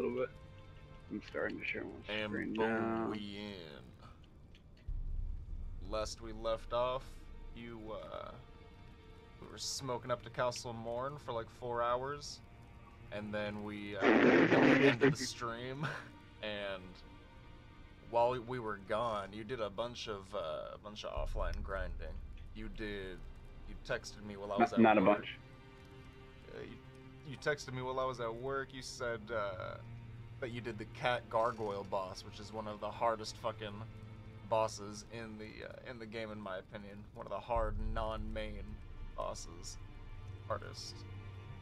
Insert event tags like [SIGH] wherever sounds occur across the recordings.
little bit. I'm starting to share my screen now. we in. Last we left off, you, uh, we were smoking up to Castle Morne for like four hours, and then we, uh, ended the [LAUGHS] stream, and while we were gone, you did a bunch of, uh, a bunch of offline grinding. You did, you texted me while I was Not, at not a bunch. Uh, you, you texted me while I was at work. You said uh, that you did the cat gargoyle boss, which is one of the hardest fucking bosses in the uh, in the game, in my opinion. One of the hard non-main bosses. Hardest,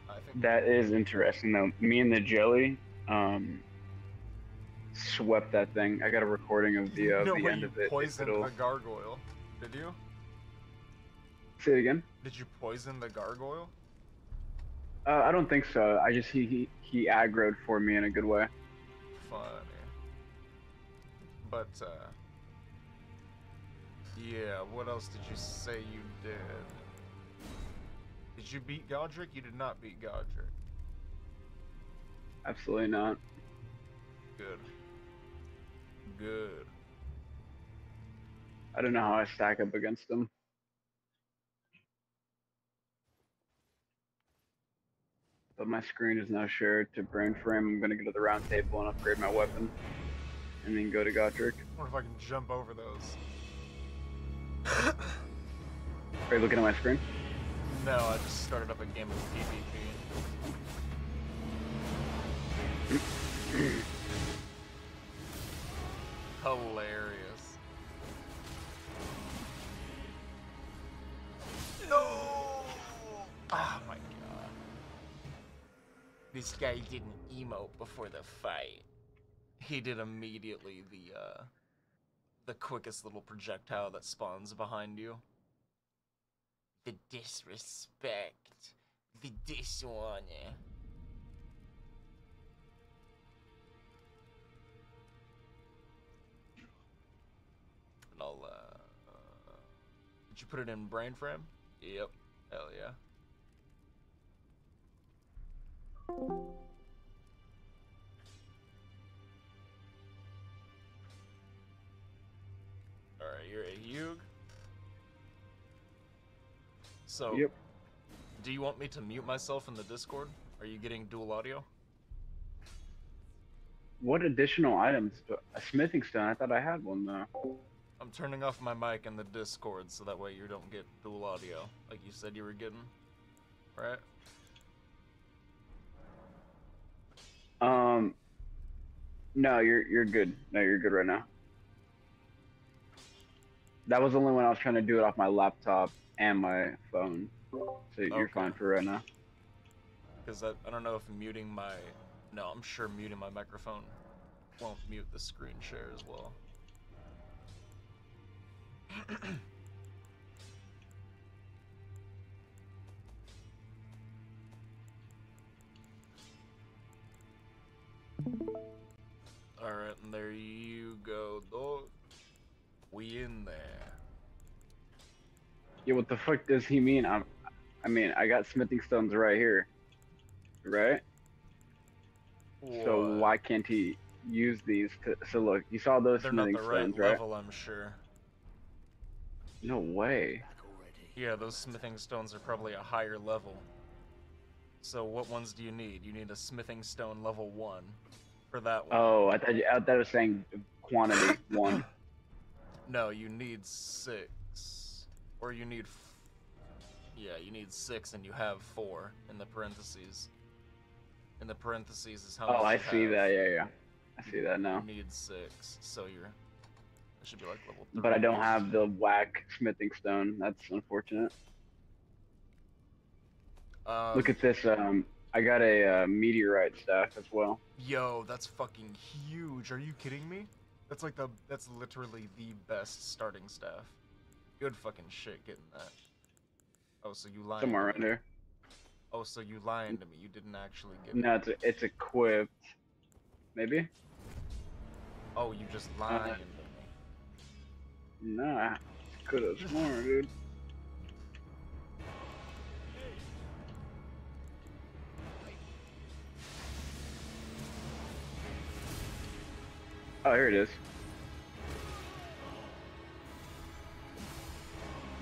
I think. That is interesting though. Me and the jelly, um, swept that thing. I got a recording of the uh, no the end you of it. poisoned It'll- the gargoyle. Did you? Say it again. Did you poison the gargoyle? Uh, I don't think so. I just he he he aggroed for me in a good way. Funny. But uh, yeah. What else did you say you did? Did you beat Godrick? You did not beat Godrick. Absolutely not. Good. Good. I don't know how I stack up against them. But my screen is now shared to Brain Frame. I'm gonna go to the round table and upgrade my weapon. And then go to Godrick. I wonder if I can jump over those. Are you looking at my screen? No, I just started up a game of PvP. [CLEARS THROAT] Hilarious. No! My god. This guy didn't emote before the fight. He did immediately the uh the quickest little projectile that spawns behind you. The disrespect. The dishonor. And I'll, uh, uh, Did you put it in brain frame? Yep. Hell yeah. Alright, you're a Yug. So, Yep. do you want me to mute myself in the Discord? Are you getting dual audio? What additional items? A smithing stone. I thought I had one though. I'm turning off my mic in the Discord so that way you don't get dual audio, like you said you were getting. Right? Um. No, you're you're good. No, you're good right now. That was the only when I was trying to do it off my laptop and my phone. So you're fine for right now. Because I, I don't know if muting my. No, I'm sure muting my microphone won't mute the screen share as well. [CLEARS THROAT] Alright, and there you go, dog. We in there. Yeah, what the fuck does he mean? I'm, I mean, I got smithing stones right here, right? So why can't he use these? To, so look, you saw those They're not smithing the right stones, right? level, I'm sure. No way. Yeah, those smithing stones are probably a higher level. So what ones do you need? You need a smithing stone level one for that one. Oh, I thought you, I thought it was saying quantity [COUGHS] one. No, you need six, or you need. F- yeah, you need six, and you have four in the parentheses. In the parentheses is how Oh, I see have. that. Yeah, yeah. I see that now. You need six, so you're. It should be like level. But I don't have the whack smithing stone. That's unfortunate. Um, Look at this. Um, I got a uh, meteorite staff as well. Yo, that's fucking huge. Are you kidding me? That's like the that's literally the best starting staff. Good fucking shit getting that. Oh, so you lied. Somewhere to around me. here. Oh, so you lying to me. You didn't actually get. No, it's it's equipped. Maybe. Oh, you just lying to me. Nah. Could have sworn, dude. Oh, here it is.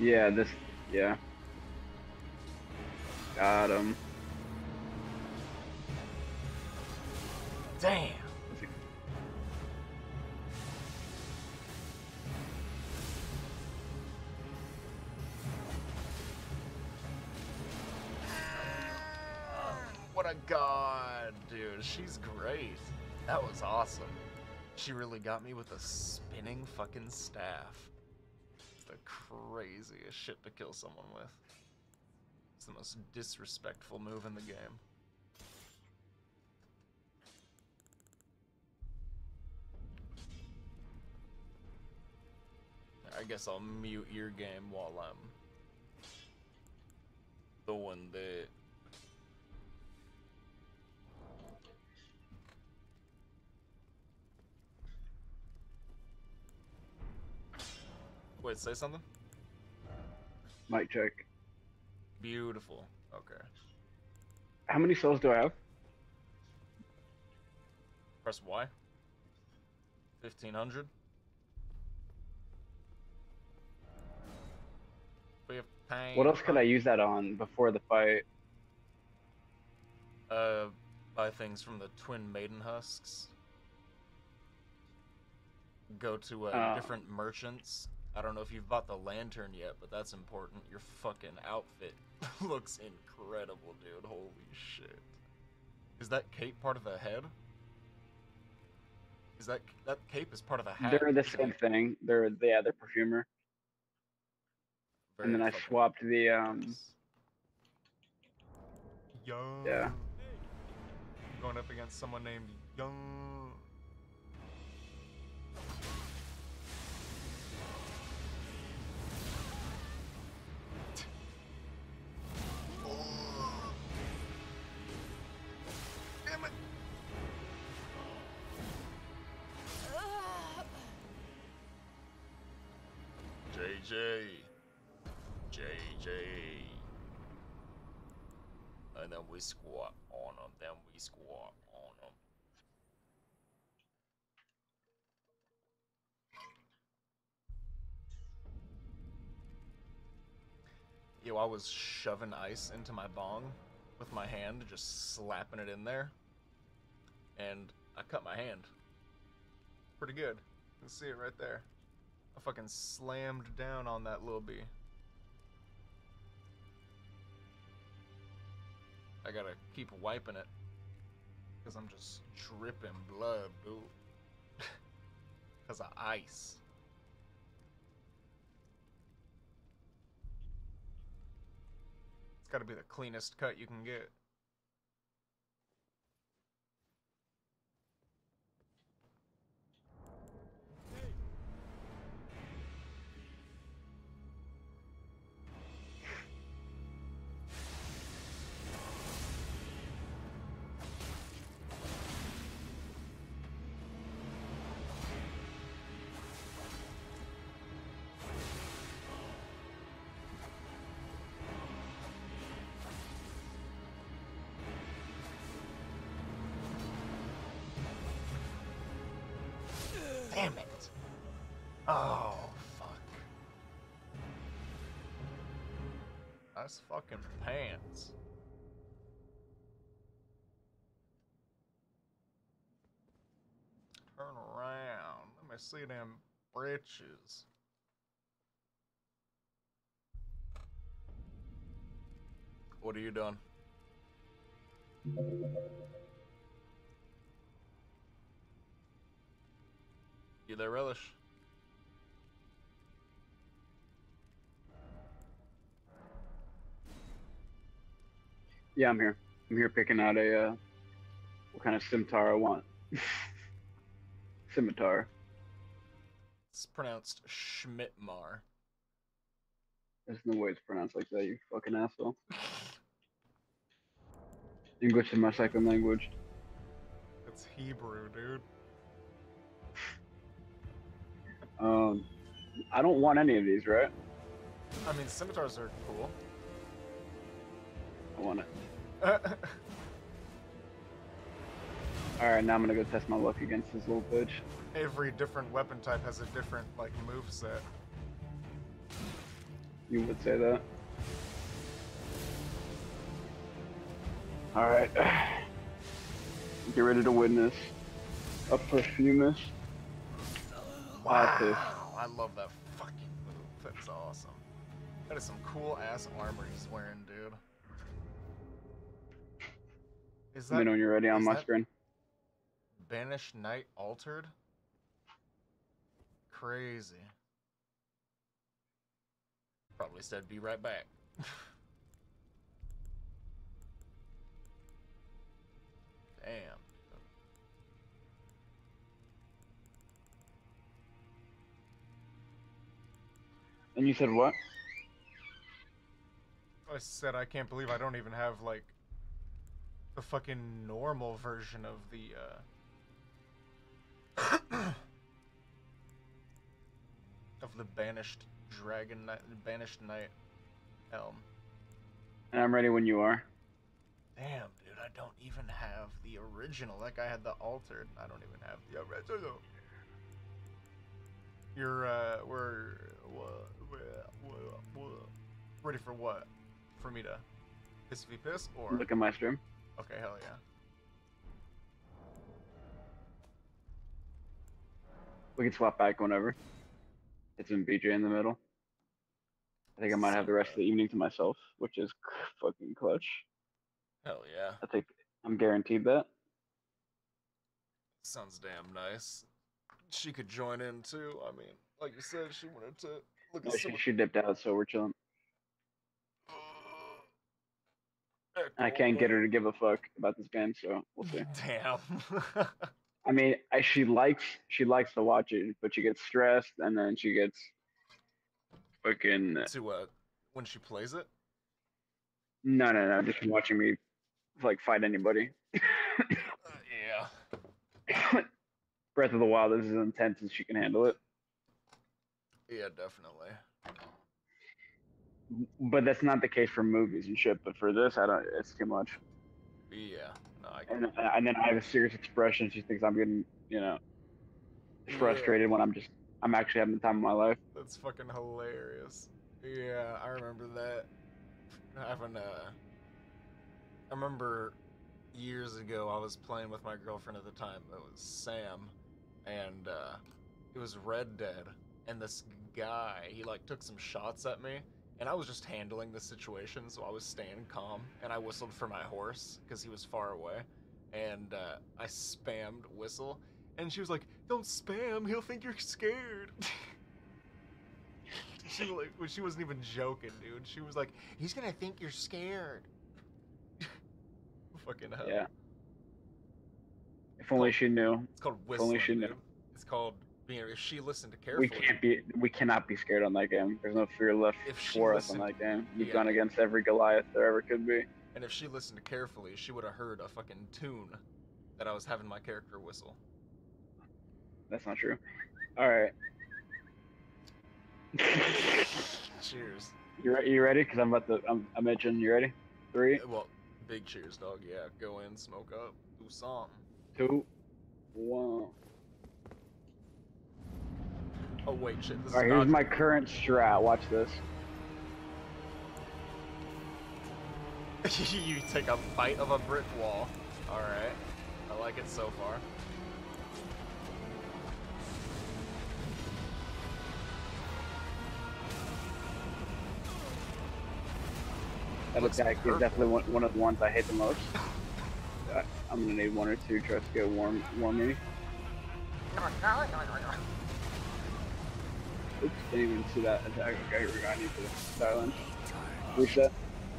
Yeah, this. Yeah. Got him. Damn. What a god, dude. She's great. That was awesome. She really got me with a spinning fucking staff. The craziest shit to kill someone with. It's the most disrespectful move in the game. I guess I'll mute your game while I'm the one that. Wait, say something? Mic check. Beautiful. Okay. How many souls do I have? Press Y. 1500. We have pain. What else could I use that on before the fight? Uh, buy things from the Twin Maiden Husks. Go to uh, Oh. different merchants. I don't know if you've bought the lantern yet, but that's important. Your fucking outfit [LAUGHS] looks incredible, dude. Holy shit. Is that cape part of the head? Is that that cape is part of a hat? They're the same it? thing. They're yeah, they're perfumer. Very and then I swapped the um. nice. Young. Yeah. Going up against someone named Young. JJ. JJ. And then we squat on them. Then we squat on them. Yo, I was shoving ice into my bong with my hand, just slapping it in there. And I cut my hand. Pretty good. You can see it right there. I fucking slammed down on that little bee. I gotta keep wiping it. Because I'm just dripping blood, dude. [LAUGHS] Because of ice. It's gotta be the cleanest cut you can get. Fucking pants. Turn around. Let me see them britches. What are you doing? You there, Relish? Yeah, I'm here. I'm here picking out a uh, what kind of scimitar I want. [LAUGHS] scimitar. It's pronounced Schmidtmar. There's no way it's pronounced like that, you fucking asshole. [LAUGHS] English is my second language. It's Hebrew, dude. [LAUGHS] Um, I don't want any of these, right? I mean, scimitars are cool. I want it. [LAUGHS] Alright, now I'm gonna go test my luck against this little bitch. Every different weapon type has a different like move set. You would say that. Alright. [SIGHS] Get ready to witness a perfumist. Wow. I love that fucking move. That's awesome. That is some cool ass armor he's wearing, dude. Is Let me know when you're ready on is my that- screen. Banished Knight altered? Crazy. Probably said be right back. [LAUGHS] Damn. And you said what? I said I can't believe I don't even have like the fucking normal version of the uh [COUGHS] of the banished dragon knight banished knight helm. And I'm ready when you are. Damn, dude, I don't even have the original. That guy had the altered. I don't even have the original. You're uh we're what, what, what, ready for what? For me to piss if piss or Look at my stream. Okay, hell yeah. We can swap back whenever. It's in BJ in the middle. I think I might have the rest of the evening to myself, which is fucking clutch. Hell yeah. I think I'm guaranteed that. Sounds damn nice. She could join in too. I mean, like you said, she wanted to look No, at she, some. she dipped out, so we're chilling. [LAUGHS] I can't get her to give a fuck about this game, so we'll see. Damn. [LAUGHS] I mean, I, she likes she likes to watch it, but she gets stressed, and then she gets fucking to uh, when she plays it. no, no, no, just watching me like fight anybody. Uh, yeah. [COUGHS] Breath of the Wild is as intense as she can handle it, Yeah, definitely. But that's not the case for movies and shit. But for this, I don't. It's too much. Yeah. No, I. And and then I have a serious expression. She thinks I'm getting, you know, frustrated when I'm just I'm actually having the time of my life. That's fucking hilarious. Yeah, I remember that. Having uh I remember years ago I was playing with my girlfriend at the time. It was Sam, and uh, it was Red Dead. And this guy, he like took some shots at me, and I was just handling the situation, so I was staying calm. And I whistled for my horse because he was far away, and uh, I spammed whistle, and she was like, "Don't spam. He'll think you're scared." [LAUGHS] she like she wasn't even joking, dude. She was like, "He's gonna think you're scared." [LAUGHS] Fucking hell. Yeah. If only she knew. It's called If only she knew. dude. It's called being. If she listened We carefully, can't be. We cannot be scared on that game. There's no fear left for us on that game. We've yeah. gone against every Goliath there ever could be. and if she listened carefully, she would have heard a fucking tune that I was having my character whistle. That's not true. All right. [LAUGHS] Cheers. you re- you ready? Cause I'm about to. I'm, I'm itching. You ready? Three, Well, big cheers, dog. Yeah, go in, smoke up, do something. two, one. Oh wait, shit. This All right. is Here's not my current strat. Watch this. [LAUGHS] you take a bite of a brick wall. All right, I like it so far. That Looks like is definitely one, one of the ones I hate the most. [LAUGHS] Uh, I'm gonna need one or two just to get warm, warm me. Oops, didn't even see that attack. Okay, here we go. I need to silence. Reset.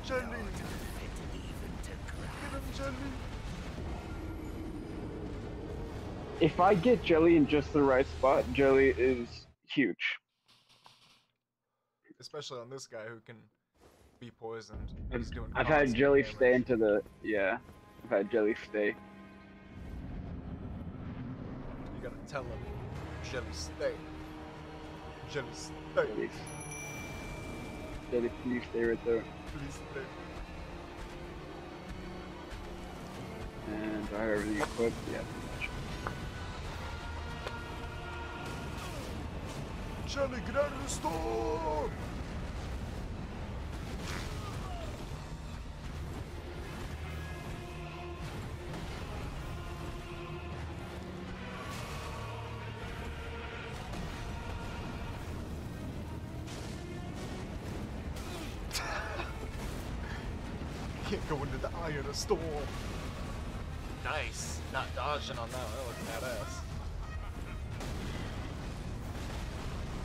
Jelly. Get him, Jelly. If I get Jelly in just the right spot, Jelly is huge. Especially on this guy who can be poisoned. I've, He's doing I've had Jelly damage. stay into the yeah. I've had Jelly stay. You gotta tell him, Jelly, stay. Jelly, stay. Jelly, Jelly, please stay right there. Please stay. And do I have everything equipped? Yeah, pretty much. Jelly, get out of the store! Eye the storm. Nice. Not dodging on that one. That looked badass.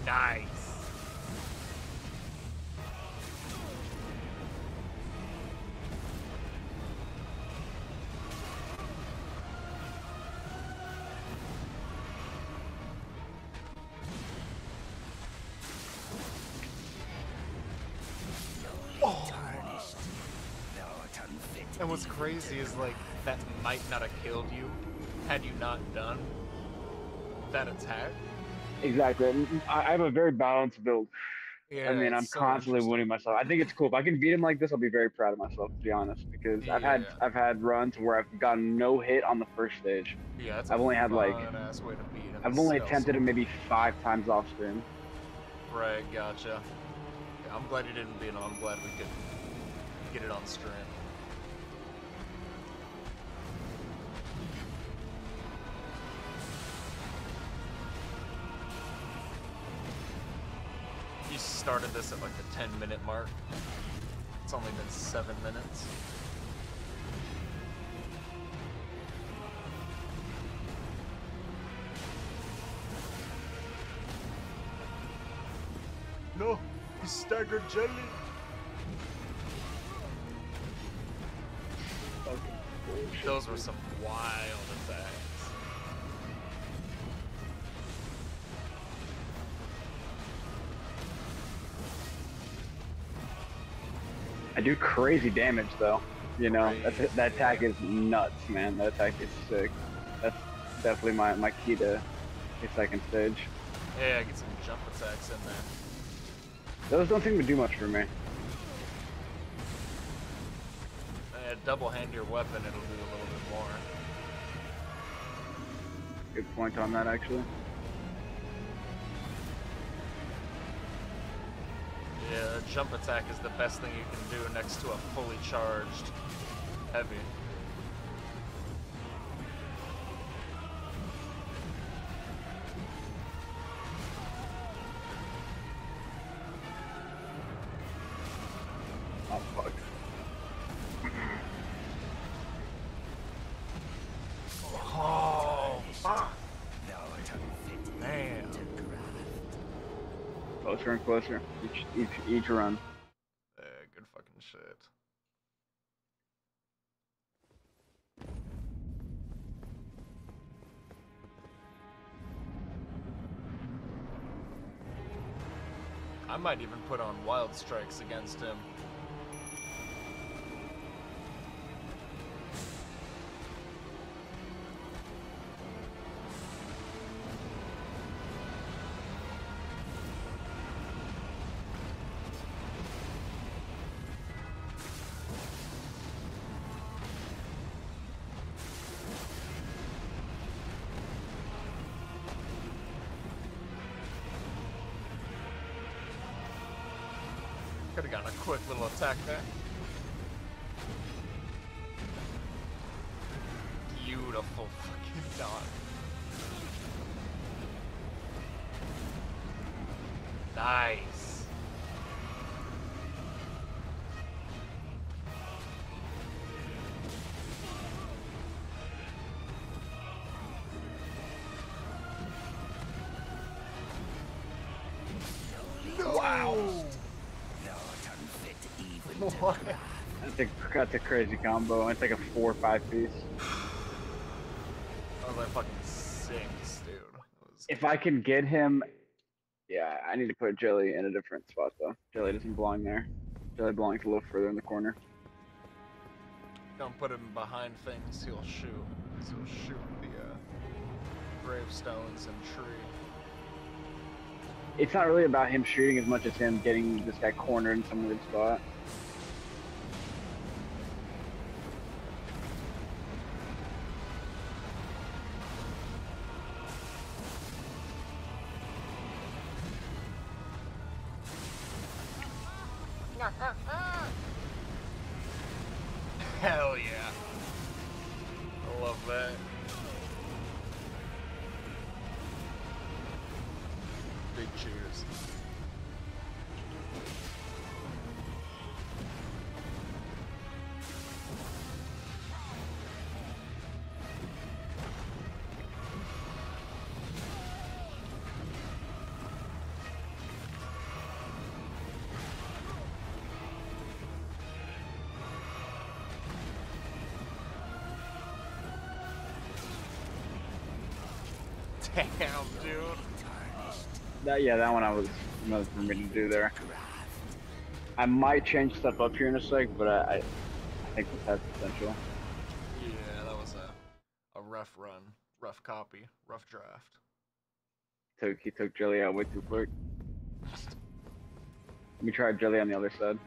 Nice. What's crazy is like that might not have killed you had you not done that attack. Exactly. I have a very balanced build. Yeah, I mean, I'm so constantly winning myself. I think it's cool. If I can beat him like this, I'll be very proud of myself, to be honest. Because I've had Yeah. I've had runs where I've gotten no hit on the first stage. Yeah, I've only had, like- way to beat him. I've only attempted it maybe five times off stream. Right, gotcha. Yeah, I'm glad you didn't beat him. I'm glad we could get it on stream. Started this at like the 10 minute mark. It's only been 7 minutes. No, he staggered jelly. Those were some wild attacks. Do crazy damage though. You know, that's, that attack is nuts, man. That attack is sick. That's definitely my, my key to the second stage. Yeah, I get some jump attacks in there. Those don't seem to do much for me. Uh, double hand your weapon, it'll do a little bit more. Good point on that, actually. Yeah, a jump attack is the best thing you can do next to a fully charged heavy. Closer. Each, each, each run. Yeah, good fucking shit. I might even put on wild strikes against him. Little there. That's a, crazy combo. It's like a four or five piece. That was like fucking sinks, dude. If I can get him, yeah, I need to put Jelly in a different spot though. Jelly doesn't belong there. Jelly belongs a little further in the corner. Don't put him behind things, he'll shoot. He'll shoot the uh, gravestones and tree. It's not really about him shooting as much as him getting this guy cornered in some weird spot. Damn, dude. That yeah, that one I was another for me to do there. I might change stuff up here in a sec, but I, I, I think this has potential. Yeah, that was a, a rough run. Rough copy. Rough draft. Took he took jelly out way too quick. Let me try jelly on the other side.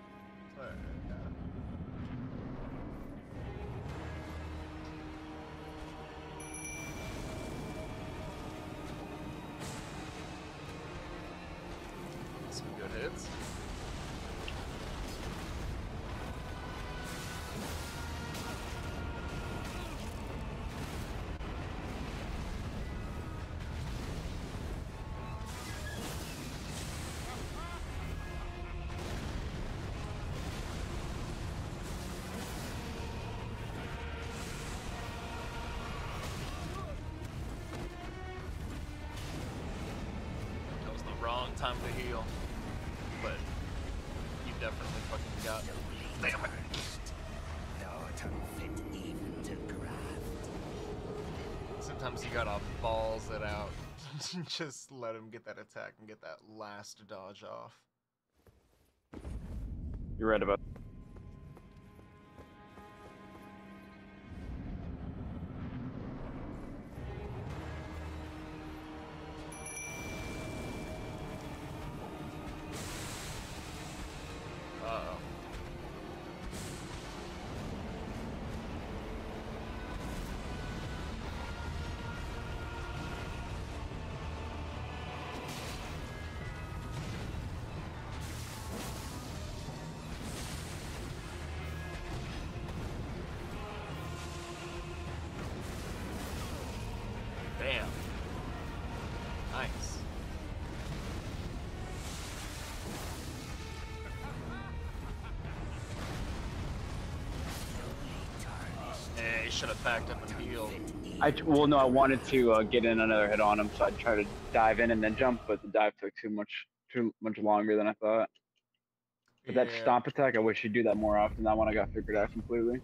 Just let him get that attack and get that last dodge off. You're right about. Backed up and healed. I well no, I wanted to uh, get in another hit on him, so I'd try to dive in and then jump, but the dive took too much too much longer than I thought. But that Yeah. stomp attack, I wish you'd do that more often. That one I got figured out completely.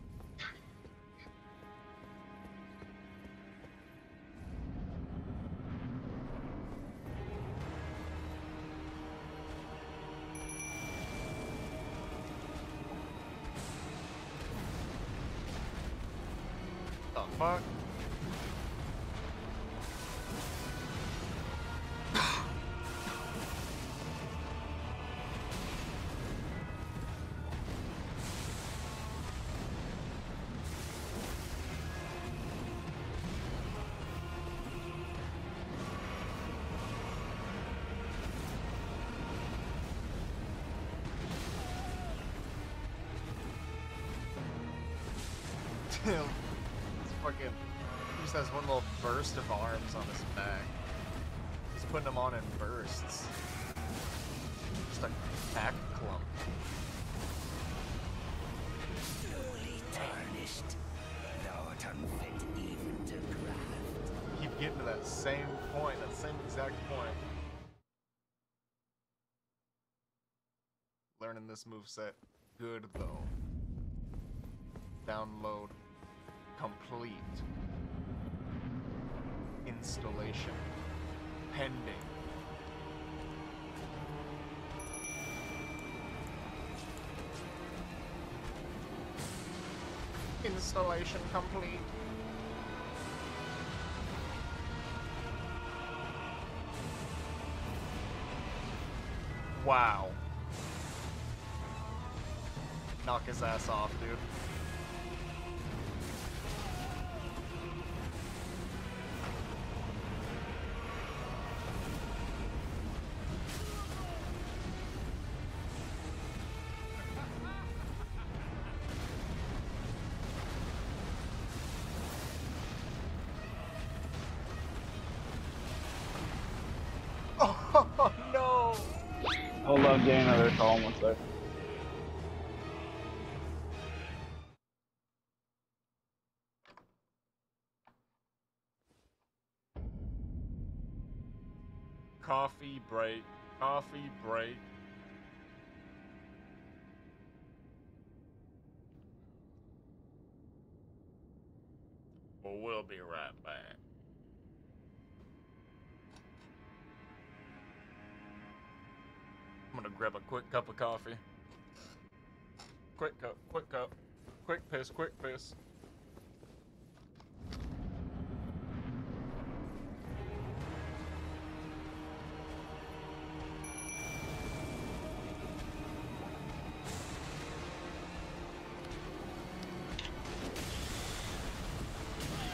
Fuck? Damn. It's fucking. He just has one little burst of arms on his back. He's putting them on in bursts. Just a pack clump. Keep getting to that same point, that same exact point. Learning this move set. Good though. Download complete. Installation pending. Installation complete. Wow. Knock his ass off, dude. Dana. They're one sec. Coffee break. Coffee break. We'll be right back. A quick cup of coffee. Quick cup, quick cup. Quick piss, quick piss.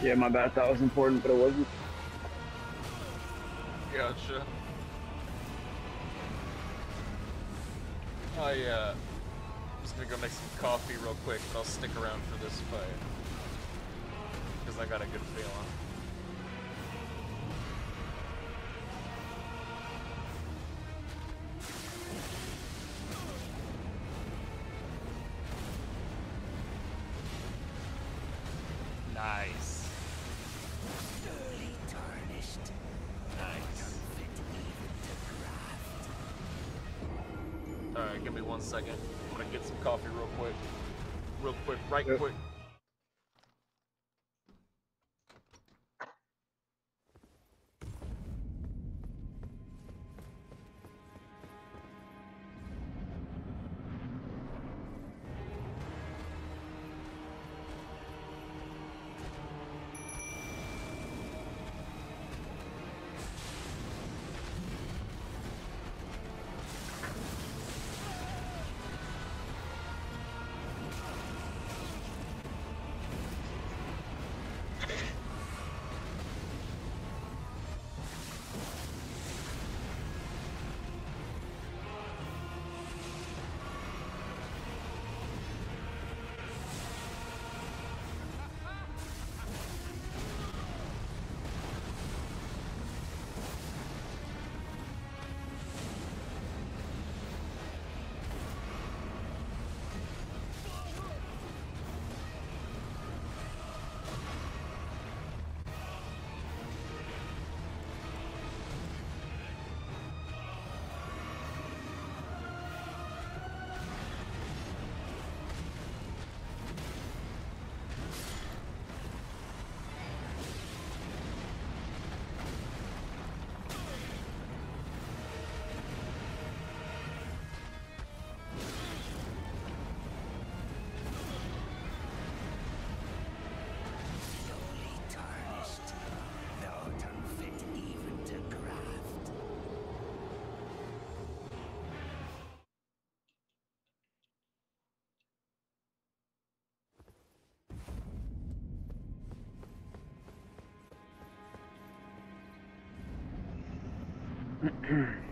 Yeah, my bad. That was important, but it wasn't. Gotcha. I, uh, I'm just gonna go make some coffee real quick, but I'll stick around for this fight. Because I got a good feeling. Quick, Mm-hmm. [CLEARS THROAT]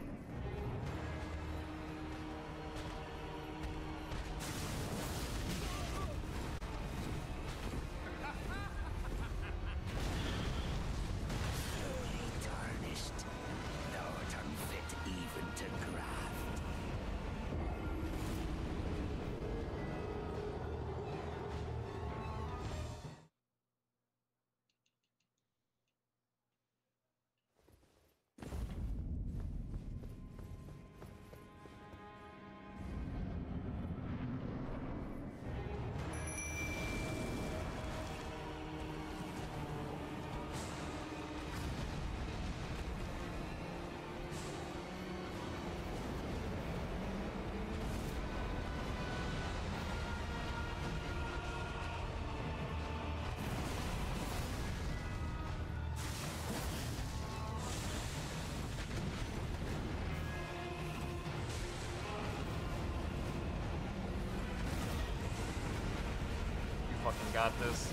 got this.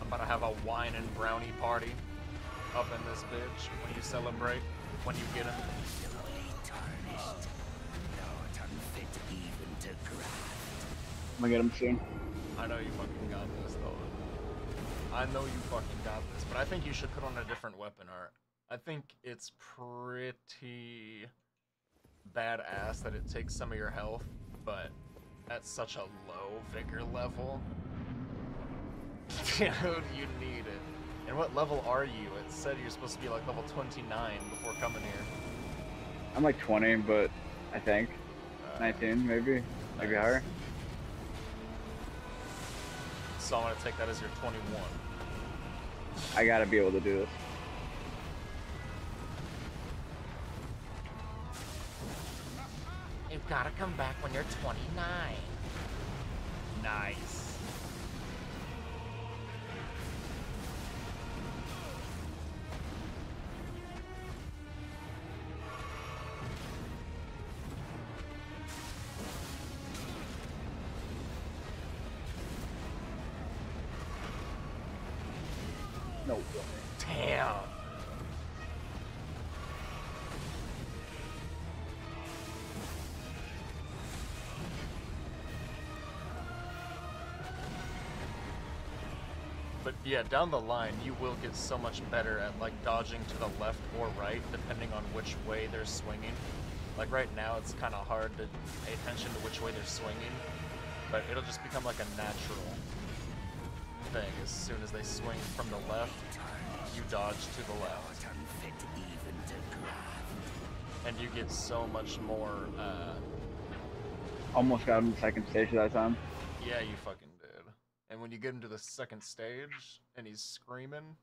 I'm about to have a wine and brownie party up in this bitch when you celebrate, when you get him. Sorely tarnished, thou unfit even to craft. I'm gonna get him soon. I know you fucking got this, though. I know you fucking got this, but I think you should put on a different weapon art. I think it's pretty badass that it takes some of your health, but at such a low vigor level. [LAUGHS] Dude, you need it. And what level are you? It said you're supposed to be like level 29 before coming here. I'm like 20, but I think Uh, 19, maybe, maybe higher. So I'm gonna take that as your 21. I gotta be able to do this. You've gotta come back when you're 29. Nice. Yeah, down the line, you will get so much better at like dodging to the left or right, depending on which way they're swinging. Like right now, it's kind of hard to pay attention to which way they're swinging, but it'll just become like a natural thing. As soon as they swing from the left, you dodge to the left, Not unfit even to graft. and you get so much more. Uh, Almost got him the second stage that time. yeah, you fucking did. And when you get into the second stage and he's screaming,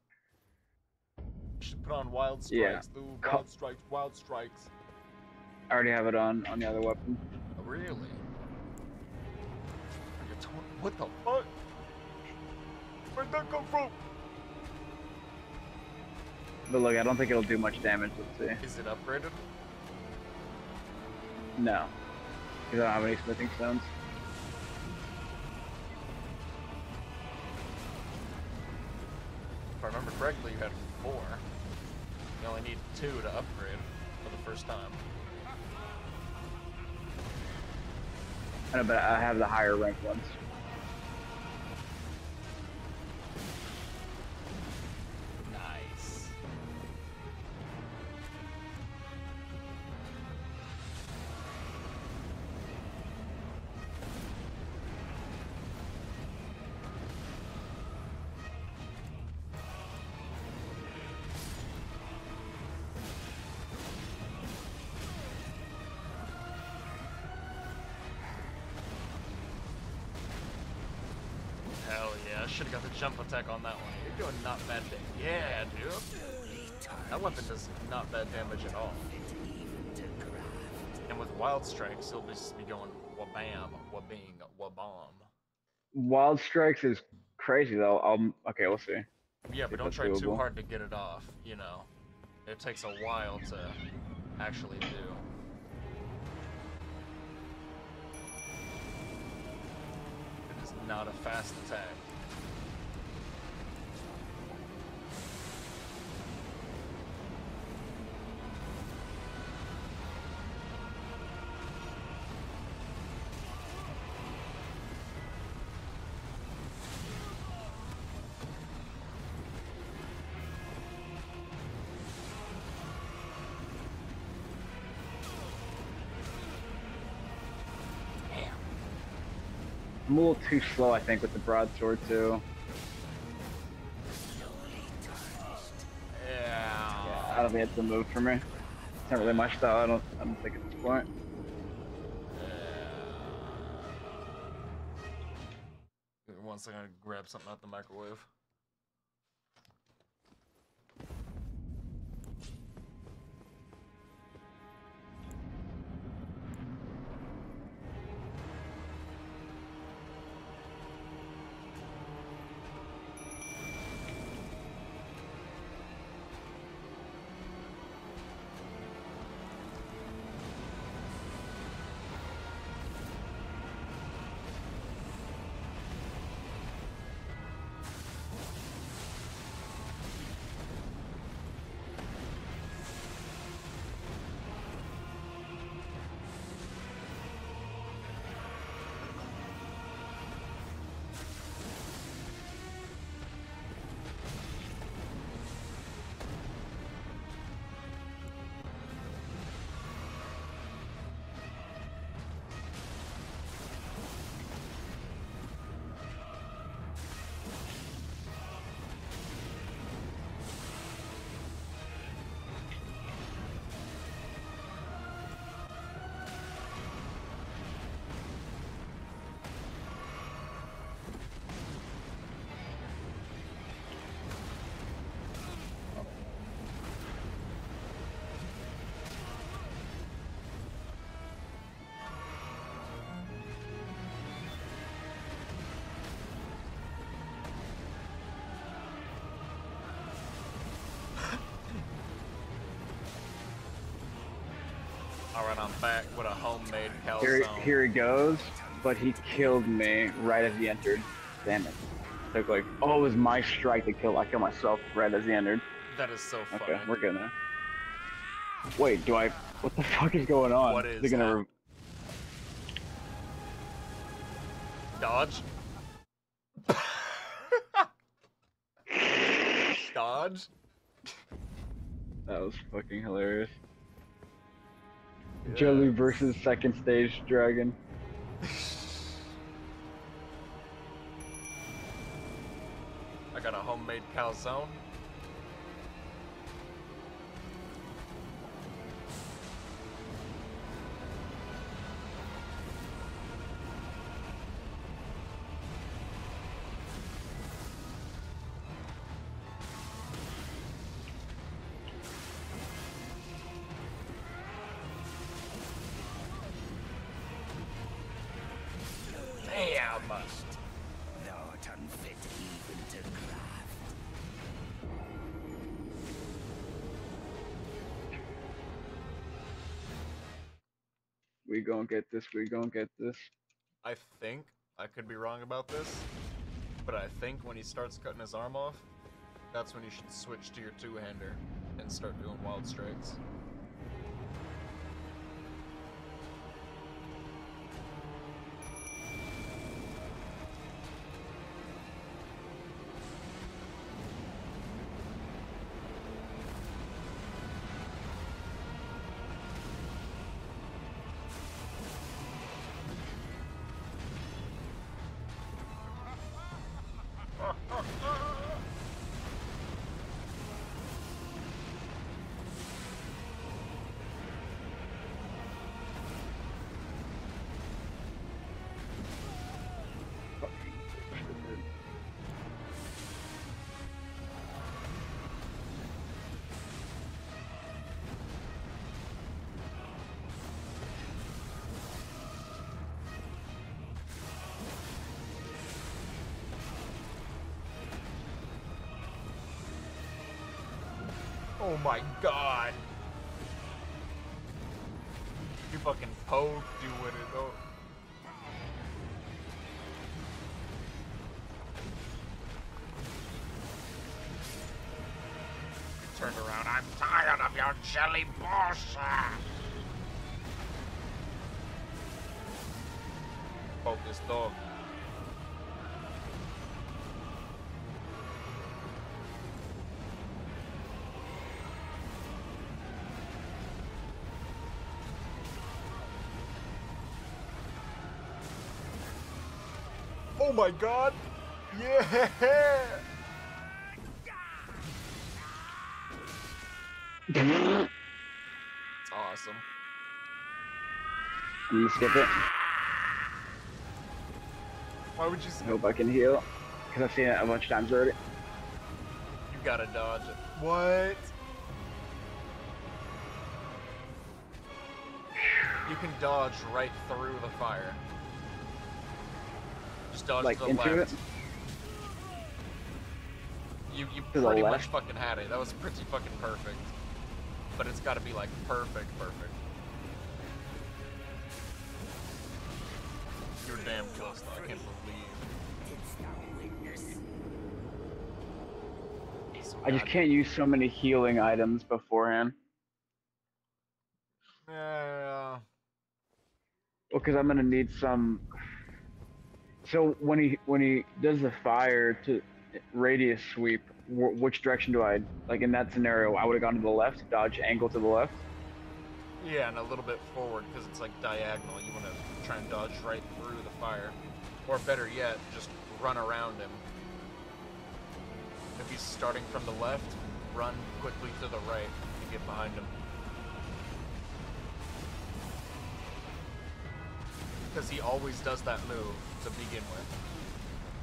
you should put on Wild Yeah. Strikes, Lou. Co- Wild Strikes, Wild Strikes. I already have it on on the other weapon. Oh, really? To- what the fuck? Where'd that come from? But look, I don't think it'll do much damage. Let's see. Is it upgraded? No, because I don't have any smithing stones. 2 to upgrade for the first time. I know, but I have the higher ranked ones. One. Not bad. Yeah, dude. That weapon does not bad damage at all. And with wild strikes, he'll just be going wabam, wabing, wabam. Wild strikes is crazy though. Um, okay, we'll see. Yeah, but don't try too hard to get it off, you know. It takes a while to actually do. It is not a fast attack. I'm a little too slow, I think, with the broadsword too. Yeah. Yeah, I don't think it's a move for me. It's not really much though. I don't. I don't think at this point. Give One second, I grab something out the microwave. Run on back with a homemade calzone. Here, here he goes, but he killed me right as he entered. Damn it. Took like, oh, it was my strike to kill. I killed myself right as he entered. That is so funny. Okay, we're good now. Wait, do I? What the fuck is going on? What is They're gonna. Jelly versus second stage dragon. I got a homemade calzone. This. We gonna get this. I think I could be wrong about this, but I think when he starts cutting his arm off, that's when you should switch to your two-hander and start doing wild strikes. My god! You fucking poked you with it though. Turned around. I'm tired of your jelly bullshit. This dog. Oh my god! Yeah! It's awesome. I'm gonna skip it. Why would you skip? hope I can heal. Because I've seen it a bunch of times already. You gotta dodge it. What? You can dodge right through the fire. Just dodge Like the into left. it. You you To pretty much fucking had it. That was pretty fucking perfect. But it's gotta be like perfect, perfect. You're damn close though, I can't believe. Didst thou witness? So I just can't use so many healing items beforehand. Yeah. Well, Because I'm gonna need some. So when he when he does the fire to radius sweep, wh- which direction do I like in that scenario? I would have gone to the left, dodge angle to the left. Yeah, and a little bit forward because it's like diagonal. You want to try and dodge right through the fire. Or better yet, just run around him. If he's starting from the left, run quickly to the right to get behind him. Because he always does that move to begin with.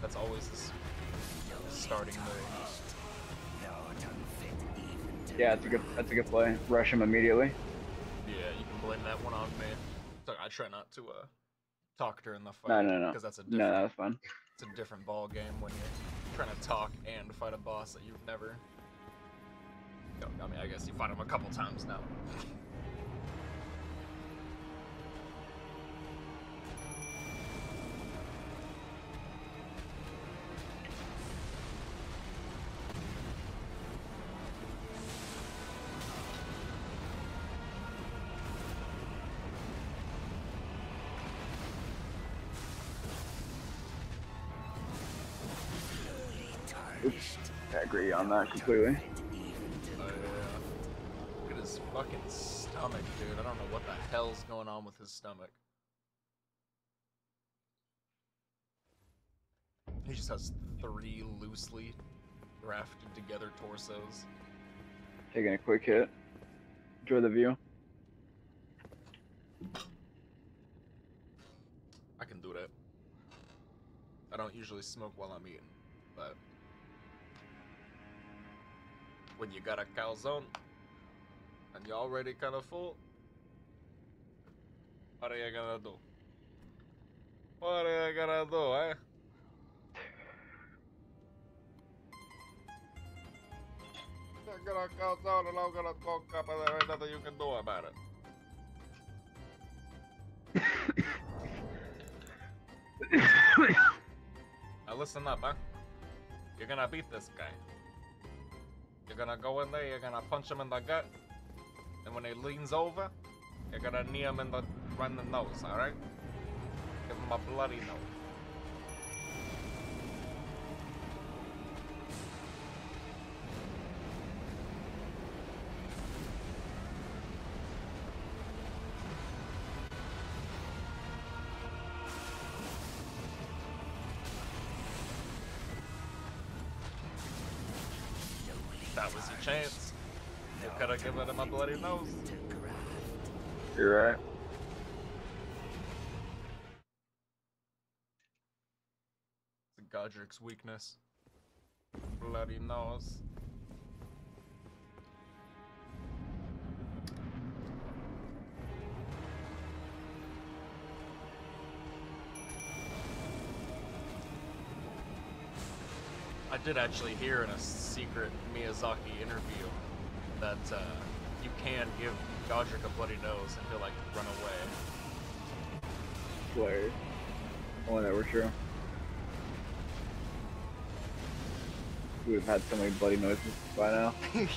That's always his starting move. Thou'rt unfit even to Yeah, that's a good that's a good play. Rush him immediately. Yeah, you can blame that one on me. So I try not to uh, talk during the fight. No, no, no. Because that's a No, different that was fun. it's a different ball game when you're trying to talk and fight a boss that you've never. I mean, I guess you fought him a couple times now. [LAUGHS] Oops. I agree on that completely. Oh, yeah. Look at his fucking stomach, dude. I don't know what the hell's going on with his stomach. He just has three loosely grafted together torsos. Taking a quick hit. Enjoy the view. I can do that. I don't usually smoke while I'm eating, but when you got a calzone and you're already kind of full, what are you gonna do? What are you gonna do, eh? I got a calzone and I'm gonna talk up and there ain't nothing you can do about it. [LAUGHS] Now listen up, huh? You're gonna beat this guy. You're gonna go in there, you're gonna punch him in the gut, and when he leans over, you're gonna knee him in the right in the nose, alright? Give him a bloody nose. That was your chance. You could have given him a my bloody nose. You're right. It's Godrick's weakness. Bloody nose. Did actually hear in a secret Miyazaki interview that uh, you can give Godrick a bloody nose and he'll like run away. Hilarious. Only that were true. We've had so many bloody noises by now. [LAUGHS]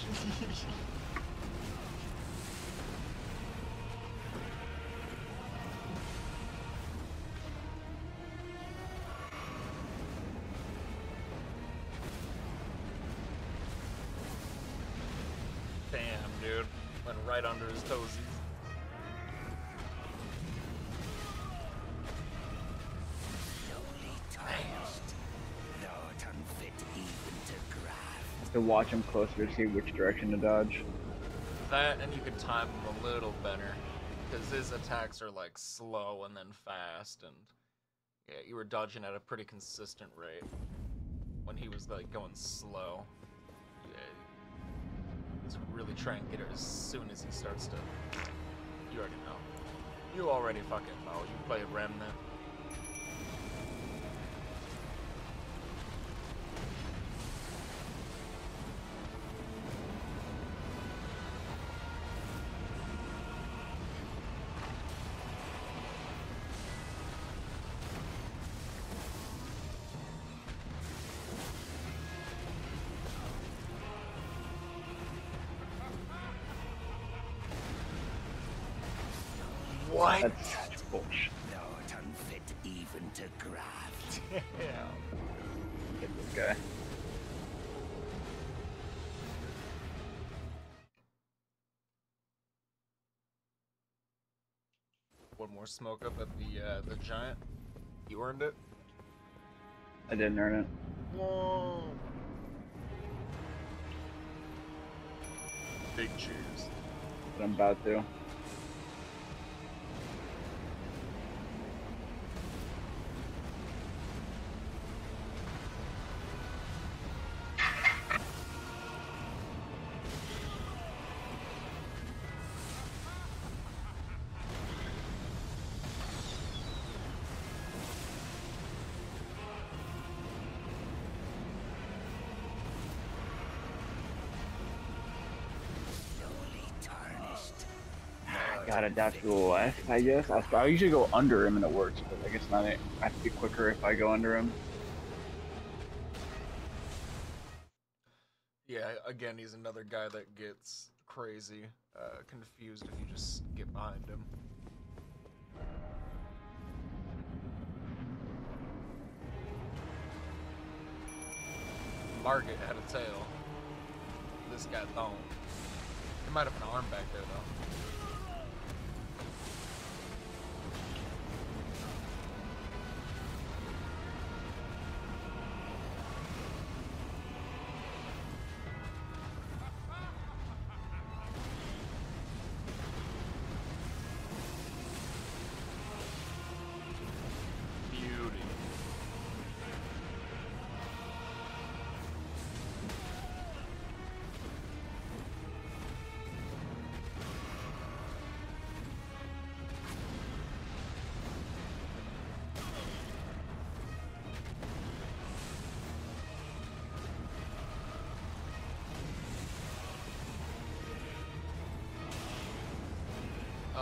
watch him closer to see which direction to dodge. That, and you could time him a little better. Because his attacks are like slow and then fast, and yeah, you were dodging at a pretty consistent rate. When he was like going slow. Yeah. He's really trying to get her as soon as he starts to. You already know. You already fucking know. You played Remnant. What? That's bullshit. Not unfit even to graft. Damn. Get this guy. One more smoke up at the uh, the giant. You earned it. I didn't earn it. Whoa. Big cheers. But I'm about to. Gotta dash to the left, I guess. I, I usually go under him and it works, but I guess not. I have to be quicker if I go under him. Yeah, again, he's another guy that gets crazy, uh, confused if you just get behind him. Margit had a tail. This guy don't. He might have an arm back there though.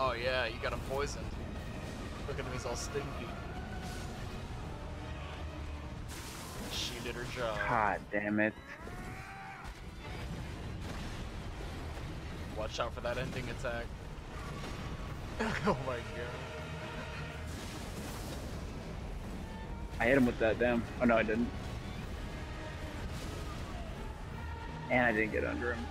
Oh yeah, you got him poisoned. Look at him, he's all stinky. She did her job. God damn it. Watch out for that ending attack. [LAUGHS] oh my god. I hit him with that, damn. Oh no, I didn't. And I didn't get under him.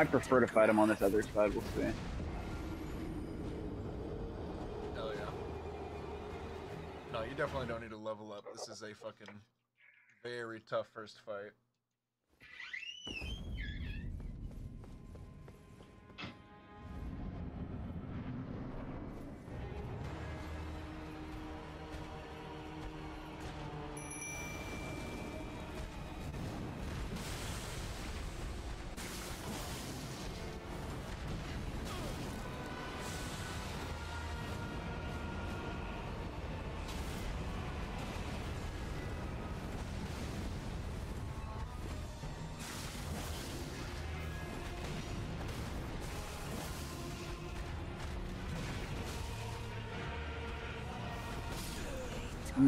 Might prefer to fight him on this other side, we'll see. Hell yeah. No, you definitely don't need to level up. This is a fucking very tough first fight.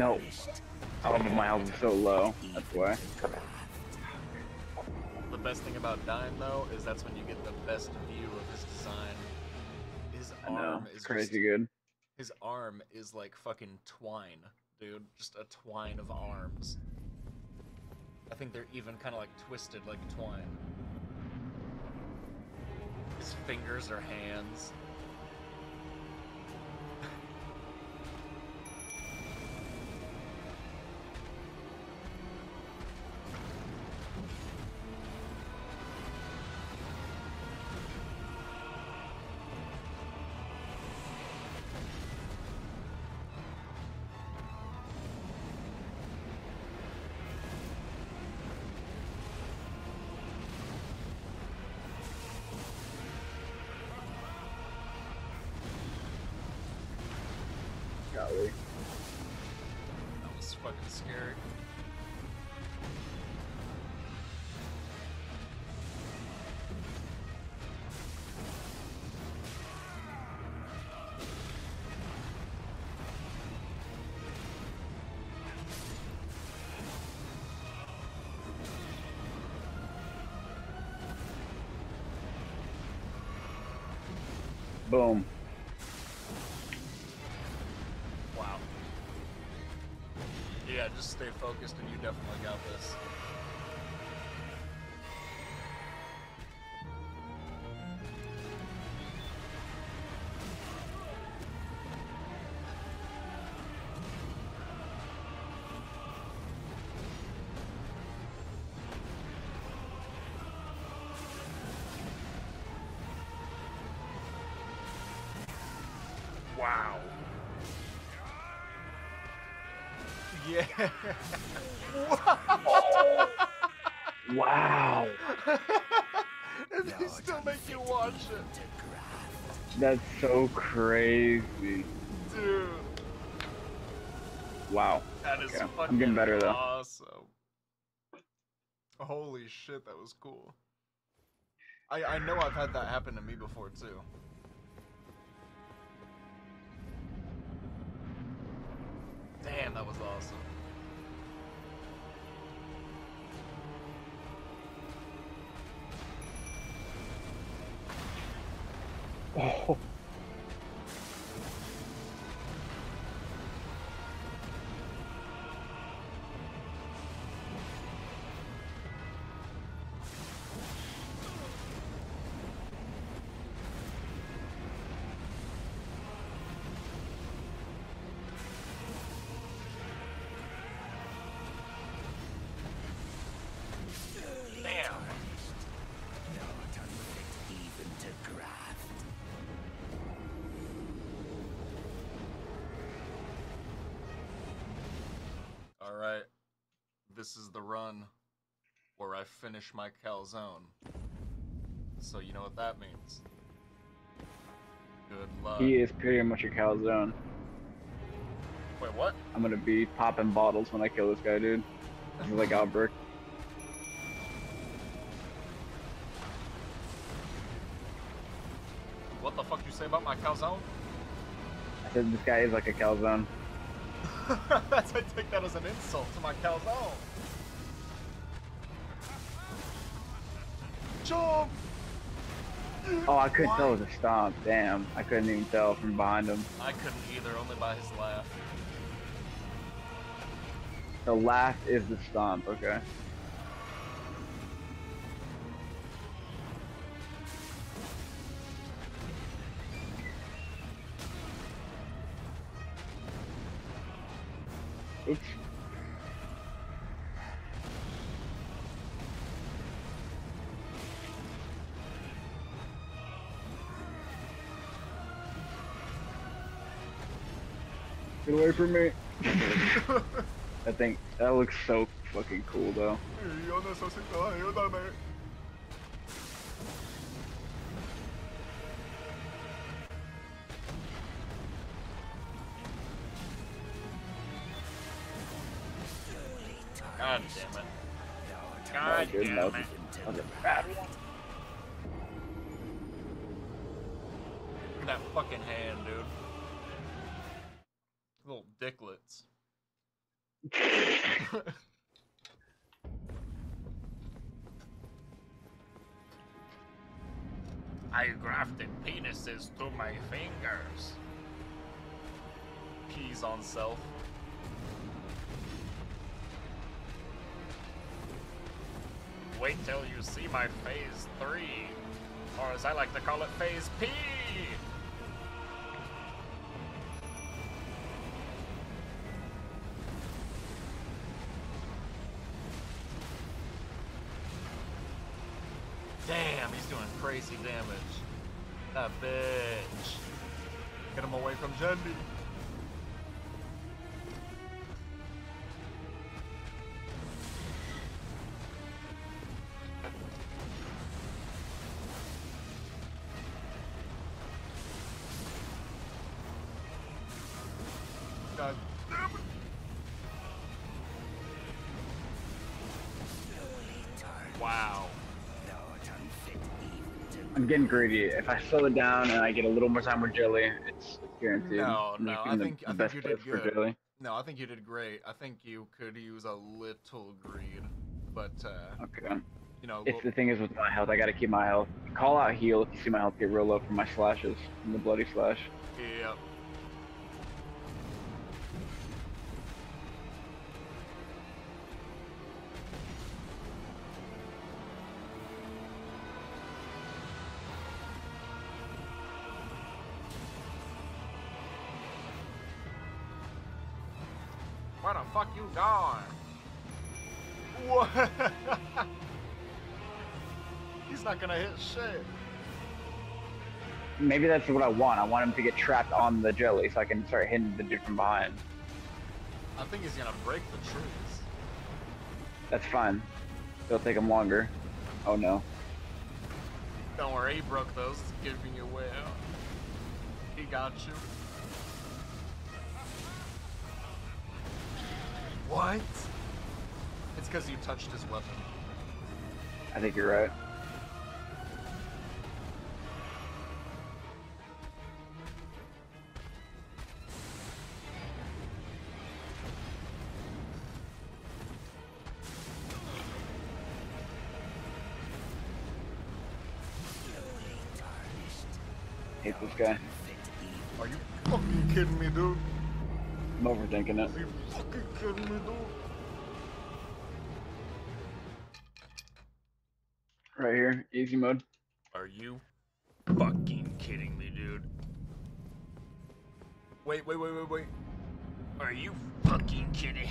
No. Oh, but my health is so low. That's why. The best thing about dying though is that's when you get the best view of his design. His I know. arm It's is crazy just, good. his arm is like fucking twine, dude. Just a twine of arms. I think they're even kind of like twisted like twine. His fingers are hands. That was fucking scary. Boom. Stay focused and you definitely got this. Wow. Yeah. [LAUGHS] Wow. and they still make you watch it, That's so crazy. dude. Wow. That is Okay, I'm getting better, though. awesome. Holy shit, that was cool. I I know I've had that happen to me before too. All right. This is the run where I finish my calzone. So you know what that means. Good luck. He is pretty much a calzone. Wait, what? I'm gonna be popping bottles when I kill this guy, dude. This is like Albert. [LAUGHS] What the fuck you say about my calzone? I said this guy is like a calzone. That's I take that as an insult to my calzone. Jump! Oh, I couldn't tell it was a stomp. Damn, I couldn't even tell from behind him. I couldn't either, only by his laugh. The laugh is the stomp. Okay. Away from me. I think that looks so fucking cool though. Yo necesito ayúdame. God damn it. Oh God dude, damn it. My fingers. Peas on self. Wait till you see my phase 3. Or as I like to call it, phase P! Damn, he's doing crazy damage. That bitch. Get him away from Jendi. God damn it. Wow. Not unfit even to I'm getting greedy. If I slow it down and I get a little more time with Jelly, it's, it's guaranteed. No, no, I think- the I think you did good. No, I think you did great. I think you could use a little greed, but uh, Okay. you know, It's we'll- the thing is with my health, I gotta keep my health. Call out heal if you see my health get real low from my slashes, from the bloody slash. Maybe that's what I want. I want him to get trapped on the jelly so I can start hitting the dude from behind. I think he's gonna break the trees. That's fine. It'll take him longer. Oh no. Don't worry, he broke those, giving you a way out. He got you. What? It's because you touched his weapon. I think you're right. This guy. Are you fucking kidding me, dude? I'm overthinking it. Are you fucking kidding me, dude? Right here, easy mode. Are you fucking kidding me, dude? Wait, wait, wait, wait, wait. Are you fucking kidding?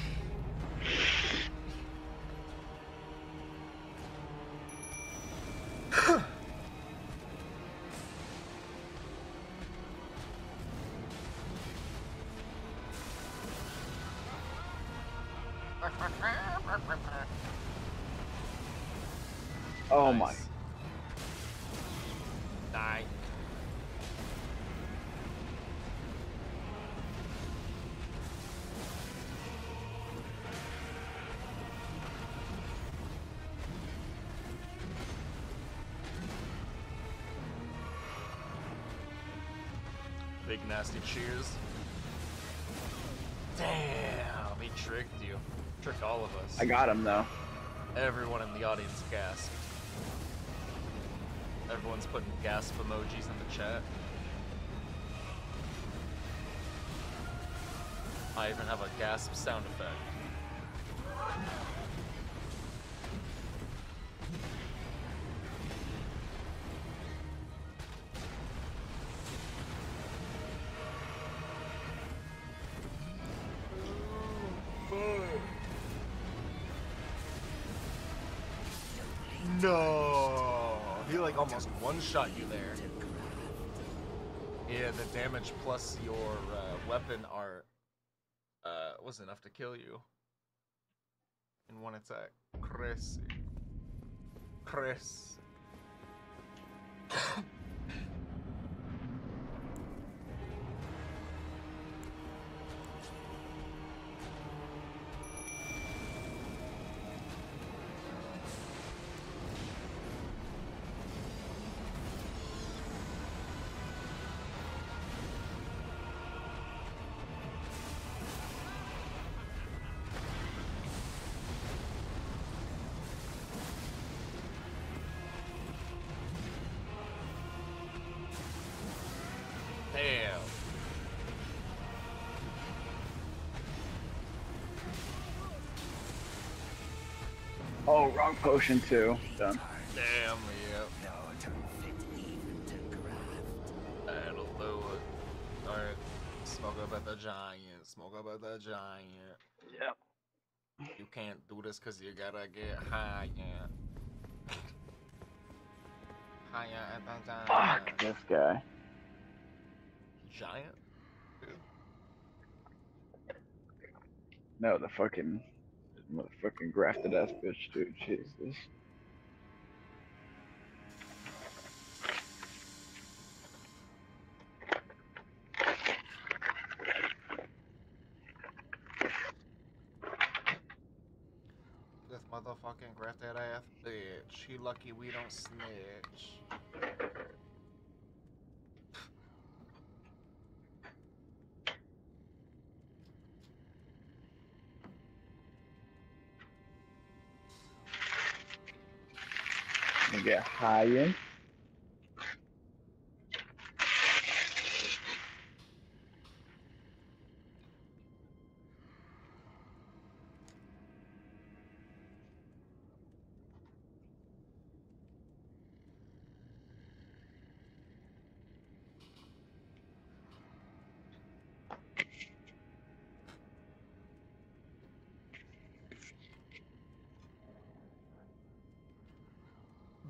Oh my. Nice. Big nasty cheers. Damn, he tricked you. Tricked all of us. I got him though. Everyone in the audience gasped. Everyone's putting gasp emojis in the chat. I even have a gasp sound effect. Damage plus your uh, weapon are uh, was enough to kill you in one attack. Crazy, Chris. [COUGHS] [COUGHS] Oh, wrong potion too. Done. Damn, yeah. Not unfit even to graft. That'll do it. Alright. Smoke up at the giant. Smoke up at the giant. Yep. You can't do this because you gotta get high. Yeah. Higher at the giant. Fuck this guy. Giant? No, the fucking motherfucking grafted ass bitch, dude. Jesus. This motherfucking grafted ass bitch. He lucky we don't snitch. Get high in.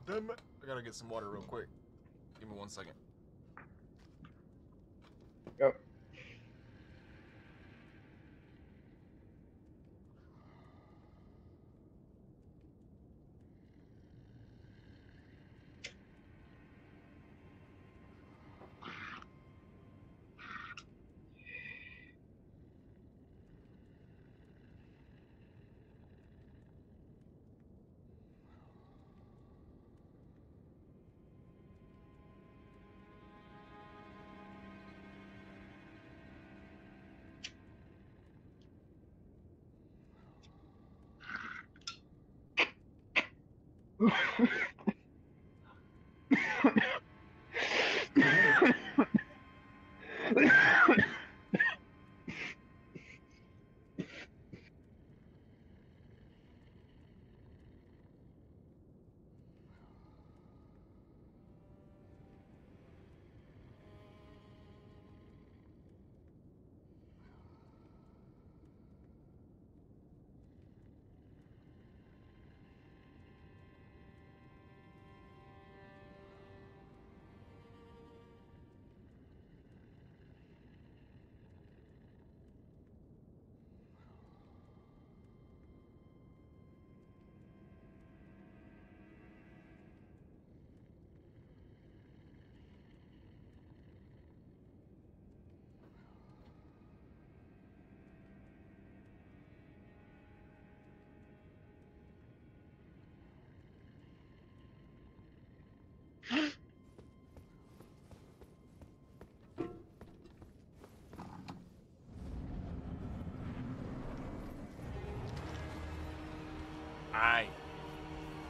Damn it. I gotta get some water real quick. Give me one second.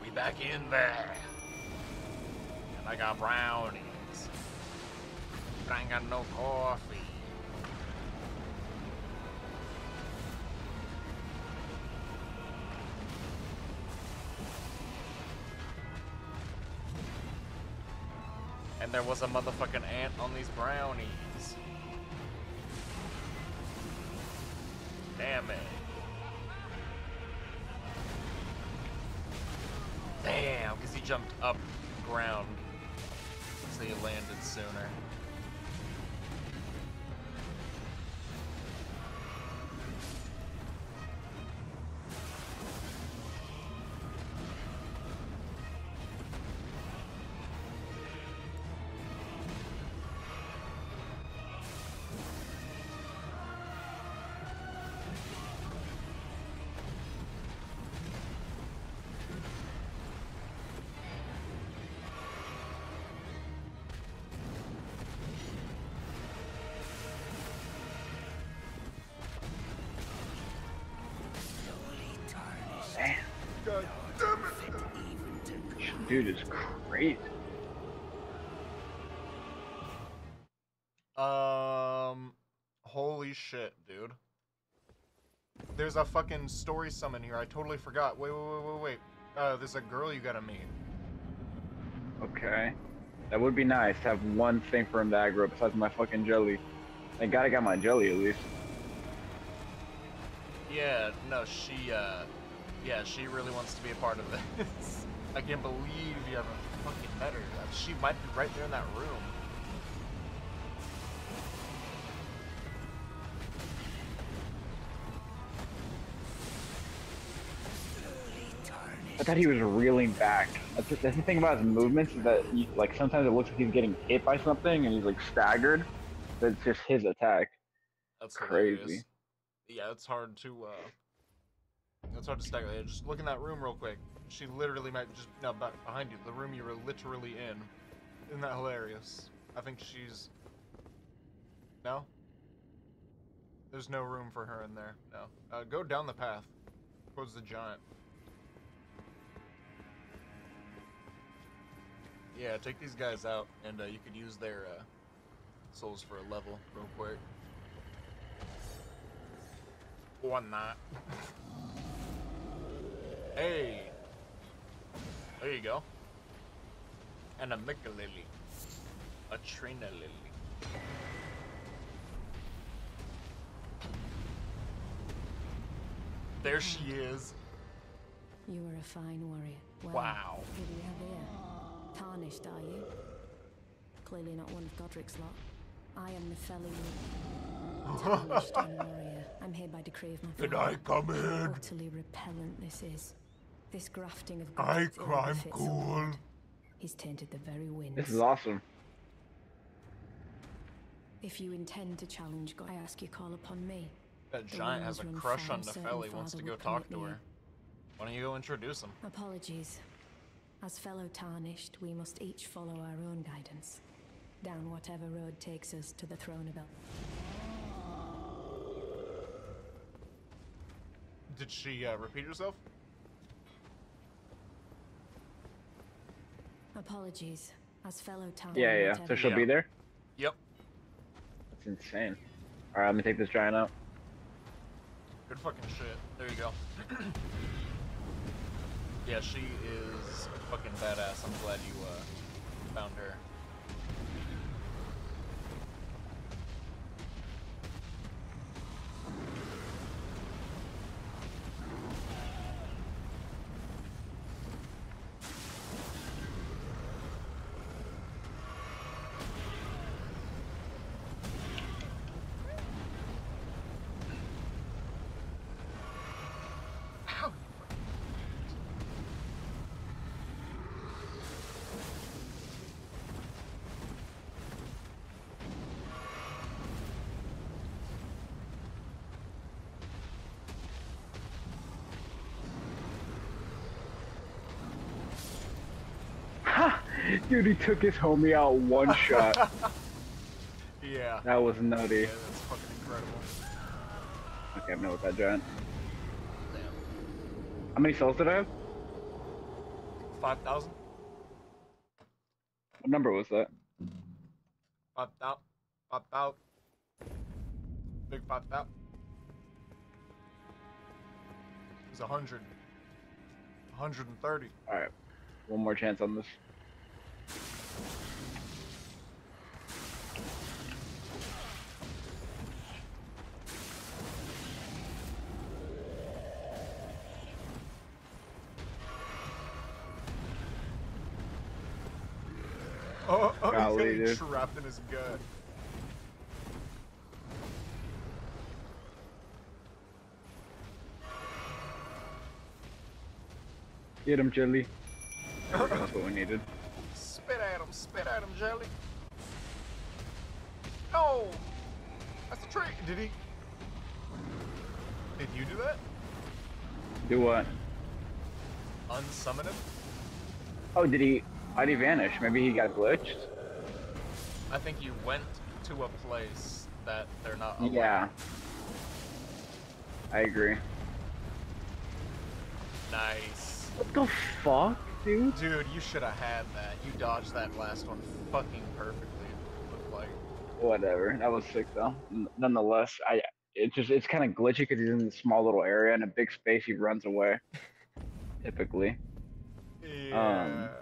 Be back in there. And I got brownies. But I ain't got no coffee. And there was a motherfucking ant on these brownies. Damn it. Jumped up ground. So he landed sooner. Dude is crazy. Um, holy shit, dude. There's a fucking story summon here. I totally forgot. Wait, wait, wait, wait, wait. Uh, there's a girl you gotta meet. Okay. That would be nice to have one thing for him to aggro besides my fucking jelly. Thank God I got my jelly at least. Yeah, no, she, uh, yeah, she really wants to be a part of this. [LAUGHS] I can't believe you haven't fucking met her. She might be right there in that room. I thought he was reeling back. That's the, that's the thing about his movements is that he, like sometimes it looks like he's getting hit by something and he's like staggered. But it's just his attack. That's Crazy. hilarious. Yeah, it's hard to, uh, it's hard to stagger. Yeah, just look in that room real quick. She literally might just, no, back behind you, the room you were literally in. Isn't that hilarious? I think she's, no? There's no room for her in there, no. Uh, go down the path towards the giant. Yeah, take these guys out, and uh, you could use their uh, souls for a level real quick. Or not. [LAUGHS] hey! There you go. And a Mika Lily. A Trina Lily. There she hmm. is. You are a fine warrior. Well, Wow. Who do we have here? Tarnished, are you? Clearly not one of Godrick's lot. I am the fellow [LAUGHS] Tarnished and warrior. I'm here by decree of my father. Can. I come in? Utterly repellent this is. This grafting of I gods ill crime cool. He's tainted the very wind. This is awesome. If you intend to challenge God, I ask you call upon me. That The giant has a run crush far, on certain Nepheli, wants to go talk to her. Why don't you go introduce him? Apologies. As fellow tarnished, we must each follow our own guidance. Down whatever road takes us to the throne of El. Did she uh, repeat herself? Apologies. As fellow tarnished. Yeah, yeah. So she'll be there? Yep. That's insane. Alright, I'm gonna take this giant out. Good fucking shit. There you go. [CLEARS THROAT] yeah, she is fucking badass. I'm glad you uh, found her. Dude, he took his homie out one shot. [LAUGHS] Yeah. That was Yeah, nutty. that's fucking incredible. Okay, I'm done with that giant. Damn. How many souls did I have? Five thousand. What number was that? Five out. Five out. Big five out. It was a hundred. A hundred and thirty. All right, one more chance on this. Dude. trapped in his gut. Get him, Jelly. There we go, That's what we needed. Spit at him, spit at him, Jelly. No! That's a trick. Did he? Did you do that? Do what? Unsummon him? Oh, did he? How'd he vanish? Maybe he got glitched. I think you went to a place that they're not allowed. Yeah. I agree. Nice. What the fuck, dude? Dude, you should have had that. You dodged that last one fucking perfectly. It looked like. Whatever. That was sick though. N- nonetheless, I it just it's kind of glitchy because he's in this small little area in a big space. He runs away. [LAUGHS] Typically. Yeah. it's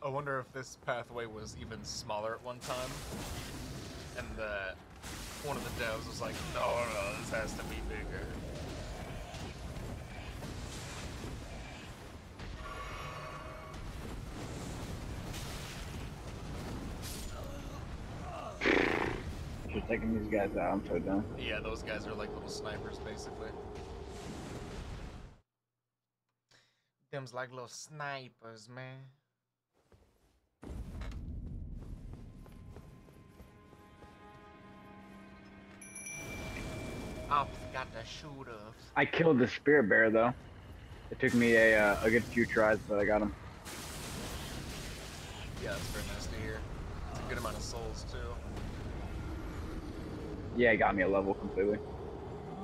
I wonder if this pathway was even smaller at one time, and that one of the devs was like, "No, no, this has to be bigger." [LAUGHS] Just taking these guys out. I'm so done. Yeah, those guys are like little snipers, basically. Them's like little snipers, man. Ops got the. I killed the spirit bear though. It took me a uh, a good few tries, but I got him. Yeah, that's very nice to hear. It's a good amount of souls too. Yeah, it got me a level completely.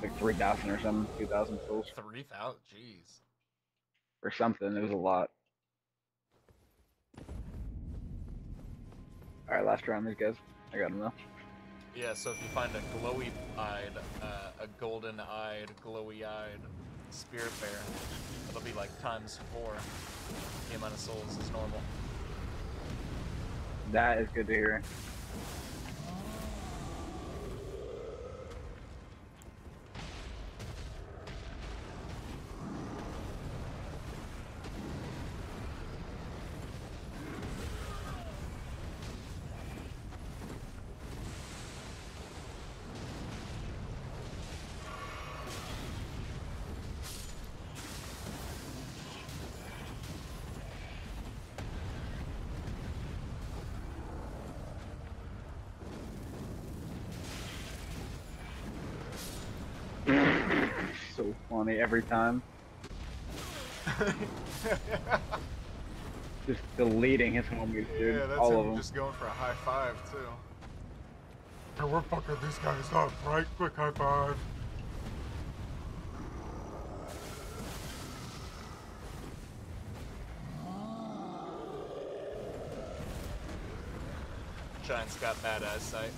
Like three thousand or something, two thousand souls Three thousand, jeez. or something. It was a lot. All right, last round, these guys. I got him though. Yeah, so if you find a glowy-eyed, uh, a golden-eyed, glowy-eyed spirit bear, it'll be like times four the amount of souls is normal. That is good to hear. Funny every time. [LAUGHS] Just deleting his homies, dude. yeah, that's All him of them. just going for a high five too. Hey, we're fucking these guys up, right? Quick high five. Giant's got bad eyesight.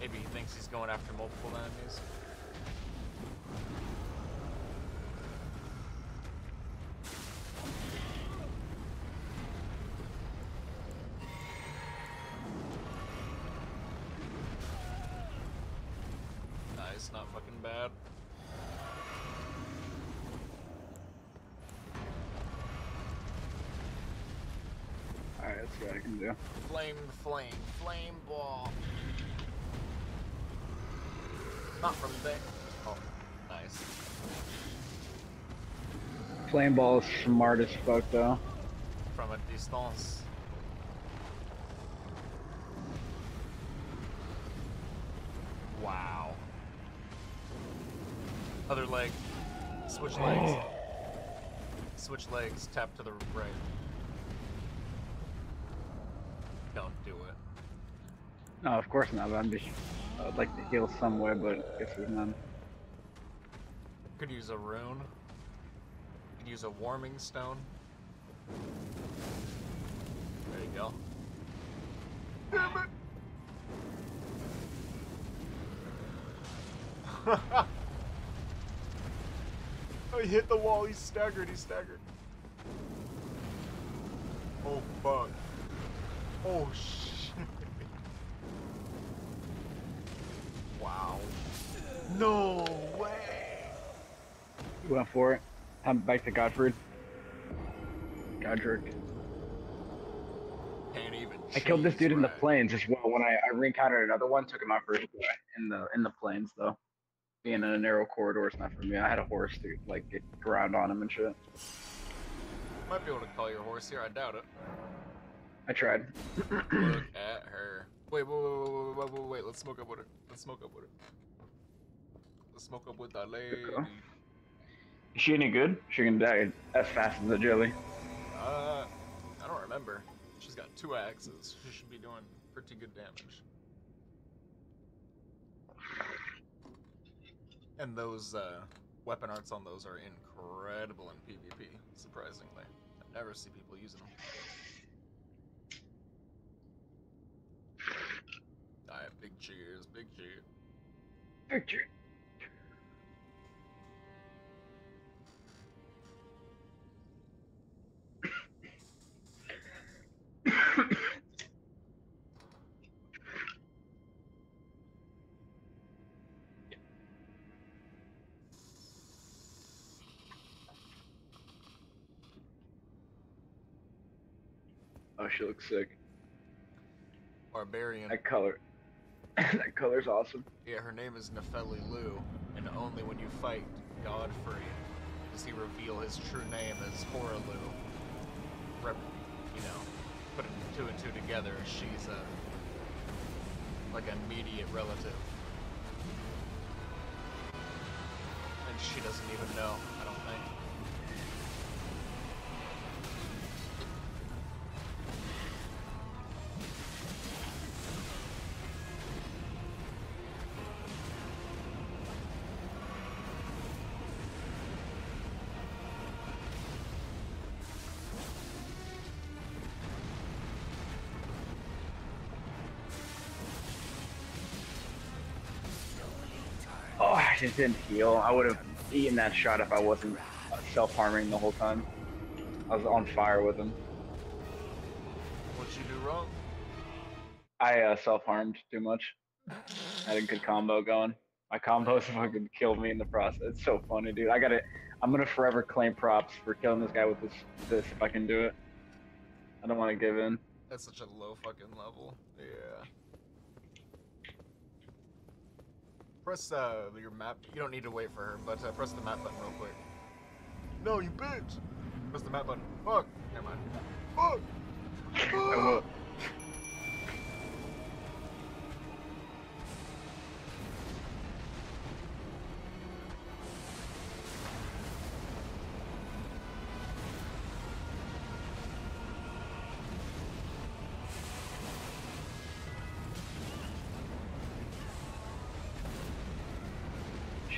Maybe he thinks he's going after multiple enemies. Nice, not fucking bad. Alright, let's see what I can do. Flame, flame, flame ball. Not from there. Oh, nice. Flame ball is smart as fuck though. From a distance. Wow. Other leg. Switch legs. [GASPS] Switch legs. Tap to the right. Don't do it. No, of course not. I'm just. I'd like to heal somewhere, but I guess there's none. Could use a rune. Could use a warming stone. There you go. Damn it! [LAUGHS] oh, he hit the wall. He's staggered. He's staggered. Oh, fuck. Oh, shit. wow. No way. You for it. I'm back to Godfrey. Godrick. I killed this dude in the plains as well. When I, I re-encountered another one, took him out first in the in the plains though. Being in a narrow corridor is not for me. I had a horse to like get ground on him and shit. Might be able to call your horse here. I doubt it. I tried. Look at her. Wait, wait, wait, wait, wait, wait, wait, wait. Let's smoke up with her. Let's smoke up with her. Let's smoke up with that lady. Girl. Is she any good? She can die as fast as a jelly. Uh, I don't remember. She's got two axes. She should be doing pretty good damage. And those uh, weapon arts on those are incredible in PvP, surprisingly. I never see people using them. Alright, big cheers, big cheers. Picture. Oh, she looks sick. Barbarian. That color. [LAUGHS] that color's awesome. Yeah, her name is Nepheli Loux, and only when you fight Godfrey does he reveal his true name as Hoarah Loux. Rep, you know, putting two and two together, she's a like an immediate relative, and she doesn't even know. I don't think. I just didn't heal. I would have eaten that shot if I wasn't self-harming the whole time. I was on fire with him. What'd you do wrong? I uh, self-harmed too much. I had a good combo going. My combos [LAUGHS] fucking killed me in the process. It's so funny, dude. I gotta. I'm gonna forever claim props for killing this guy with this. This if I can do it. I don't want to give in. That's such a low fucking level. Yeah. Press uh your map. You don't need to wait for her, but uh, press the map button real quick. No, you bitch! Press the map button. Fuck. Never mind. Fuck. [LAUGHS]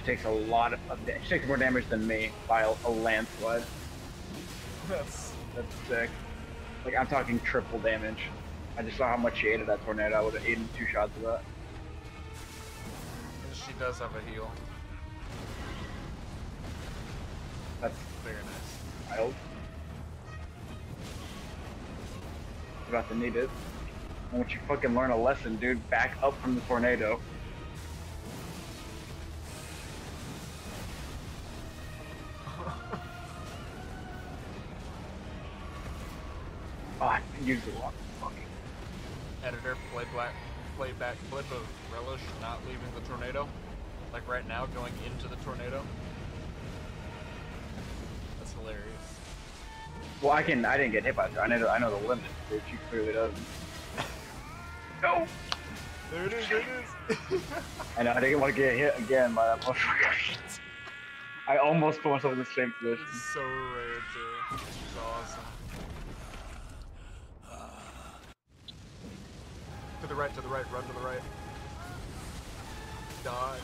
takes a lot of, of da- she takes more damage than me by a, a landslide. That's That's sick. Like I'm talking triple damage. I just saw how much she ate of that tornado. I would have eaten two shots of that. and she does have a heal. That's Very nice. wild. About to need it. And once you fucking learn a lesson, dude, back up from the tornado. Used the wrong. Editor, play black, play back clip of Relish not leaving the tornado, like right now, going into the tornado. That's hilarious. Well, I can. I didn't get hit by it. I know. I know the limit, which she clearly doesn't. [LAUGHS] No. There it is. There it is. [LAUGHS] I know. I didn't want to get hit again by that motherfucker. [LAUGHS] I almost put myself in the same position. It's so rare too. It's awesome. the right, to the right, run to the right. Die.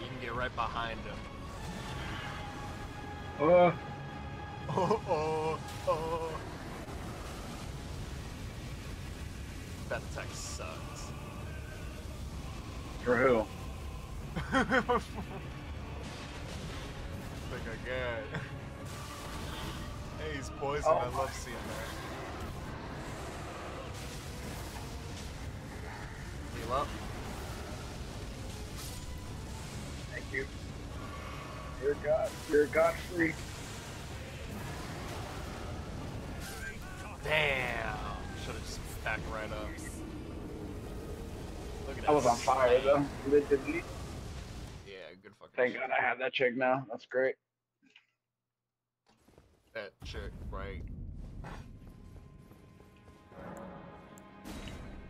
You can get right behind him. Uh. Oh, oh, oh. That attack sucks. For who? [LAUGHS] like, a guy. [LAUGHS] Hey, he's poison. Oh I love seeing that. Heal up. Thank you. You're God. You're God free. Damn. Should have just backed right up. Look at I was on fire though. Yeah, good fucking Thank shit. God I have that chick now. That's great. That chick, right?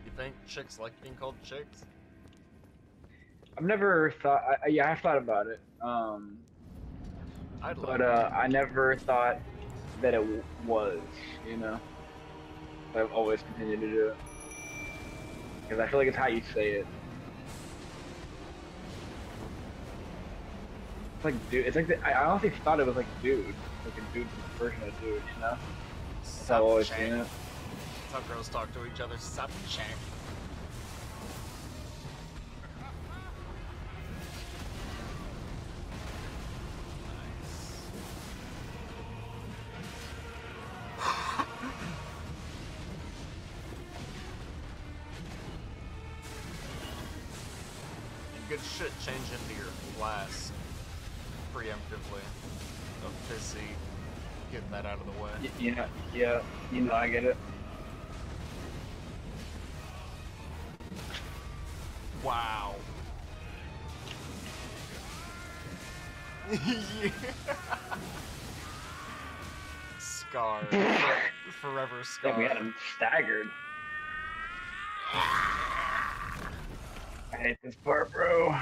You think chicks like being called chicks? I've never thought. I, yeah, I've thought about it. Um, I'd like but uh, I never thought that it w- was. You know. I've always continued to do it because I feel like it's how you say it. It's like dude. It's like the, I I honestly thought it was like dude, like a dude version of dude. You know. That's how I've always Sup, seen champ. it. That's how girls talk to each other. Sup, I get it. Wow. [LAUGHS] Scarred. [LAUGHS] Forever scarred. we had him staggered. I hate this part, bro.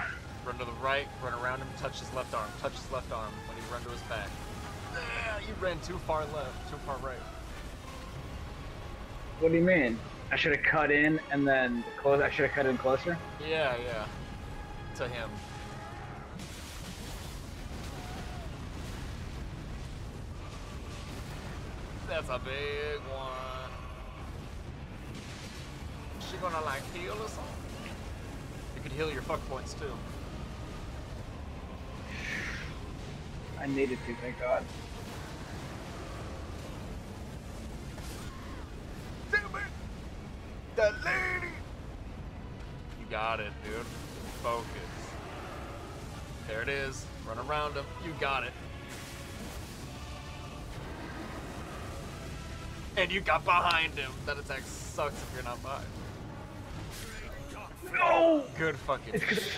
Run to the right, run around him, touch his left arm, touch his left arm when he run to his back. You ran too far left, too far right. What do you mean? I should have cut in and then close. I should have cut in closer. Yeah, yeah. To him. That's a big one. She gonna like heal or something? You could heal your fuck points too. I needed to, thank God. Damn it! That lady! You got it, dude. Focus. There it is. Run around him. You got it. And you got behind him. That attack sucks if you're not behind. No! Good fucking It's 'cause shit,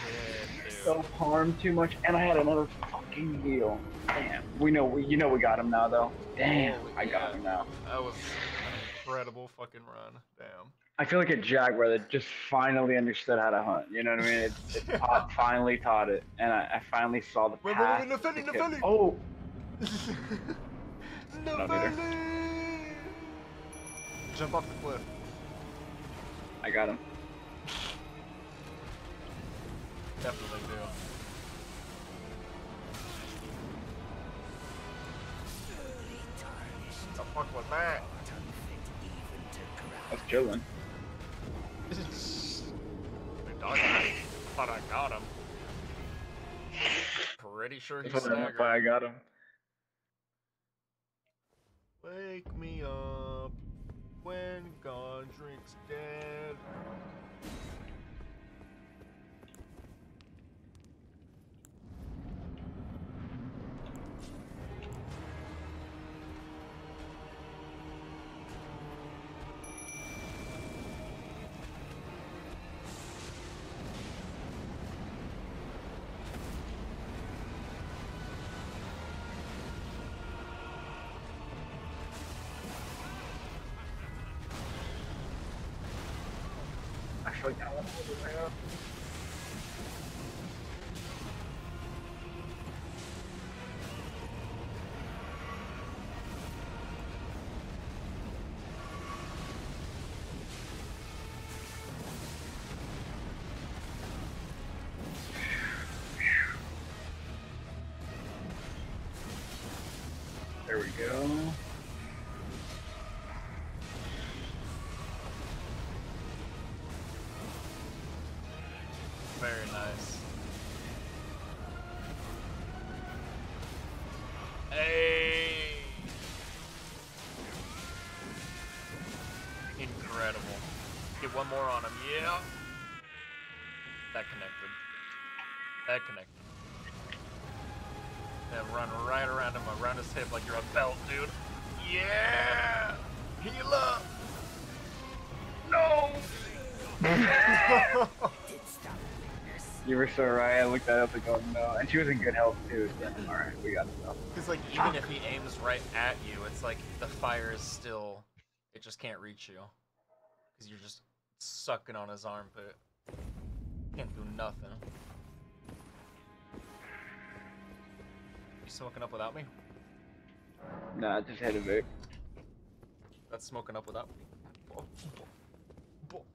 dude. Self harm too much, and I had another fucking heal. Damn. We know. We, you know, we got him now, though. Damn, Holy- I got yeah. him now. That was an incredible fucking run. Damn. I feel like a jaguar that just finally understood how to hunt. You know what I mean? It, it [LAUGHS] taught, finally taught it, and I, I finally saw the Wait, wait, path. wait, to kill- Nepheli! Oh, [LAUGHS] either. Jump off the cliff. I got him. Definitely do. The fuck was that? Unfit even to grasp. I was chilling. I thought I got him. Pretty sure he's That's. I got him. Wake me up when Godrick's dead. Yeah. More on him. Yeah. That connected. That connected. Yeah, run right around him, around his hip like you're a belt, dude. Yeah! Heal up! No! You were so right. I looked that up and go, no. And she was in good health too. So, all right, we got stuff. Because like even if he aims right at you, it's like the fire is still, it just can't reach you. Because you're just sucking on his armpit. Can't do nothing. You smoking up without me? Nah, I just had a vape. That's smoking up without me. Bo- bo-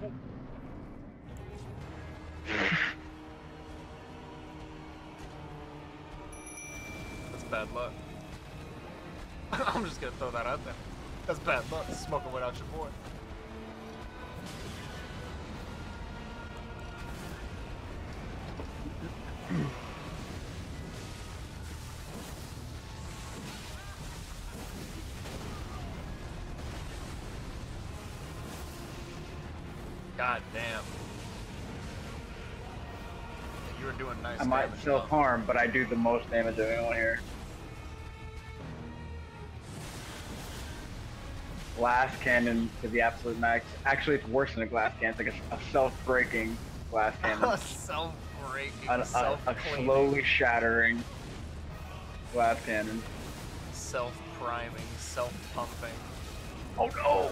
bo- bo- That's bad luck. [LAUGHS] I'm just gonna throw that out there. That's bad luck, smoking without your boy. [CLEARS THROAT] God damn. You were doing nice I might huh? harm, but I do the most damage of anyone here. Glass cannon to the absolute max. Actually, it's worse than a glass cannon. It's like a, a self-breaking glass [LAUGHS] cannon. a self-breaking, a, a, a slowly shattering glass cannon. self-priming, self-pumping. Oh no!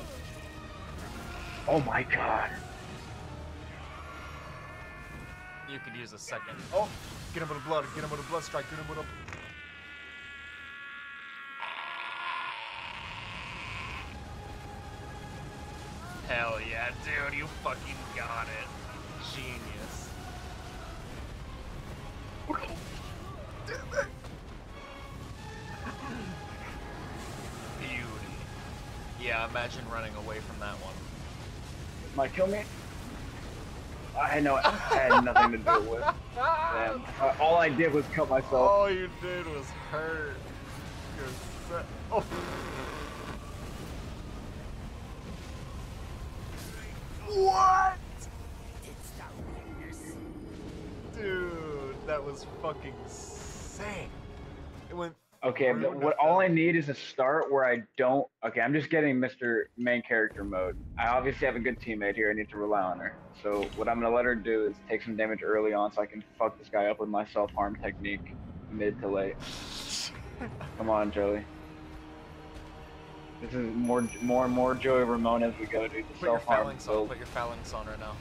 Oh my god. You could use a second. Oh, get him with a blood, get him with a blood strike, get him with a... Hell yeah, dude, you fucking got it. Genius. Beauty. Yeah, imagine running away from that one. Might kill me? I had no, I had nothing to do with. Damn. Uh, All I did was cut myself. All you did was hurt. You're so- oh. What? Didst thou witness? Dude, that was fucking sick. It went Okay, but what all I need is a start where I don't. Okay, I'm just getting Mr. Main Character mode. I obviously have a good teammate here. I need to rely on her. So what I'm gonna let her do is take some damage early on, so I can fuck this guy up with my self harm technique, mid to late. Come on, Joey. This is more, more and more Joey Ramone as we go, dude. The Put your self harm phalanx on. Put your phalanx on right now.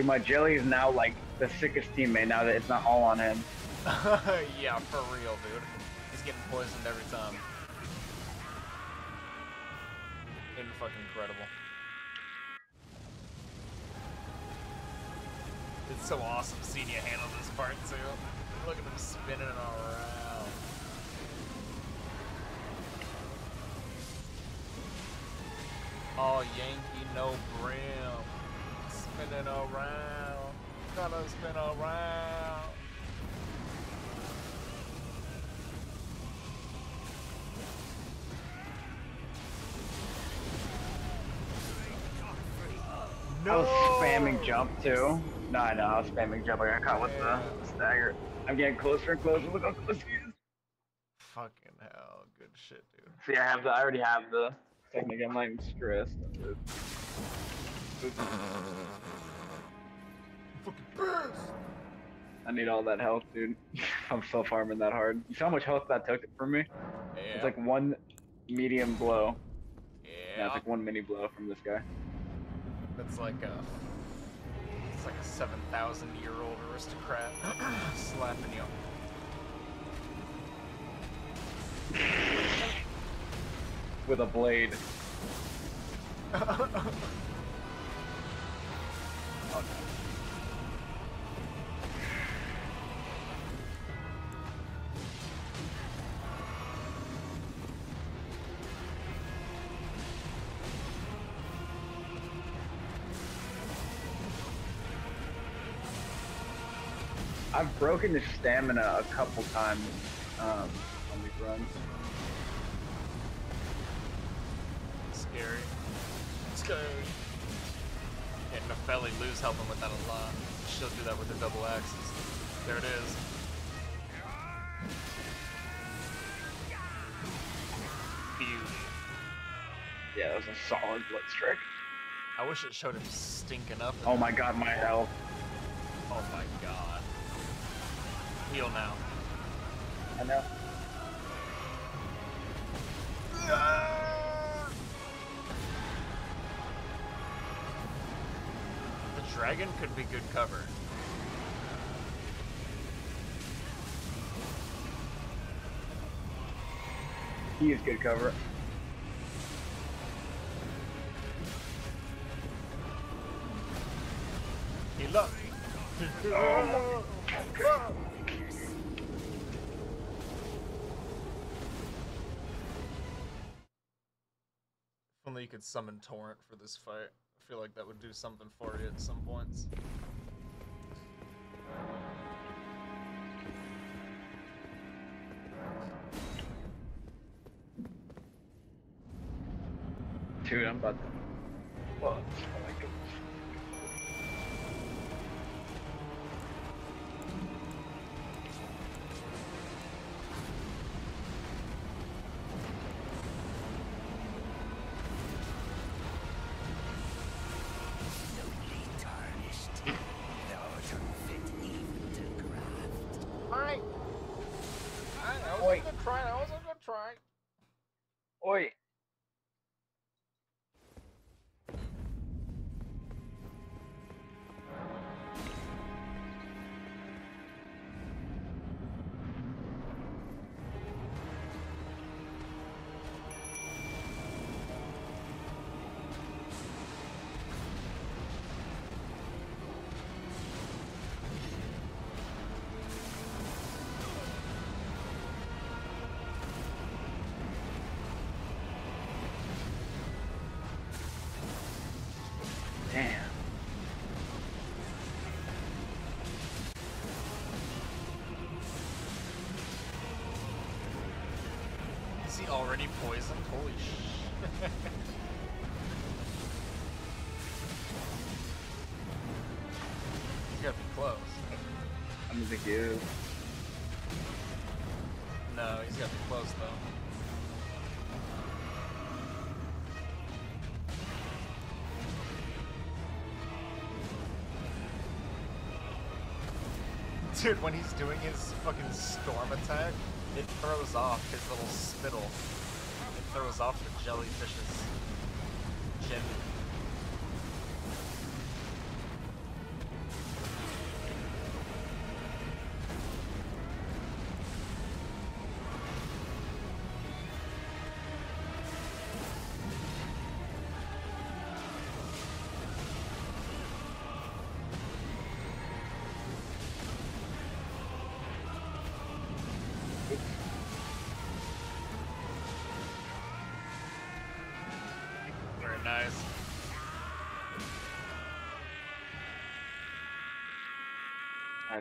Dude, my Jelly is now like the sickest teammate now that it's not all on him. [LAUGHS] yeah, for real, dude. He's getting poisoned every time. In fucking incredible. It's so awesome seeing you handle this part too. Look at him spinning it around. Oh, Yankee no brim. Spinning around. Gonna spin around. I was spamming jump too. No, I know, I was spamming jump. I got caught with Yeah. the stagger. I'm getting closer and closer. Look how close he is. Fucking hell, good shit, dude. See, I have the. I already have the technique. I'm not even stressed. [LAUGHS] I need all that health, dude. [LAUGHS] I'm so farming that hard. You saw how much health that took from me? Yeah. It's like one medium blow. Yeah, yeah. it's like one mini blow from this guy. That's like a. It's like a 7,000 year old aristocrat [CLEARS THROAT] slapping you. [LAUGHS] With a blade. [LAUGHS] Oh, broken his stamina a couple times um, on these runs. Scary. Scary. Yeah, Nepheli Loux's helping with that a lot. She'll do that with the double axes. There it is. Beauty. Yeah, that was a solid blood trick. I wish it showed him stinking up. Oh my god, my health. Oh my god. Heal now. I know. The dragon could be good cover. He is good cover. Heal [LAUGHS] [LAUGHS] up. Could summon Torrent for this fight. I feel like that would do something for you at some points. Dude, I'm about to. Well, I don't think he is. No, he's gotta be close though. [LAUGHS] Dude, when he's doing his fucking storm attack, it throws off his little spittle. It throws off the jellyfish's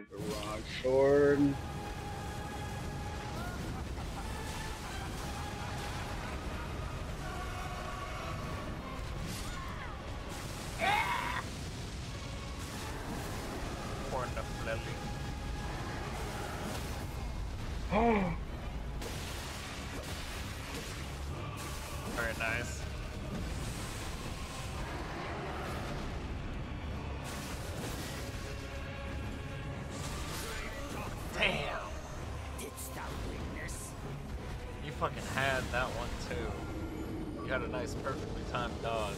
the wrong sword. Fucking had that one too. You had a nice, perfectly timed dodge.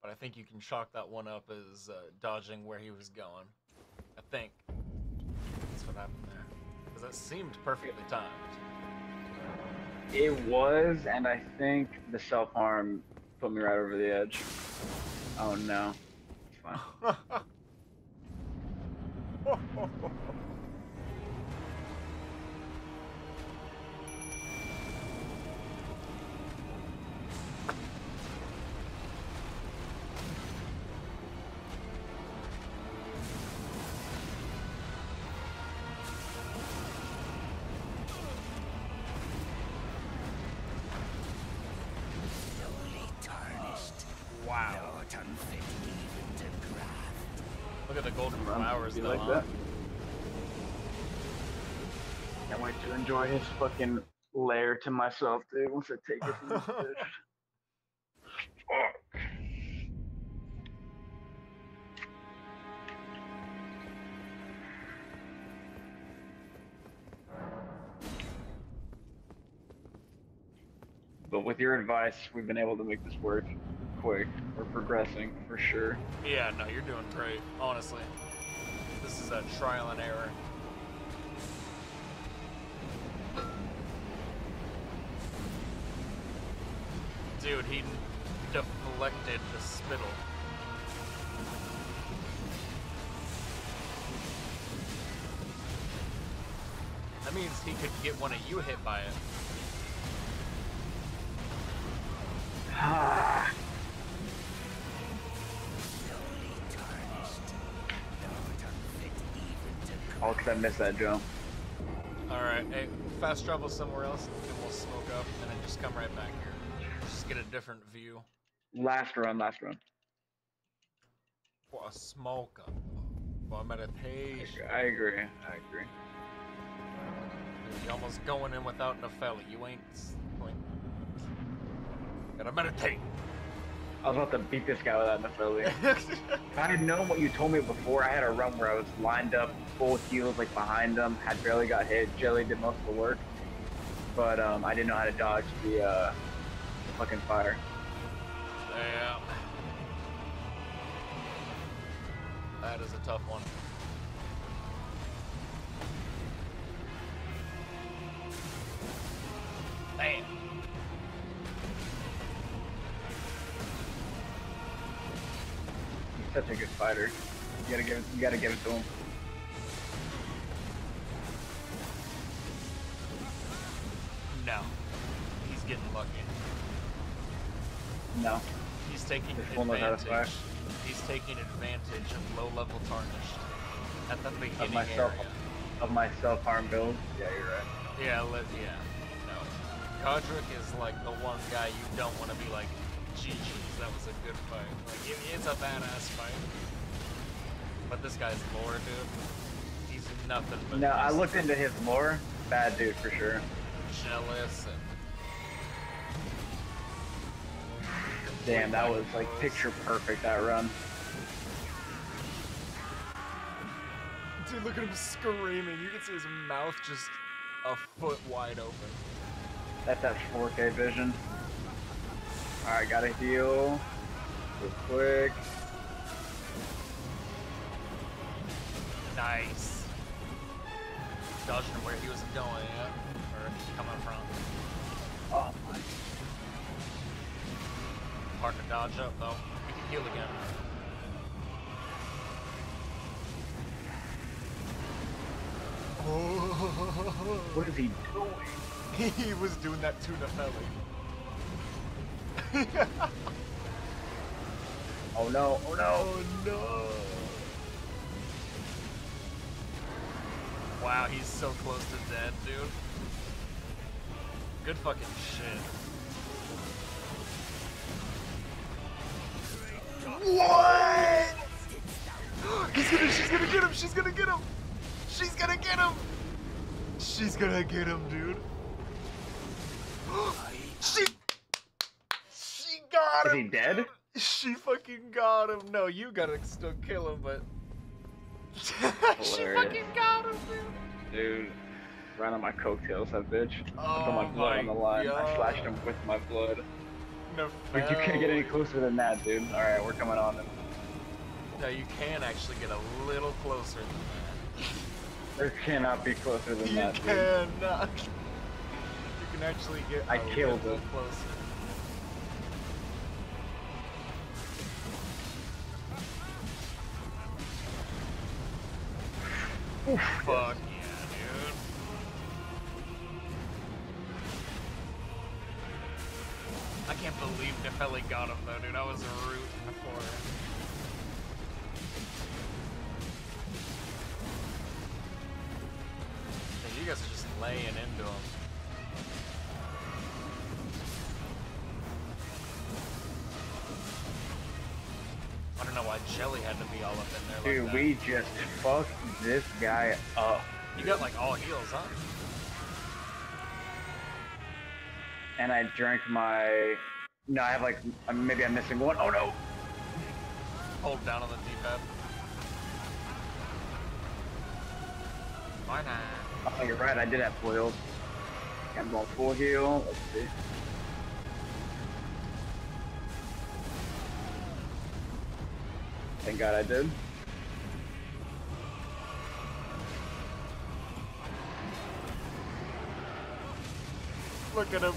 But I think you can chalk that one up as uh, dodging where he was going. I think. That's what happened there. Because that seemed perfectly timed. it was, and I think the self harm put me right over the edge. Oh no. It's fine. [LAUGHS] [LAUGHS] his fucking lair to myself, dude. Once I take it from this bitch. Fuck. [LAUGHS] But with your advice, we've been able to make this work quick. We're progressing for sure. Yeah, no, you're doing great, honestly. This is a trial and error. Dude, he deflected the spittle. That means he could get one of you hit by it. Ah. Slowly tarnished. Thou art unfit to All because I missed that jump. Alright, hey, fast travel somewhere else and we'll smoke up and then just come right back here. Get a different view. Last run, last run. For a smoke up. For a meditation. I agree. I agree. You almost going in without Nepheli. You ain't. ain't- Gotta meditate. I was about to beat this guy without Nepheli. if [LAUGHS] I had known what you told me before, I had a run where I was lined up, full heels, like behind them, had barely got hit. Jelly did most of the work, but um, I didn't know how to dodge the, uh, the fucking fire. yeah. That is a tough one. Damn. He's such a good fighter. You gotta give it. You gotta give it to him. No. He's getting lucky. No. He's taking This one knows how to advantage. He's taking advantage of low level tarnished at the beginning of myself. area. Of my self harm build. Yeah, you're right. Yeah, let, yeah. No. Godrick is like the one guy you don't want to be like, GG's, that was a good fight. Like, it, it's a badass fight. But this guy's lore, dude. He's nothing but No, I looked into his lore. Bad dude for sure. jealous and Damn, that was like picture perfect that run. Dude, look at him screaming. You can see his mouth just a foot wide open. That's that 4K vision. Alright, gotta heal. Real quick. Nice. Dodging where he was going, yeah. Hard to dodge up though. We can heal again. Oh. [LAUGHS] What is he doing? he was doing that to Nepheli. [LAUGHS] Oh no! Oh no! Oh no! Wow, he's so close to dead, dude. Good fucking shit. What? He's gonna, she's gonna get him, she's gonna get him! She's gonna get him! She's gonna get him, dude. [GASPS] she, she got him. Is he dead? She fucking got him. No, you gotta still kill him, but [LAUGHS] she fucking got him, dude. Dude, ran on my coattails, that bitch. I put my Oh blood on the line. I slashed him with my blood. No, you can't get any closer than that, dude. Alright, we're coming on. Them. No, you can actually get a little closer than There cannot be closer than You that, dude. cannot. You can actually get I a killed little him. closer. Oof, Fuck I can't believe Nepheli got him though, dude. I was rooting for it. Hey, you guys are just laying into him. I don't know why Jelly had to be all up in there Dude, like that. we just fucked this guy up. You got like all heals, huh? And I drank my. No, I have like. uh, Maybe I'm missing one. Oh no! Hold down on the D-pad. Why not? Oh, you're right. I did have full heals. I'm going full heal. Let's see. Thank God I did. Look at him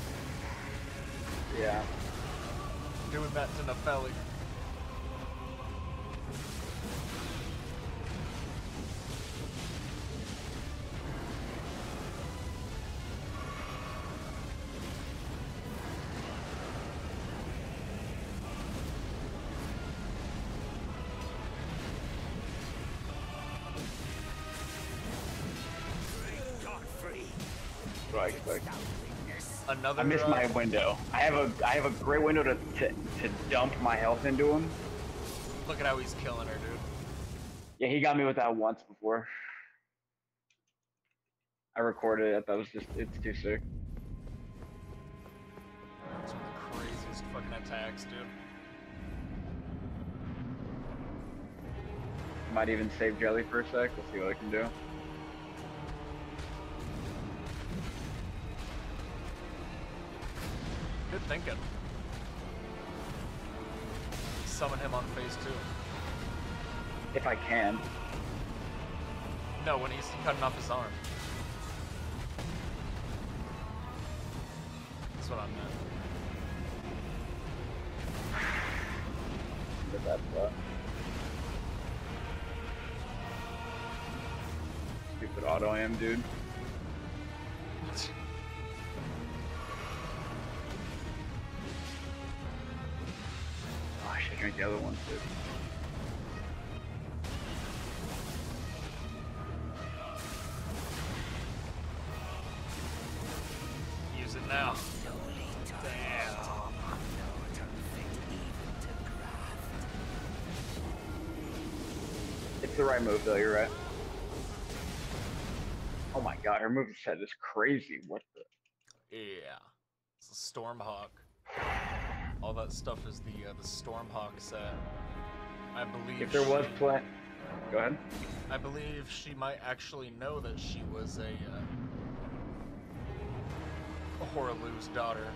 Yeah. doing that to Nepheli. Another. I missed uh, my window. I have a I have a great window to to, to dump my health into him. Look at how he's killing her, dude. Yeah, he got me with that once before. I recorded it. That was just it's too sick. It's one of the craziest fucking attacks, dude. Might even save Jelly for a sec. We'll see what I can do. Good thinking. Summon him on phase two. If I can. No, when he's cutting off his arm. That's what I meant. That. Stupid auto am, dude. [LAUGHS] drink the other one too. Use it now. Damn. not unfit even to graft. It's the right move though, you're right. Oh my god, her move set is crazy. What the? Yeah. It's a Stormhawk. All that stuff is the uh, the Stormhawk set. I believe. If there was she- plan. Go ahead. I believe she might actually know that she was a, uh, a Hoarah Loux's daughter,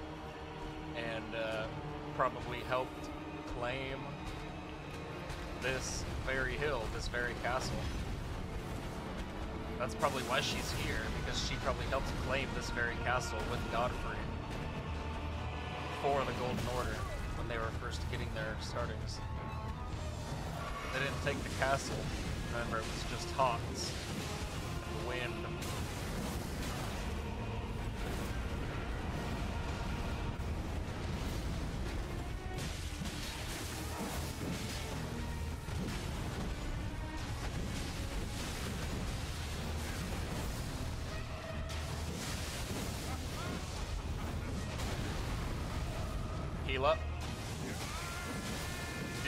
and uh, probably helped claim this very hill, this very castle. That's probably why she's here, because she probably helped claim this very castle with Godfrey for the Golden Order when they were first getting their startings. They didn't take the castle. Remember, it was just Hawks and wind.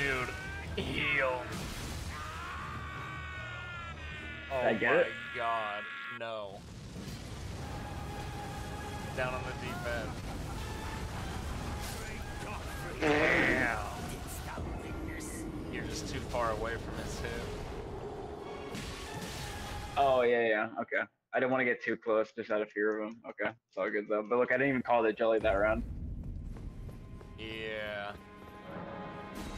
Dude, heal. Oh I get my it? god, no. Down on the deep end. Damn. Didst thou witness? You're just too far away from his hip. Oh yeah, yeah. Okay. I didn't want to get too close, just out of fear of him. Okay, it's all good though. But look, I didn't even call the jelly that round. Yeah.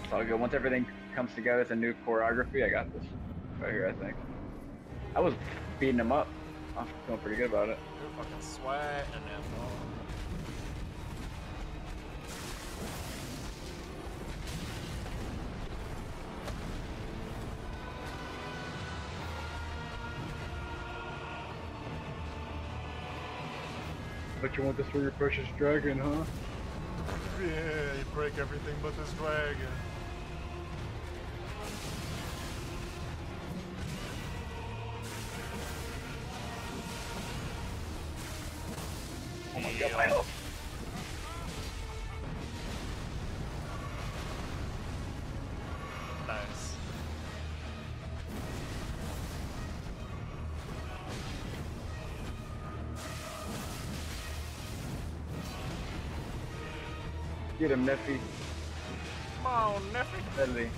It's all good. Once everything comes together, it's a new choreography. I got this right here. I think. I was beating him up. I'm feeling pretty good about it. You're fucking sweating it. But you want this for your precious dragon, huh? Yeah, you break everything but this dragon. Get him, Neffy. Come on, Neffy. Deadly.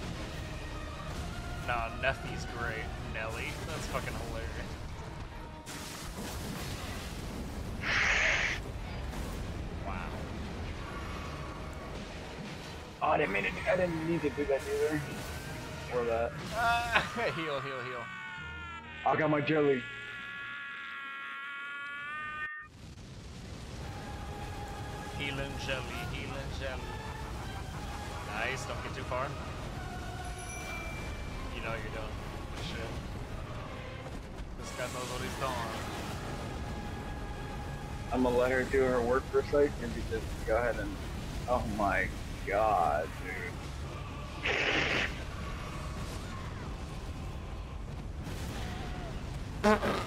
Nah, Neffy's great. Nelly. That's fucking hilarious. Wow. Oh, I didn't mean to. I didn't need to do that either. Or that. Ah, [LAUGHS] heal, heal, heal. I got my jelly. Healing jelly, healing jelly. Nice, don't get too far. You know you're doing shit. This guy knows what he's doing. I'm gonna let her do her work for a sec and you just go ahead and. Oh my god, dude. What? [LAUGHS]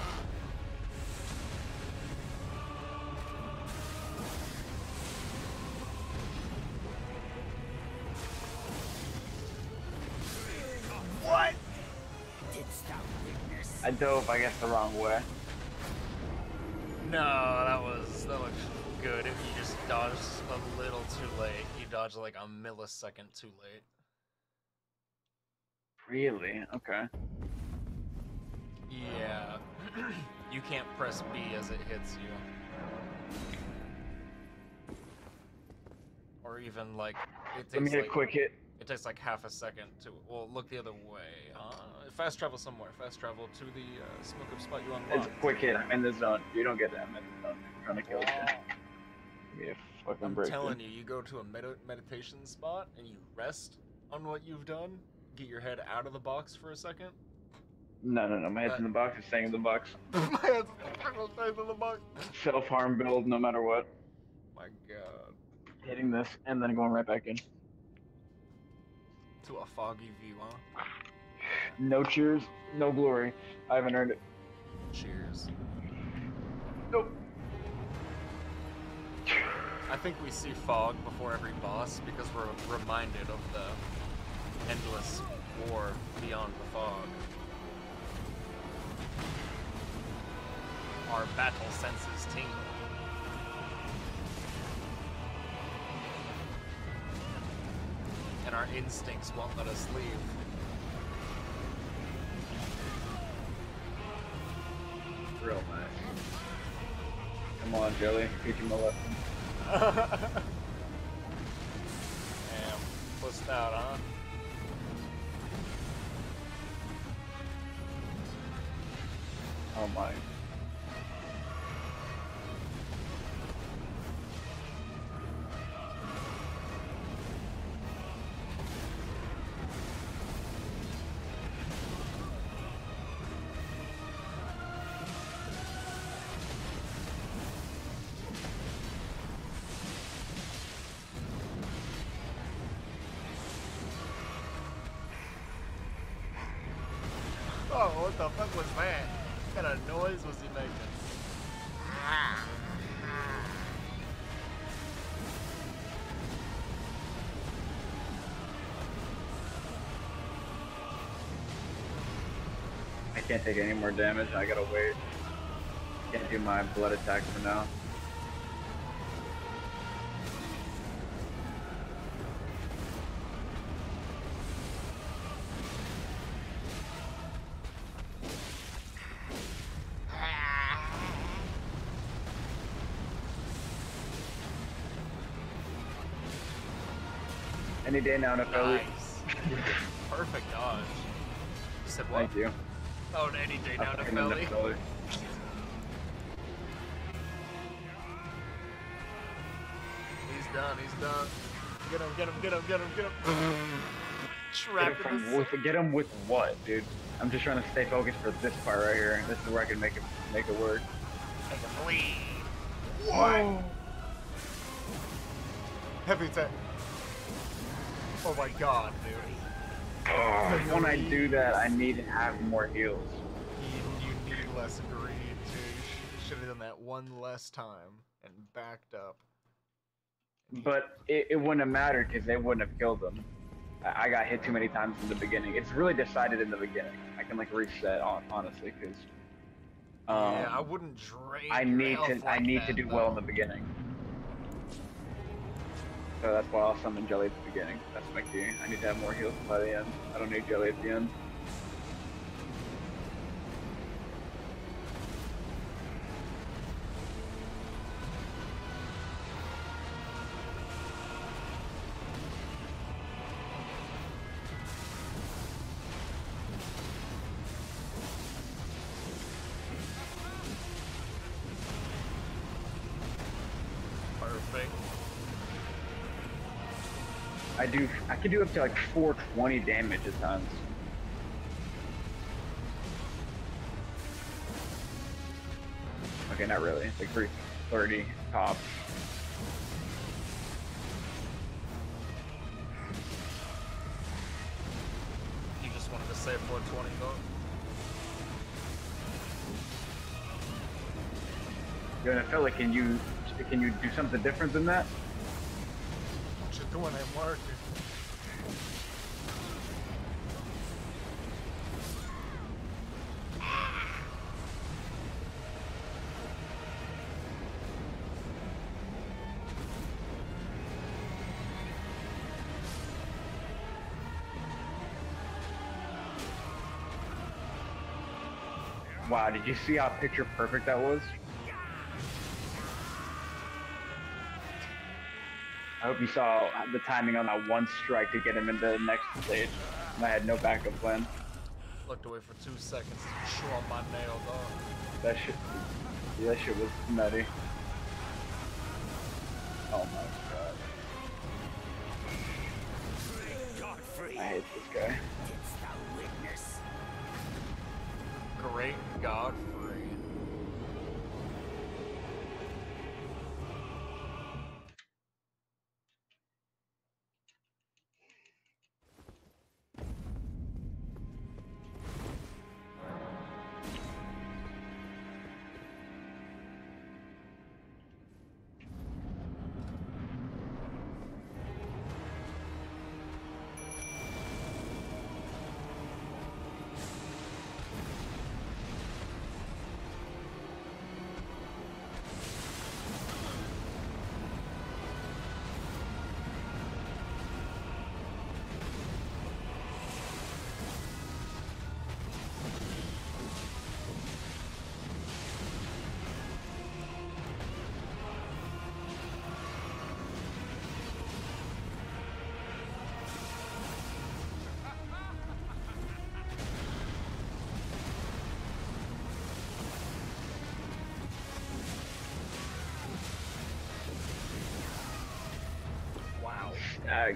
I dove, I guess, the wrong way. No, that was that looked good. If you just dodged a little too late, you dodged like a millisecond too late. Really? Okay. Yeah. [CLEARS THROAT] you can't press B as it hits you. Or even like it Let me takes hit like, a quick hit. it takes like half a second to well look the other way. Fast travel somewhere. Fast travel to the uh, smoke up spot you unlocked. It's a quick hit. I'm in the zone. You don't get that. I'm in the zone. I'm trying to kill you. Give me a fucking I'm break. telling dude. you, you go to a med- meditation spot and you rest on what you've done. Get your head out of the box for a second. No, no, no. My head's in the box. It's staying in the box. [LAUGHS] My head's stays in the box. Self harm build no matter what. My God. Hitting this and then going right back in. To a foggy view, huh? No cheers, no glory. I haven't earned it. Cheers. Nope. I think we see fog before every boss because we're reminded of the endless war beyond the fog. Our battle senses tingle. And our instincts won't let us leave. Real nice. Come on, Jelly. Teach him a lesson. Damn, pussed out, huh? Oh my. What the fuck was that? What kind of noise was he making? I can't take any more damage. I gotta wait. Can't do my blood attack for now. Any day now, Nepheli. Nice. Perfect dodge. You said what? Thank you. Oh, any day now, Nepheli. He's done. He's done. Get him! Get him! Get him! Get him! Get him! Get him, Trapped in from, the with, get him with what, dude? I'm just trying to stay focused for this part right here. This is where I can make it make it work. Make him bleed. Whoa! Heavy attack. Oh my god, dude. Oh, when I do that, I need to have more heals. You, you need less greed, too. You should have done that one less time and backed up. But it, it wouldn't have mattered because they wouldn't have killed them. I, I got hit too many times in the beginning. It's really decided in the beginning. I can like reset on honestly because um, yeah, I wouldn't drain. I need to I need that, to do though. well in the beginning. So that's why I'll summon Jelly at the beginning. That's my key. I need to have more heals by the end. I don't need Jelly at the end. Do. I can do up to like 420 damage at times. Okay, not really. It's like 330 tops. You just wanted to say 420, though. Yo, Nepheli, can you can you do something different than that? Just doing at work, Wow, did you see how picture perfect that was? I hope you saw the timing on that one strike to get him into the next stage. And I had no backup plan. Looked away for two seconds to chew on my nail, dog. That shit, yeah, that shit was nutty. Oh my god, I hate this guy.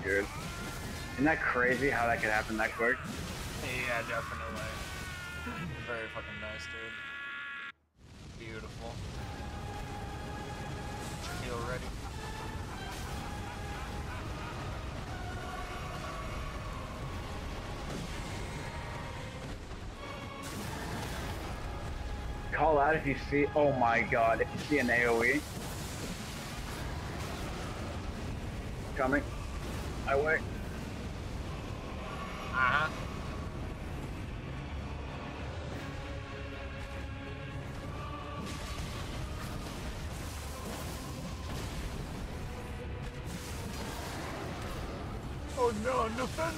Good. Isn't that crazy how that could happen that quick? Yeah, definitely. Very fucking nice, dude. Beautiful. Heal ready. Call out if you see. Oh my god, if you see an AoE coming I work. Uh huh. Oh no, I'm defending!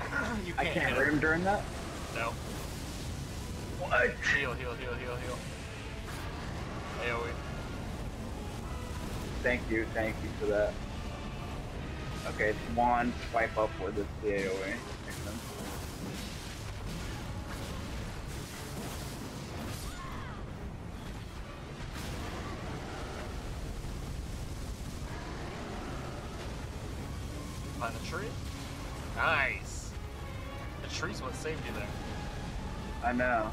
[CLEARS THROAT] you can't I can't hit him during that? No. What? Heal, heal, heal, heal, heal. AoE. Thank you, thank you for that. Okay, it's one swipe upward. That's the AOE. Eh? Makes. Find the tree. Nice. The tree's what saved you there. I know.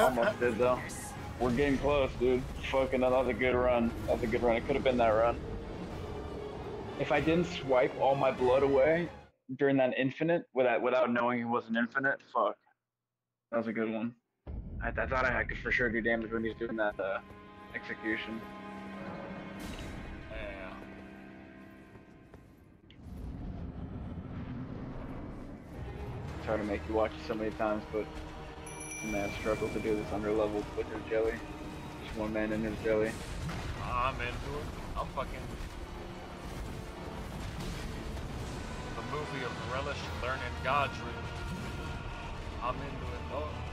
Almost did though. We're getting close, dude. Fucking, that was a good run. That was a good run. It could have been that run. If I didn't swipe all my blood away during that infinite, without without knowing it was an infinite, fuck. That was a good one. I, I thought I could for sure do damage when he's doing that uh, execution. Hard to make you watch it so many times, but man struggles to do this under level with his jelly. Just one man in his jelly. I'm into it. I'm fucking. The movie of relish learning Godrick. I'm into it, dog.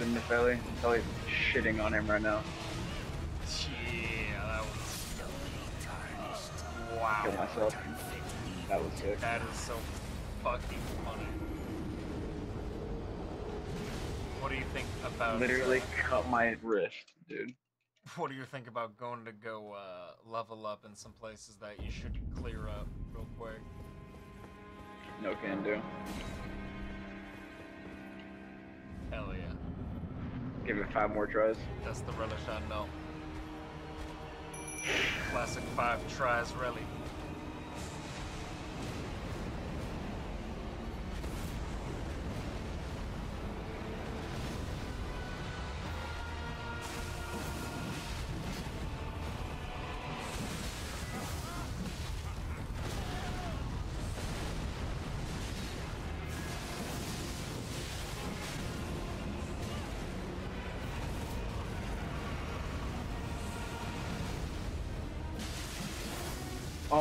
Get him to shitting on him right now. Yeah, that was. Wow. Kill myself. That was sick. That is so fucking funny. What do you think about Literally cut my wrist, dude. What do you think about going to go uh, level up in some places that you should clear up real quick? No can do. Hell yeah. Give it five more tries. That's the relish I know. Classic five tries rally.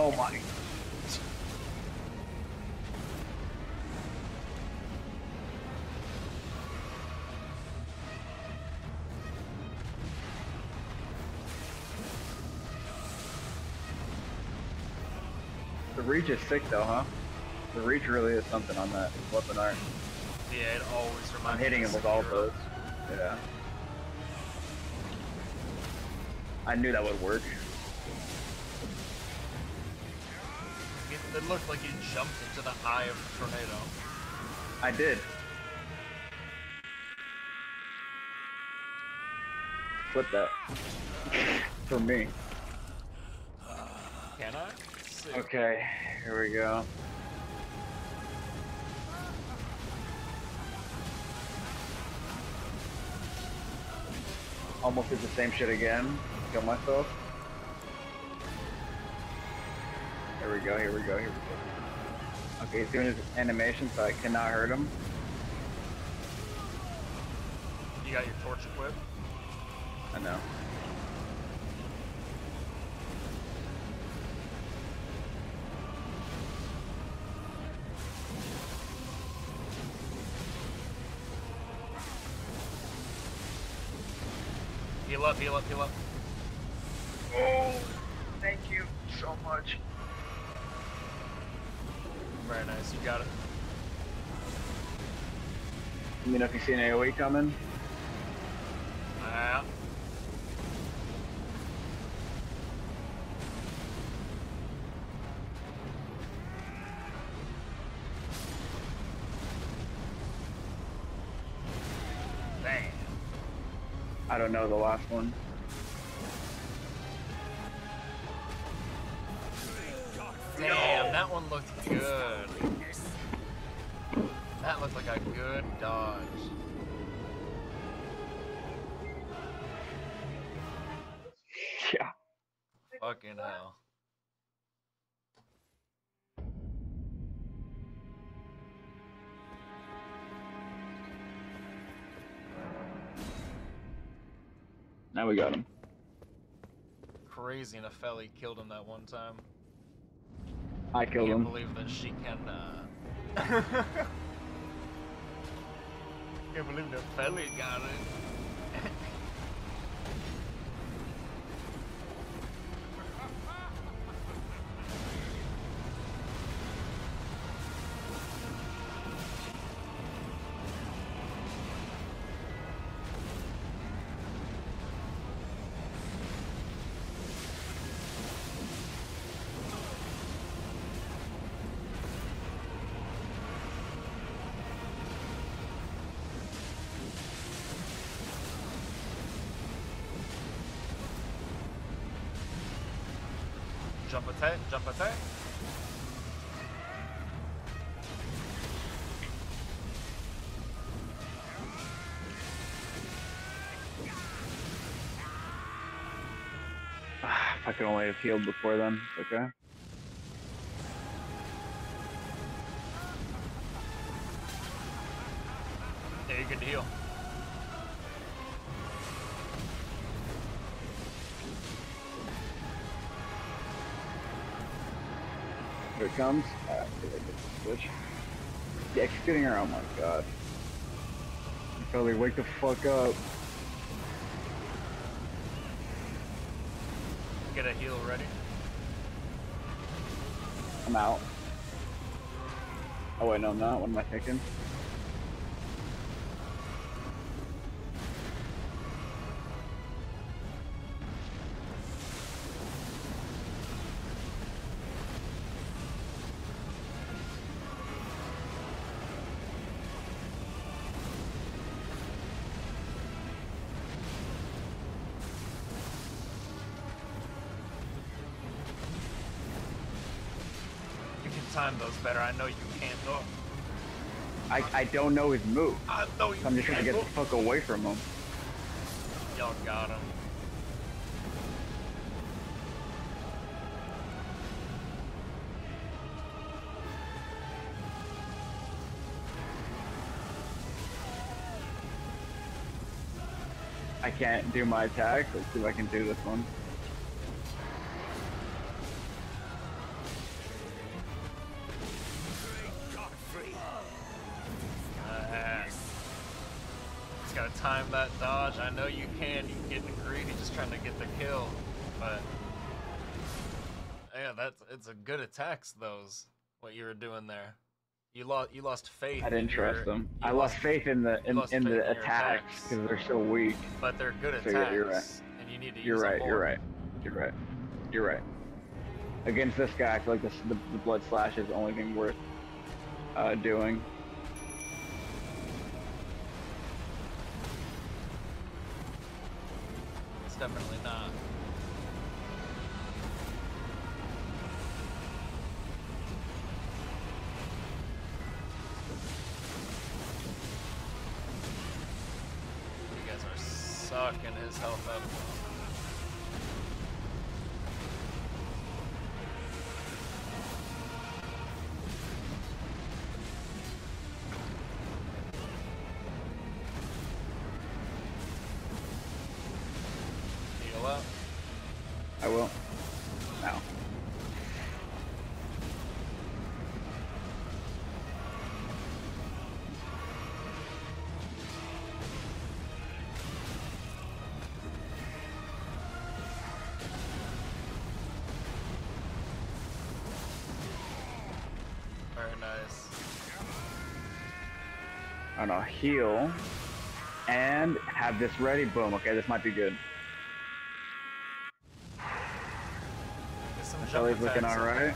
Oh my. The reach is sick though, huh? The reach really is something on that weapon art. Yeah, it always reminds I'm hitting him with all those. Yeah. I knew that would work. It, looked like he jumped into the eye of the tornado. I did. Flip that. [LAUGHS] For me. Can I? See. Okay, here we go. Almost did the same shit again. Kill myself. Here we go, here we go, here we go. Okay, he's doing his animation, so I cannot hurt him. You got your torch equipped? I know. Heal up, heal up, heal up. Let me know if you see an AoE coming. Yeah. Damn. I don't know the last one. We got him. Crazy Nepheli killed him that one time. I killed him. I Can't him. believe that she can, uh... [LAUGHS] Can't believe Nepheli got it. Could only have healed before then. Okay. Yeah, you can heal. Here it comes. Ah, I get switch? Yeah, executing her. Oh my god. Kelly, wake the fuck up. Get a heal ready. I'm out. Oh wait, no, I'm not. What am I thinking? Better. I know you can't. Oh, I, I don't know his move. I know you I'm just trying to get the fuck away from him. Y'all got him. I can't do my attack. Let's see if I can do this one. Good attacks. Those what you were doing there. You lost. You lost faith. I didn't trust your- them. I lost faith in the in, in the attacks attacks. because they're so weak. but they're good So attacks. you're- right. And you need to You're right. You're right. You're right. You're right. Against this guy, I feel like this, the, the blood slash is the only thing worth uh, doing. It's nice. I don't know. Heal. And have this ready. Boom. Okay, this might be good. Get some jump looking alright.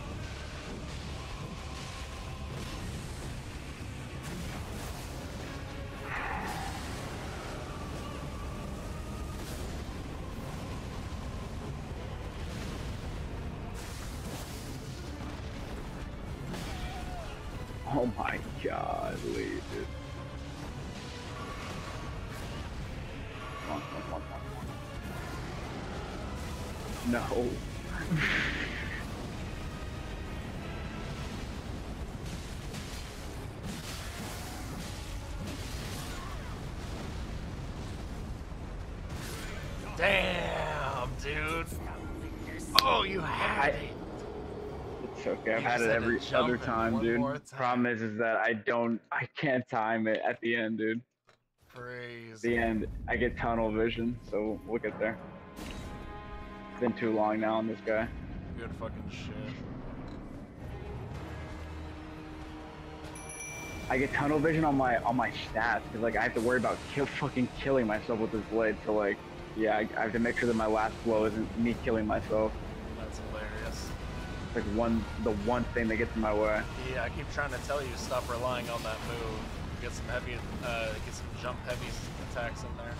Okay. I've You had just it every other time, dude. time. Problem is, is that I don't, I can't time it at the end, dude. Crazy. The end, I get tunnel vision, so we'll get there. It's been too long now on this guy. Good fucking shit. I get tunnel vision on my on my stats because like I have to worry about kill fucking killing myself with this blade. So like, yeah, I, I have to make sure that my last blow isn't me killing myself. Like one the one thing that gets in my way. Yeah, I keep trying to tell you stop relying on that move. Get some heavy, uh, get some jump heavy attacks in there.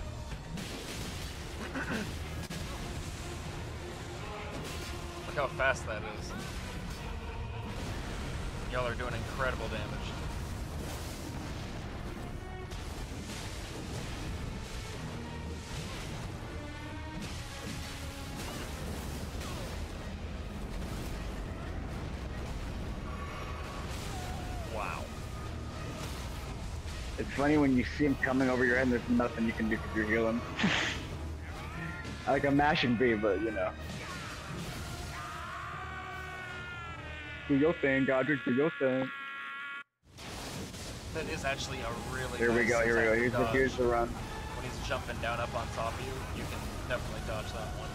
Look how fast that is. Y'all are doing incredible damage. Funny when you see him coming over your head and there's nothing you can do because you're healing. [LAUGHS] like a mashing B, but you know. Do your thing, Godrick, do your thing. That is actually a really Here we go, here we go. Here's the, here's the run. When he's jumping down up on top of you, you can definitely dodge that one.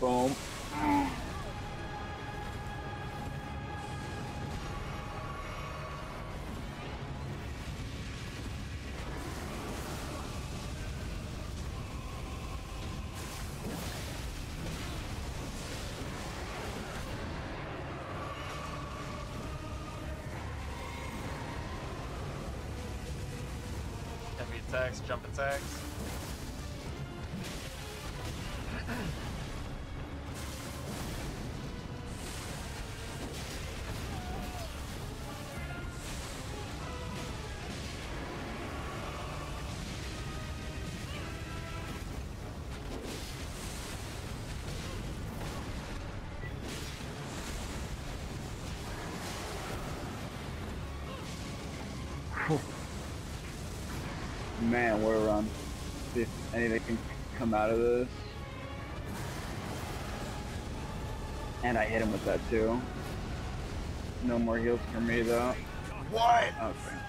Boom. Attacks, jump attacks. Anything can come out of this. And I hit him with that too. No more heals for me though. What? Okay.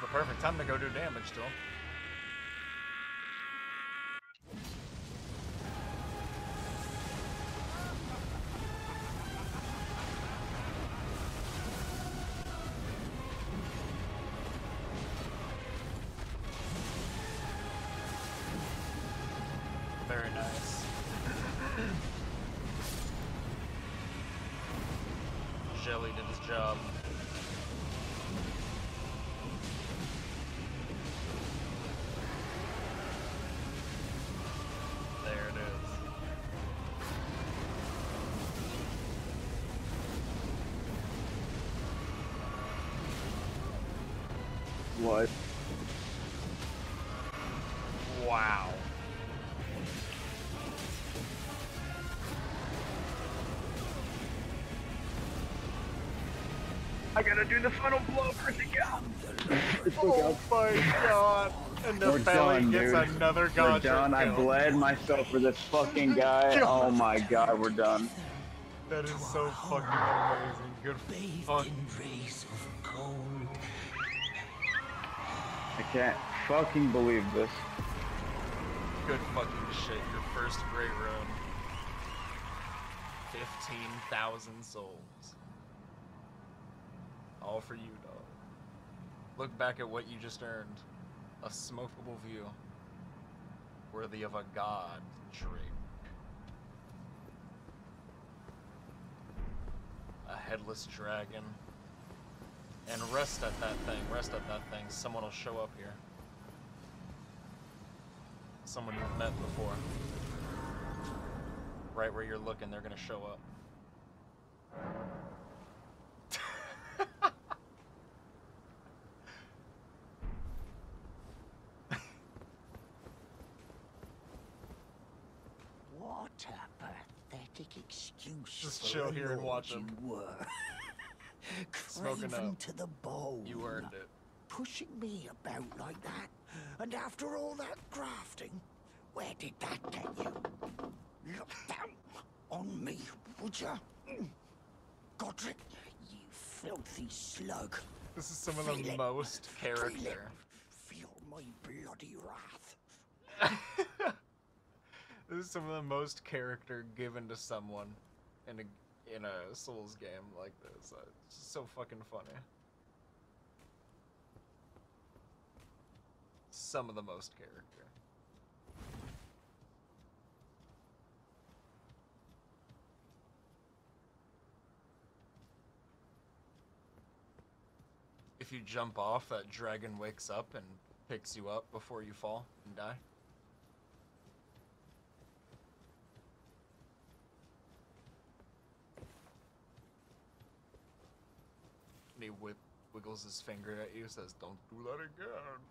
the perfect time to go do damage to him. Very nice. [COUGHS] Jelly did his job. I gotta do the final blow for the god. [LAUGHS] Oh my god. And the We're belly done, gets dude. another We're god. done. I bled myself for this fucking guy. [LAUGHS] Oh my god, we're done. That is so fucking amazing. Good Bathed fuck. in of gold. I can't fucking believe this. Good fucking shit. Your first great run. 15,000 souls. All for you, dog. Look back at what you just earned. A smokable view. Worthy of a god drink. A headless dragon. And rest at that thing, rest at that thing. Someone will show up here. Someone you've met before. Right where you're looking, they're gonna show up. What a pathetic excuse. Just for chill here and watch you 'em. were. [LAUGHS] Smoking up. to the bone. You earned it. Pushing me about like that. And after all that grafting, where did that get you? Look down on me, would ya? Godrick, you filthy slug. This is some of the it. most it. character. Feel my bloody wrath. [LAUGHS] this is some of the most character given to someone in a in a Souls game like this. Uh, It's so fucking funny. Some of the most character. If you jump off, that dragon wakes up and picks you up before you fall and die. And he whip, wiggles his finger at you, says, "Don't do that again."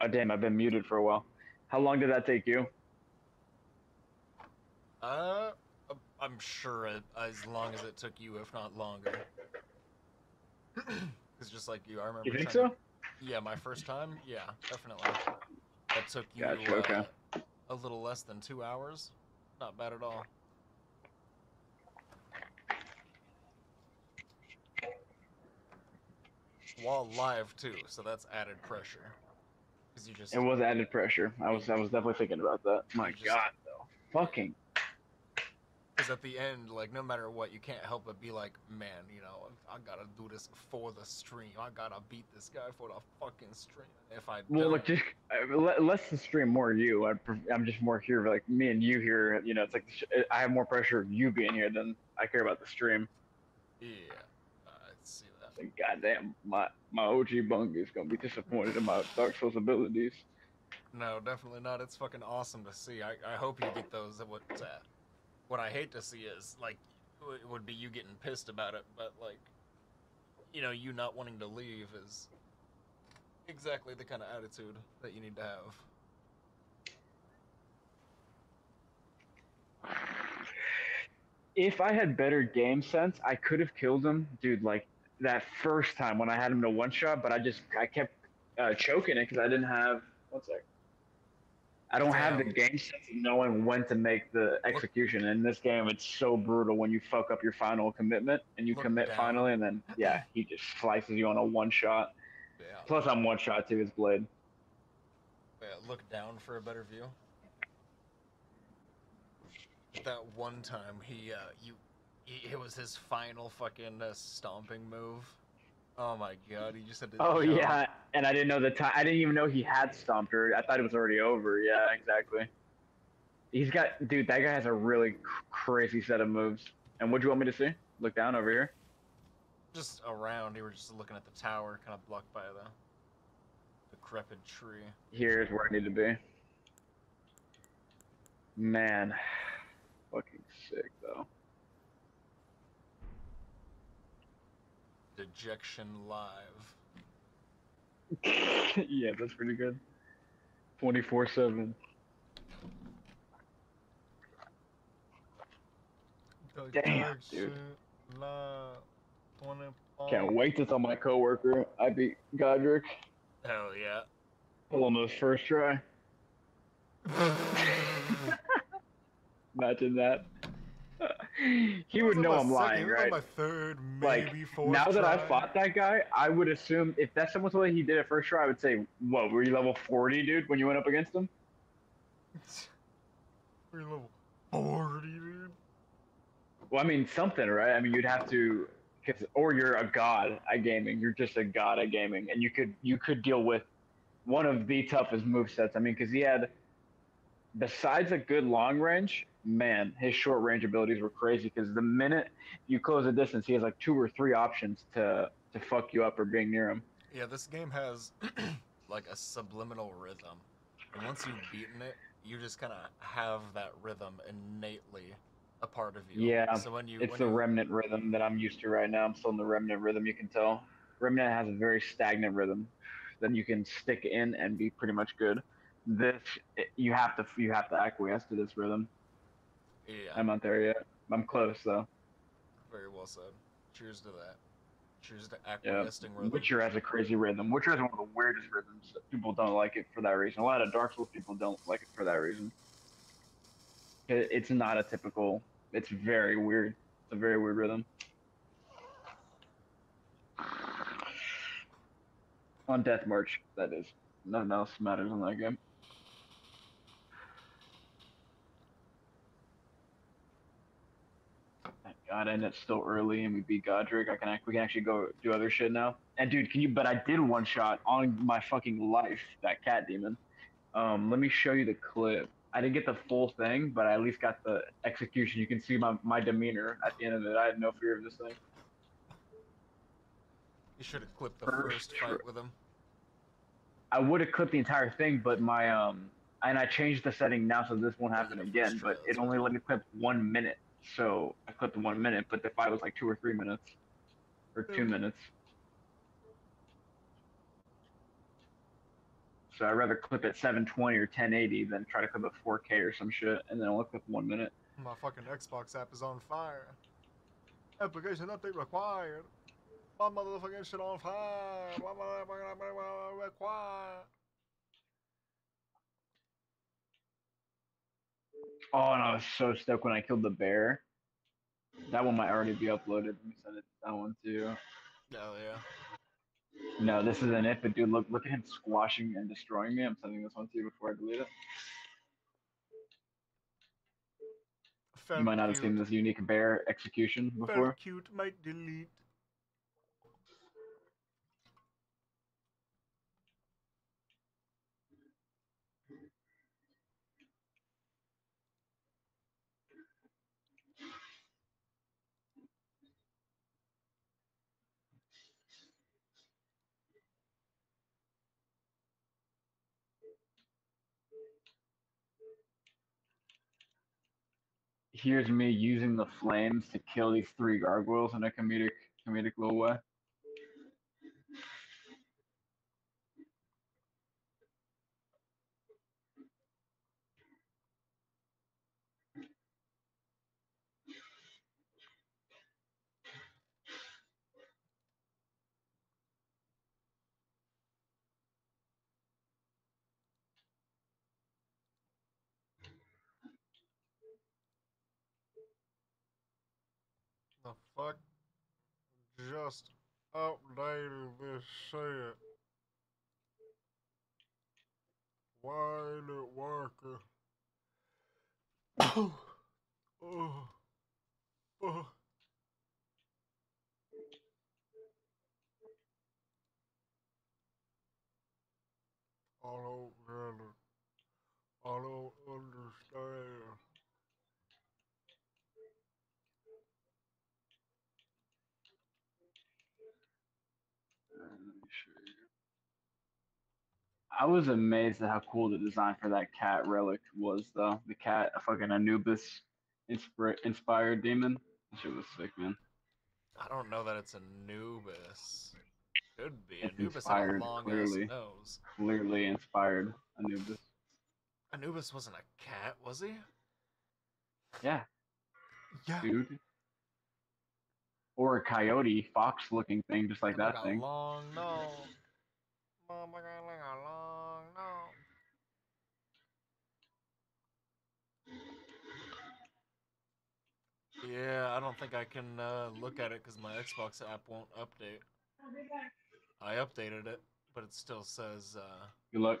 Oh damn, I've been muted for a while. How long did that take you? Uh, uh, I'm sure as long as it took you, if not longer. [CLEARS THROAT] It's just like you. I remember. You think so? to- yeah, my first time. Yeah, definitely. That took you Gotcha, okay. uh, a little less than two hours. Not bad at all. While live too, so that's added pressure. Cause you just It was added pressure. I was I was definitely thinking about that. My just- god though. Fucking Because at the end, like, no matter what, you can't help but be like, man, you know, I gotta do this for the stream. I gotta beat this guy for the fucking stream. If I well, look, just le- less the stream, more you. I, I'm just more here, like me and you here. You know, it's like I have more pressure of you being here than I care about the stream. yeah, I see that. Like, goddamn, my my OG bung is gonna be disappointed in my Dark Souls abilities. No, definitely not. It's fucking awesome to see. I, I hope you get those. What uh, what I hate to see is like it would be you getting pissed about it, but like you know you not wanting to leave is exactly the kind of attitude that you need to have. If I had better game sense, I could have killed him, dude. Like that first time when I had him to one shot, but I just I kept uh, choking it because I didn't have. One sec. I don't have the game sense of knowing when to make the execution. In this game, it's so brutal when you fuck up your final commitment and you Look commit down. finally, and then yeah, he just slices you on a one shot. Yeah. Plus, I'm one shot to his blade. Yeah, look down for a better view. That one time he, uh, you, he, it was his final fucking uh, stomping move, Oh my god, he just had to. Oh jump. yeah, and I didn't know the time. I didn't even know he had stomped her. I thought it was already over. Yeah, exactly. He's got, dude. That guy has a really cr- crazy set of moves. And what do you want me to see? Look down over here. Just around, you were just looking at the tower, kind of blocked by the decrepit tree. Here's where I need to be. Man, [SIGHS] fucking sick though. Dejection Live. [LAUGHS] yeah, that's pretty good. Twenty four seven. Damn, dude. Live. Can't wait to tell my coworker I beat Godrick. Hell yeah. Almost first try. [LAUGHS] Imagine that. [LAUGHS] he would know I'm lying, right? My third, Like, fourth. now that I fought that guy, I would assume if that's someone told me he did it first try, I would say, "Whoa, were you level 40, dude, when you went up against him?" [LAUGHS] We're level 40, dude. Well, I mean something, right? I mean you'd have to, cause, or you're a god at gaming. You're just a god at gaming, and you could you could deal with one of the toughest move sets. I mean, because he had, besides a good long range, man, his short range abilities were crazy. Because the minute you close the distance, he has like two or three options to to fuck you up or being near him. Yeah, this game has [CLEARS THROAT] like a subliminal rhythm. And once you've beaten it, you just kind of have that rhythm innately a part of you. Yeah, So when you It's when the you, remnant rhythm that I'm used to right now. I'm still in the remnant rhythm. You can tell. Remnant has a very stagnant rhythm Then you can stick in and be pretty much good. This you have to you have to acquiesce to this rhythm. Yeah, I'm not there yet. I'm close though. very well said. Cheers to that. Cheers to acquiescing rhythm. Witcher has a crazy rhythm. Witcher has one of the weirdest rhythms. People don't like it for that reason. A lot of Dark Souls people don't like it for that reason. It's not a typical. It's very weird. It's a very weird rhythm. On Death March, that is. Nothing else matters in that game. Thank God, and it's still early, and we beat Godrick. I can act- we can actually go do other shit now. And dude, can you? But I did one shot on my fucking life that cat demon. Um, let me show you the clip. I didn't get the full thing, but I at least got the execution. You can see my, my demeanor at the end of it. I had no fear of this thing. You should have clipped the First first fight with him. I would have clipped the entire thing, but my um, and I changed the setting now so this won't happen again. But it only let me clip one minute, so I clipped one minute. But the fight was like two or three minutes, or two Hmm. minutes. So I'd rather clip at 720 or 1080 than try to clip at 4K or some shit, and then only clip one minute. My fucking Xbox app is on fire. Application update required. My motherfucking shit on fire. My motherfucking update required. Oh, and I was so stoked when I killed the bear. That one might already be uploaded. Let me send it that one too. Hell yeah. No, this isn't it. But dude, look, look at him squashing and destroying me. I'm sending this one to you before I delete it. You might not have seen this unique bear execution before. cute, might delete. Here's me using the flames to kill these three gargoyles in a comedic, comedic little way. the fuck just updated this shit? Why ain't it working? oh, oh, oh. I don't get it. I don't understand. I was amazed at how cool the design for that cat relic was, though. The cat, a fucking Anubis inspir- inspired demon. That shit was sick, man. I don't know that it's Anubis. Could be. It's Anubis a inspired, long clearly. nose. Clearly inspired Anubis. Anubis wasn't a cat, was he? Yeah, Yeah. dude. Or a coyote, fox looking thing, just like that a thing. long nose. Mama got like a long nose. Yeah, I don't think I can uh, look at it because my Xbox app won't update. I updated it, but it still says uh, Good luck.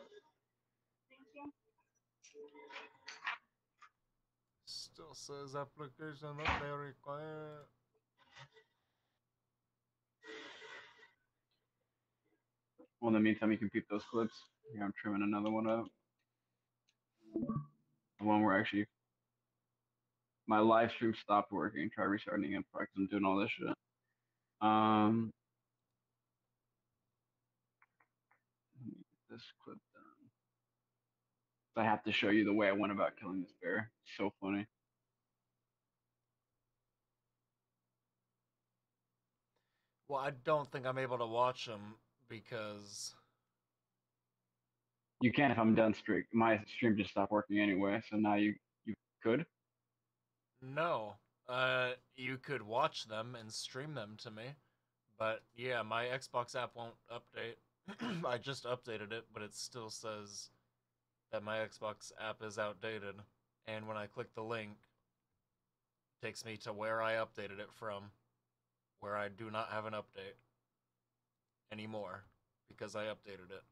still says application update required. Well, in the meantime, you can peep those clips. Here, I'm trimming another one up. The one where actually my live stream stopped working. Try restarting it because I'm doing all this shit. Um, let me get this clip done. I have to show you the way I went about killing this bear. It's so funny. Well, I don't think I'm able to watch them because You can if I'm done streak. My stream just stopped working anyway, so now you you could. no, uh, you could watch them and stream them to me, but yeah, my Xbox app won't update. [CLEARS THROAT] I just updated it, but it still says that my Xbox app is outdated, and when I click the link, it takes me to where I updated it from, where I do not have an update anymore because I updated it.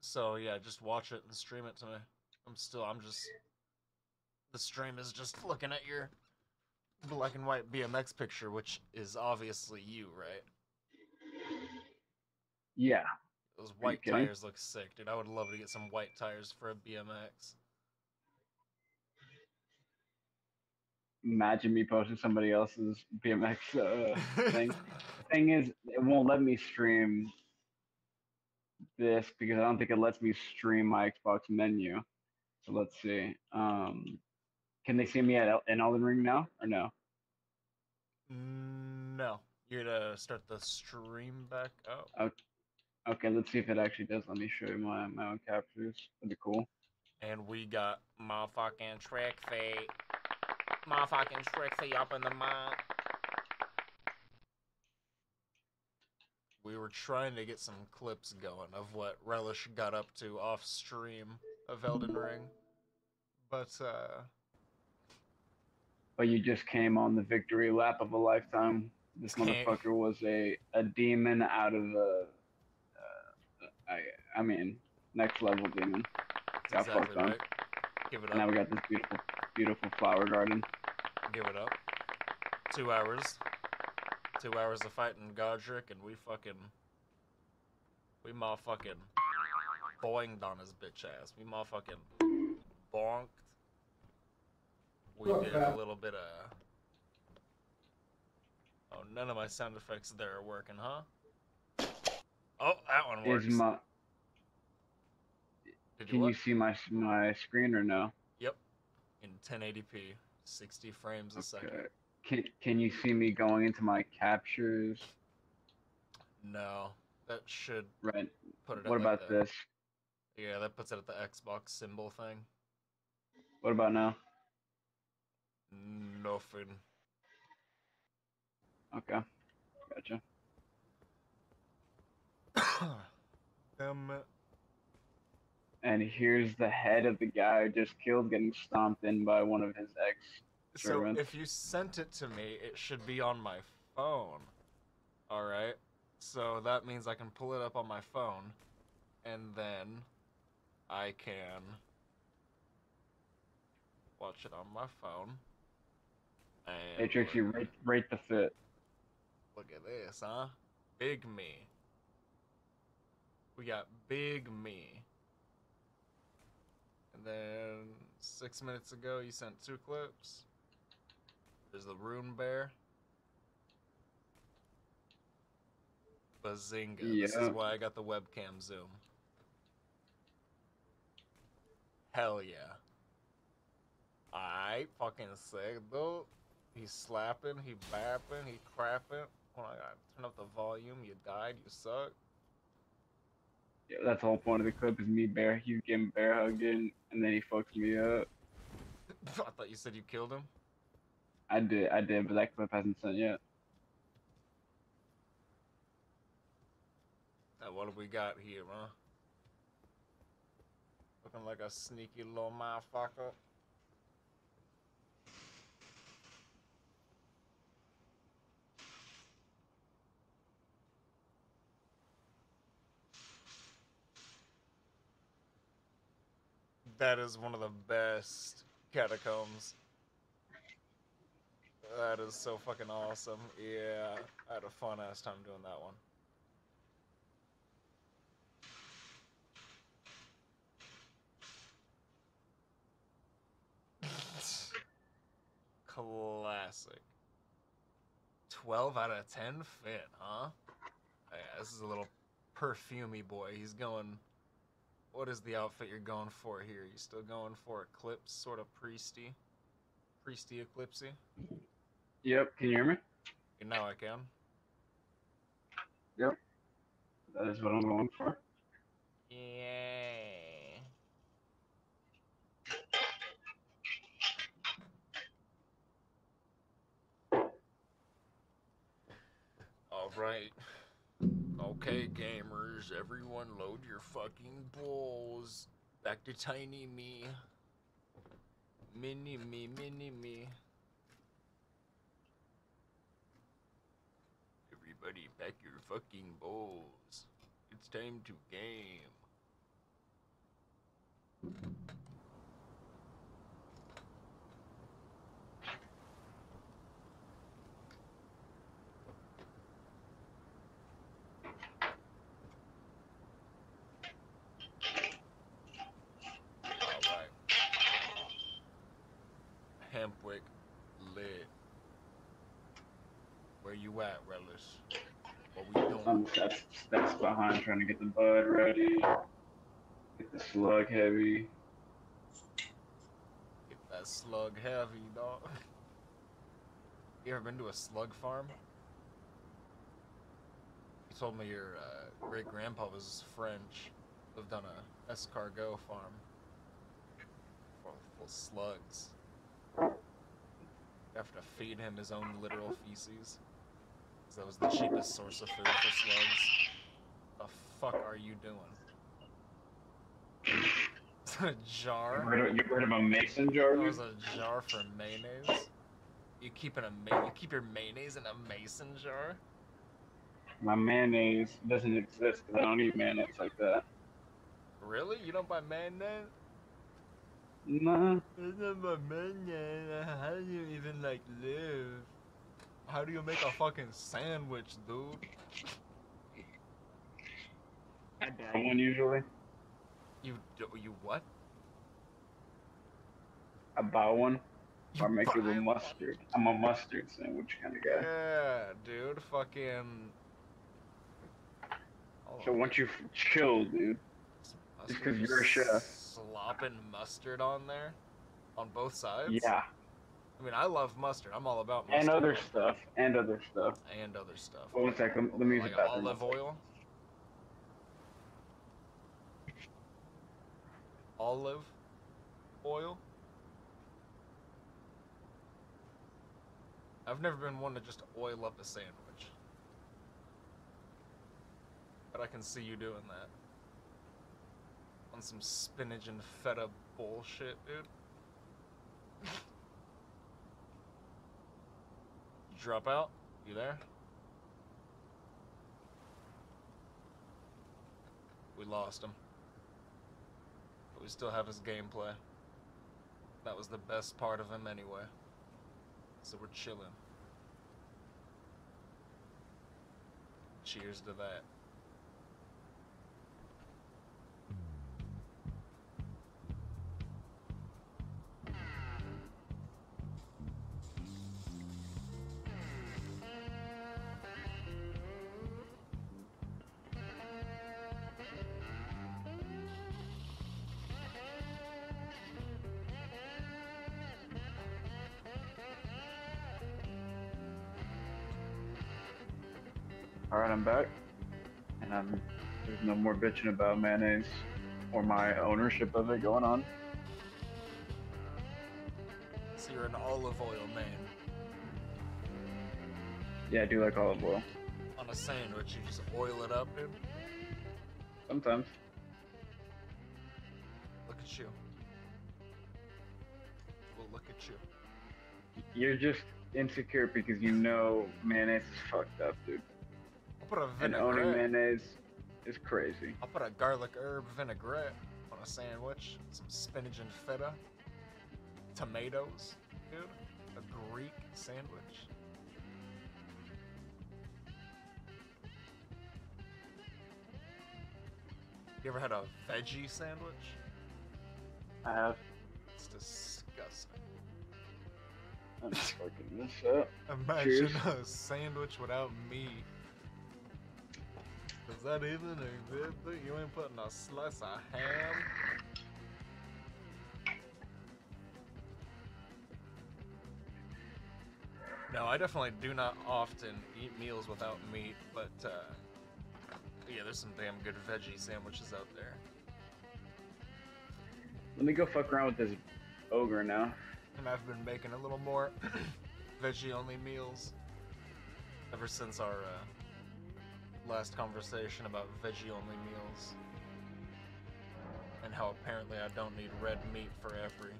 So yeah, just watch it and stream it to me. I'm still I'm just the stream is just [LAUGHS] looking at your black and white BMX picture, which is obviously you, right? Yeah. Those white tires look sick, dude. I would love to get some white tires for a BMX. Imagine me posting somebody else's BMX uh, [LAUGHS] thing. The thing is, it won't let me stream this because I don't think it lets me stream my Xbox menu. So let's see. Um, can they see me at El- in Elden Ring now or no? no, you're going to start the stream back up, Okay, let's see if it actually does. Let me show you my, my own captures. That'd be cool. and we got motherfucking trick feet, motherfucking trick feet up in the mouth. We were trying to get some clips going of what Relish got up to off stream of Elden Ring, but uh, But you just came on the victory lap of a lifetime. This Came- motherfucker was a, a demon out of the. Uh, I I mean, next level demon. that's Got fucked exactly on. Give it Now we got this beautiful, beautiful flower garden. Give it up. Two hours. Two hours of fighting Godrick, and we fucking. We motherfucking. Boinged on his bitch ass. We motherfucking. Bonked. We did a little bit of. Oh, none of my sound effects there are working, huh? Oh, that one works. Is my Did you can what? you see my my screen or no? Yep. In 1080p, 60 frames a second. Can can you see me going into my captures? No, that should Right. put it. What about the- this? Yeah, that puts it at the Xbox symbol thing. What about now? Nothing. Okay. Gotcha. [COUGHS] Damn it. And here's the head of the guy I just killed getting stomped in by one of his ex. So if you sent it to me, it should be on my phone. All right. So that means I can pull it up on my phone, and then I can watch it on my phone. And Hey Trixie, look- rate rate the fit. Look at this, huh? Big me. We got Big Me. Then six minutes ago, you sent two clips. There's the Rune Bear. Bazinga. This is why I got the webcam zoom. Hell yeah. Alright, fucking sick, dude. He's slapping, he bapping, he crapping. When I gotta turn up the volume, you died, you suck. Yeah, that's the whole point of the clip is me bear. You getting bear hugging, and then he fucks me up. [LAUGHS] I thought you said you killed him. I did, I did, but that clip hasn't sent yet. Now, what have we got here, huh? Looking like a sneaky little motherfucker. That is one of the best catacombs. That is so fucking awesome. Yeah, I had a fun ass time doing that one. [LAUGHS] Classic. 12 out of 10 fit, huh? Yeah, this is a little perfumey boy. He's going. What is the outfit you're going for here? You still going for Eclipse, sort of priesty? Priesty Eclipsey? Yep, can you hear me? And now I can. Yep. That is what I'm going for. Yay. All right. Okay, gamers, everyone load your fucking balls. Back to tiny me. Mini me, mini me. Everybody, back your fucking balls. It's time to game. Alright. Hempwick lit. Where you at, Relish? What we doing? I'm steps, steps behind trying to get the bud ready. Get the slug heavy. Get that slug heavy, dog. You ever been to a slug farm? You told me your uh, great grandpa was French, lived on a escargot farm full full of slugs. You have to feed him his own literal feces. That was the cheapest source of food for slugs. The fuck are you doing? Is [LAUGHS] that a You jar? heard, of, you heard of a mason jar? That was a jar for mayonnaise. You keep in a ma- you keep your mayonnaise in a mason jar. My mayonnaise doesn't exist because I don't eat mayonnaise like that. Really? You don't buy mayonnaise? Nah. It's not my mayonnaise. How do you even like live? How do you make a fucking sandwich, dude? I buy one usually. You do, you what? I buy one. You Or make it buy with one? mustard. I'm a mustard sandwich kind of guy. Yeah, dude. Fucking. Hold So on. once you f- chill, dude. Mustard, just 'cause you're a chef. Slopping mustard on there, on both sides. Yeah. I mean, I love mustard. I'm all about mustard. And other stuff. And other stuff. and other stuff. Hold on a sec, let- let me use like olive oil. Olive oil. I've never been one to just oil up a sandwich. But I can see you doing that. On some spinach and feta bullshit, dude. [LAUGHS] You drop out? You there? We lost him. But we still have his gameplay. That was the best part of him anyway. So we're chilling. Cheers to that. All right, I'm back, and um, there's no more bitching about mayonnaise or my ownership of it going on. So you're an olive oil man. Yeah, I do like olive oil On a sandwich, you just oil it up, dude. sometimes. Look at you. Well, look at you. You're just insecure because you know mayonnaise is fucked up, dude. Put a And owning mayonnaise is crazy. I'll put a garlic herb vinaigrette on a sandwich. Some spinach and feta. Tomatoes, dude. A Greek sandwich. You ever had a veggie sandwich? I have. It's disgusting. I'm fucking this up. [LAUGHS] Imagine Cheers. a sandwich without meat. Is that even a good thing? You ain't putting a slice of ham? No, I definitely do not often eat meals without meat, but uh, yeah, there's some damn good veggie sandwiches out there. Let me go fuck around with this ogre now. And I've been making a little more [COUGHS] veggie only meals ever since our uh, last conversation about veggie only meals. And how apparently I don't need red meat for every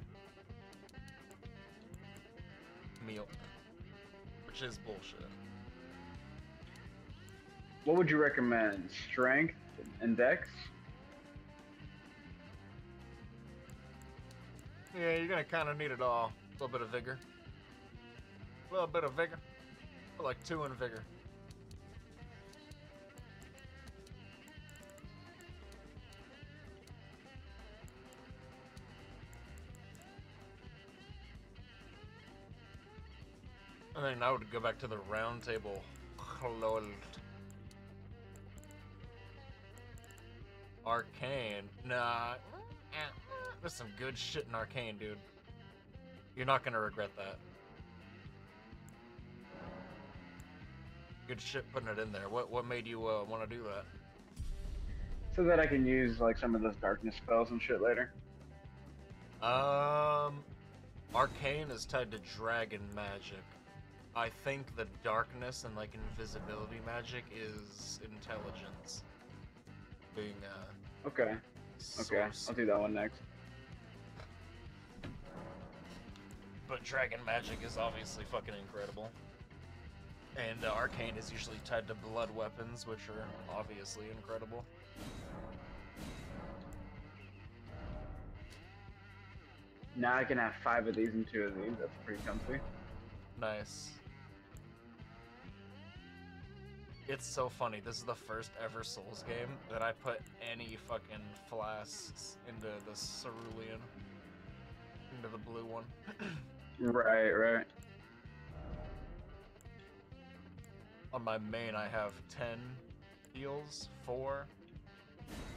meal. Which is bullshit. What would you recommend? Strength and dex? Yeah, you're gonna kind of need it all. A little bit of vigor. A little bit of vigor. But like two in vigor. And then I would go back to the round table. Arcane. Nah. There's some good shit in Arcane, dude. You're not gonna regret that. Good shit putting it in there. What what made you uh, want to do that? So that I can use like some of those darkness spells and shit later. Um, Arcane is tied to dragon magic. I think the darkness and like invisibility magic is intelligence. Being uh, Okay. Okay. I'll do that one next. But dragon magic is obviously fucking incredible. And uh, arcane is usually tied to blood weapons, which are obviously incredible. Now I can have five of these and two of these. That's pretty comfy. Nice. It's so funny. This is the first ever Souls game that I put any fucking flasks into the cerulean. Into the blue one. Right, right. On my main, I have 10 heals, 4,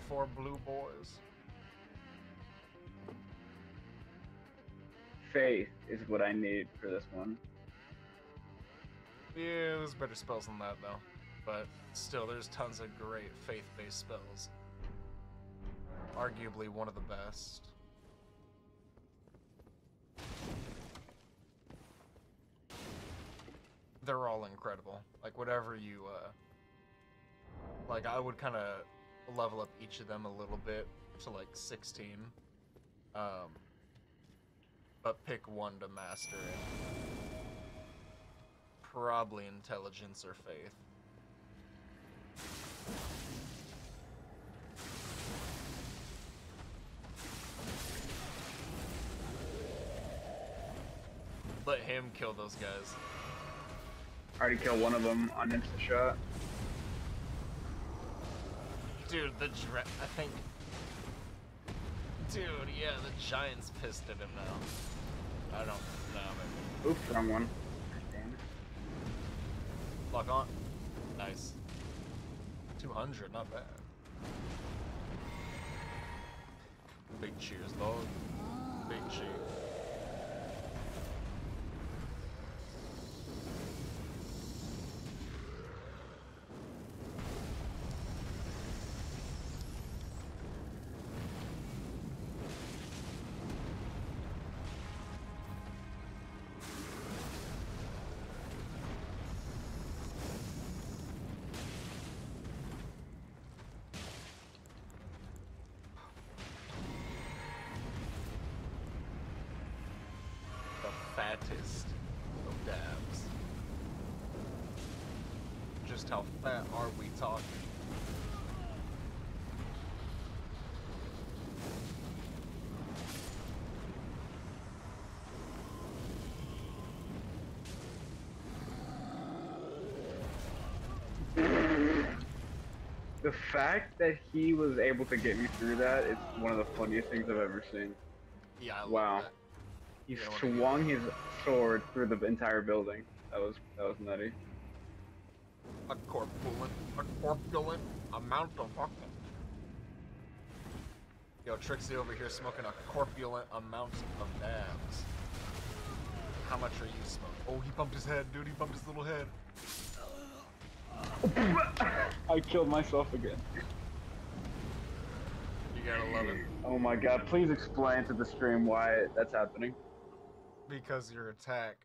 4 blue boys. Faith is what I need for this one. Yeah, there's better spells than that though. But still, there's tons of great faith-based spells. Arguably one of the best. They're all incredible. Like whatever you uh like I would kind of level up each of them a little bit to like 16. Um but pick one to master it probably intelligence or faith. Let him kill those guys. I Already killed one of them on insta shot. Dude, the dra- I think. Dude, yeah, the giant's pissed at him now. I don't know, maybe. Oops, wrong one. Damn it. Lock on. Nice. 200, not bad. Big cheers, dog. Big cheers. Fattest of dabs. Just how fat are we talking? The fact that he was able to get me through that is one of the funniest things I've ever seen. Yeah, I love Wow. that. He Yeah, what do you- swung his sword through the entire building. That was that was nutty. A corpulent, a corpulent amount of fucking. Yo, Trixie over here smoking a corpulent amount of dabs. How much are you smoking? Oh, he bumped his head, dude. He bumped his little head. I killed myself again. You gotta love it. Oh my god, please explain to the stream why that's happening. Because your attack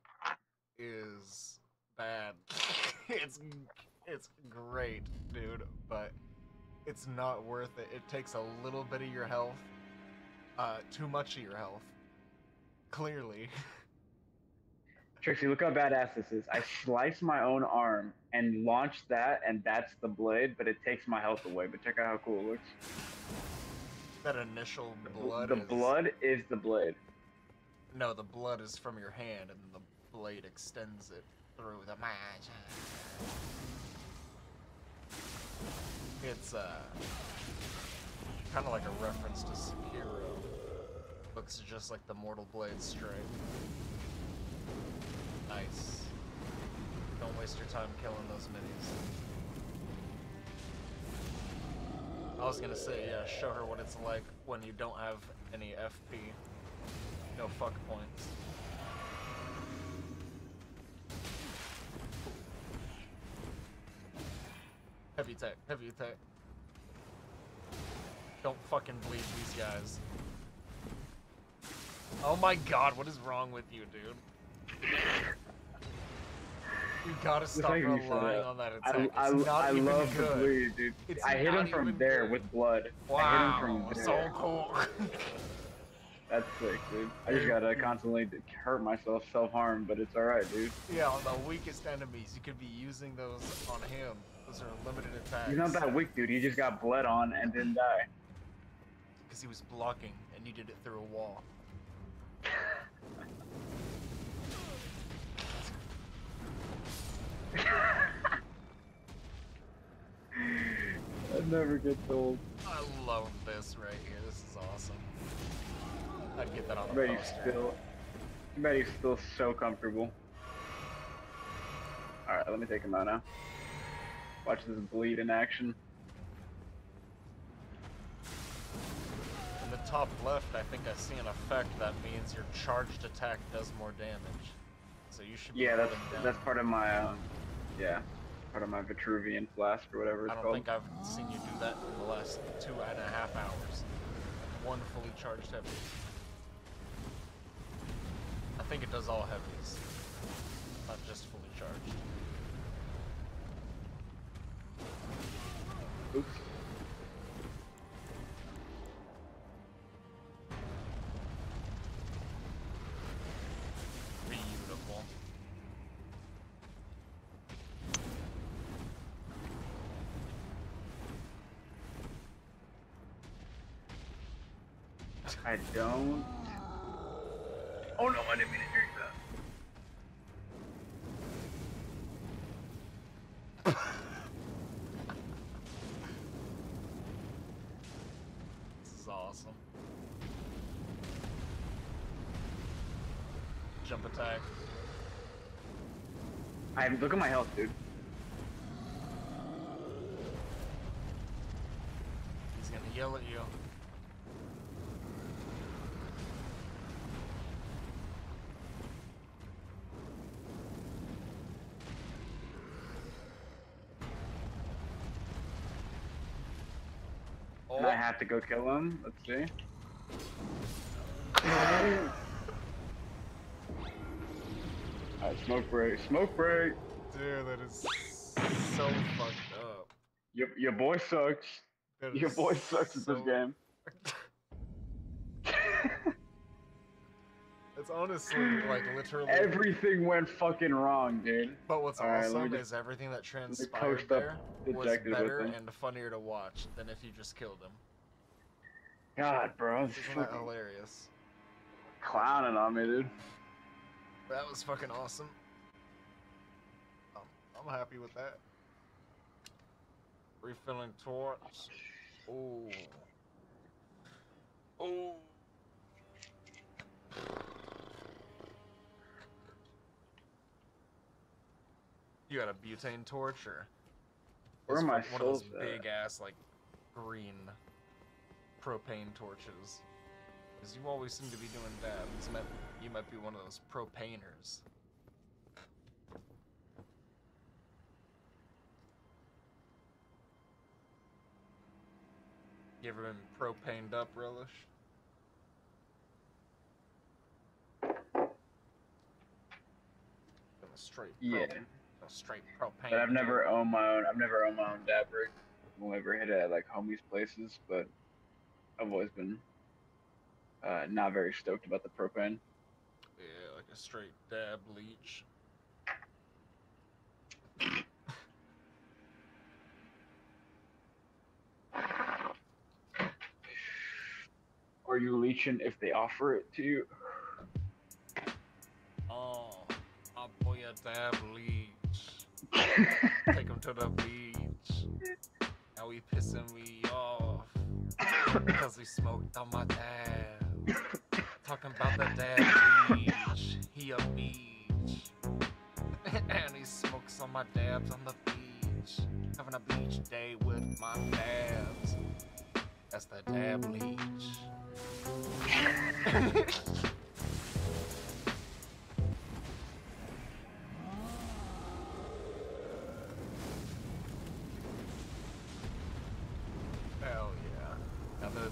is bad. [LAUGHS] it's it's great, dude, but it's not worth it. It takes a little bit of your health. Uh too much of your health. Clearly. [LAUGHS] Trixie, look how badass this is. I slice my own arm and launch that, and that's the blade, but it takes my health away. But check out how cool it looks. that initial The, blood the is- blood is the blade. No, the blood is from your hand and the blade extends it through the magic. It's uh kind of like a reference to Sekiro. Looks just like the Mortal Blade string. Nice. Don't waste your time killing those minis. I was gonna say, yeah, show her what it's like when you don't have any FP. No fuck points. Heavy tech, heavy tech. Don't fucking bleed these guys. Oh my god, what is wrong with you, dude? You gotta stop relying on that I, attack. I, it's not I even love the good. bleed, dude. It's I hit him from there good. with blood. I Wow, hit him from so cool. [LAUGHS] That's sick, dude. I just gotta constantly hurt myself, self harm, but it's alright, dude. yeah, on the weakest enemies, you could be using those on him. Those are limited attacks. He's not that weak, dude. He just got bled on and didn't die. Because he was blocking and you did it through a wall. [LAUGHS] That never gets old. I love this right here. This is awesome. I'd get that on the poster. still. He's still so comfortable. Alright, let me take him out now. Watch this bleed in action. In the top left, I think I see an effect that means your charged attack does more damage. So you should be Yeah, that's that's part of my um, yeah, part of my Vitruvian flask or whatever it's I don't called. think I've seen you do that in the last two and a half hours. One fully charged heavy. I think it does all heavies, not just fully charged. Oops. Beautiful. I don't. Oh no, I didn't mean to drink that. [LAUGHS] This is awesome. Jump attack. I look at my health, dude. He's gonna yell at you. Oh, And I have to go kill him. Let's see. Alright, smoke break. Smoke break. dude, that is so fucked up. Your, your boy sucks. That Your boy sucks at this game. [LAUGHS] It's honestly like literally. Everything went fucking wrong, dude. But what's Alright, let me awesome just- is everything that transpired there was better and funnier to watch than if you just killed him. God, bro, Isn't that fucking hilarious? clowning on me, dude. That was fucking awesome. Um, I'm happy with that. Refilling torch. Ooh. Ooh. You got a butane torch or? Where are my One of those at? big ass like green propane torches. Because you always seem to be doing dabs. You might, you might be one of those propaners. You ever been propaned up, Relish? Straight Yeah. a straight propane. But I've never owned my own. I've never owned my own dab rig. I've ever hit it at like homies' places, but I've always been uh, not very stoked about the propane. Yeah, like a straight dab leech. Are you leeching if they offer it to you? Oh, my boy a dab leech. [LAUGHS] Take him to the beach. Now we pissing me off. Because we smoked on my dab. Talking about the dab leech. He a beach. [LAUGHS] and he smokes on my dabs on the beach. Having a beach day with my dabs. That's the dab leech. [LAUGHS]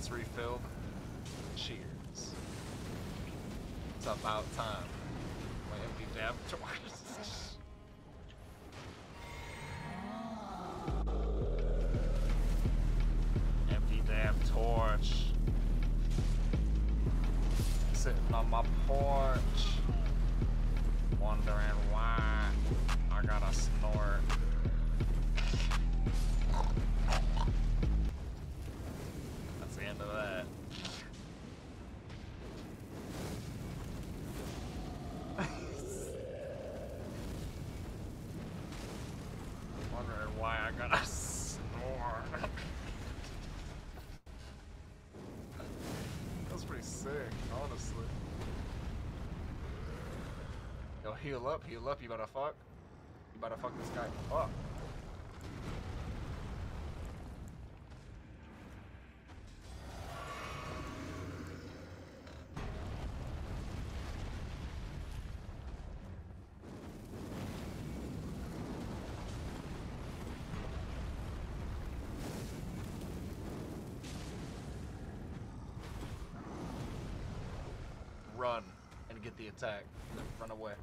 It's refilled, cheers. It's about time. Empty dab torch. Heal up, heal up, you better fuck. You better fuck this guy up. Run and get the attack. And then run away.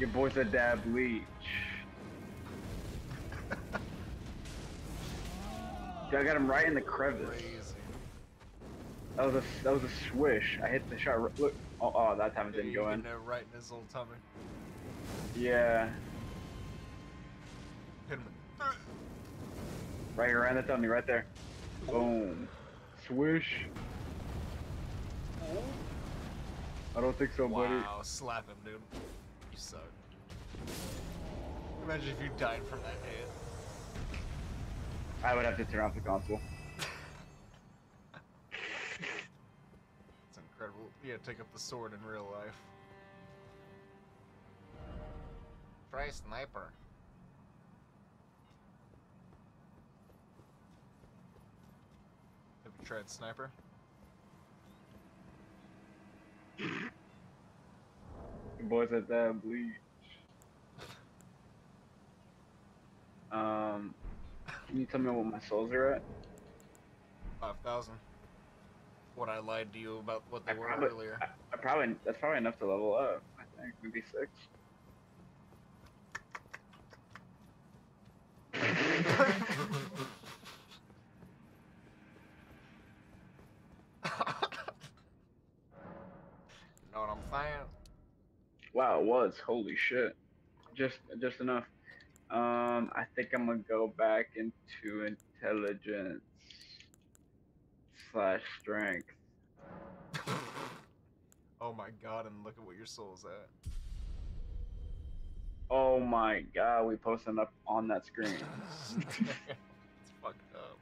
Your boy's a dab leech. Dude, I got him right in the crevice. That was a that was a swish. I hit the shot. Look, oh, oh that time it didn't go in. there right in his little tummy. Yeah, Hit him. right around the tummy, right there. Boom. Swish. I don't think so, buddy. Wow, slap him, dude. You suck. Imagine if you died from that hit. I would have to turn off the console. It's incredible. Yeah, take up the sword in real life. Try sniper. Have you tried sniper? [LAUGHS] Your boy's a that leech. Um, can you tell me what my souls are at? Five thousand. What I lied to you about what they I were probably- earlier. I, I probably that's probably enough to level up. I think maybe six. [LAUGHS] Wow, it was. Holy shit. Just just enough. Um, I think I'm gonna go back into intelligence slash strength. [LAUGHS] oh my god, and look at what your soul's at. Oh my god, we posted up on that screen. [LAUGHS] it's fucked up.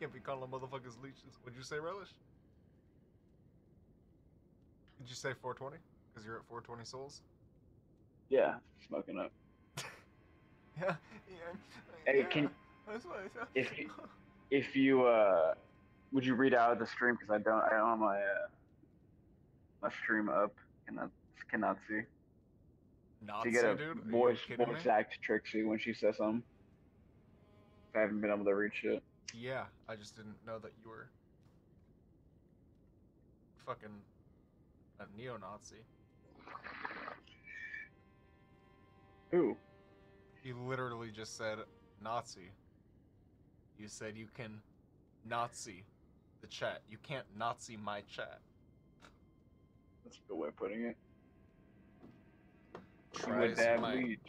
Can't be calling motherfuckers leeches. What'd you say, Relish? Did you say 420? Because you're at 420 souls? Yeah, smoking up. [LAUGHS] Yeah, yeah. Hey, yeah. can- That's what I if you- If you uh, would you read out the stream? Because I don't, I don't have my uh, my stream up. Cannot cannot see. Nazi, to get a dude? Voice me? voice act Trixie when she says something. I haven't been able to read shit. Yeah, I just didn't know that you were fucking a neo-Nazi. Who? You literally just said Nazi. You said you can Nazi the chat. You can't Nazi my chat. That's a good way of putting it. Try as you might.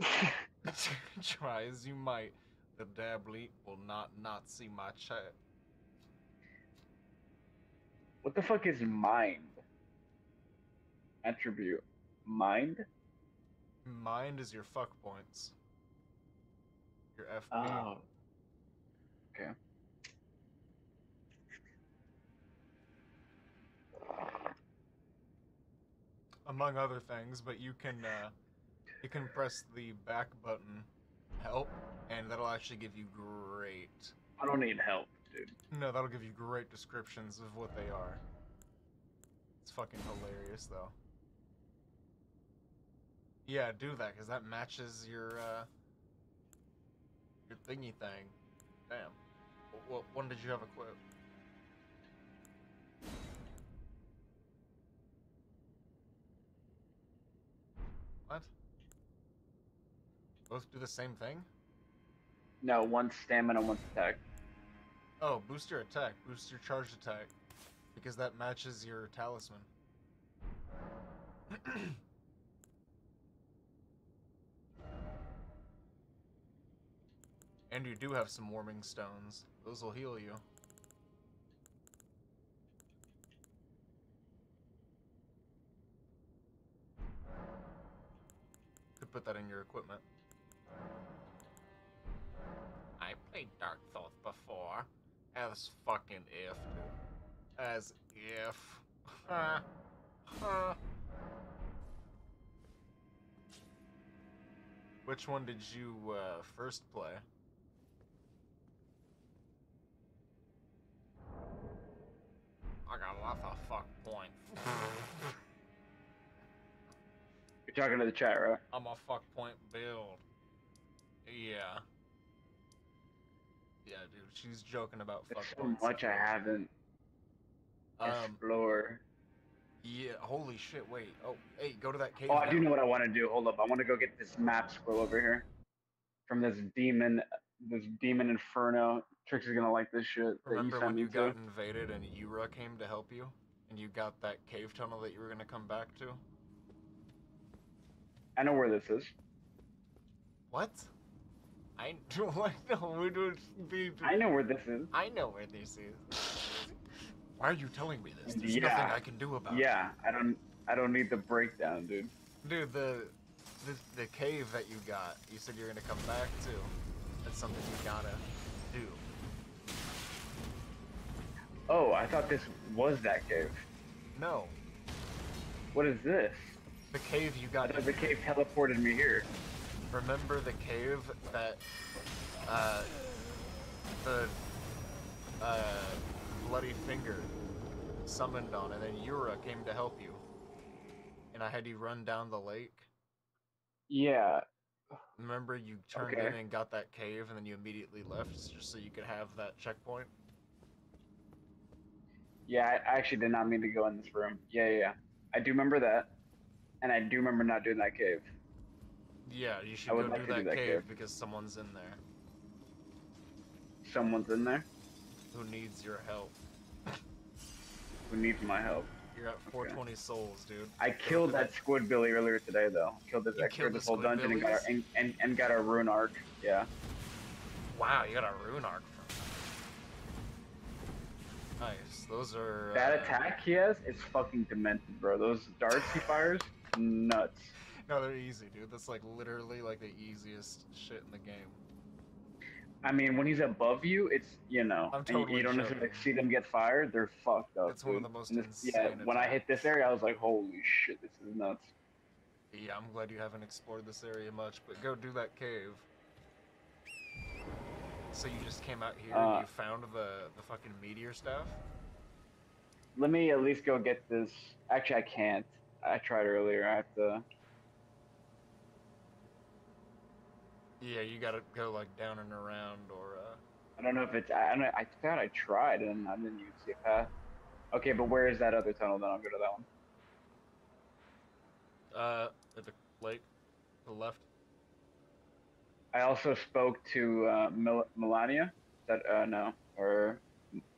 [LAUGHS] Try as you might, the Dably will not Nazi my chat. what the fuck is mind? Attribute. Mind? Mind is your fuck points. Your FP. Oh. Okay. among other things, but you can uh, you can press the back button, help, and that'll actually give you great. I don't need help, dude. No, that'll give you great descriptions of what they are. It's fucking hilarious, though. Yeah, do that, cause that matches your uh, your thingy thing. Damn. What when did you have equipped? What? Both do the same thing? No, one stamina, one attack. Oh, boost your attack, boost your charge attack, because that matches your talisman. [CLEARS THROAT] and you do have some warming stones. Those will heal you. Could put that in your equipment. I played Dark Souls before. As fucking if, dude. As if. [LAUGHS] Ha. Ha. Which one did you uh, first play? I got lots of fuck points. You're talking to the chat, right? I'm a fuck point build. Yeah. Yeah, dude, she's joking about fuck There's so much I haven't Um, explored. yeah, holy shit, wait. Oh, hey, go to that cave Oh, I do know what I want to do. Hold up. I want to go get this map scroll over here. From this demon, this demon inferno. Trixie's gonna like this shit. that Remember you sent when me you to. got invaded and Yura came to help you? And you got that cave tunnel that you were gonna come back to? I know where this is. What? I don't [LAUGHS] know. We don't. I know where this is. I know where this is. Why are you telling me this? There's nothing I can do about it. Yeah, I don't. I don't need the breakdown, dude. Dude, the, the the cave that you got, you said you're gonna come back to. That's something you gotta Oh, I thought this was that cave. No, What is this? the cave you got. the cave teleported me here. Remember the cave that uh, the uh, bloody finger summoned on, and then Yura came to help you, and I had you run down the lake. Yeah. Remember you turned Okay. in and got that cave, and then you immediately left just so you could have that checkpoint. Yeah, I I actually did not mean to go in this room. Yeah, yeah, yeah. I do remember that. And I do remember not doing that cave. Yeah, you should I go like do to that, do that cave, cave. because someone's in there Someone's in there who needs your help. who needs my help. You're at 420 souls, dude. I killed that squid billy earlier today, though. Killed this You killed this whole dungeon and got, our, and, and, and got our rune arc. Yeah. Wow, you got a rune arc from that. Nice. Those are. That uh, attack he has is fucking demented, bro. Those darts he fires, nuts. No, they're easy, dude. That's like literally like the easiest shit in the game. I mean, when he's above you, it's you know, I'm and you- totally you don't necessarily see them get fired. They're fucked up. It's one of the most this- Yeah, when I hit this area, I was like, holy shit, this is nuts. Yeah, I'm glad you haven't explored this area much, but go do that cave. So you just came out here Uh, and you found the the fucking meteor staff? Let me at least go get this. Actually, I can't. I tried earlier. I have to. Yeah, you gotta go like down and around or uh I don't know if it's. I, I, I thought I tried and I didn't even see a path. Okay, but where is that other tunnel? Then I'll go to that one. uh at the lake, to the left. I also spoke to uh, Mel- Melania. That uh, no, or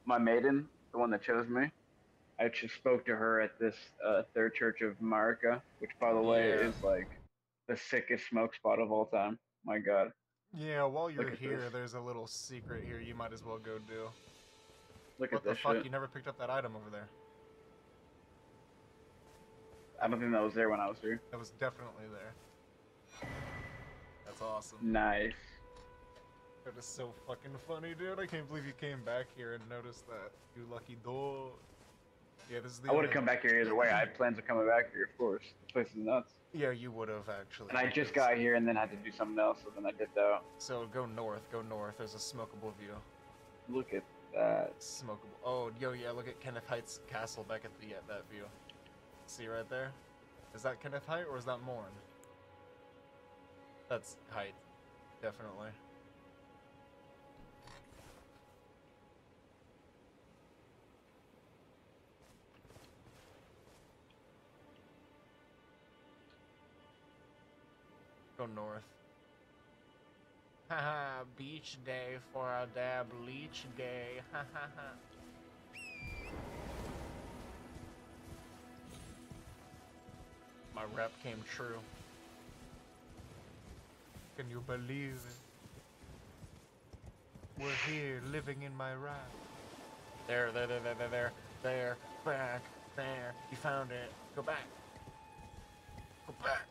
my maiden, the one that chose me. I just spoke to her at this uh, third church of Marika, which, by the way, Yeah. is like the sickest smoke spot of all time. My God. Yeah, while you're here, this. there's a little secret here you might as well go do. Look what at the this fuck? shit. You never picked up that item over there. I don't think that was there when I was here. That was definitely there. That's awesome. Nice. That is so fucking funny, dude. I can't believe you came back here and noticed that. You lucky dog. Yeah, this is the I would have come back here either way. I had plans of coming back here, of course. This place is nuts. Yeah, you would have actually. And I just got here and then had to do something else, so then I did out. So go north, go north. There's a smokable view. Look at that. Smokable. Oh, yo, yeah. Look at Kenneth Haight's Castle back at the at that view. See right there? Is that Kenneth Haight or is that Morne? That's Haight, definitely. Go north. Haha, beach day for a dab leech day. Ha ha ha. My rep came true. Can you believe it? We're here living in my raft. There, there, there, there, there, there, there, back, there. You found it. Go back. Go back.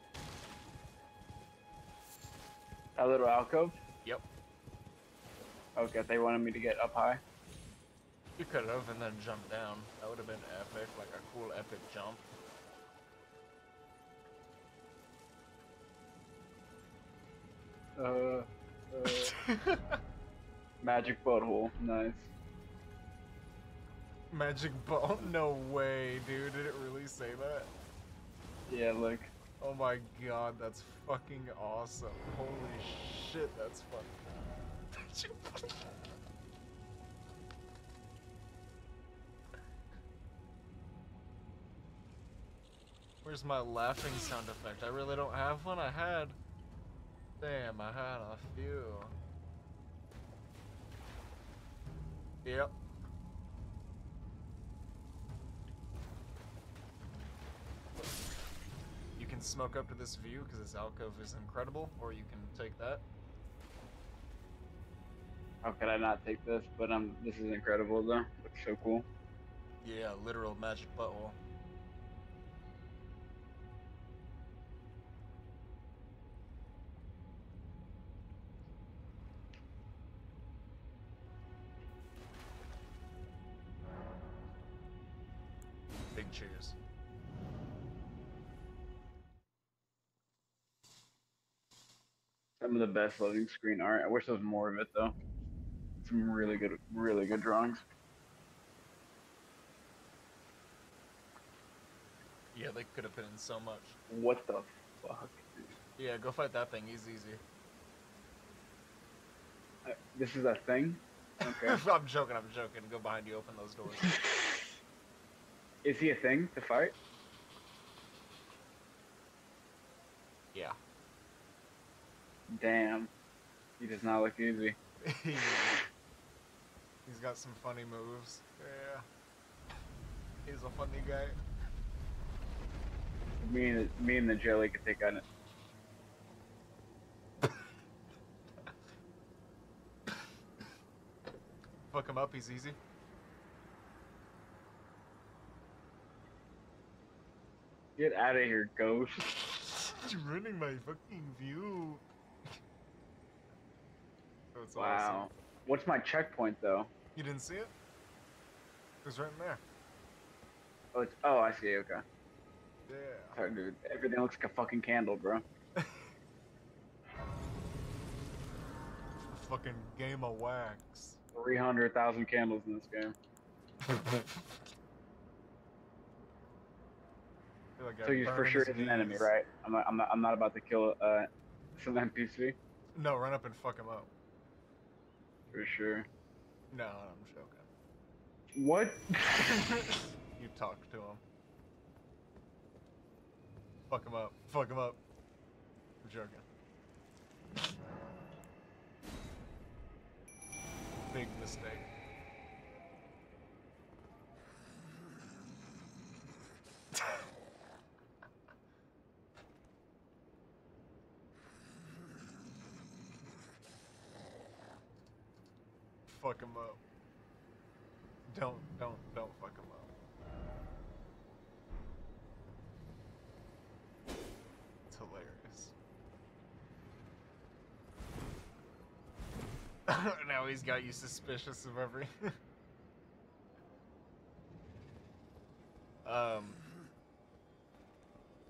A little alcove? Yep. Okay, they wanted me to get up high. You could have and then jump down. That would have been epic, like a cool epic jump. Uh, uh [LAUGHS] magic butthole. Nice. Magic ball? No way, dude. Did it really say that? Yeah, look. Oh my god, that's fucking awesome. Holy shit, that's ball. Where's my laughing sound effect? I really don't have one. I had. Damn, I had a few. Yep. Can smoke up to this view because this alcove is incredible, or you can take that. How could I not take this? But um, this is incredible though. Looks so cool. Yeah, literal magic butthole. Big cheers. Some of the best loading screen art. I wish there was more of it though. Some really good, really good drawings. Yeah, they could have put in so much. What the fuck? Yeah, go fight that thing. He's easy. Uh, This is a thing. Okay. [LAUGHS] I'm joking. I'm joking. Go behind you. Open those doors. [LAUGHS] is he a thing to fight? Yeah. Damn. He does not look easy. [LAUGHS] He's got some funny moves. Yeah. He's a funny guy. me and me and the jelly could take on it. Fuck him up, he's easy. Get out of here, ghost. [LAUGHS] You're ruining my fucking view. That's Wow. awesome. What's my checkpoint though? You didn't see it? It was right in there. Oh, it's, oh, I see. Okay. Yeah. Sorry, dude. Everything looks like a fucking candle, bro. A [LAUGHS] fucking game of wax. Three hundred thousand candles in this game. Like So you for sure his is an enemy, right? I'm not. I'm not. I'm not about to kill uh some [LAUGHS] NPC No, run up and fuck him up. For sure. No, I'm joking. What? [LAUGHS] you talk to him. Fuck him up. Fuck him up. I'm joking. Big mistake. Fuck him up. Don't, don't, don't fuck him up. It's hilarious. [LAUGHS] now he's got you suspicious of every. [LAUGHS] um.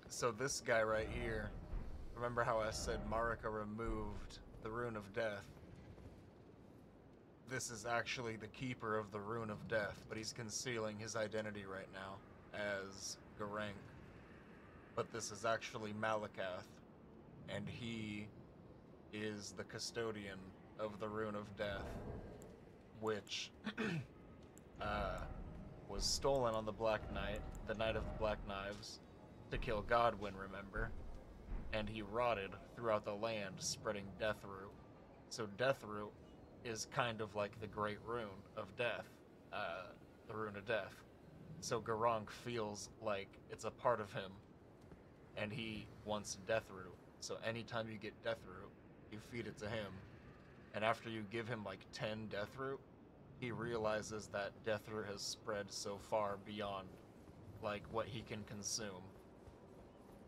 So this guy right here, remember how I said Marika removed the Rune of Death? This is actually the keeper of the Rune of Death, but he's concealing his identity right now as Gurranq. But this is actually Maliketh, and he is the custodian of the Rune of Death, which [CLEARS THROAT] uh, was stolen on the Black Knight, the Night of the Black Knives, to kill Godwyn, remember? And he rotted throughout the land, spreading Deathroot. So Deathroot is kind of like the Great Rune of Death, uh, the Rune of Death. So Gurranq feels like it's a part of him, and he wants death root. So anytime you get death root, you feed it to him, and after you give him like 10 death root, he realizes that death root has spread so far beyond like what he can consume,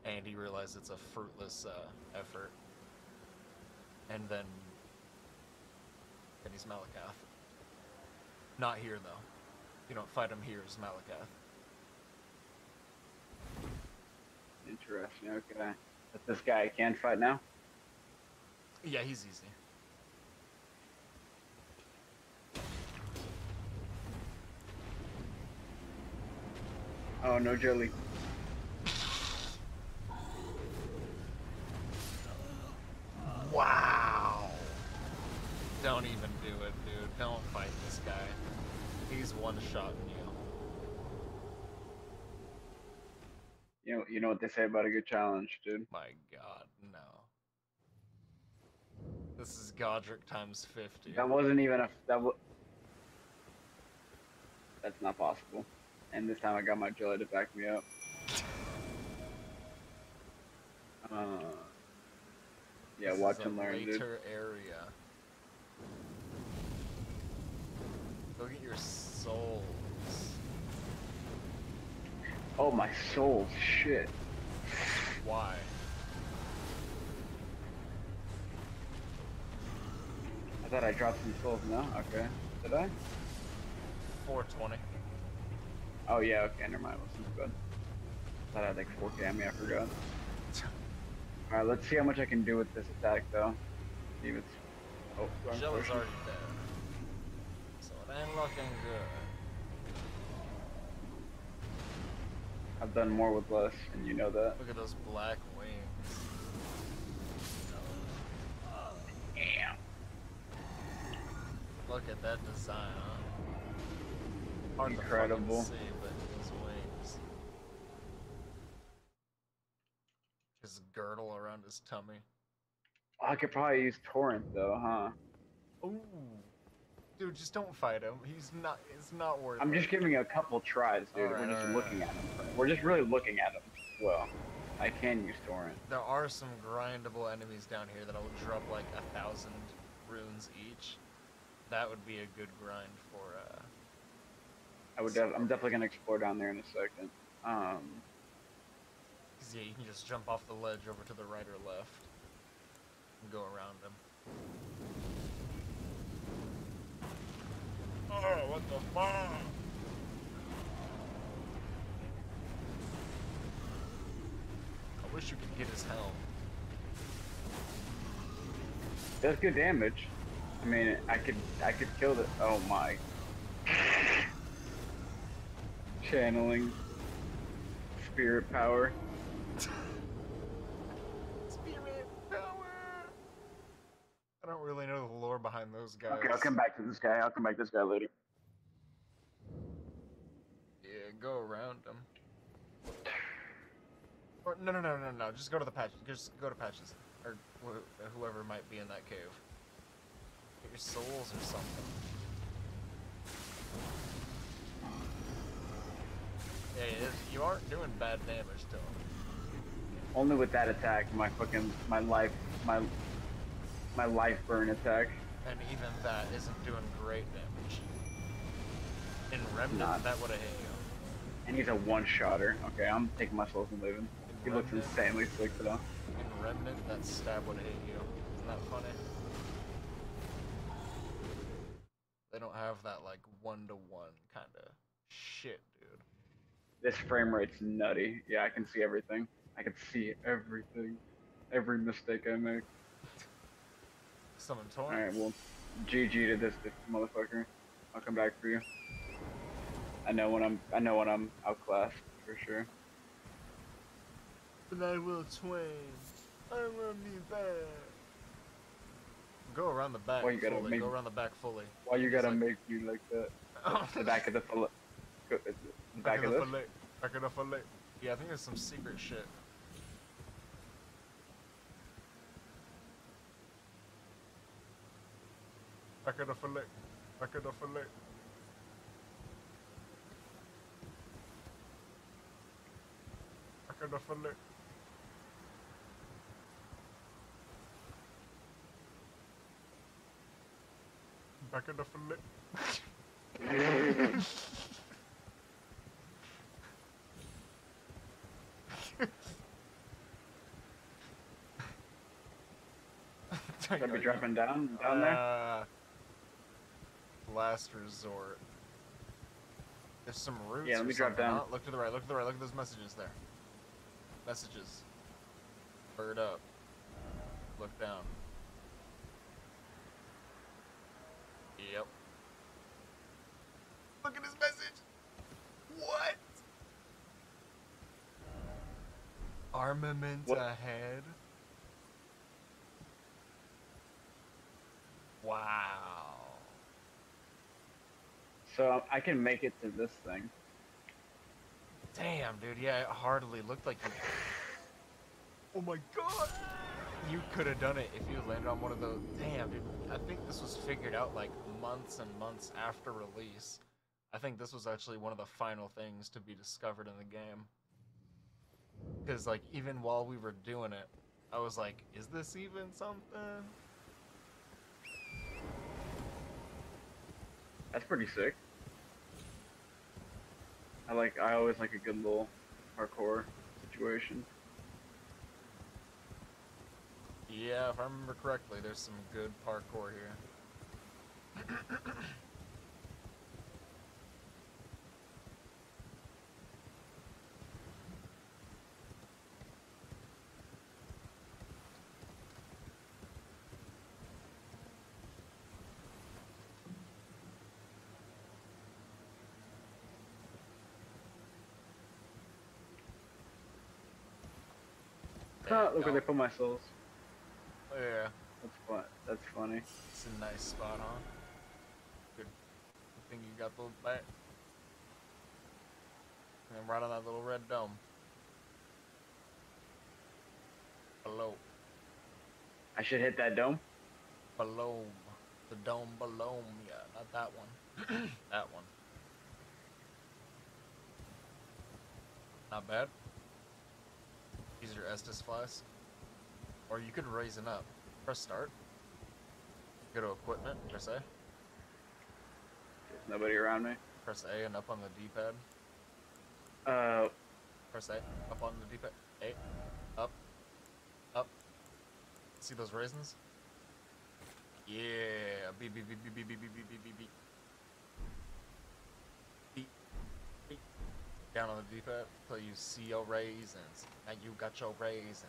and he realizes it's a fruitless uh, effort. And then, then he's Maliketh. Not here though. You don't fight him here as Maliketh. Interesting. Okay. But this guy I can fight now. Yeah, he's easy. Oh no, jelly. One shotting you. You know. You know what they say about a good challenge, dude. My god, no. This is Godrick times 50. That wasn't even a. That was. That's not possible. And this time I got my jelly to back me up. [LAUGHS] Uh, yeah, This watch and learn, dude. later area. Your souls. Oh my soul, shit. Why? I thought I dropped some souls. No, okay. Did I? 420. Oh yeah, okay. Never mind. This is good. Thought I had like 4k. I mean, I forgot. [LAUGHS] All right, let's see how much I can do with this attack, though. See if it's. Oh, wrong is already dead. Ain't looking good. I've done more with less, and you know that. Look at those black wings. Damn. Look at that design, huh? Hard Incredible. to see, but his wings. His girdle around his tummy. I could probably use torrent though, huh? Ooh. Dude, just don't fight him. He's not. It's not worth it. I'm it. just giving a couple tries, dude. Alright, We're just alright, looking at him. We're just really looking at him. Well, I can use torrent. There are some grindable enemies down here that'll drop like a thousand runes each. That would be a good grind for uh I would. Def- I'm definitely gonna explore down there in a second. Um, yeah, you can just jump off the ledge over to the right or left and go around them. What the fuck? I wish you could get his helm. That's good damage. I mean, I could. I could kill it. Oh my. Channeling spirit power. Spirit power! I don't really know the lore behind those guys. Okay, I'll come back to this guy. I'll come back to this guy later. Yeah, go around them. Or no, no, no, no, no. Just go to the patch. Just go to patches, or wh- whoever might be in that cave. Get your souls or something. Yeah, it is, you aren't doing bad damage to him. Only with that attack, my fucking my life, my my life burn attack. And even that isn't doing great damage. In Remnant, Not. that would have hit you. And he's a one-shotter. Okay, I'm taking my souls and leaving. He In looks Remnant, insanely sick though. in Remnant, that stab would have hit you. Isn't that funny? They don't have that like one to one kind of shit, dude. This frame rate's nutty. Yeah, I can see everything. I can see everything. Every mistake I make. Summon Alright, well, GG to this, this motherfucker. I'll come back for you. I know when I'm I know when I'm outclassed for sure. But I will twain. I will be back. Go around the back Why you gotta fully. make- Go around the back fully. Why you gotta like- make you like that? [LAUGHS] The back of the fillet. go- The back of the this? fillet. Back of the fillet. Yeah, I think there's some secret shit. Back of the fillet. Back of the fillet. Back of the fillet. Back of the fillet. Should I be dropping down down there? Last resort. There's some roots. Yeah, let me drop down. Look to the right. Look to the right. Look at those messages there. Messages. Bird up. Look down. Yep. Look at his message. What? Armament What? ahead. Wow. So I can make it to this thing. Damn, dude. Yeah, it hardly looked like you. Oh my god! You could have done it if you landed on one of those. Damn, dude. I think this was figured out like months and months after release. I think this was actually one of the final things to be discovered in the game. Because, like, even while we were doing it, I was like, is this even something? That's pretty sick. I like. I always like a good little parkour situation. Yeah, if I remember correctly, there's some good parkour here. [CLEARS THROAT] Ah, look where they put my souls. Oh, Yeah. That's fun. That's funny. It's a nice spot, huh? Good. Good thing you got the back. And right on that little red dome. Below. I should hit that dome. Below. The dome below. Yeah, not that one. [CLEARS THROAT] that one. Not bad. Use your Estus flask. Or you could raise it up. Press start. Go to equipment, press A. There's nobody around me. Press A and up on the D-pad. Uh, Press A. Up on the D-pad. A. Up. Up. See those raisins? Yeah. Beep beep beep beep beep beep beep beep beep beep beep. Down on the D-pad till you see your raisins. Now you got your raisins.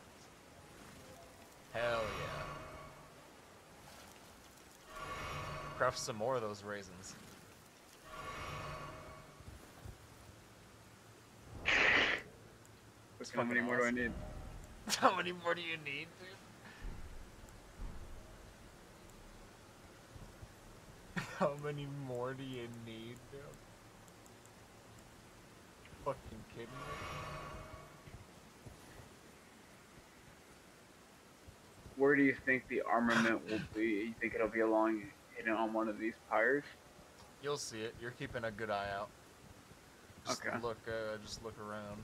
Hell yeah. Craft some more of those raisins. How many fucking more do I need? [LAUGHS] How many more do you need, dude? [LAUGHS] How many more do you need, dude? Kidding me? Where do you think the armament will be? You think it'll be along hidden on one of these pyres? You'll see it. You're keeping a good eye out. Just Okay. look, uh, just look around.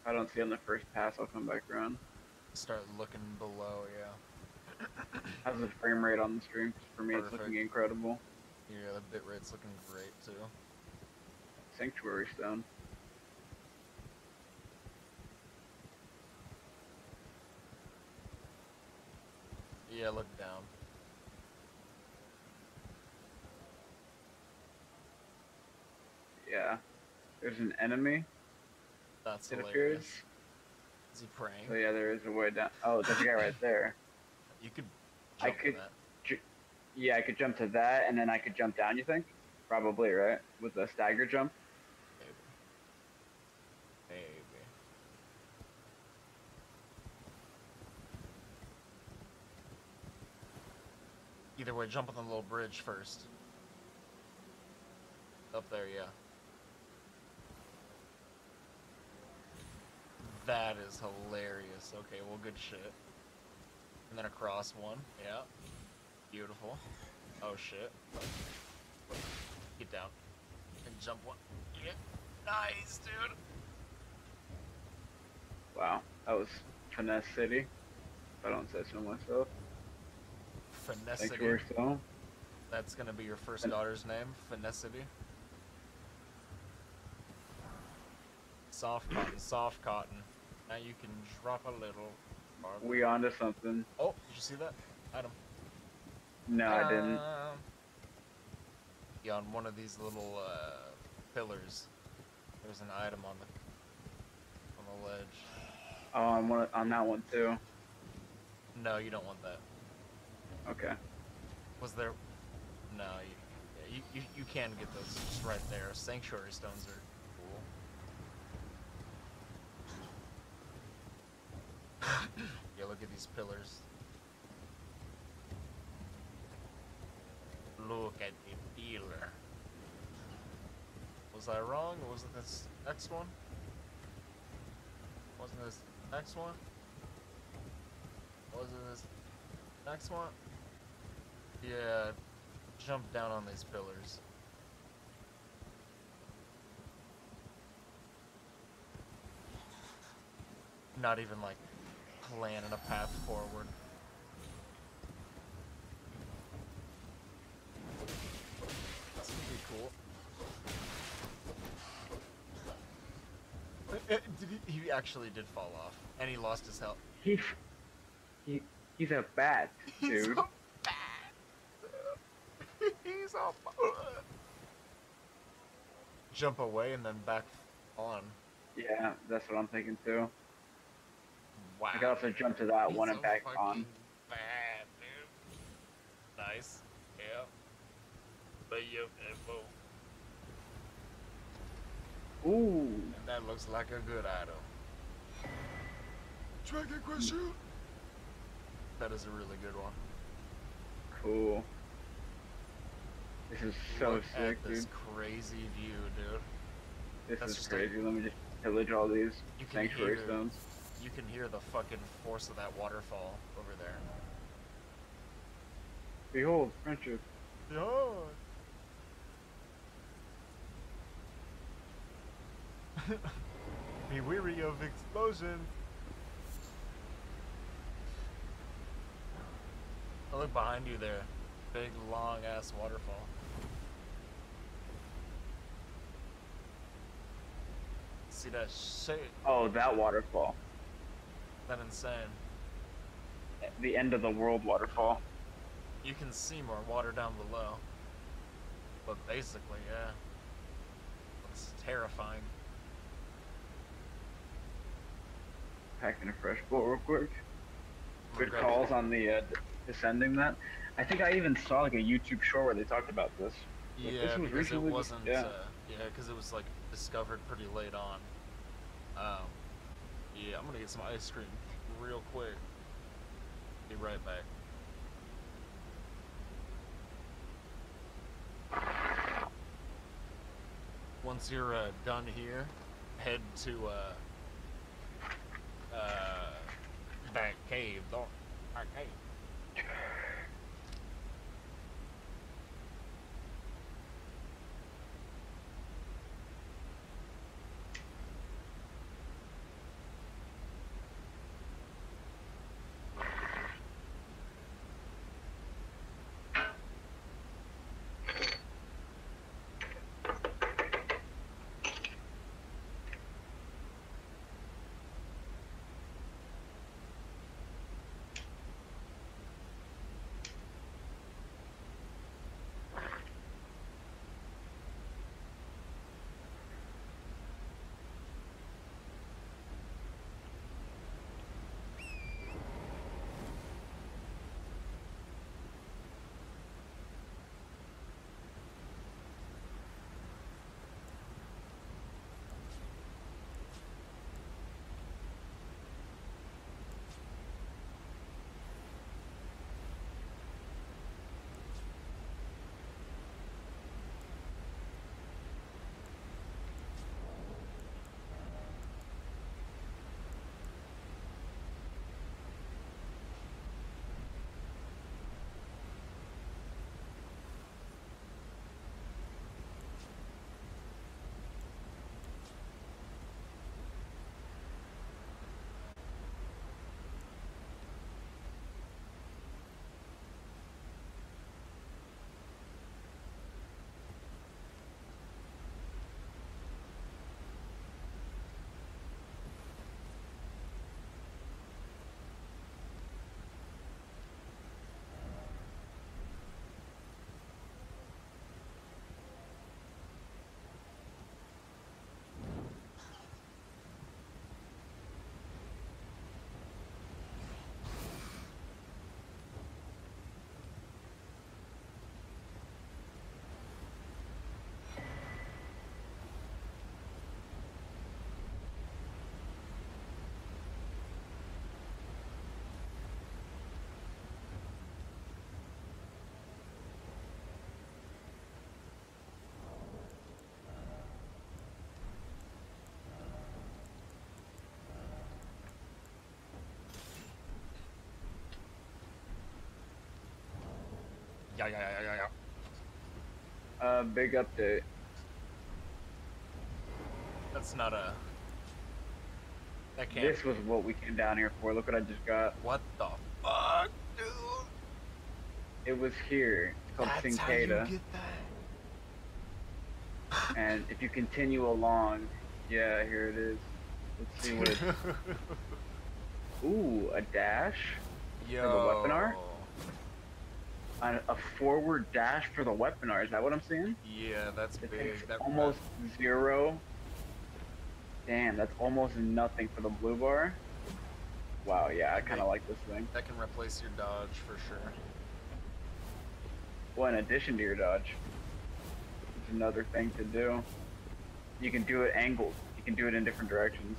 If I don't see on the first pass, I'll come back around. Start looking below, yeah. [CLEARS THROAT] How's the frame rate on the stream? For me, it's looking incredible. Yeah, the bit rate's looking great too. Sanctuary Stone. Yeah, look down. Yeah. There's an enemy, That's it hilarious. appears. Is he praying? So yeah, there is a way down. Oh, there's a guy right there. You could I could- that. Yeah, I could jump to that, and then I could jump down. You think? Probably, right? With a stagger jump. Maybe. Maybe. Either way, jump on the little bridge first. Up there, yeah. That is hilarious. Okay, well, good shit. And then across one, yeah. Beautiful. Oh shit. Get down. And jump one. Yeah. Nice, dude. Wow, that was finesse city. I don't say so myself. Finessity. That's gonna be your first daughter's name. Finessity. Soft cotton, soft cotton. Now you can drop a little. farther. We onto something. Oh, did you see that? Item. No, I didn't. Um, Yeah, on one of these little uh, pillars, there's an item on the on the ledge. Oh, on one on that one too. No, you don't want that. Okay. Was there? No, you, you, you you can get those just right there. Sanctuary stones are cool. [SIGHS] yeah, look at these pillars. Look at the pillar. Was I wrong? Or was it this next one? Wasn't this next one? Was it this next one? Yeah, jump down on these pillars. Not even like planning a path forward. That's gonna be cool. Uh, uh, Did he, he actually did fall off, and he lost his health. He, he, he's a bat, [LAUGHS] dude. A bat. He's a bat. Jump away and then back on. Yeah, that's what I'm thinking too. Wow. I could also jump to that one He's and a back on. Bad, dude. Nice. Yeah. Beautiful. Ooh, And that looks like a good item. Dragon Crusher. That is a really good one. cool. This is so Look sick, at this crazy view, dude. This that's is crazy. Let me just pillage all these You can sanctuary hear- stones. You can hear the fucking force of that waterfall over there. Behold, friendship. Yeah. [LAUGHS] Be weary of explosion. I look behind you there. Big, long ass waterfall. See that shit? Oh, that waterfall. That insane. The end of the world waterfall. You can see more water down below. But basically, yeah. It's terrifying. Packing a fresh bowl real quick. Good calls on the uh, descending that. I think I even saw like a YouTube show where they talked about this. Like, Yeah, this was because it recently just- wasn't. yeah. Uh, yeah, because it was like discovered pretty late on. Um, yeah, I'm gonna get some ice cream real quick. Be right back. Once you're uh, done here, head to uh, uh, that cave. That cave. Yeah, yeah, yeah, yeah, yeah. Uh, big update. That's not a. That can't. This was what we came down here for. Look what I just got. What the fuck, dude? It was here. It's called That's how you get that. [LAUGHS] And if you continue along, yeah, here it is. Let's see what it. [LAUGHS] Ooh, a dash. Yo. weapon art? A, a forward dash for the weapon art. Is that what I'm seeing? Yeah, that's It big. That almost zero. Damn, that's almost nothing for the blue bar. Wow, yeah, I kind of like this thing. That can replace your dodge for sure. Well, in addition to your dodge, it's another thing to do. You can do it angled. You can do it in different directions.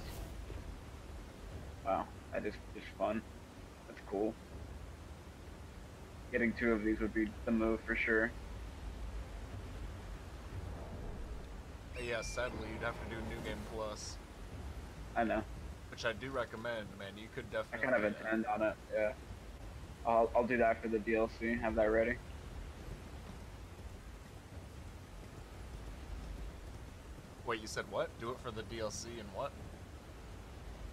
Wow, that is just fun. That's cool. Getting two of these would be the move for sure. Yeah, sadly, you'd have to do New Game Plus, I know. which I do recommend, man. You could definitely. I kind of intend on it. Yeah. I'll I'll do that for the DLC. Have that ready. Wait, you said what? Do it for the DLC and what?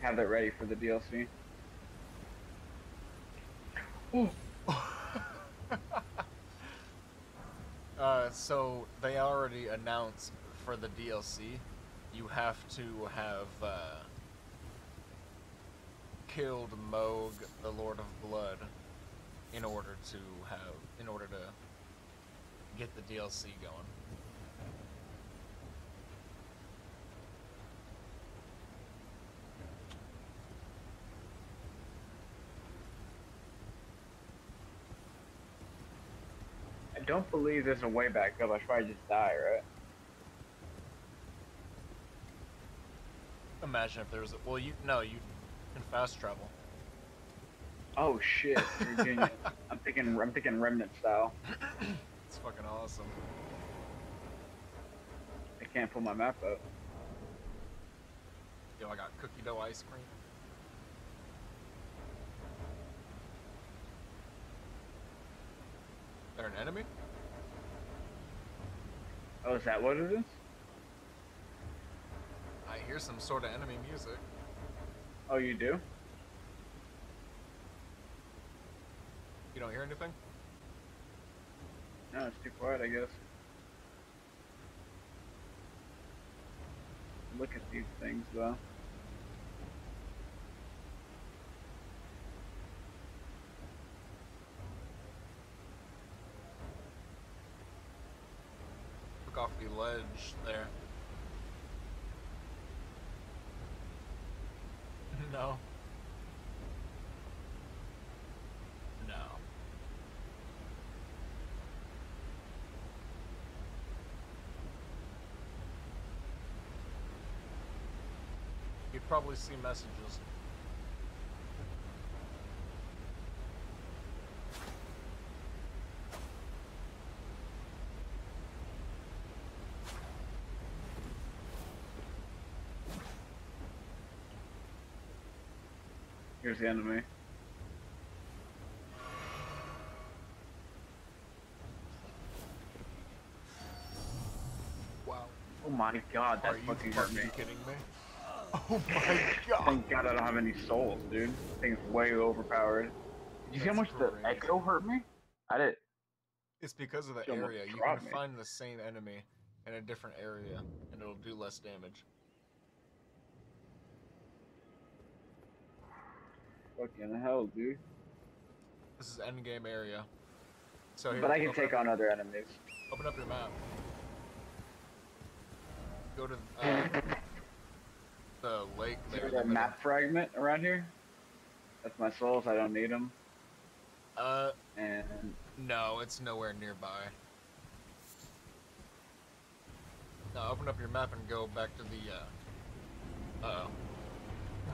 have that ready for the DLC. uh, so they already announced for the DLC, you have to have uh, killed Mohg, the Lord of Blood, in order to have, in order to get the DLC going. I don't believe there's a way back up. I should probably just die, right? Imagine if there was a, well, you, no, you can fast travel. Oh shit. [LAUGHS] I'm thinking I'm thinking remnant style. It's fucking awesome. I can't pull my map up. Yo, I got cookie dough ice cream. They're an enemy? Oh, is that what it is? I hear some sort of enemy music. Oh, you do? You don't hear anything? No, it's too quiet, I guess. Look at these things, though. Look off the ledge there. [LAUGHS] No. No. You'd probably see messages. Here's the enemy. Wow. Oh my god, that Are you fucking hurt me. kidding me? Oh my god. Thank god I don't have any souls, dude. Thing's way overpowered. Did you see how That's much the crazy. echo hurt me? I did. It's because of the area. You can me. find the same enemy in a different area, and it'll do less damage. Fucking hell, dude. This is endgame area. So here, But I can take up, on other enemies. Open up your map. Go to uh, [LAUGHS] the lake Is there. there in the a middle. map fragment around here? That's my souls. I don't need them. Uh, And no, it's nowhere nearby. Now open up your map and go back to the. Uh, uh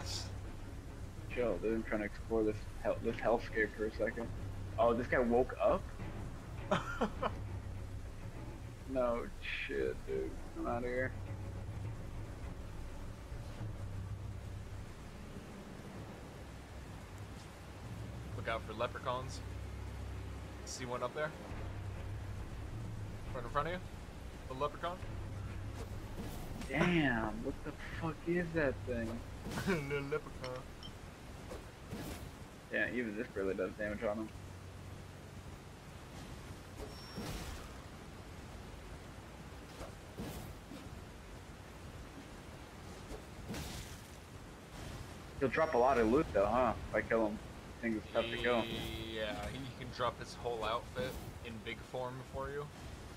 [LAUGHS] chill, dude. I'm trying to explore this hell this hellscape for a second. Oh, this guy woke up? [LAUGHS] No shit, dude. I'm out of here. Look out for leprechauns. See one up there? Right in front of you? The leprechaun? Damn, what the fuck is that thing? [LAUGHS] the leprechaun. Yeah, even this really does damage on him. He'll drop a lot of loot though, huh? If I kill him. I think it's tough to kill. Yeah, he can drop his whole outfit in big form for you,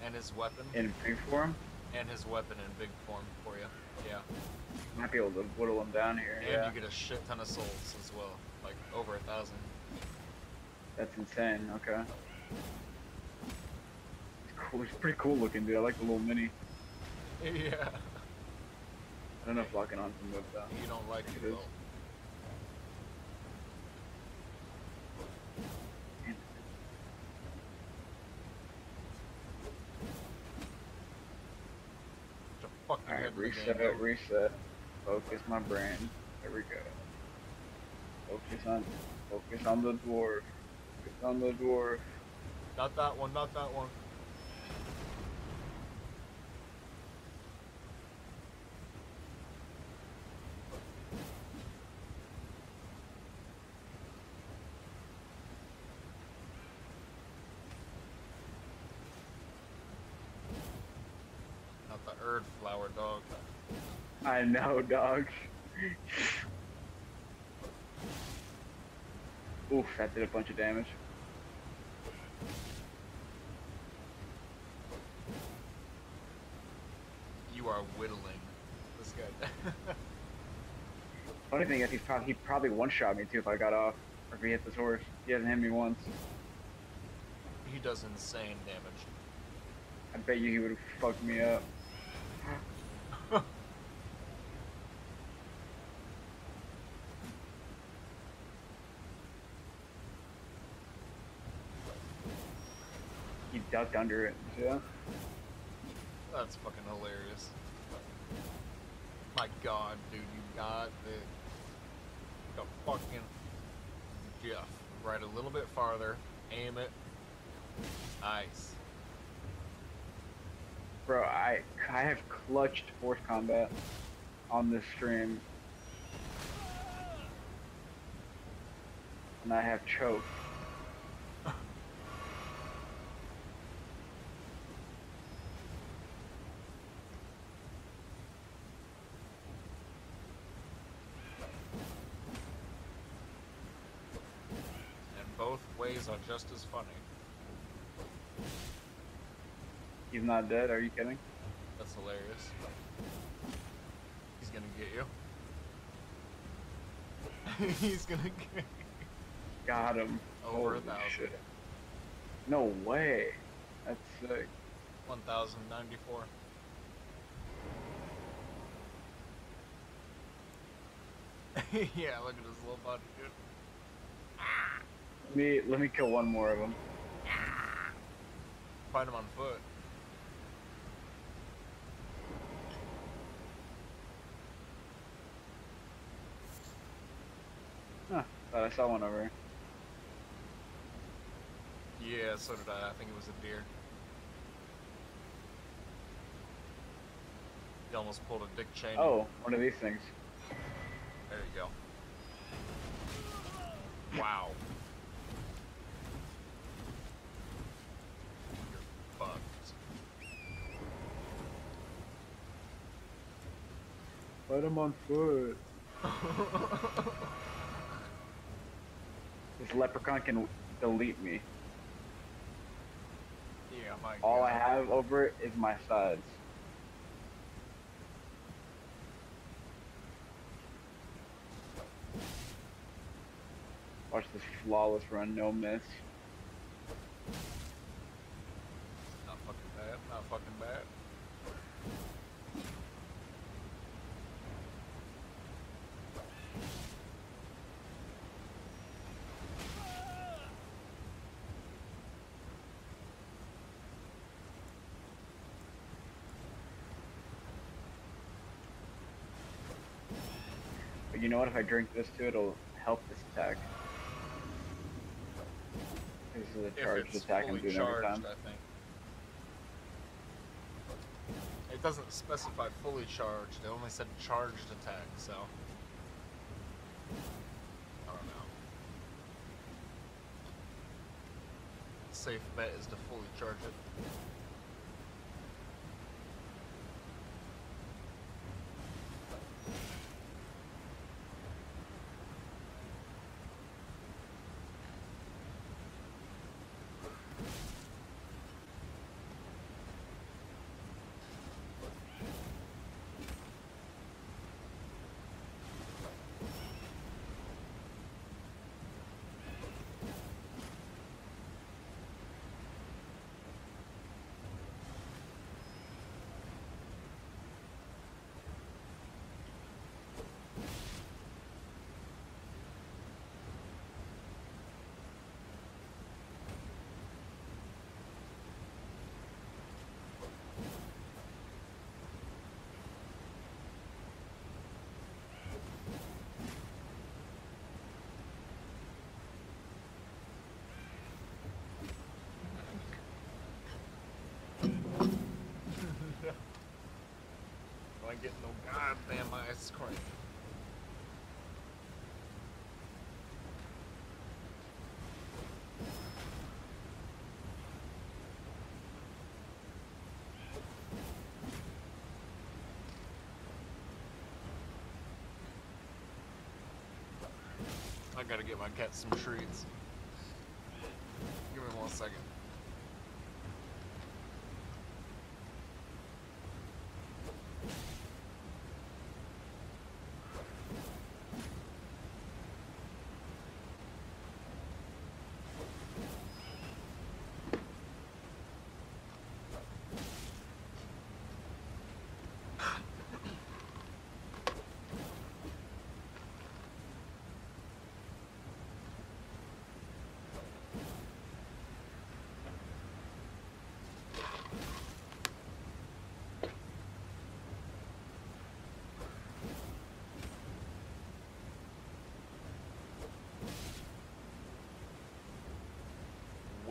and his weapon, In big form, and his weapon in big form for you. Yeah, might be able to whittle him down here. and yeah, you get a shit ton of souls as well, like over a thousand. that's insane. Okay. It's cool. It's pretty cool looking, dude. I like the little mini. [LAUGHS] Yeah, I don't know if locking on can move though. you don't like It it though. Alright, reset, reset. Focus my brain. There we go. Focus on, focus on the dwarf. Focus on the dwarf. Not that one, not that one. Not the Erdflower dog. I know, dog. [LAUGHS] Oof, that did a bunch of damage. You are whittling this guy. [LAUGHS] Funny thing is, he's probably he probably one shot me too if I got off, or if he hit this horse. He hasn't hit me once. he does insane damage. I bet you he would have fucked me up. Ducked under it. Yeah. That's fucking hilarious. My god, dude, you got the, the fucking Jeff. Right a little bit farther. Aim it. Nice. Bro, I I have clutched force combat on this stream. And I have choked. And both ways as funny. He's not dead, are you kidding? That's hilarious. He's gonna get you. [LAUGHS] He's gonna get Got him. over a thousand. shit. No way. That's sick. 1094. [LAUGHS] yeah, look at his little body, dude. Let me let me kill one more of them. Find him on foot. Huh, thought I saw one over here. Yeah, so did I. I think it was a deer. He almost pulled a Dick Cheney. Oh, one of these things. There you go. Wow. You're fucked. Let him on foot. This leprechaun can delete me. Yeah, my All I have over it is my sides. Watch this flawless run, no miss. Not fucking bad. Not fucking bad. But you know what? If I drink this too, it'll help this attack. This is a charged attack I'm doing every time. I think. It doesn't specify fully charged. It only said charged attack, so. I don't know. Safe bet is to fully charge it. get no goddamn ice cream. I gotta get my cat some treats. Give me one second.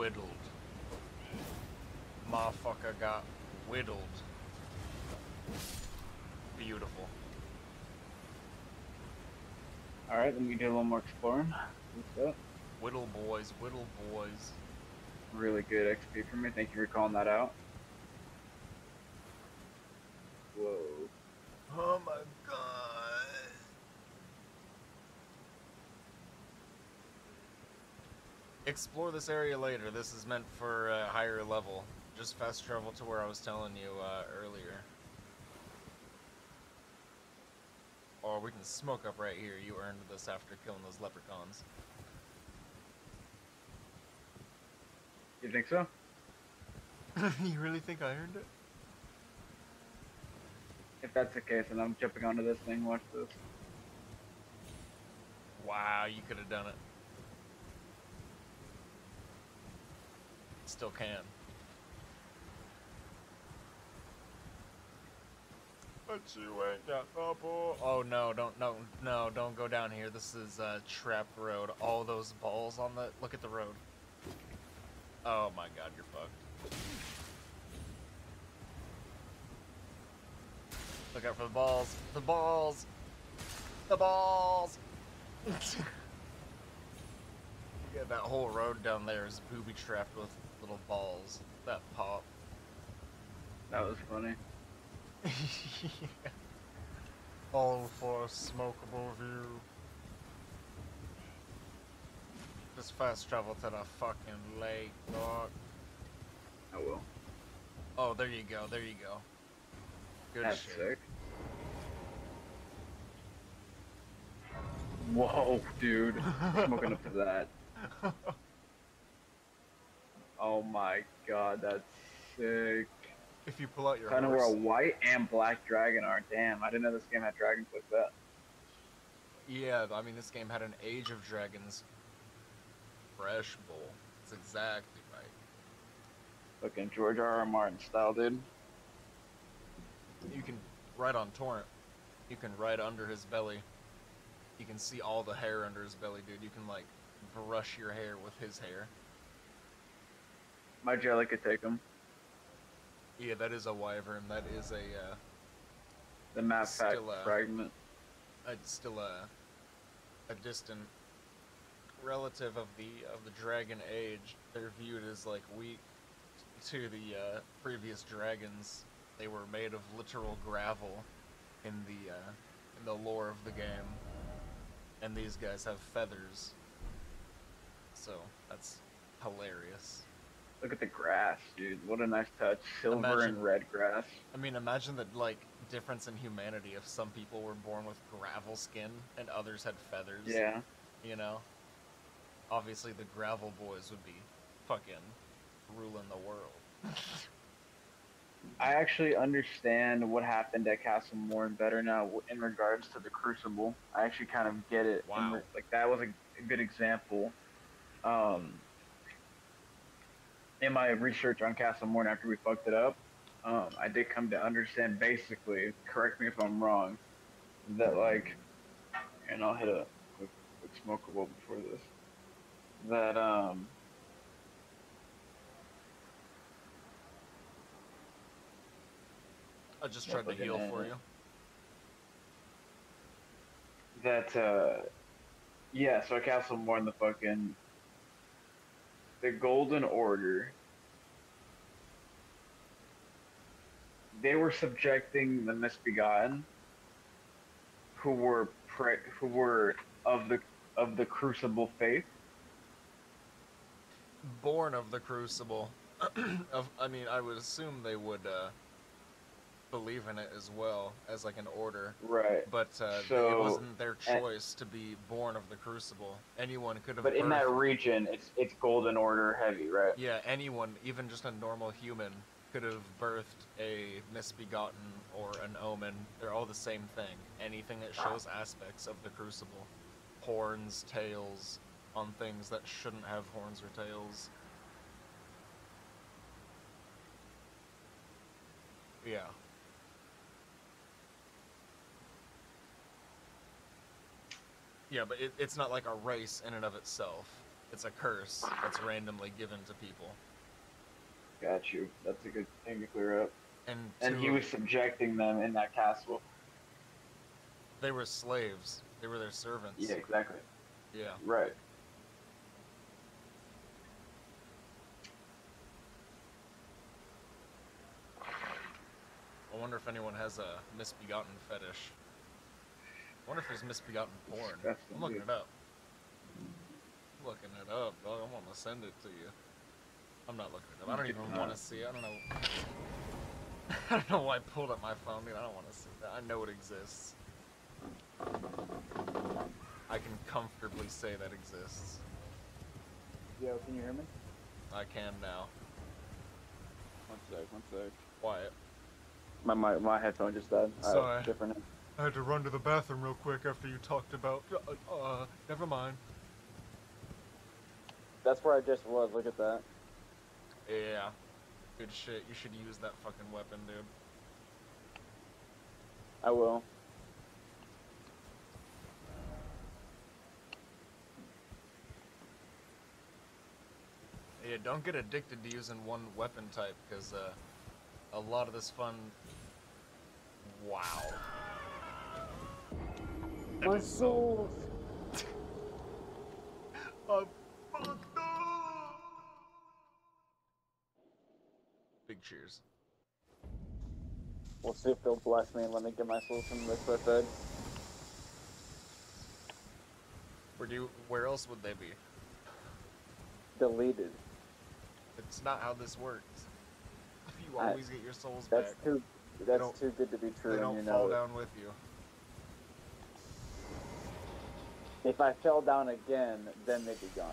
Whittled. Motherfucker got whittled. Beautiful. All right, let me do a little more exploring. What's up? Whittle boys, whittle boys. Really good XP for me. Thank you for calling that out. Whoa. Oh my god. Explore this area later. This is meant for a higher level. Just fast travel to where I was telling you uh, earlier. Or we can smoke up right here. You earned this after killing those leprechauns. You think so? [LAUGHS] you really think I earned it? If that's the case, then I'm jumping onto this thing. Watch this. Wow, you could have done it. Still can. But you ain't got no ball. Oh no, don't no no, don't go down here. This is uh trap road. All those balls on the look at the road. Oh my god, you're fucked. Look out for the balls. The balls. The balls. [LAUGHS] yeah, that whole road down there is booby trapped with little balls that pop. That was funny. [LAUGHS] All for a smokable view. Just fast travel to the fucking lake, dog. I will. Oh, there you go, there you go. Good That's shit. sick. Whoa, dude. Smoking up to that. [LAUGHS] Oh my god, that's sick. If you pull out your Kind of where a white and black dragon are. Damn, I didn't know this game had dragons like that. yeah, I mean this game had an Age of Dragons fresh bowl. That's exactly right. Fucking George R. R. Martin style, dude. You can ride on Torrent. You can ride under his belly. You can see all the hair under his belly, dude. You can like brush your hair with his hair. My jelly could take him. Yeah, that is a wyvern. That is a uh, The map pack uh, fragment. It's still a a distant relative of the of the dragon age. They're viewed as like weak to the uh, previous dragons. They were made of literal gravel in the uh, in the lore of the game, and these guys have feathers. So that's hilarious. Look at the grass, dude. What a nice touch. Silver Imagine- and red grass. I mean, imagine the like difference in humanity if some people were born with gravel skin and others had feathers. Yeah. You know? Obviously, the gravel boys would be fucking ruling the world. I actually understand what happened at Castle Morne better now in regards to the Crucible. I actually kind of get it. Wow. like that was a, a good example. Um, in my research on Castle Morne after we fucked it up, um, I did come to understand basically. Correct me if I'm wrong. That like, and I'll hit a quick, quick smokable before this. That um. I just tried to heal for you. that uh yeah, so Castle Morne the fucking the Golden Order they were subjecting the misbegotten who were pre- who were of the of the Crucible faith. Born of the Crucible. [CLEARS THROAT] of, I mean, I would assume they would uh, believe in it as well as like an order. Right. But uh, So, it wasn't their choice to be born of the Crucible. Anyone could have. But in that region, it's it's Golden Order heavy, right? yeah, anyone, even just a normal human, could have birthed a misbegotten or an omen. They're all the same thing. Anything that shows aspects of the Crucible, horns, tails, on things that shouldn't have horns or tails. Yeah. Yeah, but it, it's not like a race in and of itself. It's a curse that's randomly given to people. Got you. That's a good thing to clear up. And, And he was subjecting them in that castle. they were slaves. They were their servants. Yeah, exactly. Yeah. Right. I wonder if anyone has a misbegotten fetish. I wonder if there's misbegotten porn. That's I'm looking indeed. it up. I'm looking it up, dog. I want to send it to you. I'm not looking it up. I don't even want to see it. I don't know. [LAUGHS] I don't know why I pulled up my phone, dude. I don't want to see that. I know it exists. I can comfortably say that exists. Yo, can you hear me? I can now. One sec, one sec. Quiet. My my, my headphone just died. Uh, Sorry. different. I had to run to the bathroom real quick after you talked about. Uh, uh never mind. That's where I just was. Look at that. Yeah. Good shit. You should use that fucking weapon, dude. I will. Yeah, don't get addicted to using one weapon type, because uh, a lot of this fun. Wow. My soul. [LAUGHS] I'm fucked up. Big cheers. We'll see if they'll bless me and let me get my soul from this fed. Where do you, where else would they be? Deleted. It's not how this works. [LAUGHS] You I- always get your souls That's back. too. That's too good to be true, They and don't you fall know down with you. If I fell down again, then they'd be gone.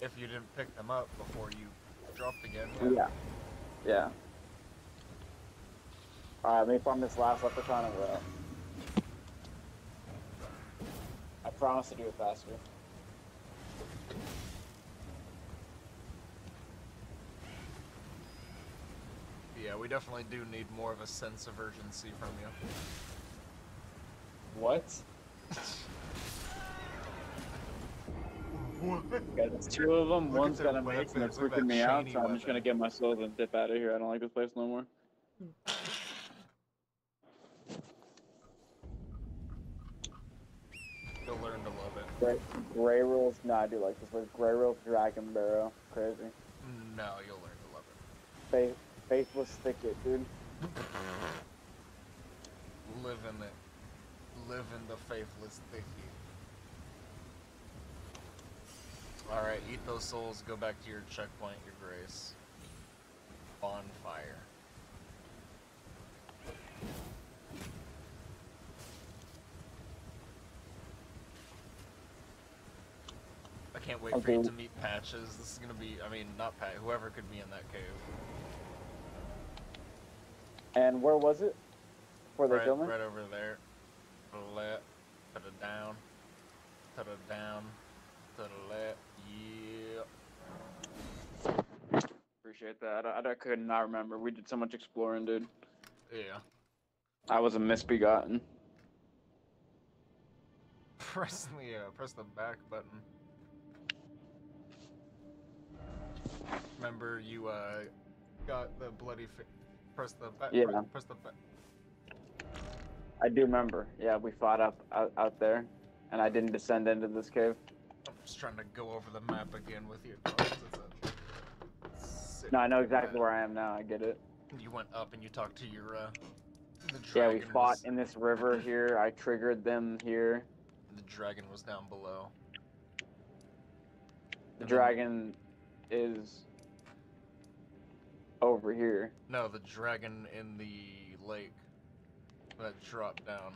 If you didn't pick them up before you dropped again. Yeah. Yeah. Alright, let me farm this last leprechaun and we're. I promise to do it faster. Yeah, we definitely do need more of a sense of urgency from you. What? There's two of them. Look One's their got a mace and they're weapons, look at freaking me out, so I'm just gonna get my souls and dip out of here. I don't like this place no more. You'll learn to love it. Gray, Greyoll's, no, I do like this place. Greyoll's, Dragon Barrow, crazy. No, you'll learn to love it. Faith, Faithless Thicket, dude. Live in it. Live in the faithless thicket. Alright, eat those souls, go back to your checkpoint, your grace. Bonfire. I can't wait for you to meet Patches. This is gonna be, I mean, not Pat, whoever could be in that cave. And where was it? Where they right, filming? right over there. To the left, to the down, to the down, to the left. Yeah. Appreciate that. I, I could not remember. We did so much exploring, dude. Yeah. I was a misbegotten. [LAUGHS] Press the uh, press the back button. Remember you uh got the bloody fi- press the back Yeah. press, press the back. I do remember. Yeah, we fought up out, out there, and I didn't descend into this cave. I'm just trying to go over the map again with you. Carlos. It's a sick No, I know exactly map. where I am now. I get it. You went up and you talked to your uh the Yeah, we fought was- in this river here. I triggered them here. the dragon was down below. The And then- dragon is over here. No, the dragon in the lake that dropped down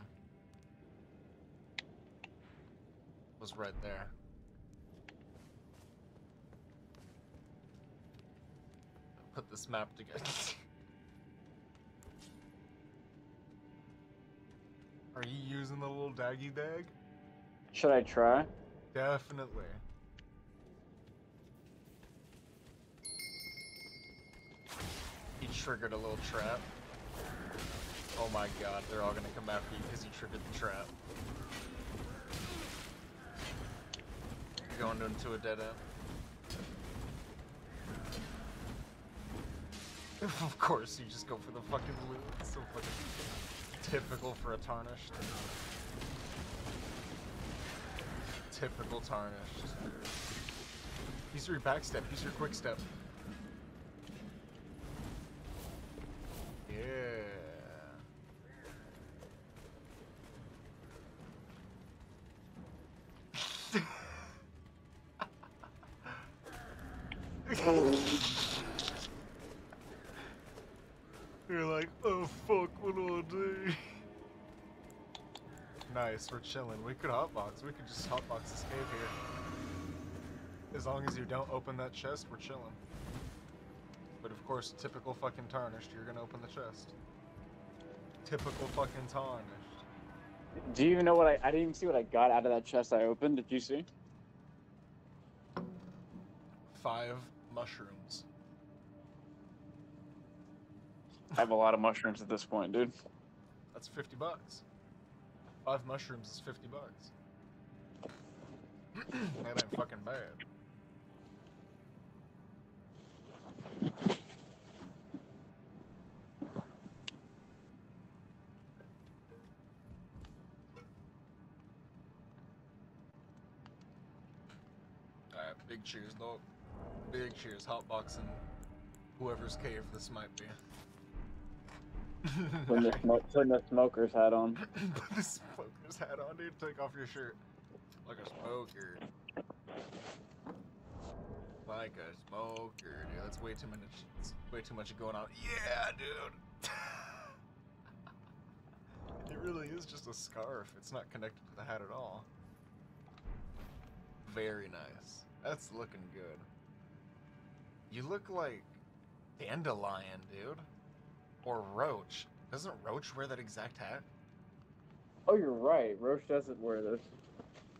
was right there. Put this map together. [LAUGHS] Are you using the little daggy dag? Should I try? Definitely. He triggered a little trap. Oh my god, they're all gonna come after you because you triggered the trap. You're going into a dead end. [LAUGHS] of course, you just go for the fucking loot. It's so fucking typical for a tarnished. Typical tarnished. Use your backstep, use your quick step. Yeah. You're like, oh fuck, what do I do? Nice, we're chilling. We could hotbox. We could just hotbox this cave here. As long as you don't open that chest, we're chilling. But of course, typical fucking tarnished, you're gonna open the chest. Typical fucking tarnished. Do you even know what I? I didn't even see what I got out of that chest I opened. Did you see? Five mushrooms. I have a lot of mushrooms at this point, dude. That's 50 bucks. Five mushrooms is 50 bucks. [CLEARS THROAT] that ain't fucking bad. Alright, big cheers, dog. Big cheers, hotboxing whoever's cave this might be. [LAUGHS] Putting the, smoke, putting the smoker's hat on. [LAUGHS] Put the smoker's hat on, dude. Take off your shirt. Like a smoker. Like a smoker, dude. That's way too much. Way too much going on. Yeah, dude. [LAUGHS] it really is just a scarf. It's not connected to the hat at all. Very nice. That's looking good. You look like Dandelion, dude. Or Roach. Doesn't Roach wear that exact hat? Oh, you're right. Roach doesn't wear this.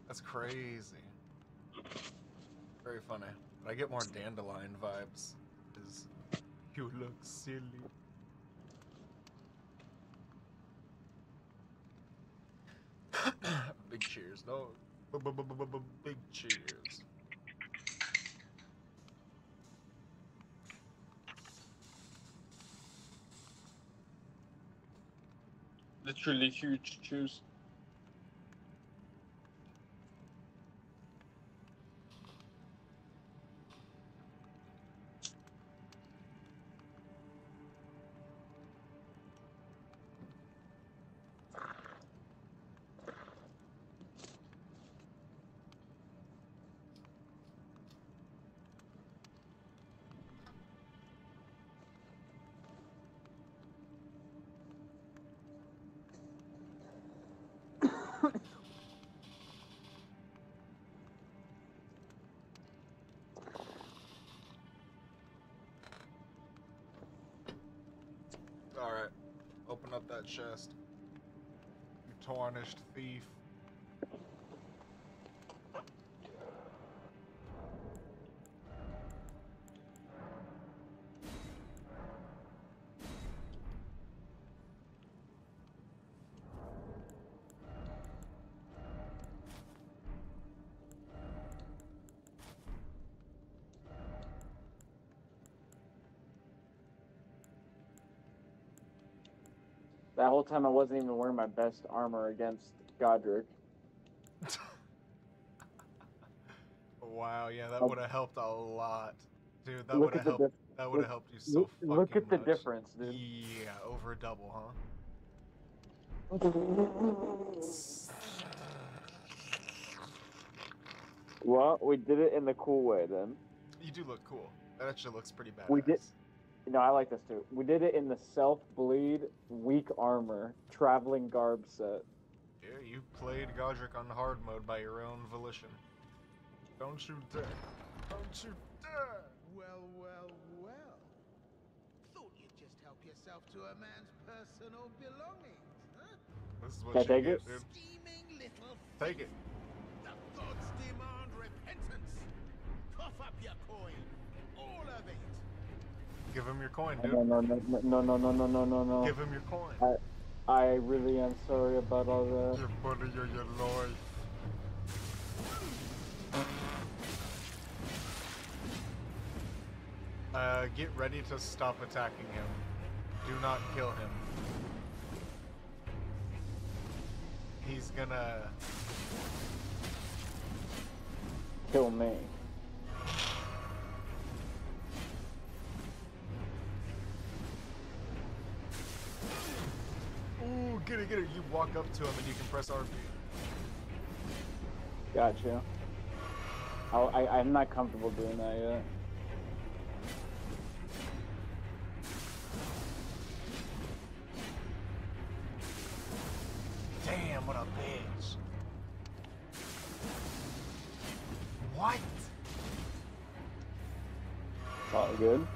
That's crazy. Very funny. But I get more dandelion vibes. Is you look silly. [COUGHS] Big cheers, no. Big cheers. Literally huge chews. Chest. You tarnished thief. That whole time I wasn't even wearing my best armor against Godrick. wow, yeah, that Oh. would have helped a lot. Dude, that would have helped. dif- That would have helped you so look, fucking look at the much. difference, dude. Yeah, over a double, huh? Well, we did it in the cool way then. You do look cool. That actually looks pretty badass. We did- No, I like this too. We did it in the self bleed, weak armor, traveling garb set. Yeah, you played Godrick on hard mode by your own volition. Don't you dare. Don't you dare. Well, well, well. Thought you'd just help yourself to a man's personal belongings, huh? This is what Can I you take get, it? dude. Scheming little Take it. Give him your coin, No, dude. no, no, no, no, no, no, no, no, no. Give him your coin. I- I really am sorry about all that. Your body or your life. Uh, get ready to stop attacking him. Do not kill him. He's gonna. Kill me. Ooh, get it, get it. You walk up to him and you can press RB. Gotcha. I, I'm not comfortable doing that yet. Damn, what a bitch. What? It's all good.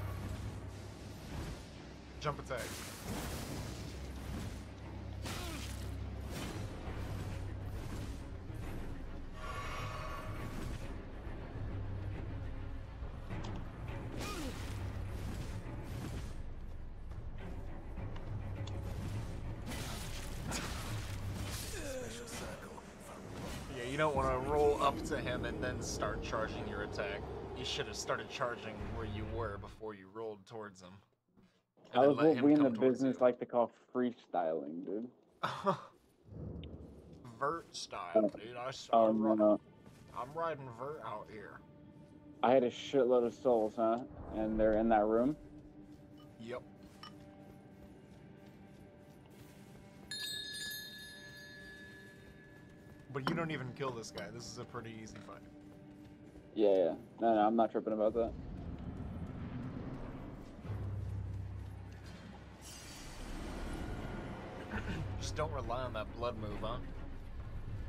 To roll up to him and then start charging your attack. You should have started charging where you were before you rolled towards him. And That was what we in the business you. like to call freestyling, dude. [LAUGHS] vert style, oh. dude. I, Oh ri- no. I'm riding vert out here. I had a shitload of souls, huh? And they're in that room. Yep. But you don't even kill this guy. This is a pretty easy fight. Yeah, yeah. No, no, I'm not tripping about that. [CLEARS THROAT] Just don't rely on that blood move, huh?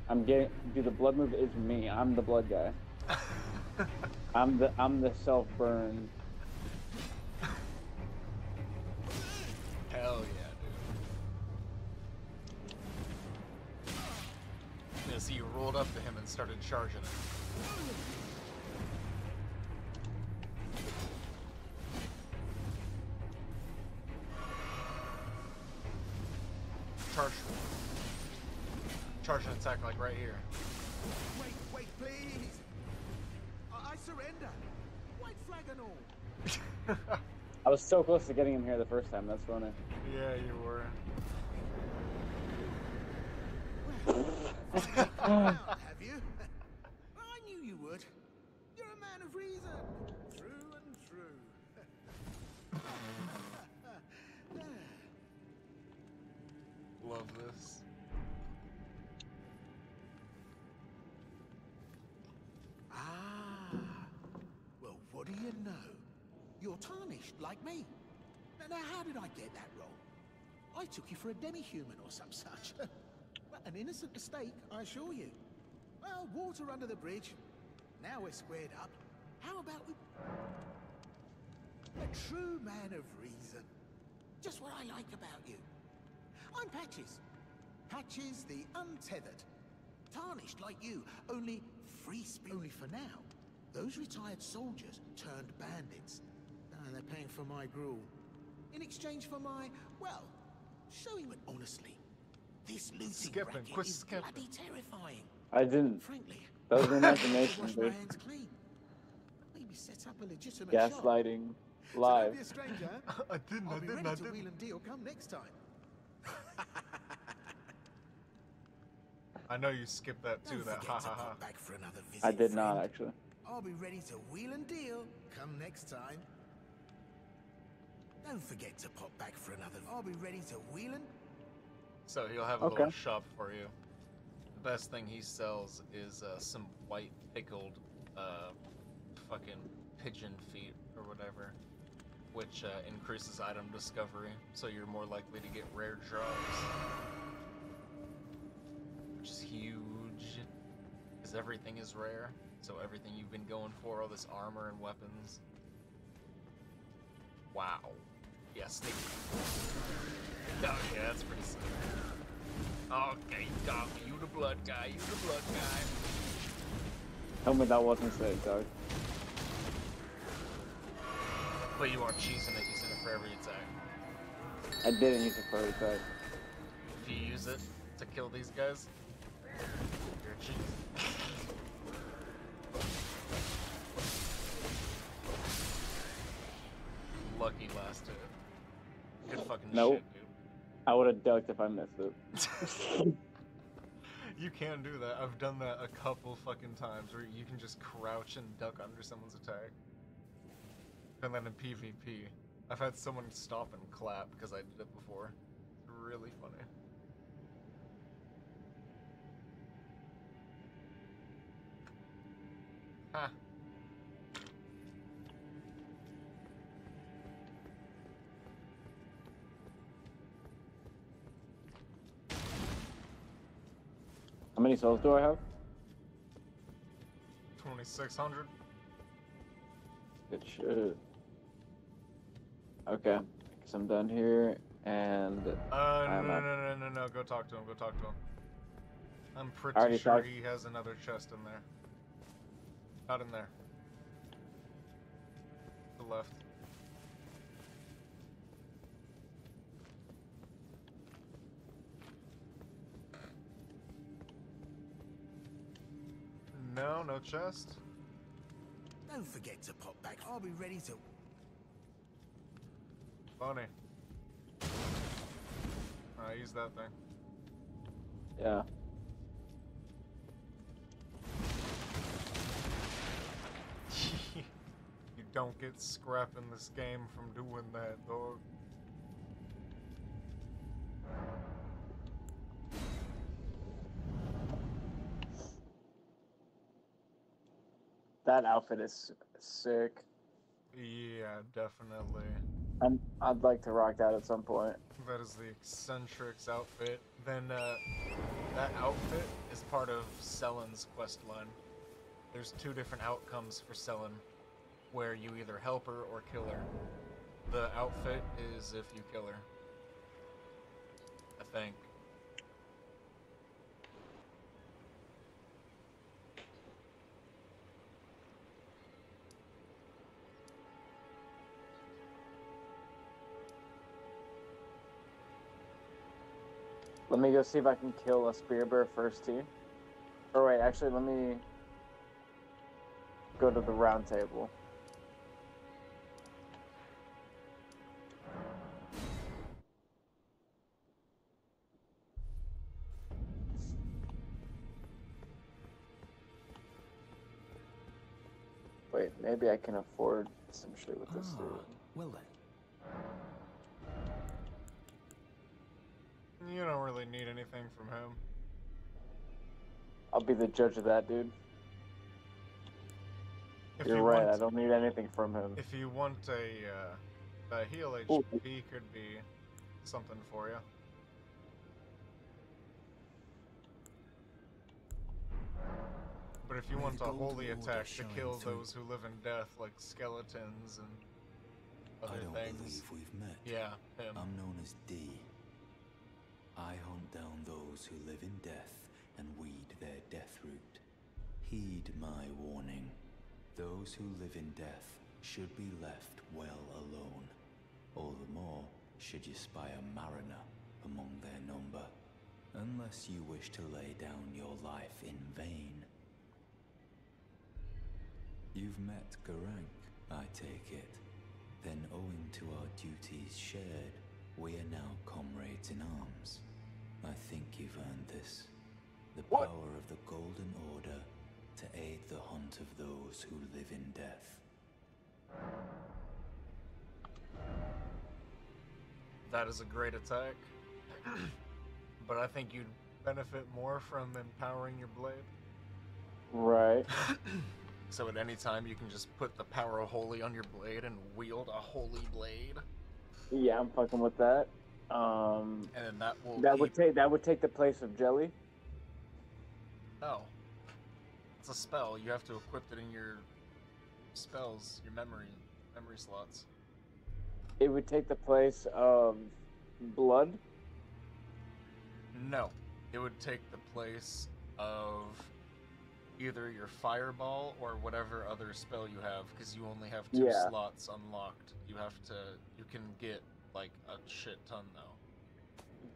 I'm getting. Dude, the blood move is me. I'm the blood guy. [LAUGHS] I'm the I'm the self burn. Yeah, so you rolled up to him and started charging him. Charge. Charge and attack like right here. Wait, wait, please. I, I surrender. White flag and all. [LAUGHS] I was so close to getting him here the first time. That's funny. yeah, you were. Well, [LAUGHS] have you? I knew you would. You're a man of reason. True and true. [LAUGHS] Love this. Ah. Well, what do you know? You're tarnished like me. Now, now, how did I get that wrong? I took you for a demi-human or some such. [LAUGHS] an innocent mistake, I assure you. Well, water under the bridge. Now we're squared up. How about we... A true man of reason. Just what I like about you. I'm Patches. Patches the untethered. Tarnished like you, only free spirit. Only for now. Those retired soldiers turned bandits. And they're paying for my gruel. In exchange for my, well, showing it honestly. This looting Skipping, racket quit is skipping. bloody terrifying. I didn't. Frankly, That was your [LAUGHS] I imagination, wash dude. Maybe set up a legitimate shop. Gaslighting So live. be a stranger. [LAUGHS] I didn't, I'll I be didn't, ready I to didn't. wheel and deal come next time. I know you skipped that too, Don't that ha ha ha. back for another visit, I did not actually. I'll be ready to wheel and deal come next time. Don't forget to pop back for another. I'll be ready to wheel and. So he'll have a Okay. little shop for you. The best thing he sells is uh, some white pickled uh, fucking pigeon feet or whatever, which uh, increases item discovery, so you're more likely to get rare drops. Which is huge, because everything is rare. So everything you've been going for, all this armor and weapons. Wow. Yeah, sneak. Oh yeah, that's pretty sick. Okay, got me. You the blood guy. You the blood guy. Tell me that wasn't sick, dog. But you are cheesing it using it for every attack. I didn't use it for a attack. If you use it to kill these guys, you're cheese. Lucky last hit. Good fucking Nope. shit, dude. I would have ducked if I missed it. [LAUGHS] You can do that. I've done that a couple fucking times where you can just crouch and duck under someone's attack. And then in PvP, I've had someone stop and clap because I did it before. It's really funny. Ha. Many souls do I have? 2600. Good shit. Okay, guess I'm done here, and Uh, no, no, no, no, no, no, go talk to him, go talk to him. I'm pretty sure talked. he has another chest in there. Not in there. The left. No, no chest. Don't forget to pop back. I'll be ready to. Funny. I use that thing. yeah. [LAUGHS] you don't get scrap in this game from doing that, dog. That outfit is sick. Yeah, definitely. I'm, I'd like to rock that at some point. That is the eccentrics outfit. Then uh, that outfit is part of Sellen's quest line. There's two different outcomes for Sellen, where you either help her or kill her. The outfit is if you kill her. I think. Let me go see if I can kill a spear bear first, team. Or wait, actually, let me go to the round table. Wait, maybe I can afford some shit with this Ah, dude. well then. You don't really need anything from him. I'll be the judge of that, dude. If You're you right, want- I don't need anything from him. If you want a, uh, a heal Ooh. HP could be something for you. But if you want the a holy attack to kill through. those who live in death, like skeletons and other I don't things, believe we've met. yeah, him. I'm known as D. I hunt down those who live in death and weed their death root. Heed my warning. Those who live in death should be left well alone. All the more should you spy a mariner among their number, unless you wish to lay down your life in vain. You've met Gurranq, I take it. Then, owing to our duties shared, we are now comrades in arms. I think you've earned this. The What? power of the Golden Order to aid the hunt of those who live in death. That is a great attack. [CLEARS THROAT] but I think you'd benefit more from empowering your blade. Right. [CLEARS THROAT] So at any time you can just put the power of holy on your blade and wield a holy blade, Yeah, I'm fucking with that. Um, and then that will that would take that would take the place of jelly. No. It's a spell. You have to equip it in your spells, your memory memory slots. It would take the place of blood. No. It would take the place of either your fireball or whatever other spell you have because you only have two Yeah. slots unlocked. You have to you can get like a shit ton though.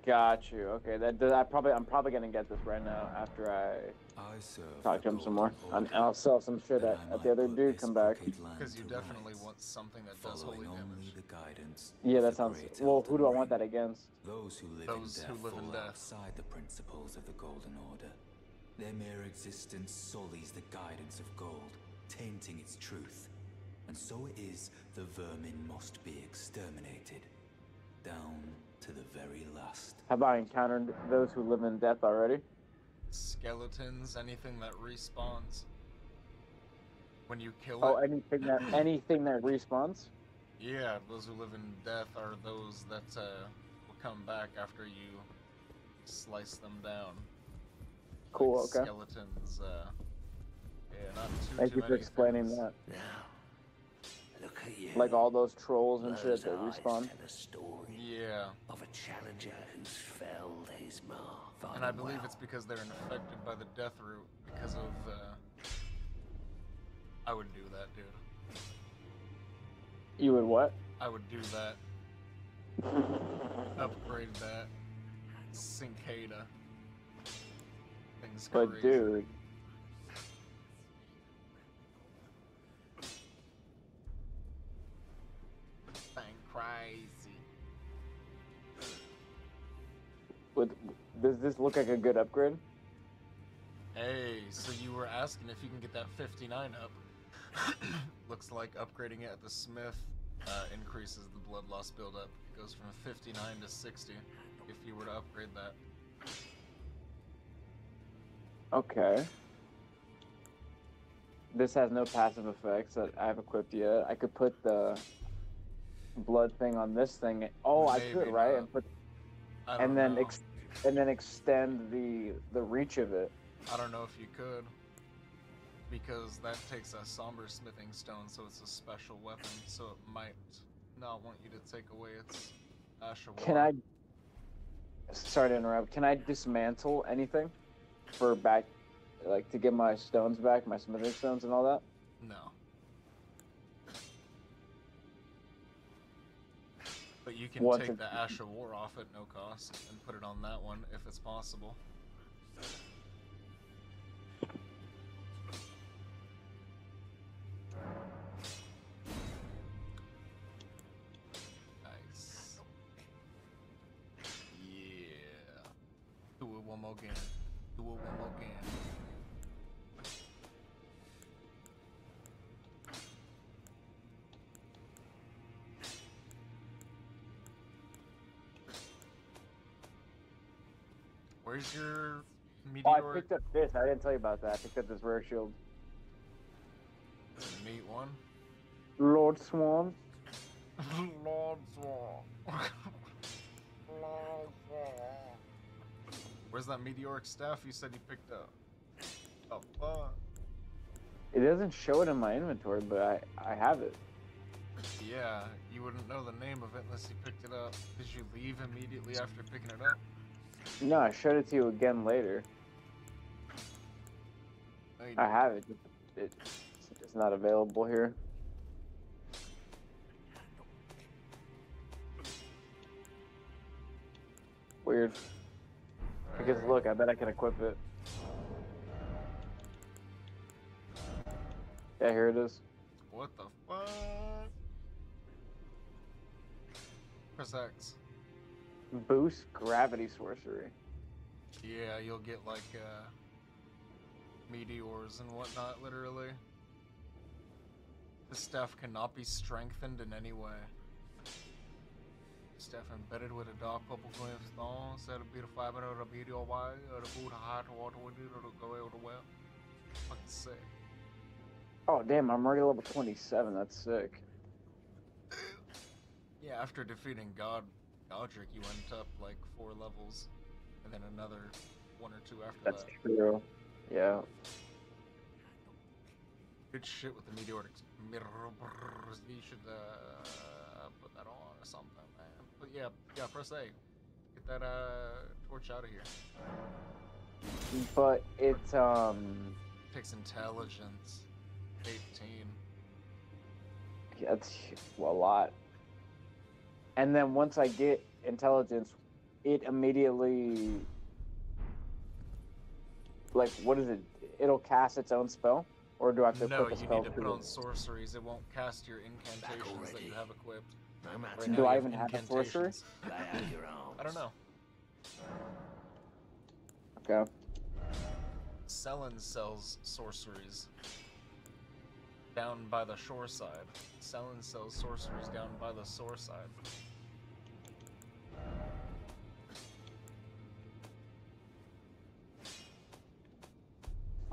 Got you. Okay, that does, I probably I'm probably gonna get this right now after I I serve talk to him some more, and I'll sell some shit at, at the other dude come back. Because you definitely want something that does holy following only damage. the guidance Yeah, of that sounds. great Well, who do I want that against? Those who live Those in who death live in fall death. outside the principles of the Golden Order. Their mere existence sullies the guidance of gold, tainting its truth. And so it is the vermin must be exterminated, down to the very last. Have I encountered those who live in death already? Skeletons, anything that respawns. When you kill Oh, it, anything that [CLEARS THROAT] anything that respawns. yeah, those who live in death are those that uh, will come back after you slice them down. Cool. Like Okay. Skeletons. Uh, yeah, not too. Thank too you for explaining things. that. Now, look at you. Like all those trolls and Those shit that eyes respawn. Tell a story Yeah, of a challenger who's felled his mark. and I believe it's because they're infected by the death root because of. Uh, I would do that, dude. You would what? I would do that. [LAUGHS] Upgrade that. Cinquedea. Things But crazy. dude, would does this look like a good upgrade? Hey, so you were asking if you can get that 59 up. [COUGHS] Looks like upgrading it at the Smith uh, increases the blood loss buildup. It goes from 59 to 60 if you were to upgrade that. Okay. This has no passive effects that I've equipped yet. I could put the blood thing on this thing. Oh, I Maybe could, right? not. And put I and then ex- and then extend the the reach of it. I don't know if you could. Because that takes a somber smithing stone, so it's a special weapon, so it might not want you to take away its Asher Can I? Sorry to interrupt. Can I dismantle anything for back, like to get my stones back, my smithing stones and all that? No. But you can take the Ash of War off at no cost and put it on that one if it's possible. Nice. Yeah. Do it one more again. Do it one more again. Where's your Oh, I picked up this. I didn't tell you about that. I picked up this rare shield. meat one? Lord Swan. [LAUGHS] Lord Swan. Lord Swan. Where's that meteoric staff you said you picked up? Oh fuck. It doesn't show it in my inventory, but I I have it. Yeah, you wouldn't know the name of it unless you picked it up. Did you leave immediately after picking it up? No, I showed it to you again later. Oh, no, I have it. it it's not available here. Weird. Because look, I bet I can equip it. Yeah, here it is. What the fuck? Press X. Boost gravity sorcery. Yeah, you'll get like uh, meteors and whatnot, literally. The staff cannot be strengthened in any way. Staff embedded with a dark purple flame stone, set a beautiful fiber of a meteor wire, or the food hot water with it, or go out the well. Fucking sick. Oh damn, I'm already level 27. That's sick. Yeah, after defeating God Godrick, you went up like four levels, and then another one or two after That's that. true. Yeah. Good shit with the meteoric. You should uh, put that on or something, man. But yeah, yeah, press A. Get that uh torch out of here. But it's um Takes intelligence. 18. that's a lot. And then once I get intelligence, it immediately like what is it? It'll cast its own spell, or do I have to No, equip a you spell? need to put for on it? sorceries. It won't cast your incantations that you have equipped. No matter. Right Do I even have a sorcery? incantations. Lay out your [LAUGHS] arms. I don't know. Okay. Sellen sells sorceries down by the shore side. Sellen sells sorceries down by the shore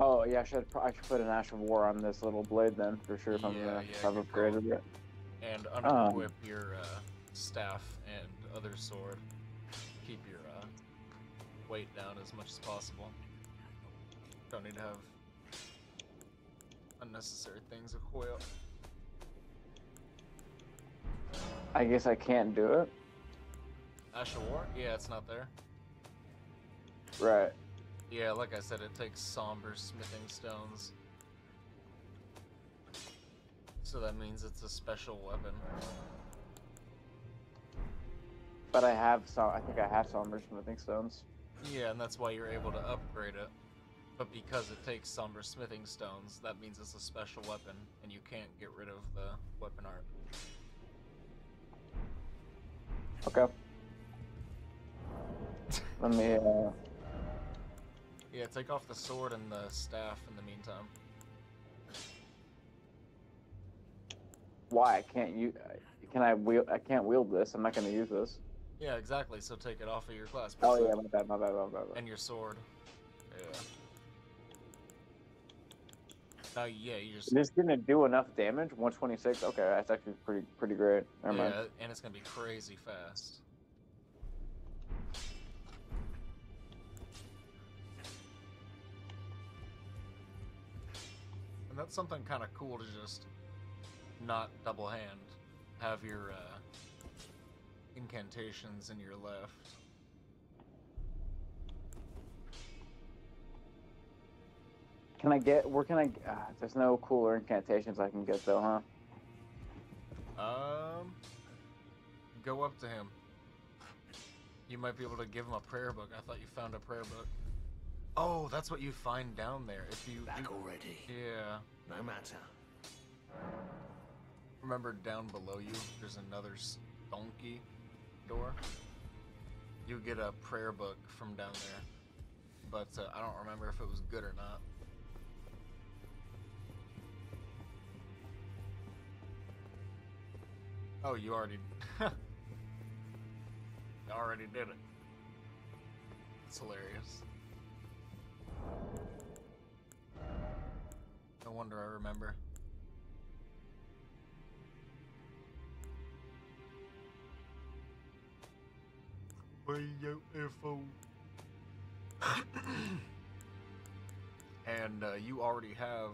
Oh yeah, I should I should put an Ash of War on this little blade then for sure if I'm gonna yeah, good upgraded it. And Um. your uh, staff and other sword. Keep your uh, weight down as much as possible. Don't need to have unnecessary things equipped. I guess I can't do it. Ash of War? Yeah, it's not there. Right. Yeah, like I said, it takes somber smithing stones. So that means it's a special weapon. But I have some. I think I have somber smithing stones. Yeah, and that's why you're able to upgrade it. But because it takes somber smithing stones, that means it's a special weapon, and you can't get rid of the weapon art. Okay. [LAUGHS] Let me. Uh, Yeah, take off the sword and the staff in the meantime. why I can't you? Uh, can I wield? I can't wield this. I'm not gonna use this. Yeah, exactly. So take it off of your class. Oh yeah, my bad, my bad, my bad. And your sword. Yeah. Now, yeah, you just This gonna do enough damage. 126. Okay, that's actually pretty pretty great. Never mind. yeah, and it's gonna be crazy fast. That's something kind of cool to just not double hand. Have your uh, incantations in your left. Can I get? Where can I? Uh, there's no cooler incantations I can get though, huh? Um, go up to him. You might be able to give him a prayer book. I thought you found a prayer book. Oh, that's what you find down there. If you, Back you already. yeah, No matter. remember down below you, there's another donkey door. You get a prayer book from down there, but uh, I don't remember if it was good or not. Oh, you already, [LAUGHS] you already did it. It's hilarious. No wonder I remember. Way out there, fool. and uh, you already have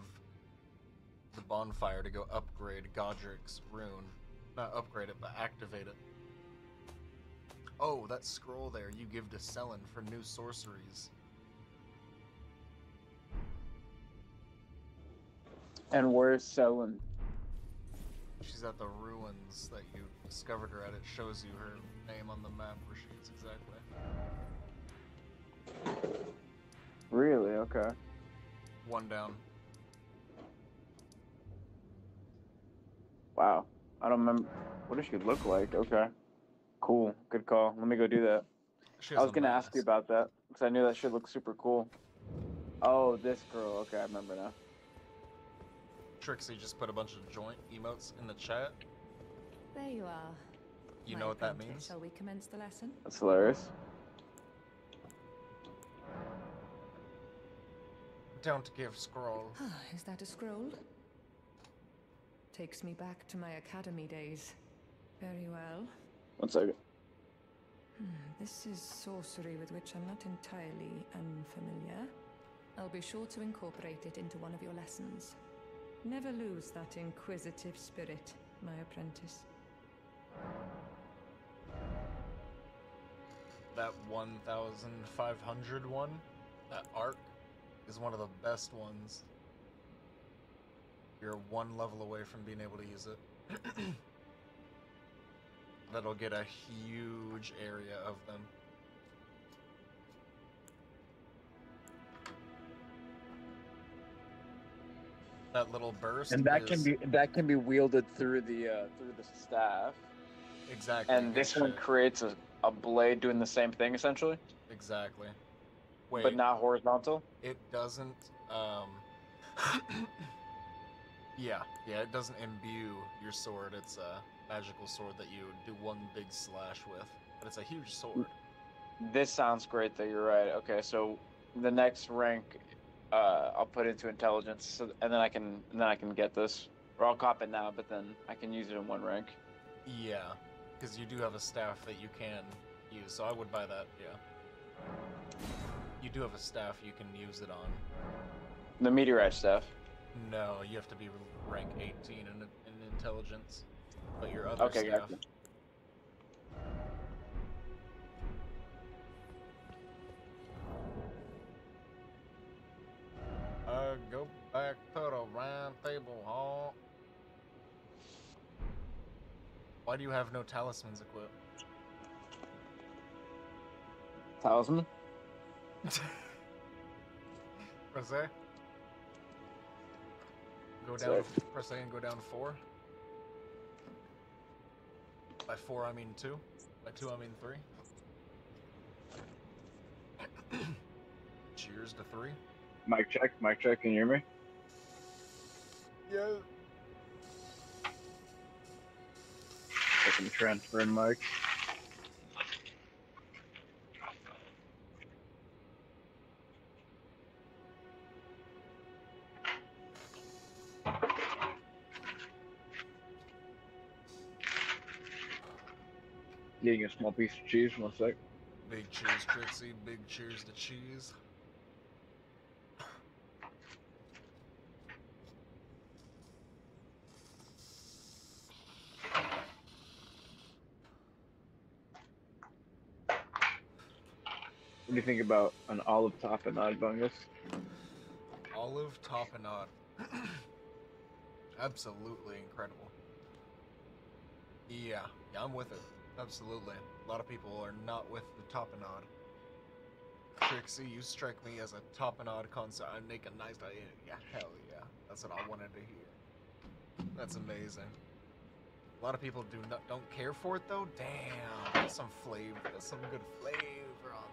the bonfire to go upgrade Godrick's rune. Not upgrade it, but activate it. Oh, that scroll there you give to Sellen for new sorceries. And where's Sellen? She's at the ruins that you discovered her at. It shows you her name on the map where she is exactly. Really? Okay. One down. Wow. I don't remember. What does she look like? Okay. Cool. Good call. Let me go do that. I was gonna ask you about that because I knew that should look super cool. Oh, this girl. Okay, I remember now. Trixie just put a bunch of joint emotes in the chat. There you are. You My know what that means? Shall we commence the lesson? That's hilarious. Don't give scroll. [SIGHS] Is that a scroll? Takes me back to my academy days. Very well. One second. Hmm, this is sorcery with which I'm not entirely unfamiliar. I'll be sure to incorporate it into one of your lessons. Never lose that inquisitive spirit, my apprentice. That 1,500 one, that arc, is one of the best ones. You're one level away from being able to use it. [CLEARS THROAT] That'll get a huge area of them. That little burst. And that can be that can be wielded through the uh, through the staff. exactly. And this one creates a, a blade doing the same thing essentially, Exactly. Wait, but not horizontal. it doesn't. Um. [COUGHS] yeah, yeah, it doesn't imbue your sword. It's a magical sword that you do one big slash with, but it's a huge sword. This sounds great. That you're right. Okay, so the next rank, uh, I'll put into intelligence, so, and then I can and then I can get this, or I'll cop it now, but then I can use it in one rank. Yeah, because you do have a staff that you can use, so I would buy that. Yeah. You do have a staff you can use it on. The meteorite staff. No, you have to be rank 18 in, in intelligence. But your other Okay, staff. gotcha. Uh, go back to the round table, huh? Why do you have no talismans equipped? Talisman. [LAUGHS] Press A. Go Sorry. down. Press A and go down four. By four, I mean two. By two, I mean three. [CLEARS THROAT] Cheers to three. Mic check, mic check. Can you hear me? Yeah. Fucking transferring mic. Getting a small piece of cheese. One sec. Big cheers, Trixie. Big cheers to cheese. Do you think about an olive tapenade bungus? Olive tapenade. [CLEARS THROAT] Absolutely incredible. Yeah, yeah, I'm with it. Absolutely. A lot of people are not with the tapenade. Trixie, you strike me as a tapenade concept. I make a nice Yeah, hell yeah. That's what I wanted to hear. That's amazing. A lot of people do not don't care for it though. Damn, there's some flavor. There's some good flavor on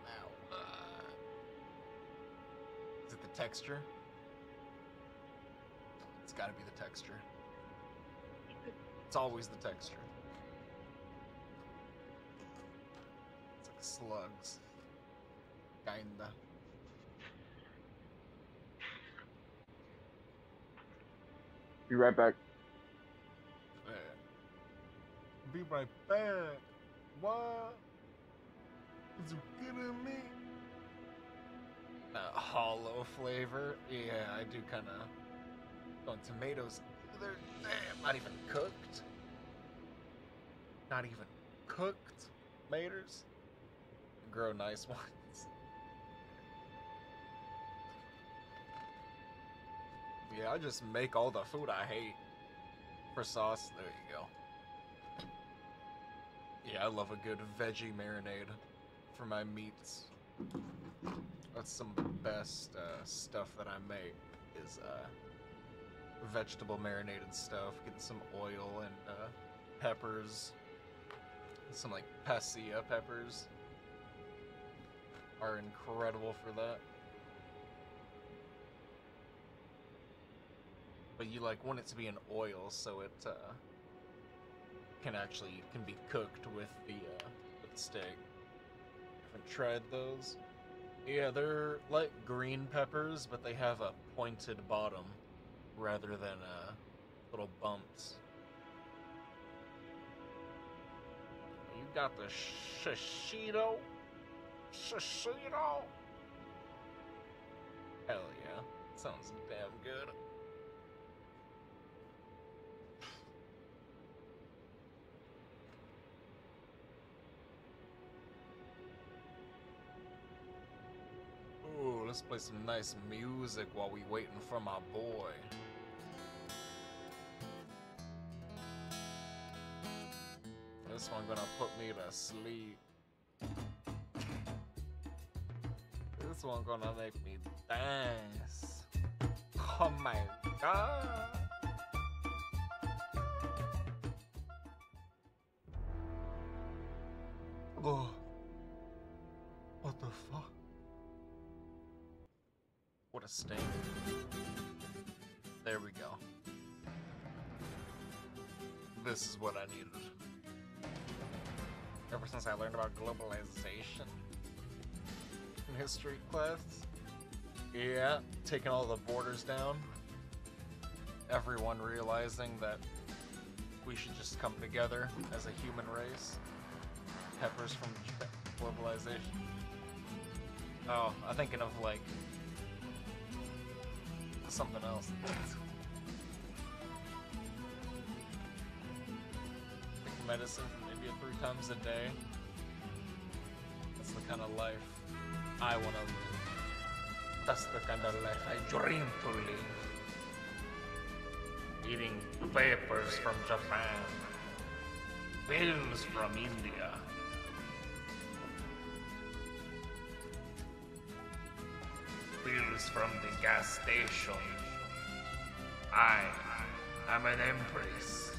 texture? It's got to be the texture. It's always the texture. It's like slugs. Kinda. Be right back. Be right back. What? Is you kidding me? Hollow flavor. Yeah, I do kind of. On tomatoes, they're damn, not even cooked. Not even cooked maters. Grow nice [LAUGHS] ones. Yeah, I just make all the food I hate for sauce. There you go. Yeah, I love a good veggie marinade for my meats. That's some of the best uh, stuff that I make is uh, vegetable marinated stuff. Getting some oil and uh, peppers, some like pasilla peppers are incredible for that. But you like want it to be in oil so it uh, can actually can be cooked with the uh, with the steak. Haven't tried those. Yeah, they're like green peppers, but they have a pointed bottom rather than uh little bumps. You got the shishito? Shishito? Hell yeah. Sounds damn good. Let's play some nice music while we waiting for my boy. This one gonna put me to sleep. This one gonna make me dance. Oh my god. This is what I needed. Ever since I learned about globalization in history class. Yeah, taking all the borders down. Everyone realizing that we should just come together as a human race. Peppers from globalization. Oh, I'm thinking of like something else. Medicine from India three times a day. That's the kind of life I want to live. That's the kind of life I dream to live. Eating papers from Japan, pills from India. Pills from the gas station. I am an empress.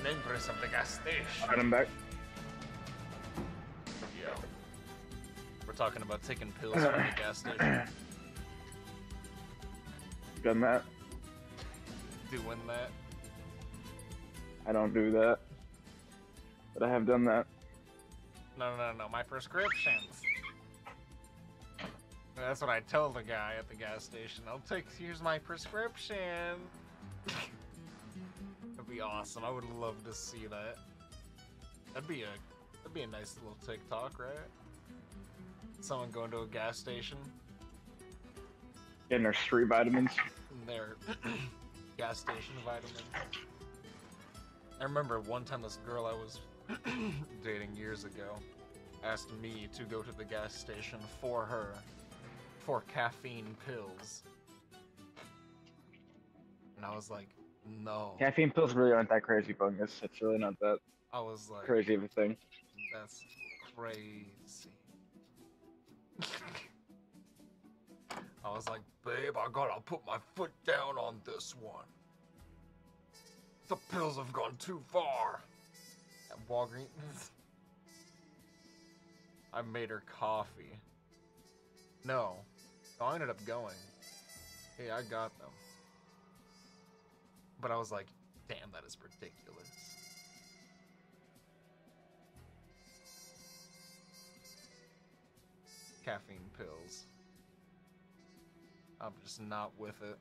An empress of the gas station. Alright, I'm back. Yeah. We're talking about taking pills [CLEARS THROAT] from the gas station. Done that. Doing that. I don't do that. But I have done that. No, no, no, my prescriptions. That's what I tell the guy at the gas station. I'll take, here's my prescription. Awesome. I would love to see that. That'd be a, that'd be a nice little TikTok, right? Someone going to a gas station, Getting their street vitamins. and their [CLEARS THROAT] gas station vitamins. I remember one time this girl I was [CLEARS THROAT] dating years ago asked me to go to the gas station for her for caffeine pills. And I was like, no. Caffeine pills really aren't that crazy, Bungus. It's really not that I was like, crazy of a thing. that's crazy. [LAUGHS] I was like, babe, I gotta put my foot down on this one. The pills have gone too far. At Walgreens. [LAUGHS] I made her coffee. No. I ended up going. Hey, I got them. But I was like, damn, that is ridiculous. Caffeine pills. I'm just not with it.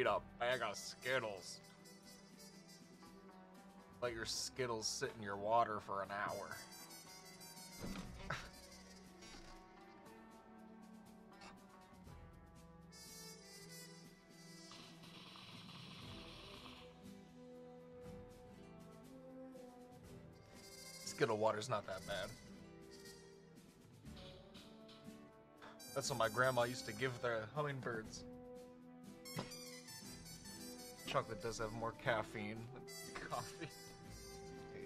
Eat a bag of Skittles. Let your Skittles sit in your water for an hour. Skittle water's not that bad. That's what my grandma used to give the hummingbirds. Chocolate does have more caffeine than [LAUGHS] coffee.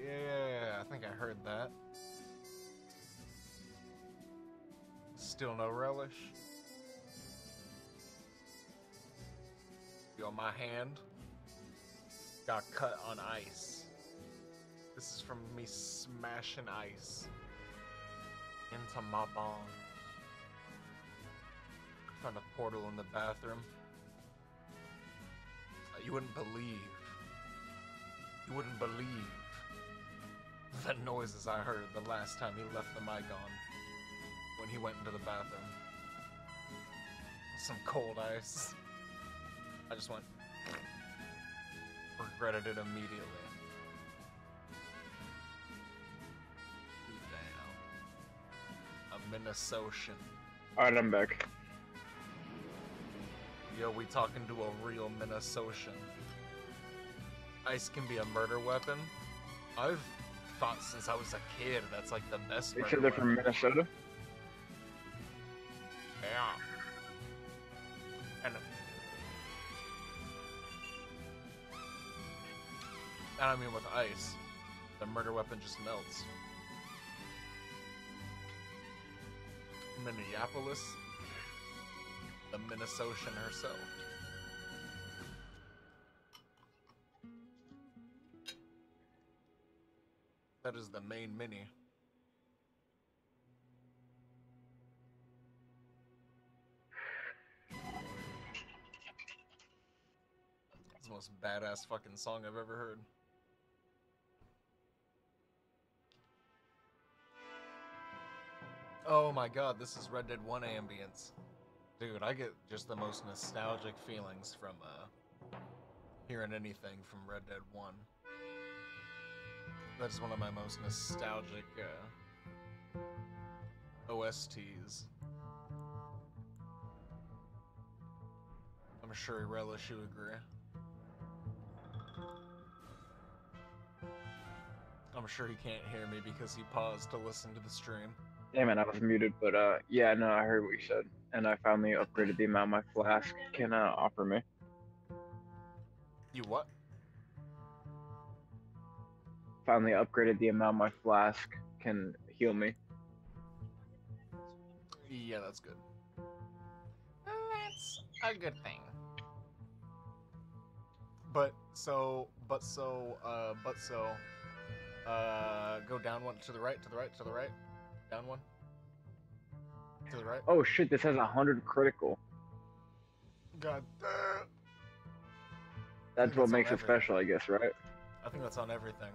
Yeah, I think I heard that. Still no relish. Yo, my hand got cut on ice. This is from me smashing ice into my bong. Found a portal in the bathroom. You wouldn't believe. You wouldn't believe the noises I heard the last time he left the mic on when he went into the bathroom. Some cold ice. I just went. Regretted it immediately. Damn. A Minnesotan. Alright, I'm back. Yo, we talking to a real Minnesotan. Ice can be a murder weapon. I've thought since I was a kid that's like the best. They said they're from. Minnesota. Yeah. And and I mean with ice, the murder weapon just melts. Minneapolis, the Minnesotan herself. That is the main mini. It's the most badass fucking song I've ever heard. Oh my god, this is Red Dead 1 ambience. Dude, I get just the most nostalgic feelings from uh, hearing anything from Red Dead 1. That is one of my most nostalgic uh, OSTs. I'm sure Relish you agree. I'm sure he can't hear me because he paused to listen to the stream. Damn it, I was muted, but uh, yeah, no, I heard what you said, and I finally upgraded the amount my flask can uh, offer me. You what? Finally upgraded the amount my flask can heal me. Yeah, that's good. That's a good thing. But so, but so, uh, but so, uh, go down one to the right, to the right, to the right, down one, to the right. Oh shit, this has a hundred critical. God, damn. That's that's what on makes it everything. special, I guess, right? I think that's on everything.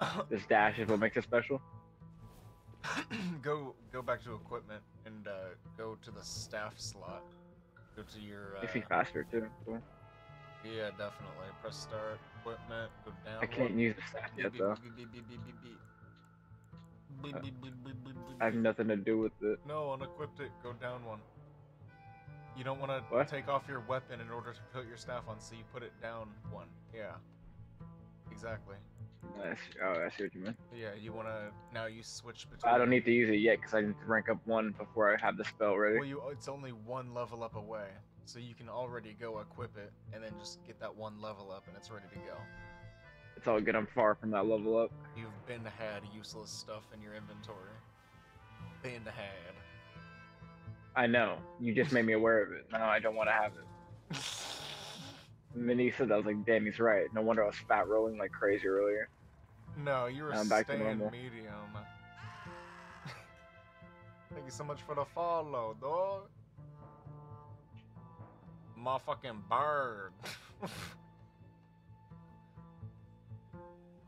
[LAUGHS] This dash is what makes it special. [CLEARS THROAT] go, go back to equipment and uh, go to the staff slot. Go to your. Uh, Makes me faster too. Cool. Yeah, definitely. Press start, equipment, go down. I can't one. use the staff yet Beep, though. Beep, beep, beep, I have nothing to do with it. No, unequipped it. Go down one. You don't want to take off your weapon in order to put your staff on, so you put it down one. Yeah. Exactly. Nice. Oh, I see what you mean. Yeah, you want to. Now you switch between. I don't need to use it yet because I need to rank up one before I have the spell ready. Well, you. It's only one level up away, so you can already go equip it and then just get that one level up, and it's ready to go. It's all good. I'm far from that level up. You've been had useless stuff in your inventory. Been had. I know. You just made me aware of it. Now I don't want to have it. He said that I was like, damn, he's right. No wonder I was fat rolling like crazy earlier. No, you were I'm back to staying normal. medium. [LAUGHS] Thank you so much for the follow, dog. Motherfucking bird. [LAUGHS]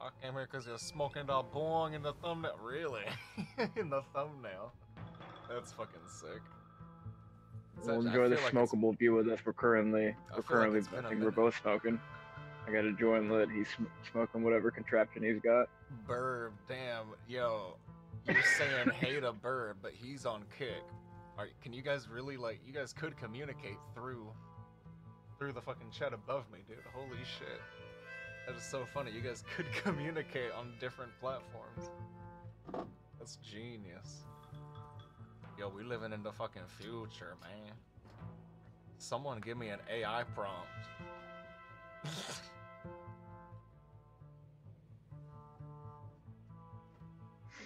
I came here because you're smoking that bong in the thumbnail. Really? [LAUGHS] in the thumbnail. That's fucking sick. We'll enjoy the like it's- smokable view with us. We're currently, I we're like currently, been I a think we're both smoking. I got to join lit. He's sm- smoking whatever contraption he's got. Burb, damn, yo, you're saying [LAUGHS] hate a burb, but he's on kick. Alright, can you guys really like? You guys could communicate through, through the fucking chat above me, dude. Holy shit, that is so funny. You guys [LAUGHS] could communicate on different platforms. That's genius. Yo, we living in the fucking future, man. Someone give me an AI prompt. [LAUGHS]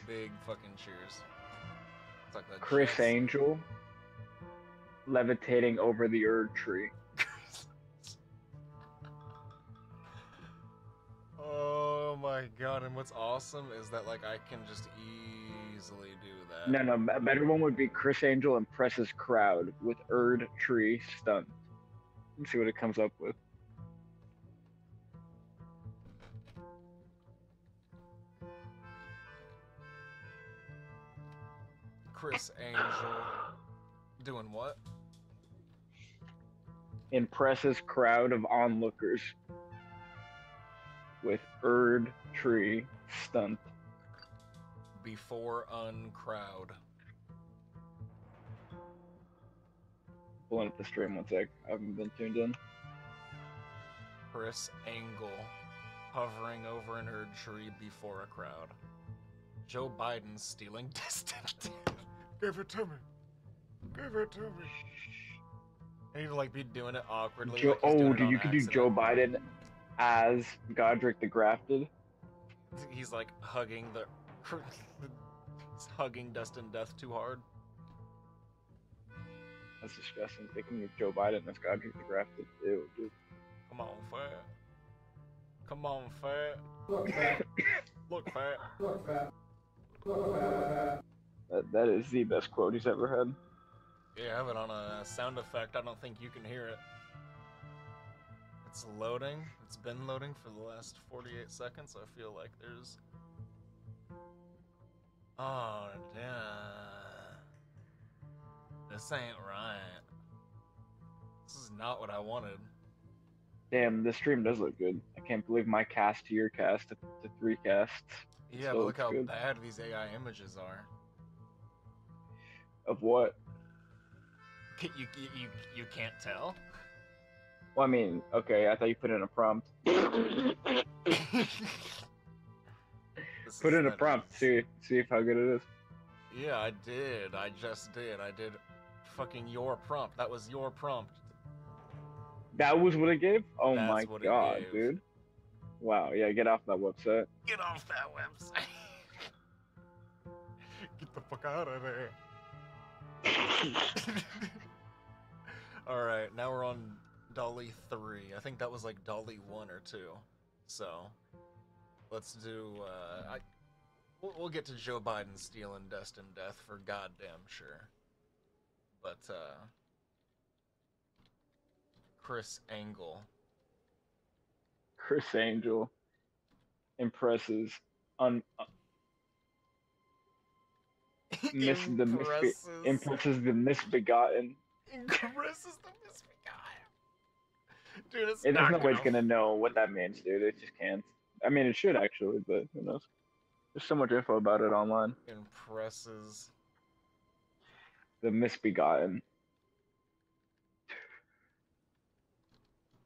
Big fucking cheers. Like Chris Jets- Angel levitating over the Erd tree. Oh my god! And what's awesome is that like I can just easily do that. No, no. A better one would be Criss Angel impresses crowd with Erd Tree stunt. Let's see what it comes up with. Criss Angel doing what? Impresses crowd of onlookers with Erd Tree stunt. Before uncrowd. Pulling up the stream one sec. I haven't been tuned in. Criss Angel hovering over an Erd tree before a crowd. Joe Biden stealing [LAUGHS] distant. Give it to me. Give it to me. And he'd like be doing it awkwardly. Joe, like oh, dude, you could do. Joe Biden as Godrick the Grafted. He's like hugging the. [LAUGHS] He's hugging Destined Death too hard. That's disgusting. Thinking of Joe Biden as Godrick the Grafted. Ew, dude. Come on, fat. Come on, fat. Look, fat. Look, fat. Look That, that is the best quote he's ever had. Yeah, I have it on a sound effect. I don't think you can hear it. It's loading. It's been loading for the last 48 seconds. I feel like there's. Oh, damn. This ain't right. This is not what I wanted. Damn, this stream does look good. I can't believe my cast to your cast to, to three casts Yeah, So but look how good. bad these AI images are. of what? You, you, you, you can't tell? Well, I mean, okay, I thought you put in a prompt. [LAUGHS] Put in a prompt. See, see if how good it is. Yeah, I did. I just did. I did fucking your prompt. That was your prompt. That was what it gave. Oh That's my god, dude. Wow. Yeah, get off that website. Get off that website. [LAUGHS] Get the fuck out of there. [LAUGHS] Alright, now we're on DALL-E 3. I think that was like DALL-E 1 or 2. So, let's do. Uh, I, we'll, we'll get to Joe Biden stealing Destined Death for goddamn sure. But, uh. Criss Angel. Criss Angel impresses un uh, [LAUGHS] miss the misbe- Impresses- impresses the misbegotten. Impresses the misbegotten. Dude, it's It, there's no way it's gonna gonna know what that means, dude. It just can't. I mean, it should actually, but who knows? There's so much info about it online. impresses The misbegotten.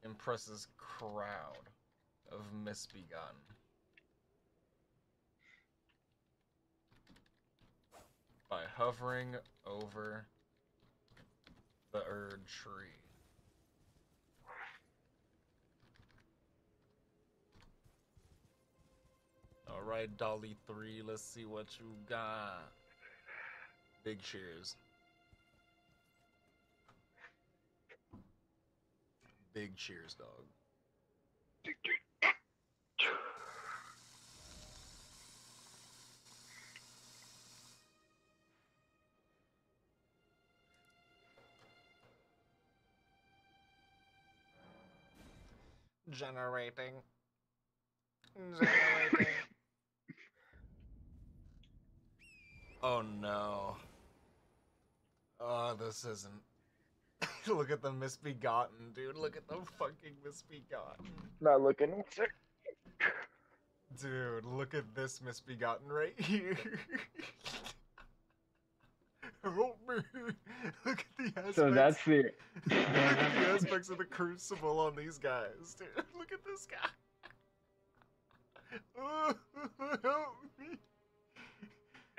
impresses crowd of misbegotten. By hovering over the Erd tree. Alright, DALL-E 3, let's see what you got. Big cheers. Big cheers, dog. Generating. Generating. Oh no. Oh, this isn't. [LAUGHS] Look at the misbegotten, dude. Look at the fucking misbegotten. Not looking. One. Dude, look at this misbegotten right here. [LAUGHS] Help me. Look at the aspects. So that's the. Look at the aspects of the crucible on these guys, dude. Look at this guy. [LAUGHS] Help me.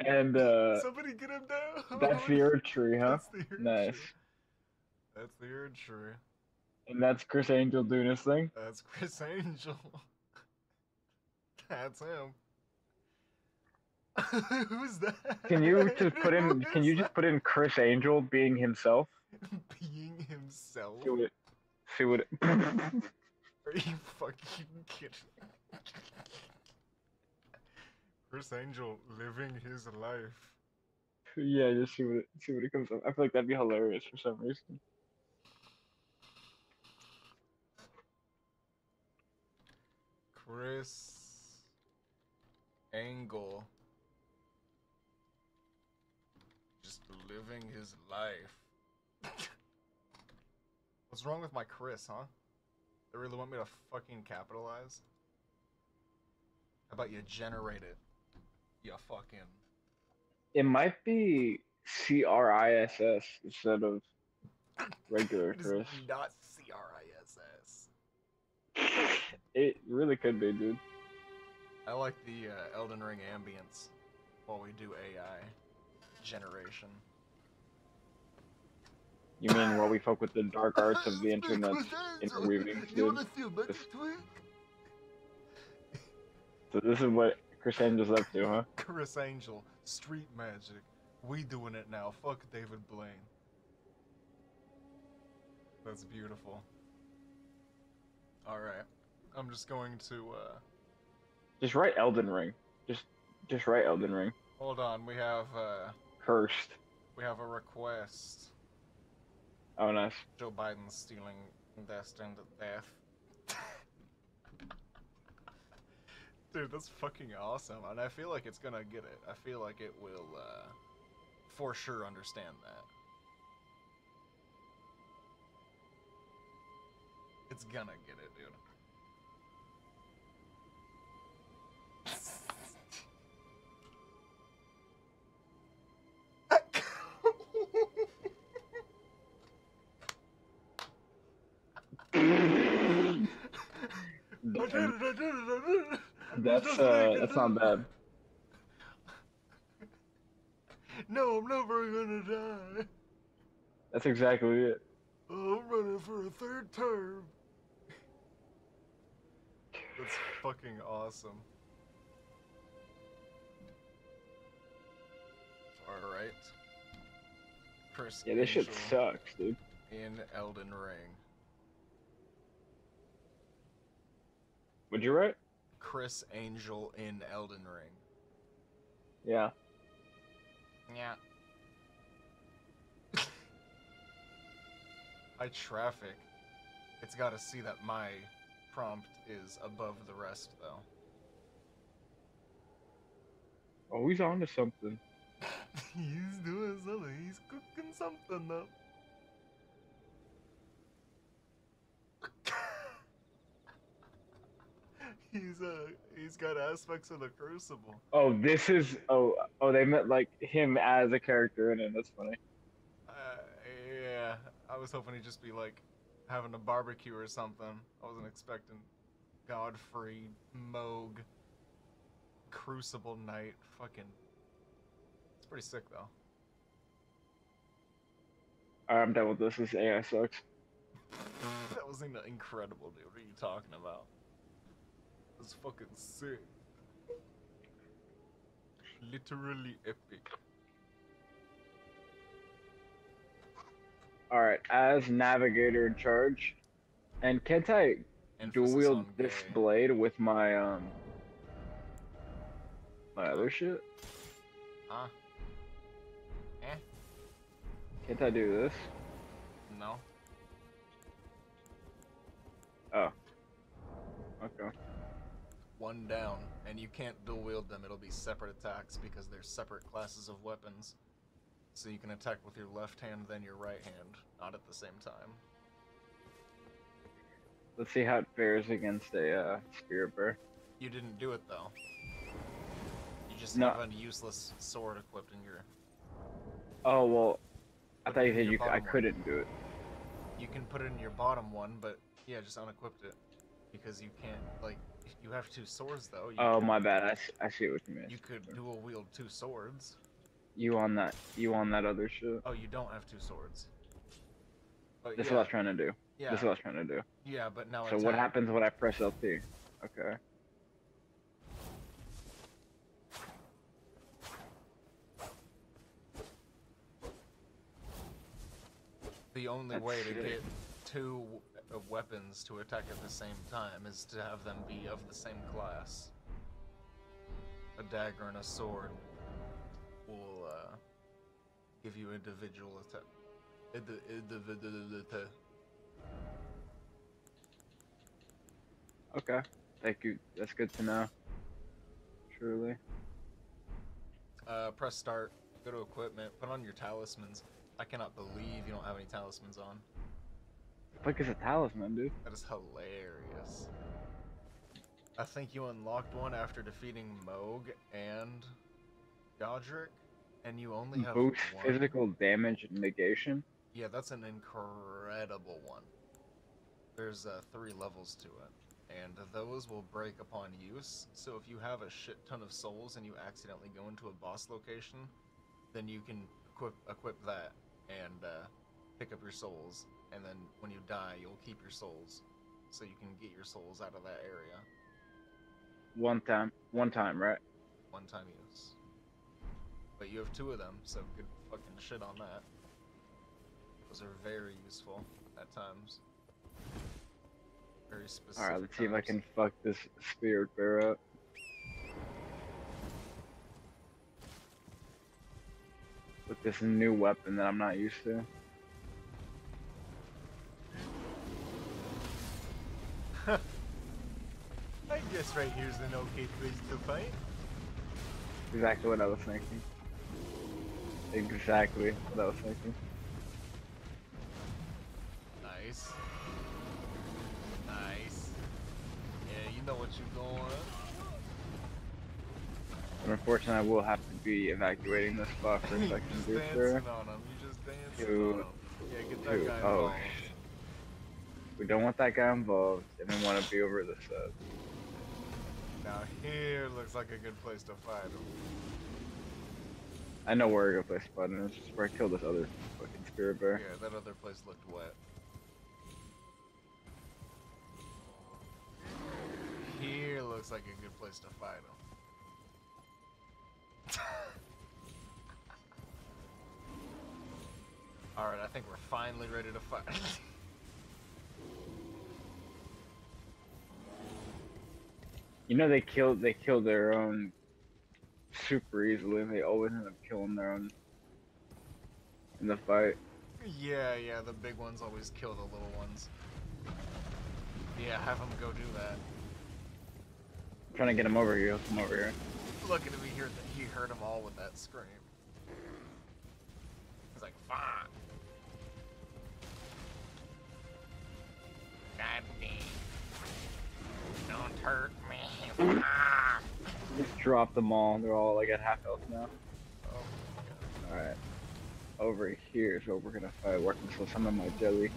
And uh, Somebody get him down. [LAUGHS] that's the Erd tree, huh? That's the Erd Nice. tree. That's the Erd tree. And that's Criss Angel doing his thing. That's Chris [LAUGHS] Angel. That's him. [LAUGHS] Who's that? Can you just put in? Can you just put in Criss Angel being himself? being himself? See what? See what? Are you fucking kidding? Criss Angel living his life. yeah, just see what it, see what it comes up. I feel like that'd be hilarious for some reason. Criss Angel. Just living his life. [LAUGHS] What's wrong with my Chris, huh? They really want me to fucking capitalize? How about you generate it? You fucking. It might be C R I S S instead of regular [LAUGHS] Chris. not C R I S S. It really could be, dude. I like the uh, Elden Ring ambience while we do AI generation. You mean while we fuck with the dark [LAUGHS] arts of the internet interweaving, dude? This- So this is what Criss Angel's up to, huh? [LAUGHS] Criss Angel, street magic. We doing it now. Fuck David Blaine. That's beautiful. Alright. I'm just going to uh Just write Elden Ring. Just just write Elden Ring. hold on, we have uh Cursed. we have a request. Oh nice. Joe Biden stealing destined death. Dude, that's fucking awesome. And I feel like it's gonna get it. I feel like it will uh for sure understand that. It's gonna get it, dude. I did it, I did it, I. That's uh that's not bad. No, I'm never gonna die. That's exactly it. I'm running for a third term. That's fucking awesome. Alright. Chris Yeah, this shit sucks, dude. in Elden Ring. Would you write? Criss Angel in Elden Ring. Yeah. Yeah. [LAUGHS] I traffic. It's got to see that my prompt is above the rest, though. Oh, he's on to something. [LAUGHS] He's doing something. He's cooking something up. He's uh he's got aspects of the crucible. Oh, this is oh oh they meant like him as a character in it. That's funny. Uh, yeah, I was hoping he'd just be like having a barbecue or something. I wasn't expecting Godfrey, Mohg, Crucible Knight. Fucking. It's pretty sick though. Alright, I'm done with this. This AI sucks. [LAUGHS] that was in- incredible, dude. What are you talking about? Fucking sick. Literally epic. Alright, as navigator in charge. And can't I dual wield this gay. blade with my um my other shit? Huh? Eh? Can't I do this? No. Oh. Okay. One down, and you can't dual wield them. It'll be separate attacks because they're separate classes of weapons. So you can attack with your left hand, then your right hand, not at the same time. Let's see how it fares against a uh, spirit bear. You didn't do it though. You just No. have a useless sword equipped in your. Oh well I thought you said you I couldn't do it. You can put it in your bottom one, but yeah, just unequipped it because you can't like. You have two swords though. You Oh could- my bad. I, I see what you mean. You could dual wield two swords. You on that? You on that other shit? Oh, you don't have two swords. But This is what I was trying to do. yeah, This is what I was trying to do. yeah, but now So what happens when I press LT? Okay. The only That's way to get two uh, weapons to attack at the same time is to have them be of the same class. A dagger and a sword will uh, give you individual attack. Individual attack. Okay. Thank you. That's good to know. Truly. Uh, press start Go to equipment. Put on your talismans. I cannot believe you don't have any talismans on. Fuck is a talisman, dude? That is hilarious. I think you unlocked one after defeating Mohg and Godrick, and you only have Boost one. physical damage and negation. Yeah, that's an incredible one. There's uh, three levels to it, and those will break upon use. So if you have a shit ton of souls and you accidentally go into a boss location, then you can equip equip that and uh, pick up your souls. And then when you die, you'll keep your souls, so you can get your souls out of that area. One time, one time, right? One time use. But you have two of them, so good fucking shit on that. Those are very useful at times. Very specific. All right, let's see if I can fuck this spirit bear up. With this new weapon that I'm not used to. [LAUGHS] I guess right here's an okay place to fight. Exactly what I was thinking. Exactly what I was thinking. Nice. Nice. Yeah, you know what you're doing. But unfortunately, I will have to be evacuating this spot for a you second, just dude, dancing sir. on him. You just dancing Two, on him. Yeah, get that two. guy Oh, involved. shit. We don't want that guy involved, and we want to be over this side. Now here looks like a good place to fight him. I know where a good place to spot him. It's where I killed this other fucking spirit bear. Yeah, that other place looked wet. Here looks like a good place to fight him. [LAUGHS] Alright, I think we're finally ready to fight. [LAUGHS] You know they kill they kill their own super easily. They always end up killing their own in the fight. yeah, yeah, the big ones always kill the little ones. Yeah, have them go do that. I'm trying to get him over here. Come over here. Look at him, he heard, he heard them all with that scream. He's like, fine. God damn. Don't hurt me. Just drop them all. They're all like at half health now. Oh. All right. Over here is where we're gonna fight. Working for some of my jelly.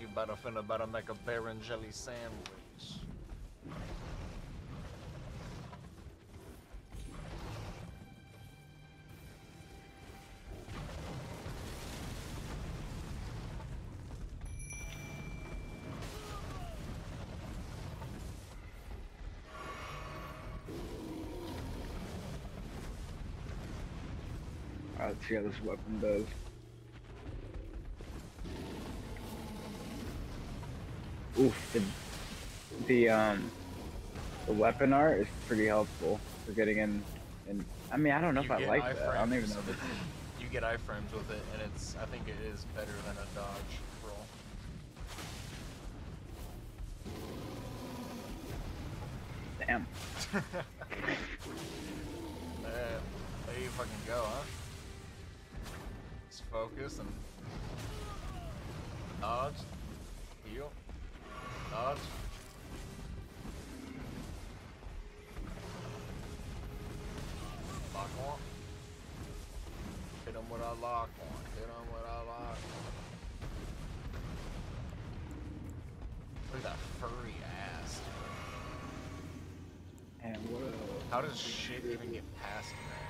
You better finna better make a bear and jelly sandwich. See how this weapon does. Oof, the, the um the weapon art is pretty helpful for getting in and I mean I don't know You if I like that. I don't even know if it's [LAUGHS] You get iframes with it, and it's I think it is better than a dodge roll. damn. Uh, [LAUGHS] there you fucking go, huh? Focus and dodge, heal, dodge. Lock on. Hit him with a lock on. Hit him with a lock on. Look at that furry ass. And what? How does shit even get past that?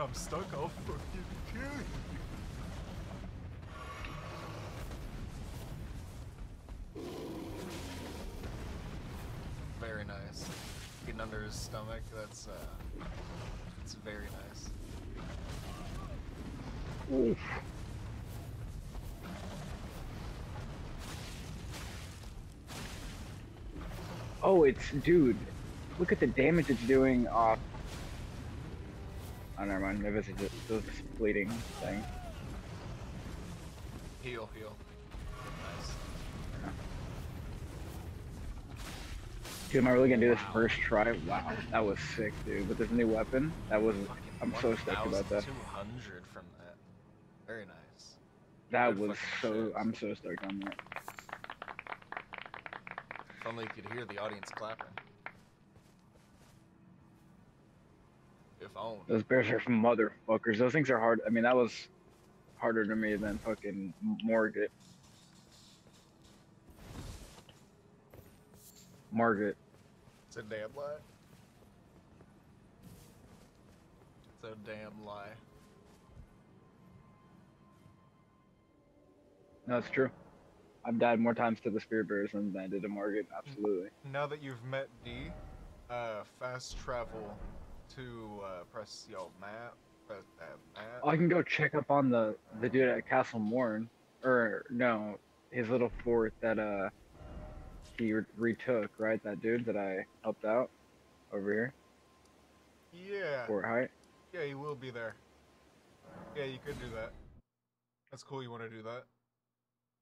I'm stuck, I'll fucking kill you. Very nice. getting under his stomach. That's uh, it's very nice. Oof. Oh, it's dude. Look at the damage it's doing off. Oh, never mind. Maybe it's just this bleeding thing. Heal, heal. Nice. Dude, am I really gonna do this Wow. first try? Wow, that was sick, dude. With this new weapon, that was. I'm so stoked about that. 200 from that. Very nice. That Good was so. shit. I'm so stoked on that. If only you could hear the audience clapping. If only. Those bears are motherfuckers. Those things are hard. I mean, that was harder to me than fucking Margit. Margit. It's a damn lie. It's a damn lie. No, it's true. I've died more times to the spirit bears than I did to Margit. Absolutely. Now that you've met D, uh, fast travel to uh, press yo map. Press that map. I can go check up on the the dude at Castle Morne, or no, his little fort that uh he re- retook. Right, that dude that I helped out over here, Yeah. Fort Haight. Yeah, you will be there. Yeah, you could do that. That's cool. You want to do that?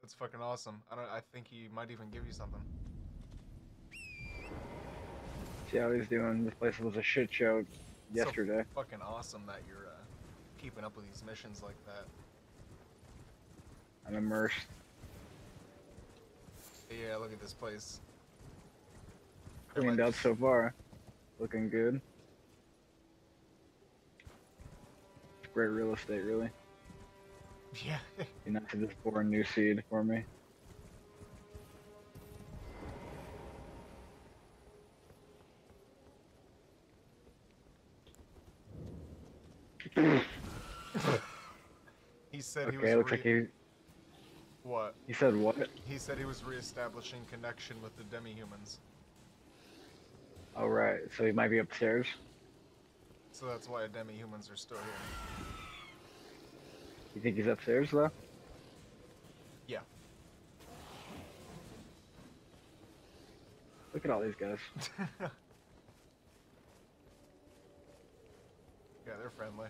That's fucking awesome. I don't. I think he might even give you something. See how he's doing. This place was a shit show So yesterday. fucking awesome that you're uh, keeping up with these missions like that. I'm immersed. Yeah, look at this place. Cleaned up so far. Looking good. It's great real estate, really. [LAUGHS] Yeah. To just pour a new seed for me. [CLEARS THROAT] he said he Okay, was. looks like re- he What? he said what? He said he was reestablishing connection with the demi-humans. Oh right, so he might be upstairs. So that's why demi-humans are still here. You think he's upstairs though? Yeah. Look at all these guys. [LAUGHS] Yeah, they're friendly.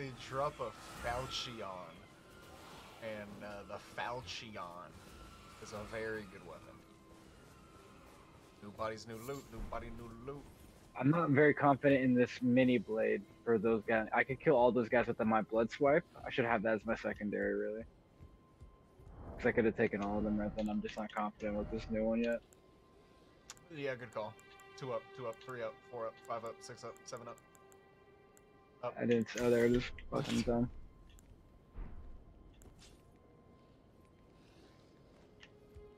They drop a Falchion, and uh, the Falchion is a very good weapon. New bodies, new loot. New body, new loot. I'm not very confident in this mini blade for those guys. I could kill all those guys with my blood swipe. I should have that as my secondary, really. Because I could have taken all of them right then. I'm just not confident with this new one yet. Yeah, good call. Two up, two up, three up, four up, five up, six up, seven up. Up. I didn't. Oh, there it is. Fucking done.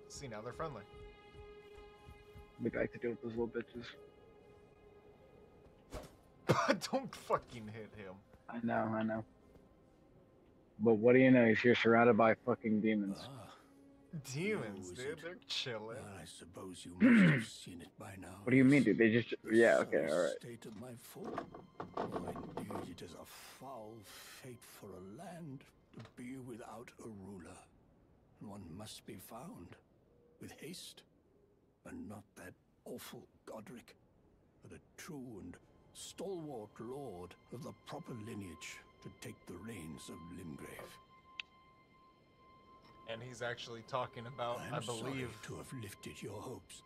See now they're friendly. Be back to deal with those little bitches. [LAUGHS] Don't fucking hit him. I know, I know. But what do you know? He's here surrounded by fucking demons. Ah, Demons, dude, it. they're chilling. well, I suppose you must have seen it by now. What do you mean, dude? They just. Yeah, okay, alright. State of my fort. Oh, indeed, it is a foul fate for a land to be without a ruler. One must be found with haste, and not that awful Godrick, but a true and stalwart lord of the proper lineage to take the reins of Limgrave. And he's actually talking about, I I, am sorry believe, to have lifted your hopes,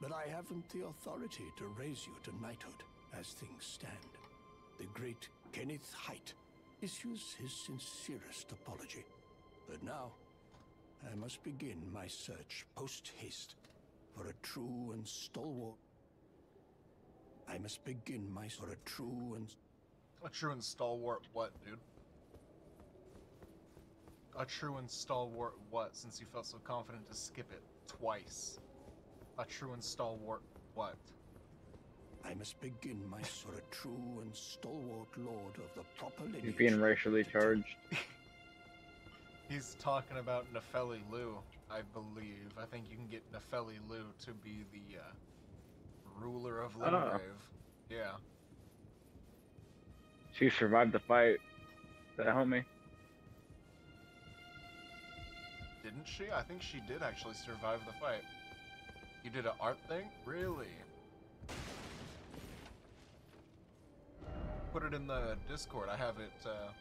but I haven't the authority to raise you to knighthood as things stand. The great Kenneth Haight issues his sincerest apology. But now, I must begin my search post haste for a true and stalwart. I must begin my for a true and a true and stalwart what, dude? A true and stalwart what, since you felt so confident to skip it twice? A true and stalwart what? I must begin my sort of true and stalwart lord of the proper lineage. He's being racially charged. [LAUGHS] He's talking about Nepheli Loux, I believe. I think you can get Nepheli Loux to be the uh, ruler of Oh. Limgrave. Yeah. She survived the fight. That help me? Didn't she? I think she did actually survive the fight. You did an art thing? Really? Put it in the Discord. I have it, uh...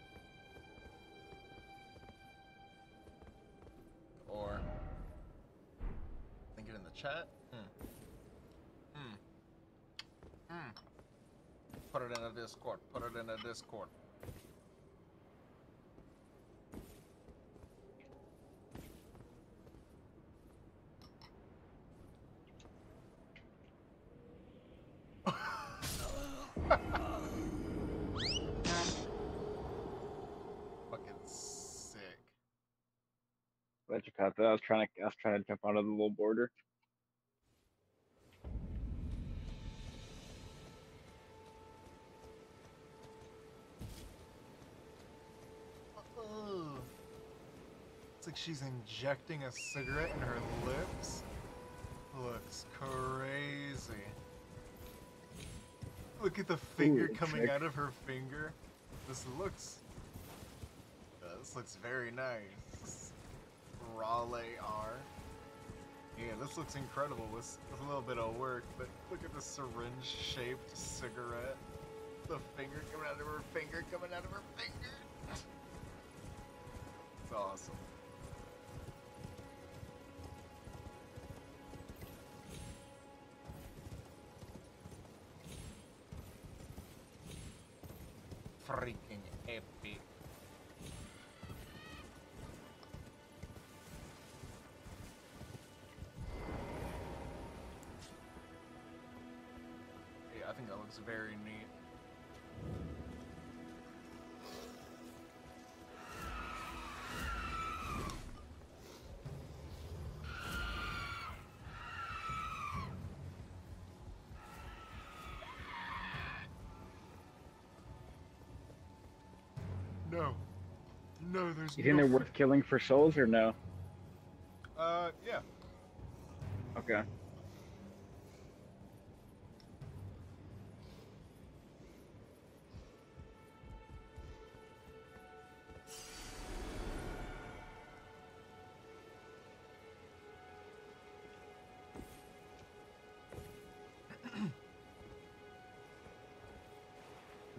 Or... Think it in the chat? Hmm. Hmm. Hmm. Put it in a Discord. Put it in a Discord. Fucking sick. Glad you caught that. I was trying to I was trying to jump onto the little border. Ugh. It's like she's injecting a cigarette in her lips. Looks crazy. Look at the finger Ooh, coming out of her finger. This looks. uh, this looks very nice. Raleigh R. Yeah, this looks incredible with, with a little bit of work, but look at the syringe shaped cigarette. The finger coming out of her finger, coming out of her finger. It's awesome. Yeah, I think that looks very neat. No. No, there's You think no they're worth killing for souls or no? Uh, yeah. Okay.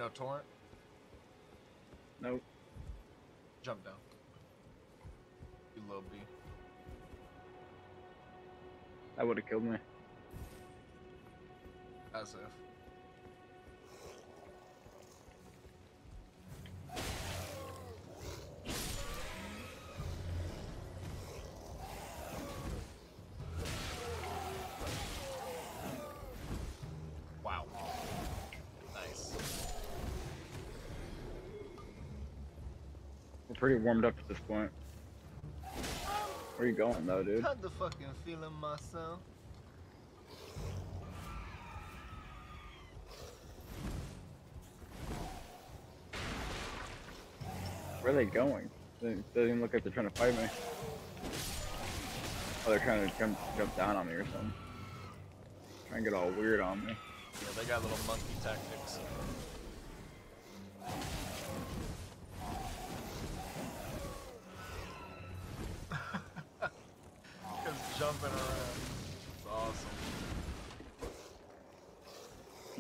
No torrent? Nope. Jump down. You little B. That would have killed me. As if. Pretty warmed up at this point. Where are you going though, dude? Had the fucking feeling myself. Where are they going? Doesn't doesn't even look like they're trying to fight me. Oh, they're trying to jump jump down on me or something. Trying to get all weird on me. Yeah, they got little monkey tactics. Just jumping around. It's awesome.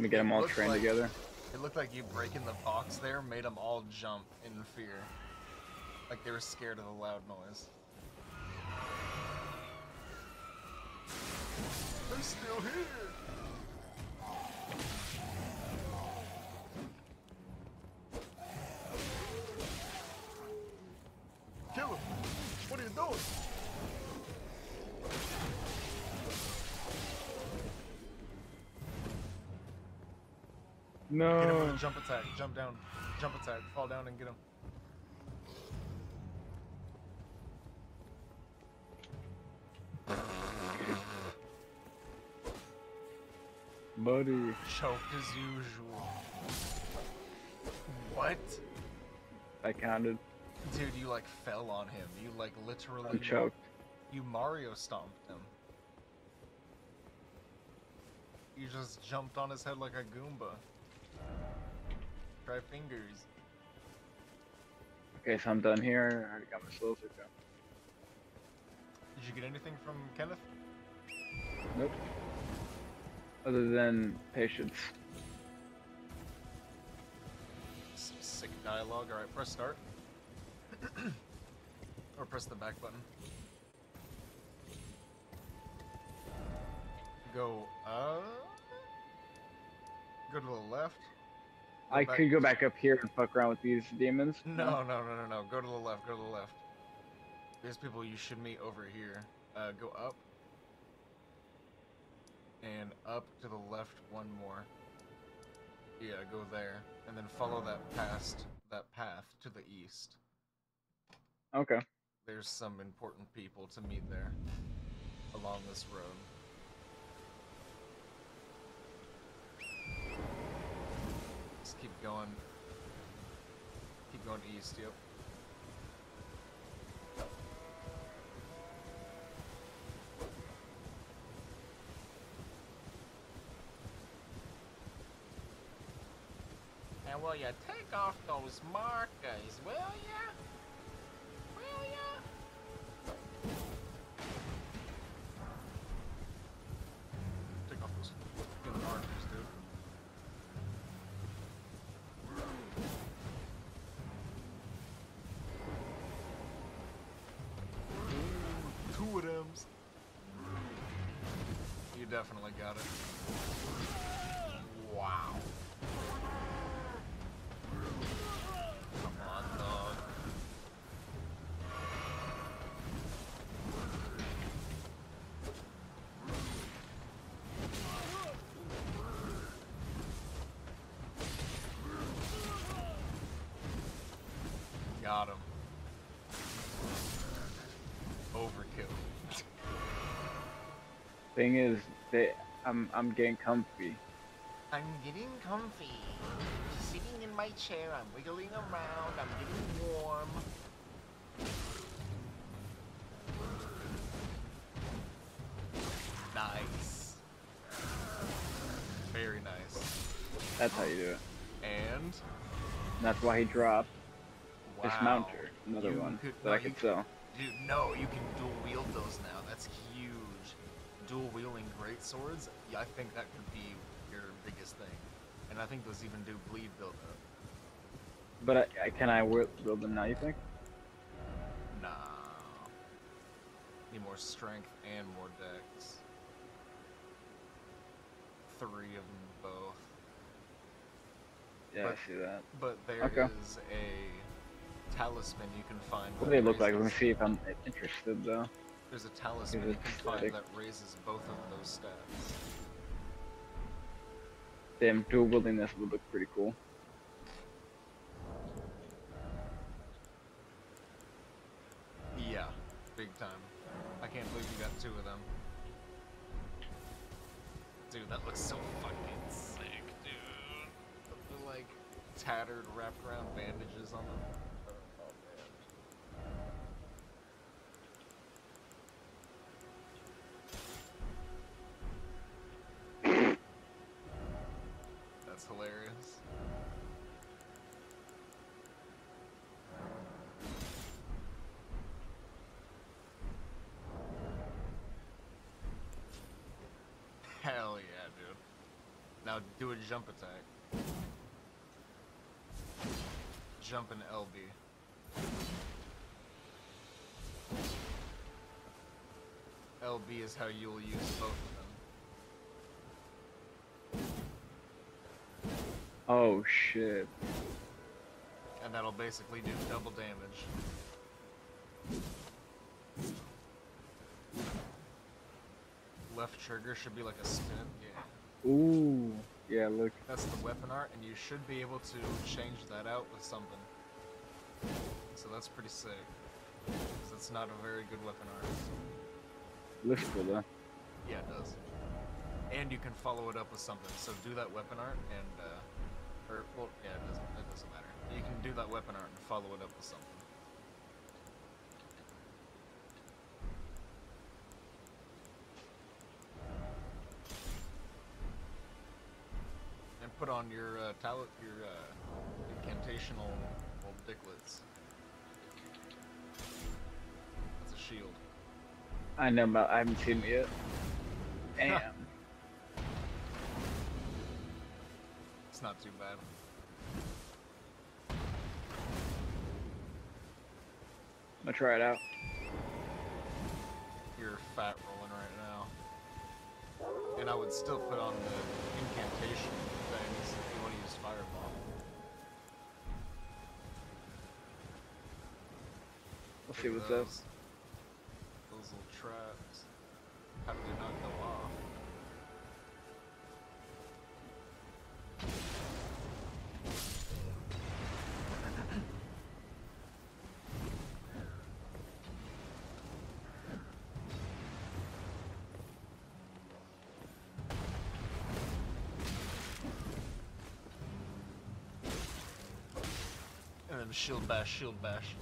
Me get them all trained like- together. It looked like you breaking the box there made them all jump in fear. Like they were scared of the loud noise. They're still here! Get him with No. a jump attack, jump down, jump attack, fall down and get him. buddy. Choked as usual. What? I counted. Dude, you like fell on him. You like literally I'm choked. You Mario stomped him. You just jumped on his head like a Goomba. Try fingers. Okay, so I'm done here. I already got my slow down. Did you get anything from Kenneth? Nope. Other than patience. Some sick dialogue. Alright, press start. [CLEARS THROAT] or press the back button. Go up. Go to the left. I back- could go back up here and fuck around with these demons. No, no, no, no, no. Go to the left. Go to the left. There's people you should meet over here. Uh, go up. And up to the left one more. Yeah, go there. And then follow that past that path to the east. Okay. There's some important people to meet there. Along this road. Keep going. Keep going east, yep. And will you take off those markers, will ya? You definitely got it. Wow. Come on, dog. Got him. Overkill. Thing is, they, I'm I'm getting comfy. I'm getting comfy. Sitting in my chair, I'm wiggling around, I'm getting warm. Nice. Very nice. That's how you do it. And that's why he dropped wow. Dismounter, another You one could- that no, I could sell. Dude, no, you can dual wield those now. Dual wielding great swords, yeah, I think that could be your biggest thing. And I think those even do bleed build up. But I, I, can I build them now? You think? Nah. Need more strength and more dex. Three of them both. Yeah, But- I see that. But there is Okay. a talisman you can find. What do they look like? Let me see if I'm interested though. There's a talisman you can find that raises both of those stats. Damn, dual wielding this would look pretty cool. Yeah, big time. I can't believe you got two of them. Dude, that looks so fucking sick, dude. The, like tattered wrapped around bandages on them. Now do a jump attack. Jump and LB. LB is how you'll use both of them. Oh shit. And that'll basically do double damage. Left trigger should be like a spin. Yeah. Ooh. Yeah, look. That's the weapon art, and you should be able to change that out with something. So that's pretty sick. Because it's not a very good weapon art. Looks cool though. Yeah, it does. and you can follow it up with something. So do that weapon art and, uh, or well, yeah, it doesn't, it doesn't matter. You can do that weapon art and follow it up with something. And put on your uh, talent, your uh, incantational old dicklets. That's a shield. I know, but I haven't seen it yet. [LAUGHS] Damn. It's not too bad. I'm gonna try it out. You're fat rolling right now. And I would still put on the incantation things if you want to use fireball. What's at up. those, those little traps. How do they not go off? And then shield bash, shield bash.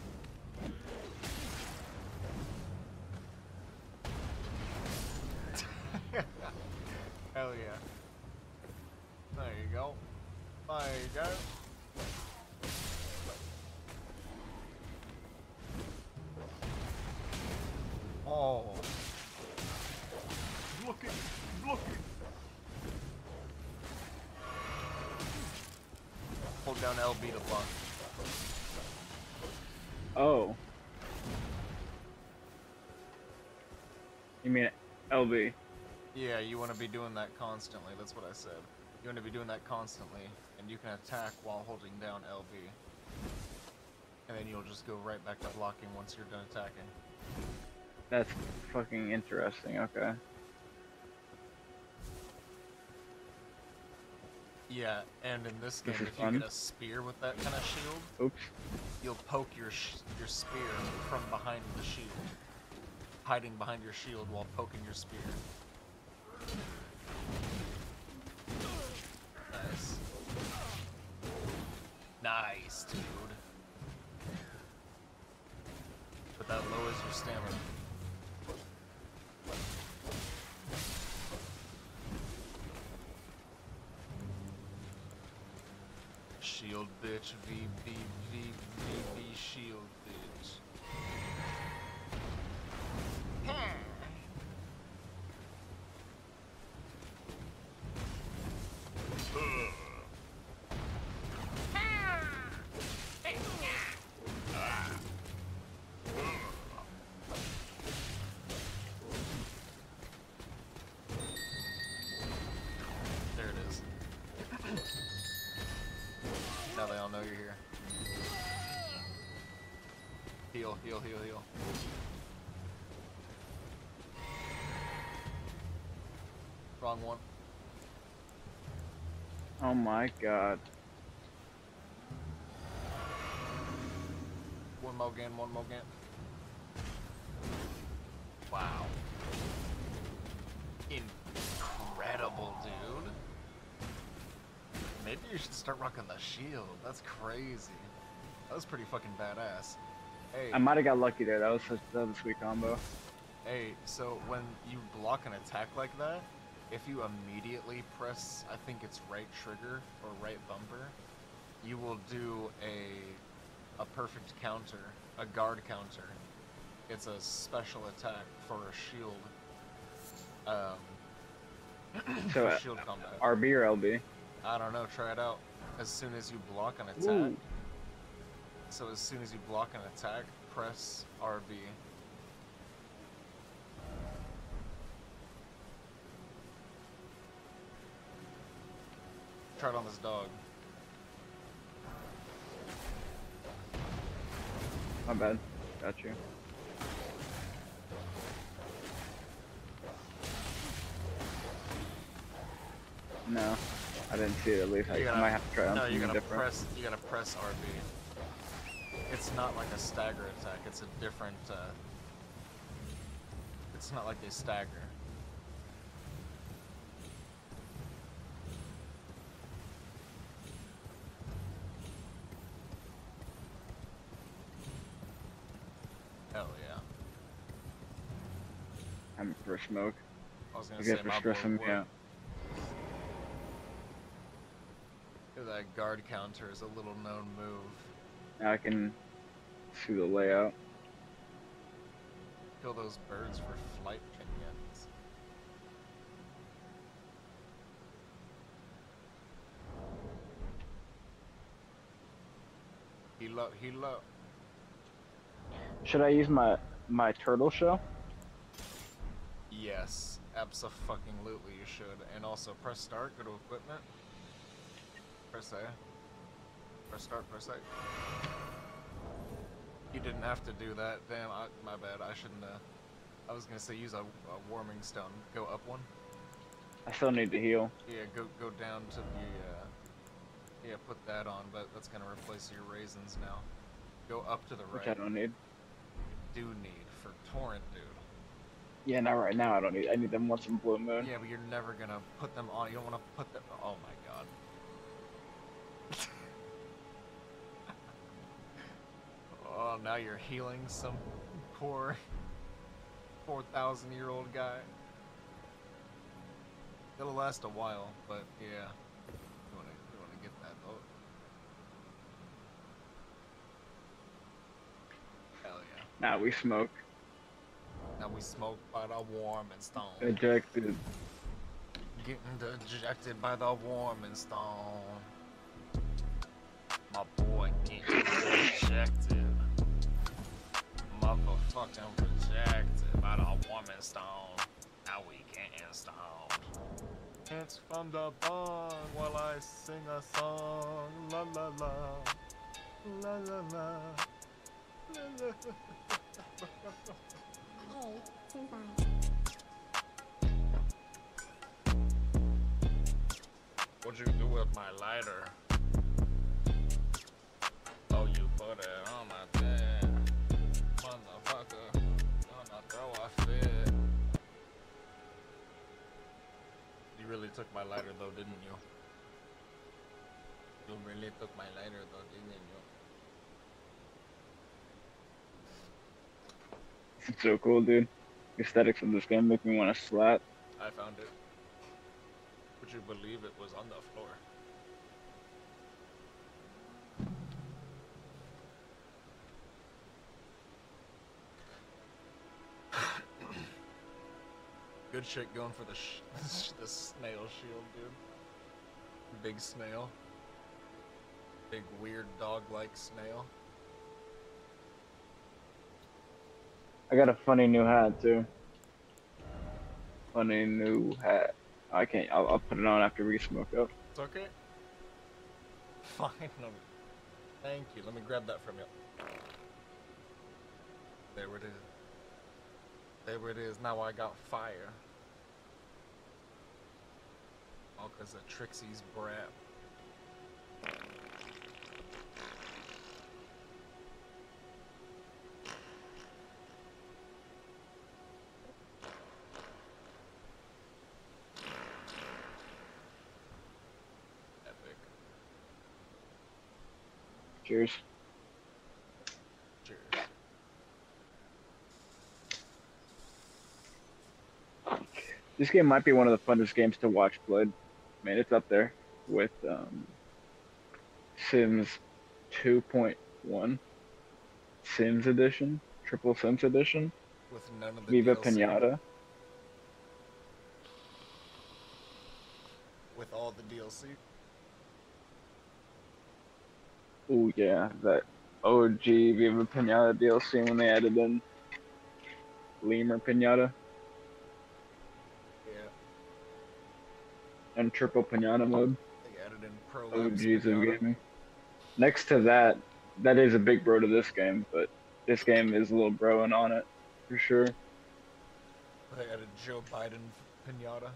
Down LB to block. Oh. You mean LB? Yeah, you want to be doing that constantly. That's what I said. You want to be doing that constantly, and you can attack while holding down LB. And then you'll just go right back to blocking once you're done attacking. That's fucking interesting. Okay. Yeah, and in this game, This if you fun. get a spear with that kind of shield, Oops. you'll poke your sh your spear from behind the shield, hiding behind your shield while poking your spear. Nice. Nice, dude. But that lowers your stamina. Shield bitch, V V V V V shield bitch. They all know you're here. Heal, heal, heal, heal. Wrong one. Oh my god. One more game, one more Wow. Start rocking the shield. That's crazy. That was pretty fucking badass. Hey, I might have got lucky there. That was such that was a sweet combo. hey, so when you block an attack like that, if you immediately press, I think it's right trigger or right bumper, you will do a a perfect counter, a guard counter. It's a special attack for a shield. Um, [CLEARS THROAT] So, shield combat. RB or LB? I don't know. Try it out. As soon as you block an attack. Ooh. So as soon as you block an attack, press RB. Try it on this dog. My bad. Got you. No, I didn't see it at least. I, gotta, I, might have to try No, you gotta different. press. You gotta press RB. It's not like a stagger attack. It's a different. Uh, it's not like they stagger. Hell yeah. I'm for a smoke. I was gonna I say, for my stressing me. That guard counter is a little known move. Now I can see the layout. Kill those birds for flight pinions. Heal up, heal up. Should I use my my turtle shell? Yes, absolutely you should. And also press start, go to equipment. Press A. Press start, press A. You didn't have to do that. Damn, I, my bad. I shouldn't have. I was gonna say use a, a warming stone. Go up one. I still need to heal. Yeah, go go down to the. Uh, yeah, put that on, but that's gonna replace your raisins now. Go up to the right. Which. I don't need. Do need for torrent, dude. Yeah, not right now. I don't need. I need them once in blue moon. Yeah, but you're never gonna put them on. You don't want to put them. Oh my god. Oh, now you're healing some poor, [LAUGHS] four thousand year old guy. It'll last a while, but yeah. You wanna, you wanna get that though. Hell yeah. Now we smoke. Now we smoke by the warm and stone. Ejected. Getting dejected by the warm and stone. My boy getting rejected. Motherfucking rejected by the warm and stone. Now we getting stoned. It's from the bong while I sing a song. La la la. La la la. La la la. What'd you do with my lighter? Oh, you put it on my thing. A. You really took my lighter though, didn't you? You really took my lighter though, didn't you? It's so cool, dude. Aesthetics of this game make me want to slap. I found it. Would you believe it was on the floor? Good shit going for the [LAUGHS] sh the snail shield, dude. Big snail. Big weird dog-like snail. I got a funny new hat too. Funny new hat. I can't. I'll, I'll put it on after we smoke up. It's okay. Fine. [LAUGHS] Thank you. Let me grab that from you. There it is. There it is. Now I got fire. All because of Trixie's brat. Epic. Cheers. Cheers. This game might be one of the funnest games to watch played. Man, it's up there with um, Sims 2.1, Sims Edition, Triple Sims Edition, With none of the Viva DLC. Pinata. With all the DLC. Oh yeah, that OG Viva Pinata DLC when they added in Lemur Pinata Yeah. And Triple Pinata mode. They added in Pro Labs OGs of gaming. Next to that, that is a big bro to this game, but this game is a little broing on it for sure. They added Joe Biden pinata.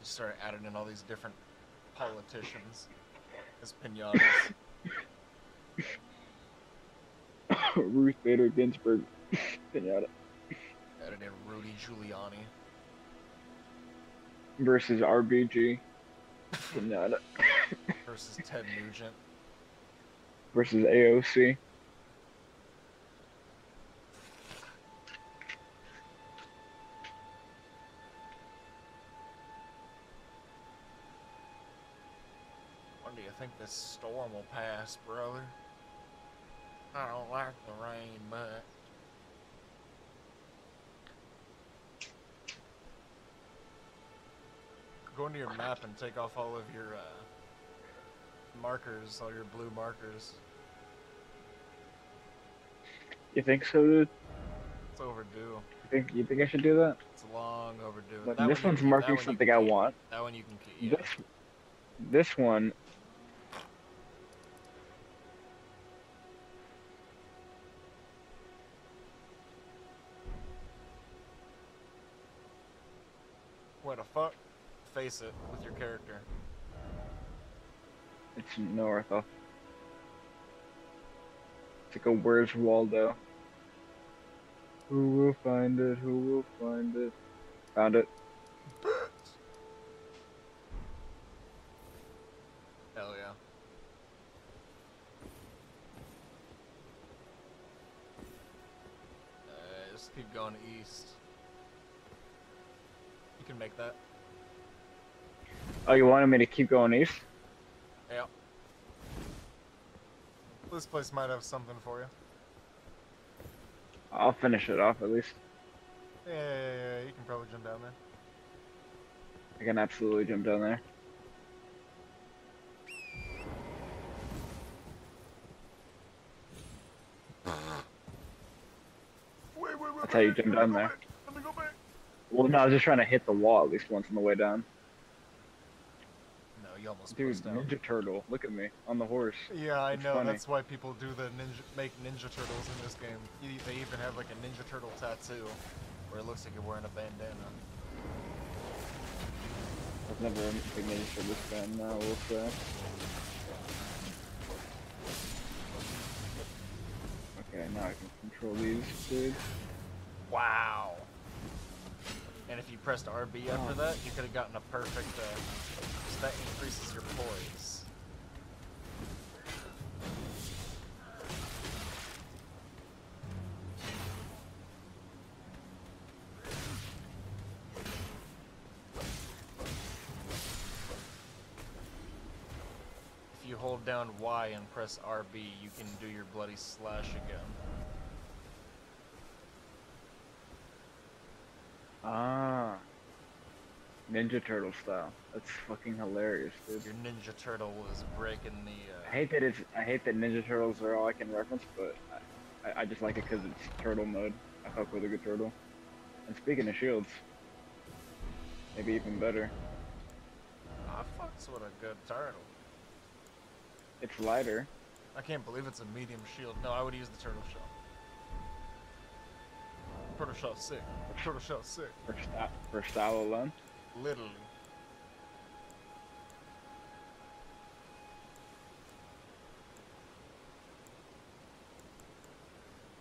Just started adding in all these different politicians as pinatas. [LAUGHS] [LAUGHS] Ruth Bader Ginsburg Pinata better than Rudy Giuliani. Versus RBG. [LAUGHS] Versus Ted Nugent. Versus AOC. When do you think this storm will pass, brother? I don't like the rain much. Go into your map and take off all of your uh, markers, all your blue markers. You think so, dude? It's overdue. You think you think I should do that? It's long overdue. This one one's marking something I want. That one you can keep. Yeah. This this one Face it with your character. it's north. I'll it's like a Where's Waldo? Who will find it? Who will find it? Found it. Oh, you wanted me to keep going east? Yeah. This place might have something for you. I'll finish it off at least. Yeah, yeah, yeah, yeah, you can probably jump down there. I can absolutely jump down there. Wait, wait, wait. That's how you jump down there. Let me go back. Well, no, I was just trying to hit the wall at least once on the way down. No, you almost Dude, pressed. Ninja Turtle, look at me on the horse. Yeah, I It's know. funny. That's why people do the ninja make Ninja Turtles in this game. They even have like a Ninja Turtle tattoo, where it looks like you're wearing a bandana. I've never been Ninja Turtle fan. Now we'll say. Okay, now I can control these dude. Wow. And if you pressed RB after that, you could have gotten a perfect. Uh, so that increases your poise. If you hold down Y and press RB, you can do your bloody slash again. Ah. Ninja Turtle style. That's fucking hilarious, dude. Your Ninja Turtle was breaking the. Uh, I hate that it's. I hate that Ninja Turtles are all I can reference, but I, I, just like it because it's turtle mode. I fuck with a good turtle. And speaking of shields, maybe even better. I fucks with a good turtle. It's lighter. I can't believe it's a medium shield. No, I would use the turtle shell. Turtle shell sick. Turtle shell sick. For, sta- for style alone. Literally.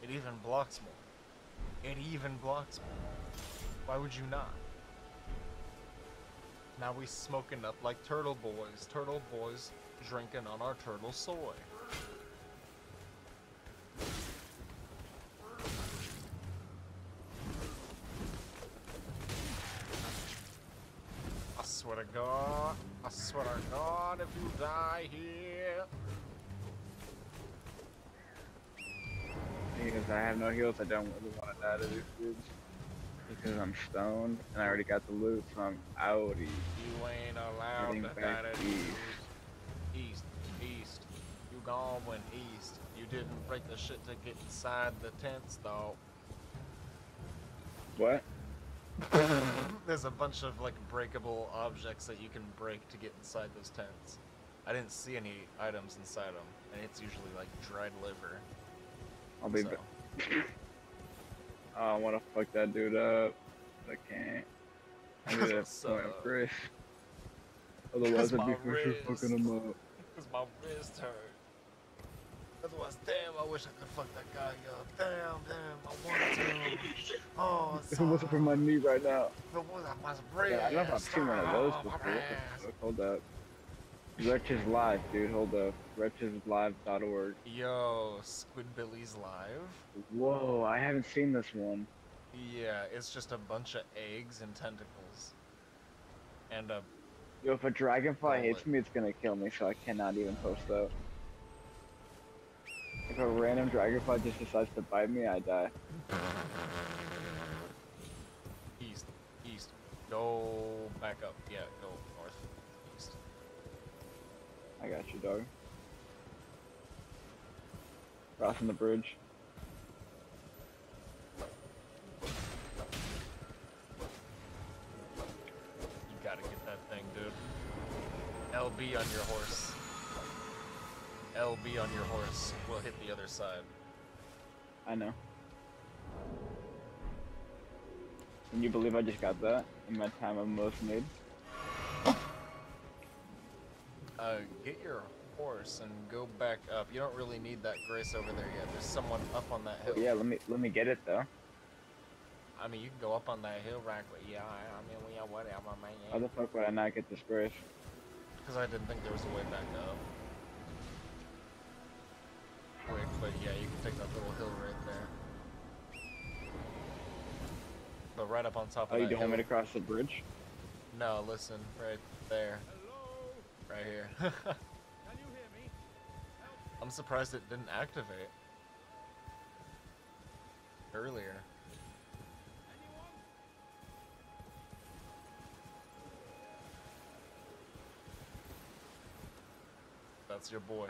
It even blocks more. It even blocks more. Why would you not? Now we smoking up like turtle boys. Turtle boys drinking on our turtle soy. Die here. Because I have no heals, I don't really want to die to these dudes. Because I'm stoned and I already got the loot, so I'm outie. You ain't allowed to die to east. East, east. You gone went east. You didn't break the shit to get inside the tents, though. What? [LAUGHS] There's a bunch of like breakable objects that you can break to get inside those tents. I didn't see any items inside them, and it's usually like dried liver. I'll be so. back. [LAUGHS] I want to fuck that dude up. but I can't. I need to What's point up? up wrist. [LAUGHS] Otherwise, I'd be for sure fucking him up. [LAUGHS] Cause my wrist hurt. Otherwise, damn, I wish I could fuck that guy up. Damn, damn, I want to. Oh, If it wasn't for my knee right now. If it wasn't for my wrist. Yeah, I don't know if I've seen one of those oh, before. What the ass. fuck? Hold up. Wretches Live, dude. Hold up. Wretcheslive.org. Yo, Squidbillies Live. Whoa, I haven't seen this one. Yeah, it's just a bunch of eggs and tentacles. And a Yo, if a dragonfly Don't hits me, it's gonna kill me, so I cannot even post that. If a random dragonfly just decides to bite me, I die. East, east. Go back up. Yeah, go north. East. I got you, dog. Crossing the bridge. You gotta get that thing, dude. LB on your horse. LB on your horse. We'll hit the other side. I know. Can you believe I just got that in my time of most need? Uh, get your horse and go back up. You don't really need that grace over there yet. There's someone up on that hill. Yeah, let me let me get it though. I mean, you can go up on that hill right quick. Yeah, I, I mean, we are whatever, How man. the fuck would I not get this grace? Because I didn't think there was a way back up. Quick, but yeah, you can take that little hill right there. But right up on top of Oh, you don't want me to cross the bridge? No, listen, right there? Right here. [LAUGHS] I'm surprised it didn't activate earlier. That's your boy.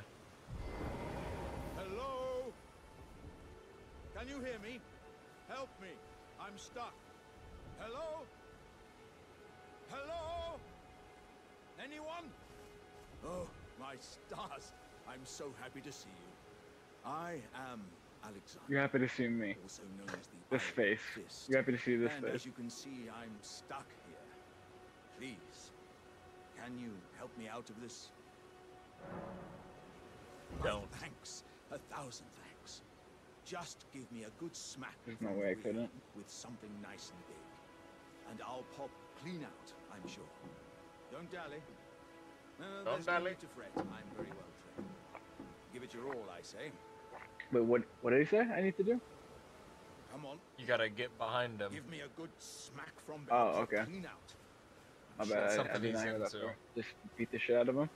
Hello? Can you hear me? Help me. I'm stuck. Hello? Hello? Anyone? Oh, my stars. I'm so happy to see you. I am Alexander. You're happy to see me. Also known as the This face. Fist. You're happy to see this and face. as you can see, I'm stuck here. Please, can you help me out of this? Don't. Thanks. A thousand thanks. Just give me a good smack There's no way I couldn't. with something nice and big. And I'll pop clean out, I'm sure. Don't dally. No, Don't no need to fret. I'm very well trained. Give it your all, I say. Wait, what? What did he say? I need to do? Come on, You gotta get behind him. give me a good smack from oh, behind. Oh, okay. Clean out. My I'm bad. I, I did not he's hear that. into. before. Just beat the shit out of him.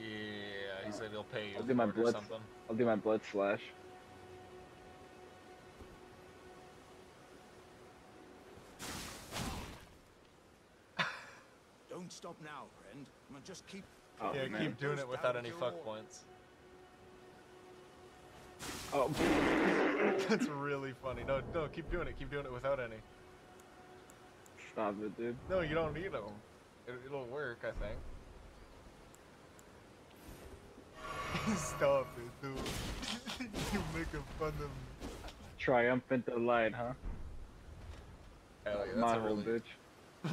Yeah, he said he'll pay you I'll do my for it or blitz. something. I'll do my blood slash. Don't stop now, friend. Now Just keep. Oh, yeah, man. keep doing it without any fuck points. Oh, [LAUGHS] That's really funny. No, no, keep doing it. Keep doing it without any. stop it, dude. No, you don't need them. It, it'll work, I think. [LAUGHS] Stop it, dude. [LAUGHS] you making fun of me. Triumphant delight, huh? Hell yeah, My that's a whole really... bitch. [LAUGHS] [LAUGHS]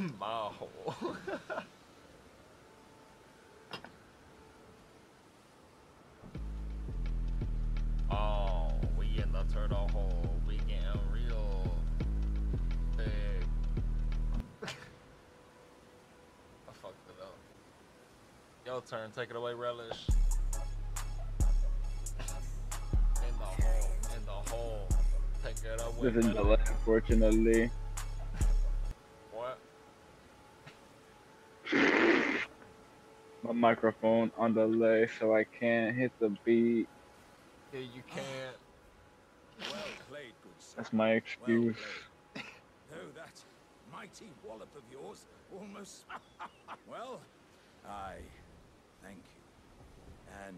Oh, we in the turtle hole. We getting real big. [LAUGHS] I fucked it up. Your turn. Take it away, relish. In the hole. In the hole. Take it away. This is relish. delay, unfortunately. Microphone on delay, so I can't hit the beat. Yeah, you can't. Well played, good sir. That's my excuse. played. [LAUGHS] Though that mighty wallop of yours almost. [LAUGHS] well, I thank you. And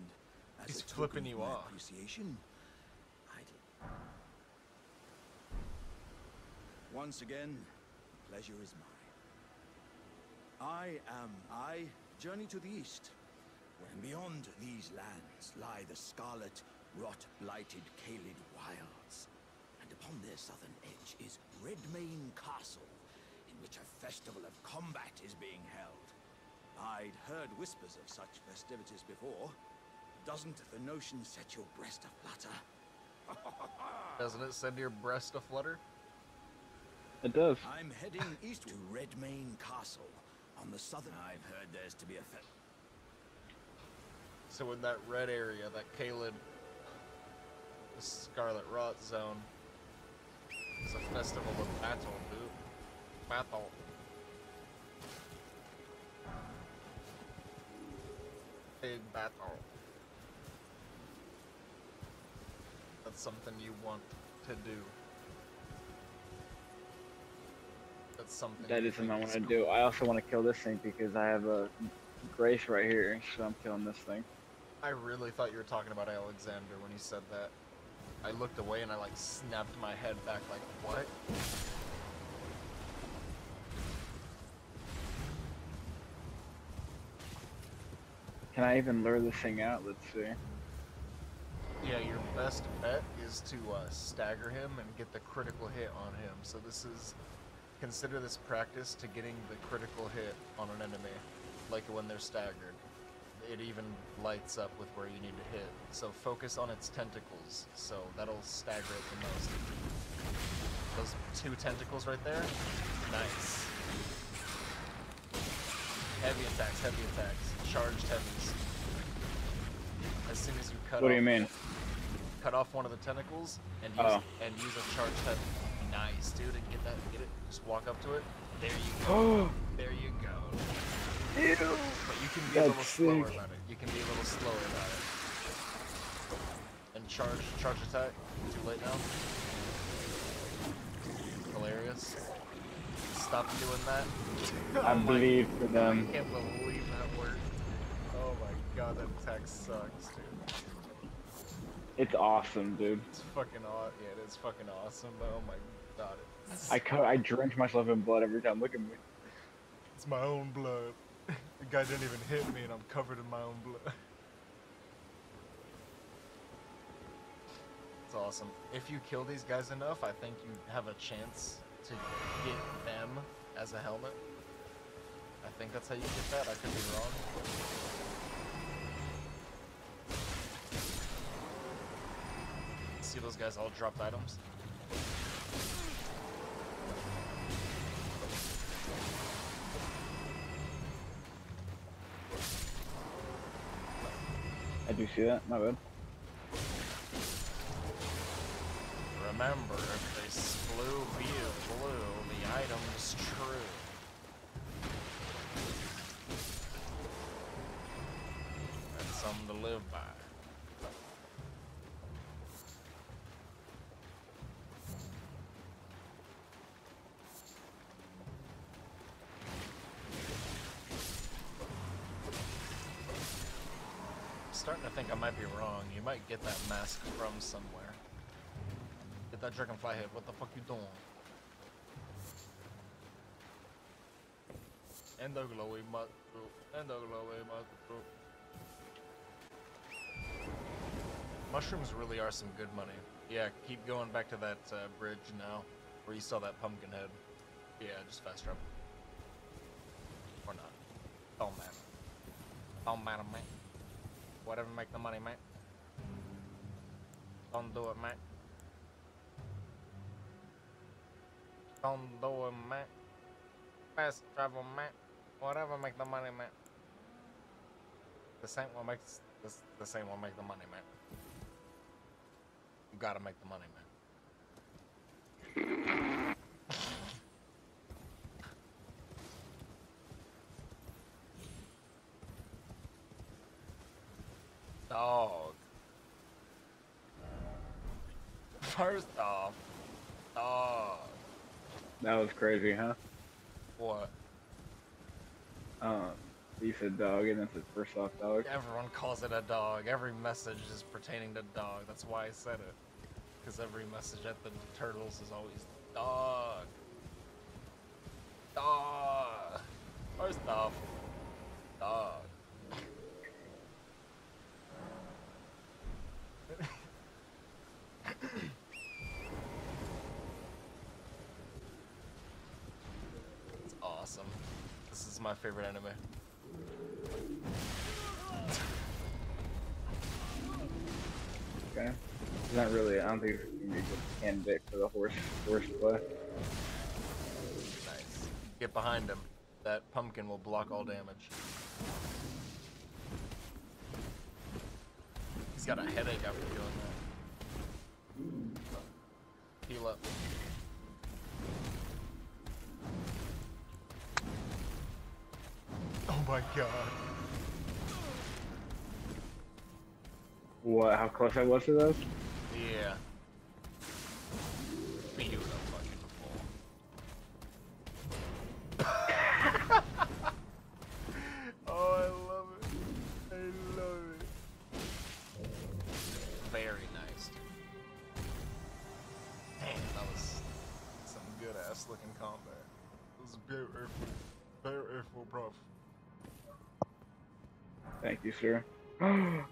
as He's a flipping you off. appreciation, I. Once again, the pleasure is mine. I am I journey to the east, when beyond these lands lie the scarlet, rot-blighted Caelid wilds. And upon their southern edge is Redmane Castle, in which a festival of combat is being held. I'd heard whispers of such festivities before. Doesn't the notion set your breast aflutter? [LAUGHS] Doesn't it send your breast aflutter? It does. I'm heading east to Redmane Castle. On the southern, I've heard there's to be a So in that red area, that Caelid, the Scarlet Rot Zone, is a festival of battle, dude. Battle. Big battle. That's something you want to do. That's something. That is something I want to do. I also want to kill this thing because I have a grace right here, so I'm killing this thing. I really thought you were talking about Alexander when you said that. I looked away and I like snapped my head back like, what? Can I even lure this thing out? Let's see. Yeah, your best bet is to uh, stagger him and get the critical hit on him. So this is, consider this practice to getting the critical hit on an enemy, like when they're staggered. It even lights up with where you need to hit. So focus on its tentacles, so that'll stagger it the most. Those two tentacles right there, nice. Heavy attacks, heavy attacks, charged heavies. As soon as you cut What do you mean? cut off one of the tentacles and use Oh. and use a charge heavy. Nice, dude, and get that get it. Just walk up to it. There you go. [GASPS] There you go. ew. But you can be a little That's slower sick. about it. You can be a little slower about it. And charge charge attack. Too late now. Hilarious. Stop doing that. I Oh bleed for I them. can't believe that worked. Oh my god, that attack sucks, dude. It's awesome, dude. It's fucking aw- yeah, it is fucking awesome, but oh my god. It's, I co- I drench myself in blood every time. Look at me. it's my own blood. the guy didn't even hit me and I'm covered in my own blood. It's awesome. If you kill these guys enough, I think you have a chance to get them as a helmet. I think that's how you get that. I could be wrong. See those guys all dropped items? I do see that. My bad. Remember, if they slew via blue, the item's true. That's something to live by. Starting to think I might be wrong. You might get that mask from somewhere. Get that dragonfly head. What the fuck you doing? And the glowy mud And the glowy mud Mushrooms really are some good money. Yeah, keep going back to that uh, bridge now, where you saw that pumpkin head. Yeah, just fast travel. Or not. Don't matter. Don't matter, man. Whatever make the money, man. Don't do it, man. Don't do it, man. Fast travel, man. Whatever make the money, man. The same one makes the, This ain't what make the money, man. You gotta make the money, man. Dog. First off, dog. That was crazy, huh? What? Um, you said dog, and then said first off dog. Everyone calls it a dog. Every message is pertaining to dog. That's why I said it. Because every message at the turtles is always dog. Dog. First off, dog. It's awesome. This is my favorite anime. Okay. It's not really. I don't think it's gonna be a good candidate for the horse horse play. Nice. Get behind him. That pumpkin will block all damage. He's got a headache after doing that heal up. Oh my god. What, how close I was to those? Yeah. You, sir. [GASPS]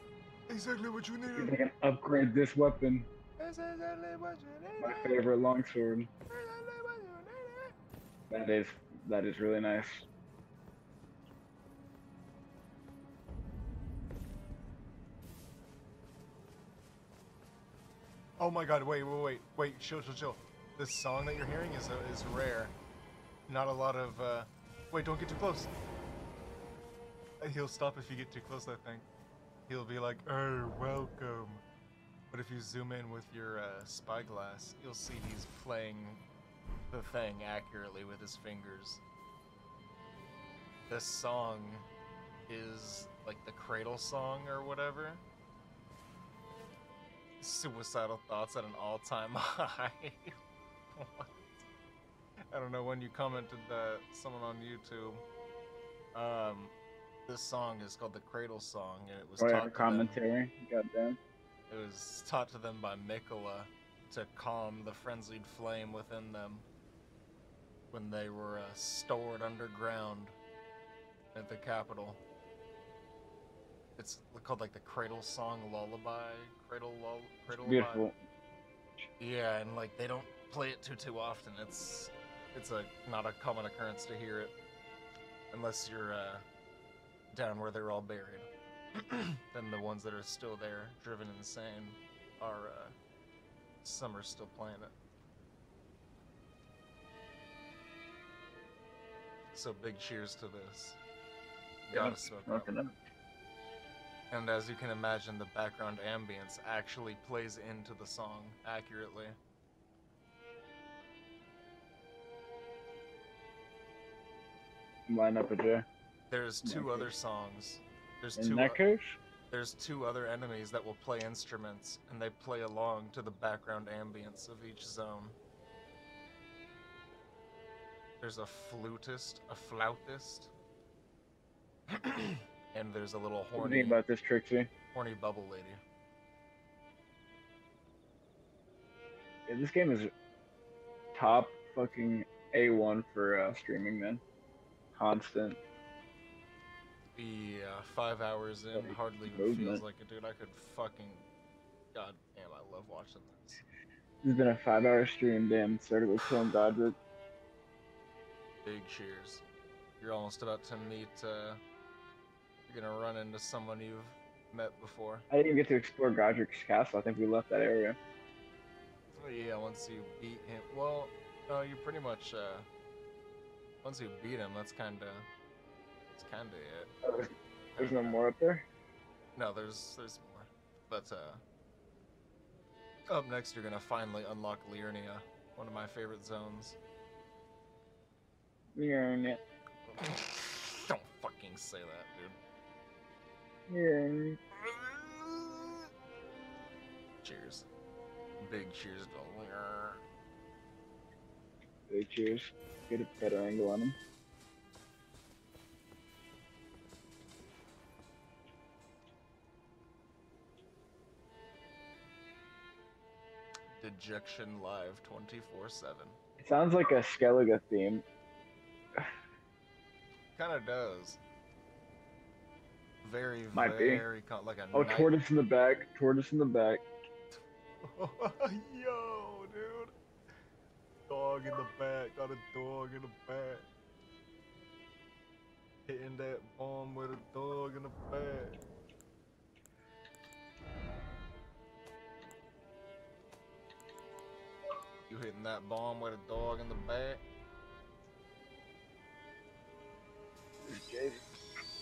Exactly what you I can upgrade this weapon. That's exactly what you My favorite longsword. Exactly what you needed. That is that is really nice. Oh my god, wait, wait, wait, wait, chill, chill, chill. This song that you're hearing is, uh, is rare. Not a lot of, uh... Wait, don't get too close. He'll stop if you get too close, I think. He'll be like, oh, welcome. But if you zoom in with your uh, spyglass, you'll see he's playing the thing accurately with his fingers. This song is like the cradle song or whatever suicidal thoughts at an all-time [LAUGHS] high. I don't know when you commented that someone on YouTube. Um, this song is called the Cradle Song, and it was Oh yeah, taught to them, commentary. Goddamn. it was taught to them by Miquella to calm the frenzied flame within them when they were uh, stored underground at the capital. It's called like the Cradle Song Lullaby, Cradle Lull, Cradle Beautiful. yeah, and like they don't play it too too often. It's it's a not a common occurrence to hear it unless you're uh, down where they're all buried. [CLEARS THROAT] then the ones that are still there, driven insane, are uh, some are still playing it. So big cheers to this. Gotta smoke smoking up. And as you can imagine, the background ambience actually plays into the song accurately. Line up a J. There's two other songs. There's In two. there's two other enemies that will play instruments, and they play along to the background ambience of each zone. There's a flutist, a flautist, [CLEARS THROAT] and there's a little what do you horny, think about this, Trixie? horny bubble lady. Yeah, this game is top fucking A1 for uh, streaming, man. Constant. Yeah, five hours in, hardly even feels like it, dude. I could fucking. God damn, I love watching this. This has been a five hour stream, damn. Started with killing Godrick. Big cheers. You're almost about to meet, uh. You're gonna run into someone you've met before. I didn't even get to explore Godrick's castle. I think we left that area. Oh, yeah, once you beat him. Well, no, you pretty much, uh. Once you beat him, that's kinda. That's kinda it. Oh, there's- no more up there? No, there's there's more. But uh up next you're gonna finally unlock Liurnia, one of my favorite zones. It. Don't fucking say that, dude. It. Cheers. Big cheers to Liur. Big cheers. Get a better angle on him. Dejection Live 24 7. It sounds like a Skellige theme. Kinda does. Very, Might be. very con- like a Oh, night- tortoise in the back. Tortoise in the back. [LAUGHS] Yo, dude. Dog in the back. Got a dog in the back. Hitting that bomb with a dog in the back. You hitting that bomb with a dog in the back? This Jay's,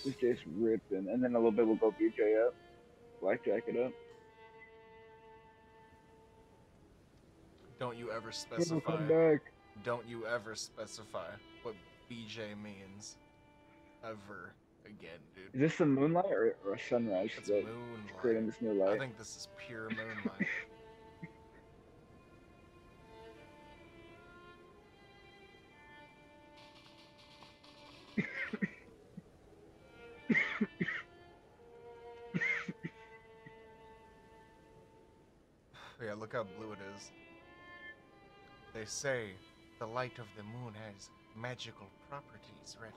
this Jay's ripping. And then a little bit we'll go BJ up. Blackjack it up. Don't you ever specify. Don't you ever specify what BJ means. Ever. Again, dude. Is this the moonlight or, or a sunrise It's moonlight. creating this new I think this is pure moonlight. [LAUGHS] look how blue it is. They say the light of the moon has magical properties, Reddit.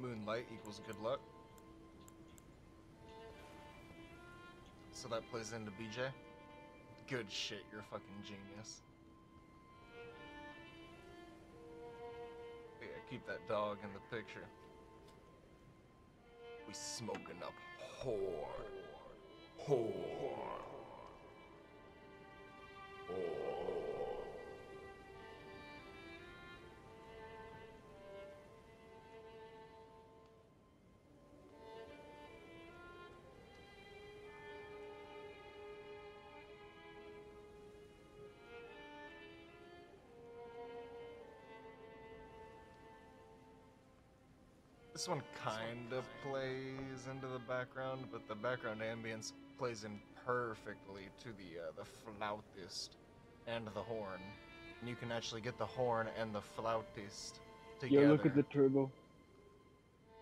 Moonlight equals good luck. So that plays into BJ. Good shit, you're a fucking genius. Yeah, keep that dog in the picture. We smoking up whore. Hard. This one kind of plays into the background, but the background ambience plays in perfectly to the uh, the flautist and the horn. And you can actually get the horn and the flautist Yo, together. look at the turbo.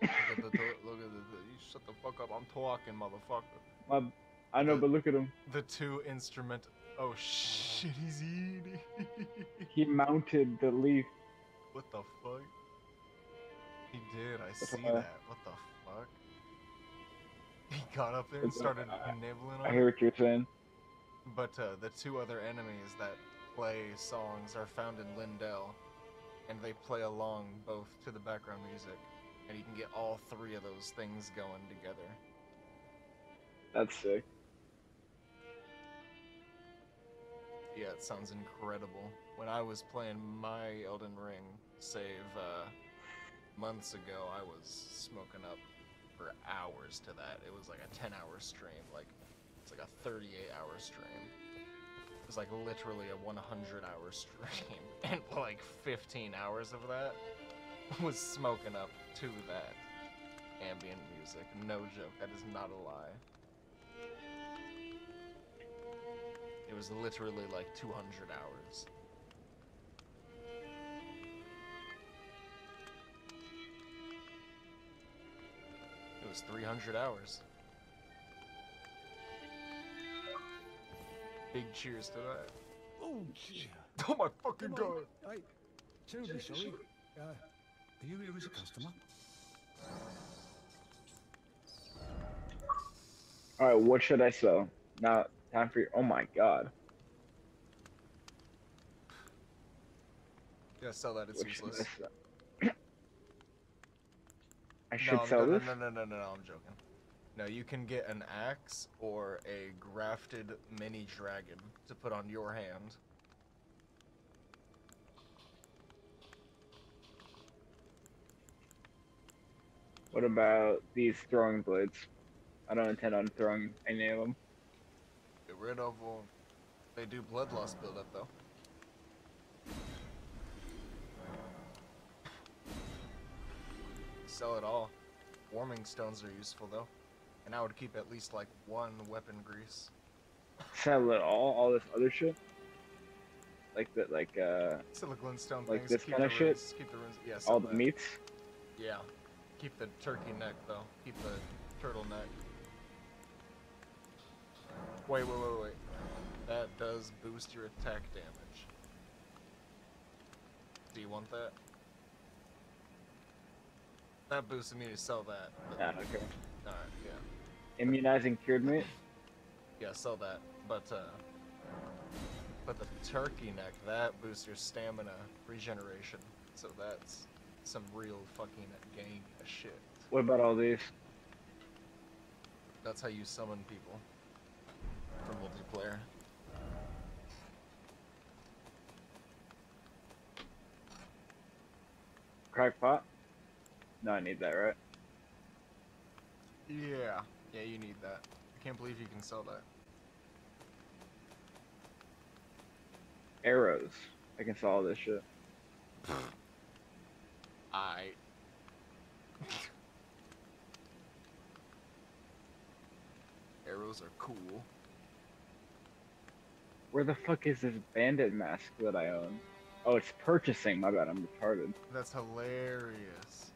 Look at the, look at the, you shut the fuck up. I'm talking, motherfucker. My, I know, The- but look at him. The two instrument. Oh shit, he's eating. He mounted the leaf. what the fuck? He did. I see that. What the fuck? [LAUGHS] He got up there and started nibbling I hear what you're saying. But uh, the two other enemies that play songs are found in Leyndell, and they play along both to the background music, and you can get all three of those things going together. That's sick. Yeah, it sounds incredible. When I was playing my Elden Ring save uh, months ago, I was smoking up for hours to that. It was like a 10 hour stream, like it's like a 38 hour stream. It was like literally a 100 hour [LAUGHS] stream, and like 15 hours of that [LAUGHS] was smoking up to that ambient music. No joke, that is not a lie. It was literally like 200 hours. Was 300 hours. Big cheers to that. Oh, dear. [LAUGHS] Oh my fucking Come god! on. I, terribly sorry. Uh, are you here as a customer? All right, what should I sell? Now, time for your. Oh my god. Yeah, sell that, it's What useless. I should no, sell no, this. No, no, no, no, no, I'm joking. No, you can get an axe or a grafted mini dragon to put on your hand. What about these throwing blades? I don't intend on throwing any of them. Get rid of them. They do blood loss buildup though. Sell it all. Warming stones are useful though. And I would keep at least like one weapon grease. Sell it all, all this other shit. Like that, like uh, Silicon stone Like things. this keep kinda the shit? runes, Keep the runes. Yeah, all the that. meats. Yeah. Keep the turkey neck though. Keep the turtle neck. Wait, wait, wait, wait. That does boost your attack damage. Do you want that? That boosted me to sell that. but- Ah, okay. Alright, yeah. Immunizing cured meat. Yeah, sell that. But uh but the turkey neck, that boosts your stamina regeneration. So that's some real fucking gang of shit. What about all these? That's how you summon people for multiplayer. Crackpot? No, I need that, right? Yeah. Yeah, you need that. I can't believe you can sell that. Arrows. I can sell all this shit. [LAUGHS] I. [LAUGHS] Arrows are cool. Where the fuck is this bandit mask that I own? Oh, it's purchasing. My bad, I'm retarded. That's hilarious.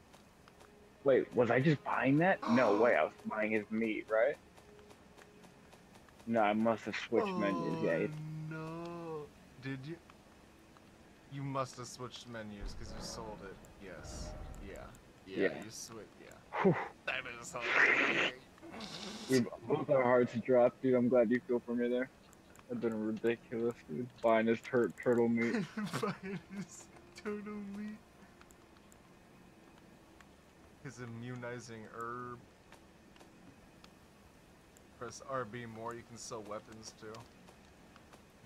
Wait, was I just buying that? No way, I was [GASPS] buying his meat, right? No, I must have switched oh, menus. Yeah, no. Did you? You must have switched menus because you sold it. Yes. Yeah. Yeah. Yeah. You switched. Yeah. Whew. That is hilarious. [LAUGHS] Dude, both our hearts dropped, dude. I'm glad you feel for me there. That'd been ridiculous, dude. Buying his tur- turtle meat. [LAUGHS] Buying his turtle meat. His immunizing herb. Press RB more, you can sell weapons too.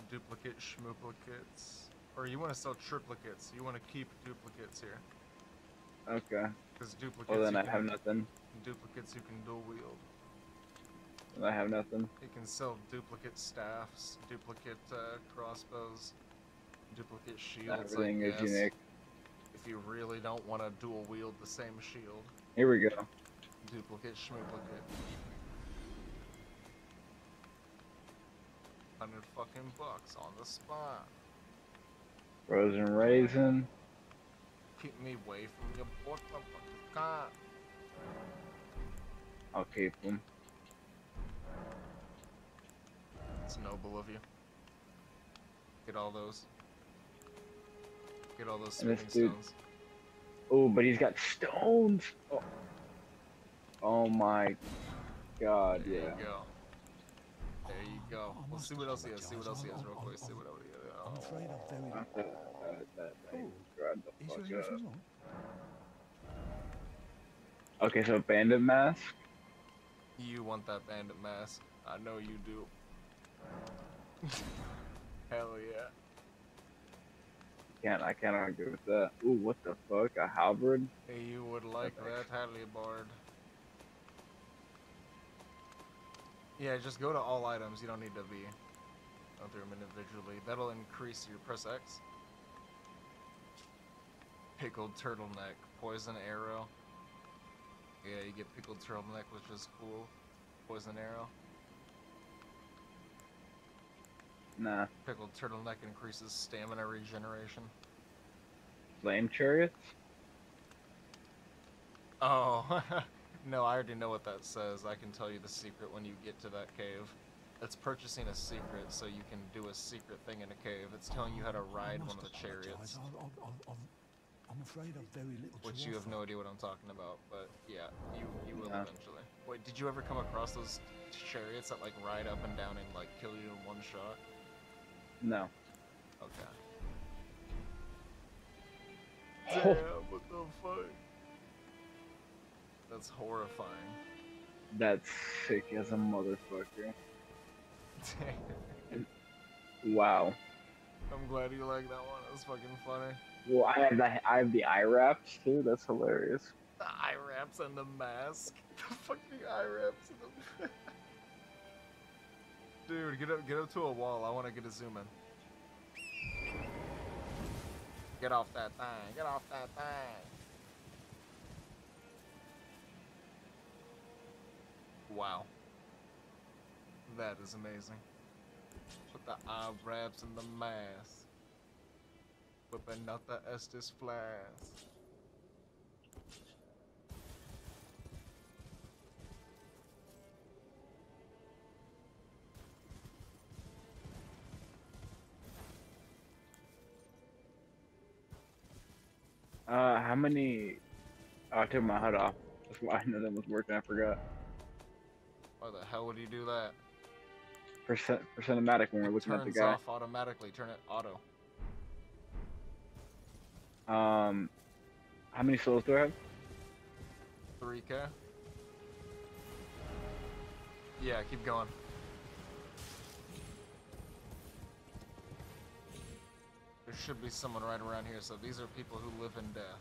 Duplicate schmuplicates. Or you want to sell triplicates. You want to keep duplicates here. Okay. Because duplicates Well, then I have nothing. duplicates you can dual wield. Then I have nothing. You can sell duplicate staffs, duplicate uh, crossbows, duplicate shields. Everything is unique. If you really don't want to dual wield the same shield, Here we go. duplicate schmuplicate. Hundred fucking bucks on the spot. Frozen raisin. Keep me away from your bottom car. I'll keep them. It's noble of you. Get all those. Get all those And this dude- stones. Oh, but he's got stones. Oh, oh my god, There yeah. you go. There you go. I We'll must see what else he has. See what else he has apologise. real I'm- quick. See what else he I'm has. afraid I'm very. Not that, that, that, that Oh, dried the Is fuck there up. anything wrong? Okay, so bandit mask. You want that bandit mask. I know you do. [LAUGHS] Hell yeah. Can't I can't argue with that. Ooh, what the fuck? A halberd? Hey, you would like that, Hadley Bard. Yeah, just go to all items. You don't need to be go through them individually. That'll increase your press X. Pickled turtleneck, poison arrow. Yeah, you get pickled turtleneck, which is cool. Poison arrow. Nah. Pickled turtleneck increases stamina regeneration. Flame chariots? Oh, [LAUGHS] no, I already know what that says. I can tell you the secret when you get to that cave. It's purchasing a secret so you can do a secret thing in a cave. It's telling you how to ride one of the chariots. I'm, I'm, I'm, I'm, I'm afraid I've very little to Which you have no idea what I'm talking about, but yeah, you you will Yeah. eventually. Wait, did you ever come across those chariots that like ride up and down and like kill you in one shot? No. Okay. Oh. Damn, what the fuck? That's horrifying. That's sick as a motherfucker. Damn. [LAUGHS] Wow. I'm glad you like that one. That's fucking funny. Well, I have the I have the eye wraps too. That's hilarious. The eye wraps and the mask. [LAUGHS] The fucking eye wraps and the. [LAUGHS] Dude, get up, get up to a wall. I want to get a zoom in. Get off that thing. Get off that thing. Wow. That is amazing. Put the eye wraps and the mask. Whipping out the Estus flask. Uh, how many? Oh, I took my HUD off. That's why none of them was working. I forgot. Why the hell would you do that? For, cin- for cinematic when we're It looking at the guy. turns off automatically. Turn it auto. Um, how many souls do I have? 3k. Yeah, keep going. There should be someone right around here. So these are people who live in death.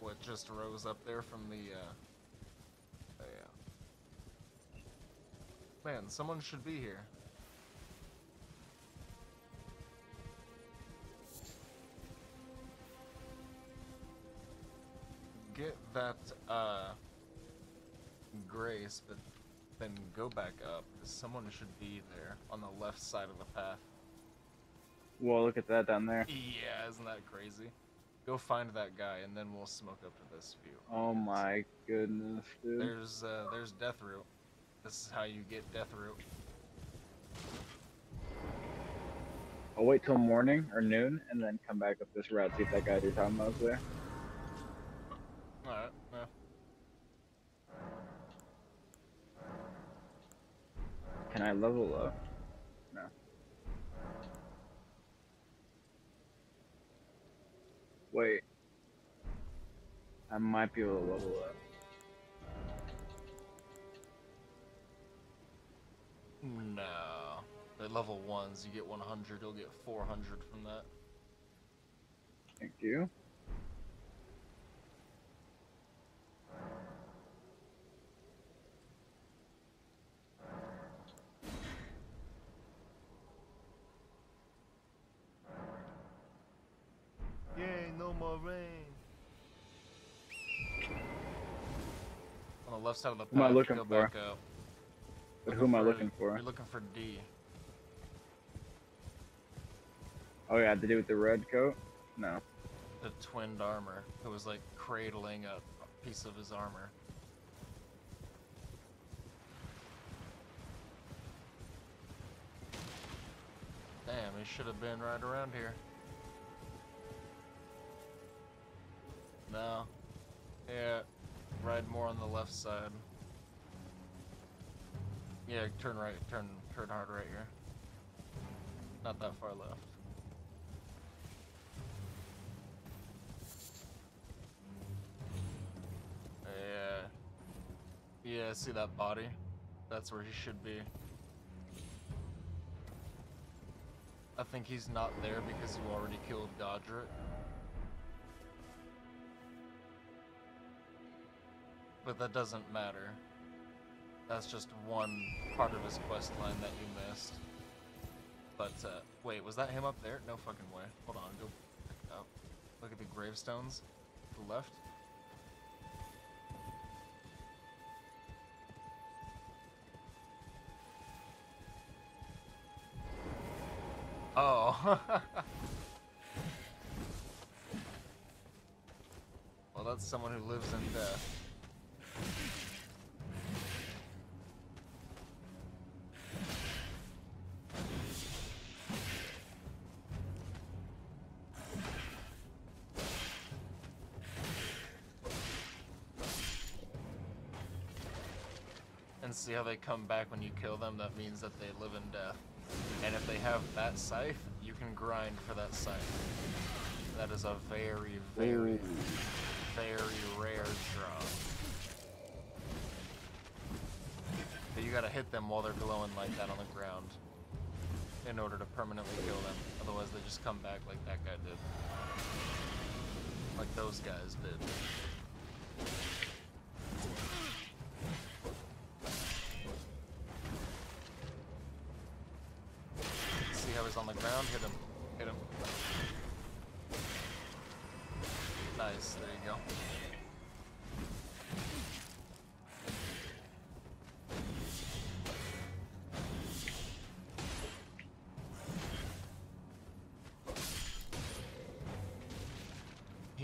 What just rose up there from the, uh... Oh, uh, yeah. Man, someone should be here. Get that, uh... Grace, but then go back up. Someone should be there on the left side of the path. Well, look at that down there. Yeah, isn't that crazy? Go find that guy, and then we'll smoke up to this view. Oh my goodness, dude. There's uh, there's death root. This is how you get death root. I'll wait till morning or noon and then come back up this route, see if that guy you're talking about is there. All right. Yeah. Can I level up? Wait. I might be able to level up. No. At level ones, you get 100. You'll get 400 from that. Thank you. More rain. On the left side of the path, Who am I looking go for? back up. But who am I looking for? You're looking for D. Oh yeah, the dude with the red coat? No. the twinned armor, who was like cradling a piece of his armor. Damn, he should have been right around here. No. Yeah, ride more on the left side. Yeah, turn right, turn, turn hard right here. Not that far left. Yeah. Yeah, see that body? That's where he should be. I think he's not there because you already killed Godrick. But that doesn't matter. That's just one part of his quest line that you missed. But, uh, wait, was that him up there? No fucking way. Hold on, go pick up. Look at the gravestones. To the left. Oh. [LAUGHS] well, that's someone who lives in death. How they come back when you kill them? That means that they live in death. And if they have that scythe, you can grind for that scythe. That is a very, very, very rare drop. But you gotta hit them while they're glowing like that on the ground in order to permanently kill them. Otherwise, they just come back like that guy did. Like those guys did.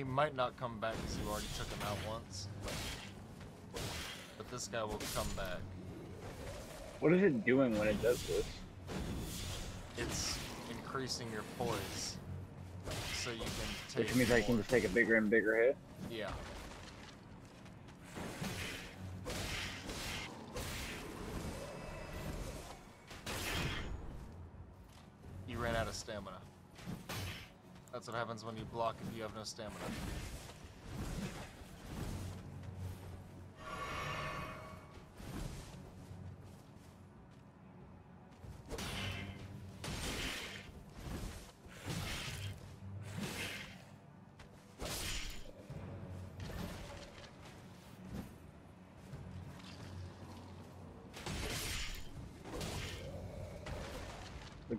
He might not come back because you already took him out once. But this guy will come back. What is it doing when it does this? It's increasing your poise. So you can take Which means I can just take a bigger and bigger hit? Yeah. You ran out of stamina. That's what happens when you block if you have no stamina.